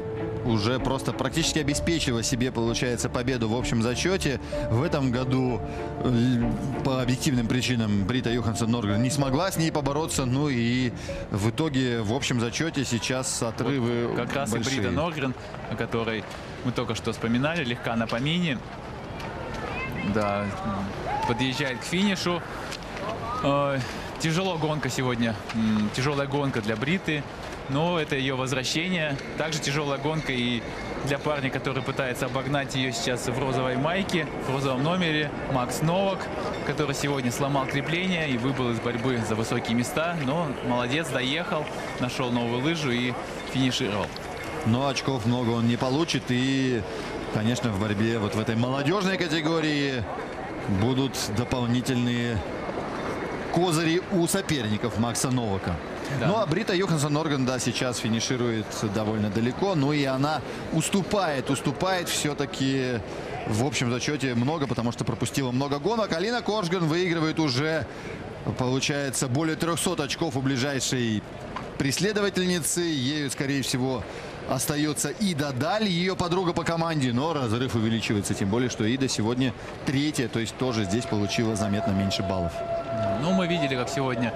уже просто практически обеспечила себе, получается, победу в общем зачете. В этом году э, по объективным причинам Брита Йоханссон Норгрен не смогла с ней побороться. Ну и в итоге в общем зачете сейчас отрывы вот Как раз большие. и Брита Норгрен, о которой мы только что вспоминали, легка на помине. Да, подъезжает к финишу. Э, тяжело гонка сегодня. Тяжелая гонка для Бриты. Но это ее возвращение. Также тяжелая гонка и для парня, который пытается обогнать ее сейчас в розовой майке, в розовом номере. Макс Новак, который сегодня сломал крепление и выбыл из борьбы за высокие места. Но молодец, доехал, нашел новую лыжу и финишировал. Но очков много он не получит. И конечно, в борьбе вот в этой молодежной категории будут дополнительные козыри у соперников Макса Новака. Да. Ну а Брита Йоханссон Орган, да, сейчас финиширует довольно далеко. Ну и она уступает, уступает все-таки в общем зачете много, потому что пропустила много гонок. Алина Коржган выигрывает уже Получается более 300 очков у ближайшей преследовательницы. Ею, скорее всего, остается Ида Даль, ее подруга по команде. Но разрыв увеличивается, тем более, что Ида сегодня третья, то есть тоже здесь получила заметно меньше баллов. Ну, мы видели, как сегодня,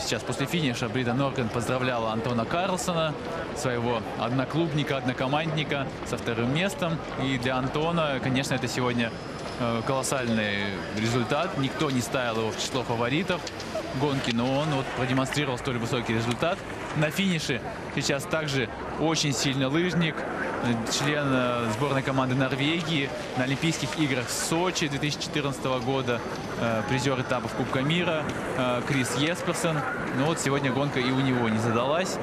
сейчас после финиша, Брита Норген поздравляла Антона Карлсона, своего одноклубника, однокомандника со вторым местом. И для Антона, конечно, это сегодня э, колоссальный результат. Никто не ставил его в число фаворитов гонки, но он вот продемонстрировал столь высокий результат. На финише сейчас также очень сильный лыжник, член э, сборной команды Норвегии на Олимпийских играх в Сочи 2014 года, э, призер этапов Кубка мира э, Крис Есперсон. Но вот сегодня гонка и у него не задалась.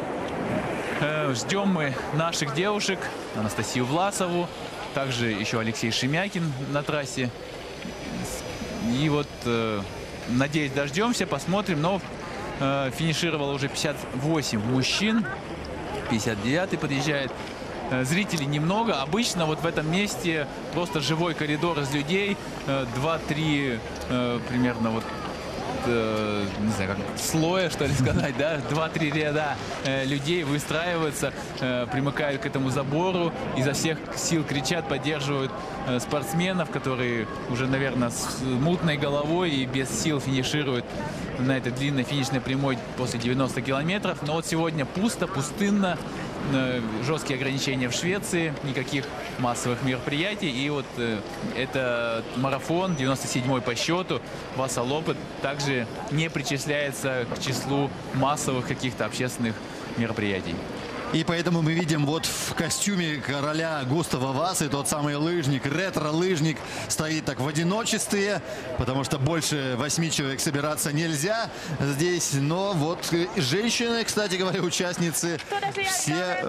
Ждем мы наших девушек, Анастасию Власову, также еще Алексей Шемякин на трассе. И вот, надеюсь, дождемся, посмотрим. Но финишировало уже 58 мужчин, 59 подъезжает. Э, Зрителей немного. Обычно вот в этом месте просто живой коридор из людей. э, Два-три э, примерно вот э, не знаю, как слоя, что ли сказать, да, два-три ряда э, людей выстраиваются, э, примыкают к этому забору, изо всех сил кричат, поддерживают э, спортсменов, которые уже, наверное, с мутной головой и без сил финишируют на этой длинной финишной прямой после 90 километров. Но вот сегодня пусто, пустынно, жесткие ограничения в Швеции, никаких массовых мероприятий. И вот э, это марафон, 97-й по счету, Васа Лопет, также не причисляется к числу массовых каких-то общественных мероприятий. И поэтому мы видим вот в костюме короля Густава Васы тот самый лыжник, ретро-лыжник, стоит так в одиночестве, потому что больше восьми человек собираться нельзя здесь. Но вот женщины, кстати говоря, участницы, все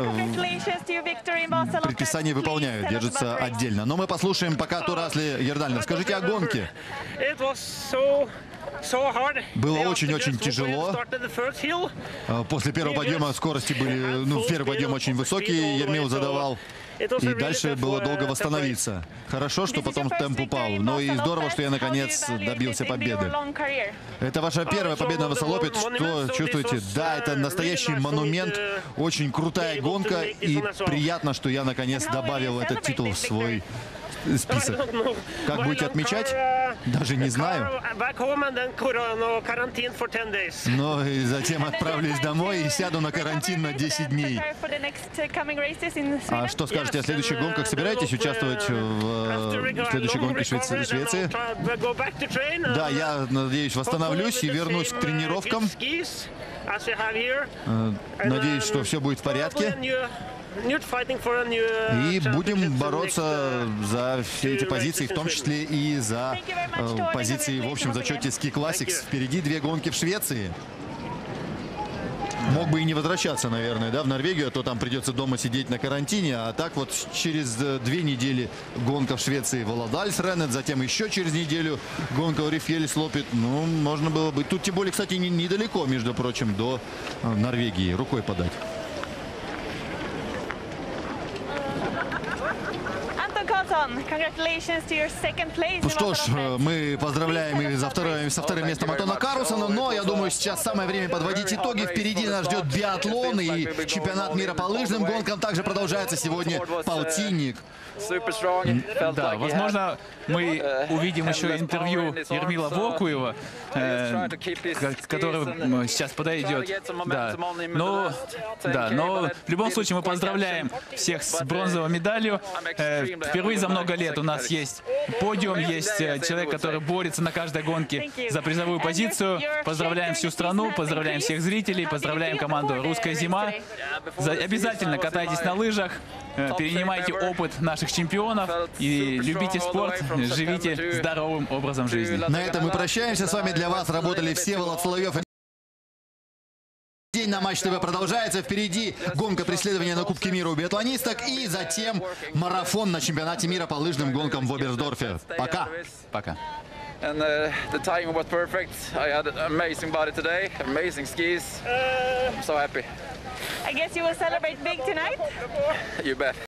предписания выполняют, держатся отдельно. Но мы послушаем пока Турасли Ердальна. Скажите о гонке. Было очень-очень тяжело. Э, После первого подъема скорости были, ну, первый подъем очень высокий, Ермил задавал. И дальше было долго восстановиться. Хорошо, что потом темп упал. Но и здорово, что я наконец добился победы. Это ваша первая победа на Васолопе. Что чувствуете? Да, это настоящий монумент. Очень крутая гонка. И приятно, что я наконец добавил этот титул в свой список. Как будете отмечать? Даже не знаю. Но и затем отправлюсь домой и сяду на карантин на 10 дней. А что скажете о следующих гонках? Собираетесь участвовать в э, следующей гонке Швеции? Швеции? Да, я надеюсь восстановлюсь и вернусь к тренировкам. Э, Надеюсь, что все будет в порядке. И будем бороться за все эти позиции, в том числе и за э, позиции в общем зачете Ski Classics. Впереди две гонки в Швеции. Мог бы и не возвращаться, наверное, да, в Норвегию, а то там придется дома сидеть на карантине. А так вот через э, две недели гонка в Швеции Володальс Реннет, затем еще через неделю гонка у Рифьелис Лопит. Ну, можно было бы. Тут тем более, кстати, не- недалеко, между прочим, до э, Норвегии. Рукой подать. Ну что ж, мы поздравляем и за второе, со вторым местом Антона Карлсона, но я думаю, сейчас самое время подводить итоги. Впереди нас ждет биатлон и чемпионат мира по лыжным гонкам. Также продолжается сегодня полтинник. Да, возможно, мы увидим еще интервью Ермила Вокуева, э, ко- который м, сейчас подойдет. Да. Но, да, но в любом случае мы поздравляем всех с бронзовой медалью. Э, Впервые за много лет у нас есть подиум, есть э, человек, который борется на каждой гонке за призовую позицию. Поздравляем всю страну, поздравляем всех зрителей, поздравляем команду «Русская зима». За- Обязательно катайтесь на лыжах, э, перенимайте опыт наших чемпионов и любите спорт, живите здоровым образом жизни. На этом мы прощаемся. С вами для вас работали все Волод Соловьев. День на Матч ТВ продолжается. Впереди гонка преследования на Кубке мира у биатлонисток и затем марафон на чемпионате мира по лыжным гонкам в Оберсдорфе. Пока. Пока. And uh, the timing was perfect. I had an amazing body today, amazing skis. I'm so happy. I guess you will celebrate big tonight. You bet.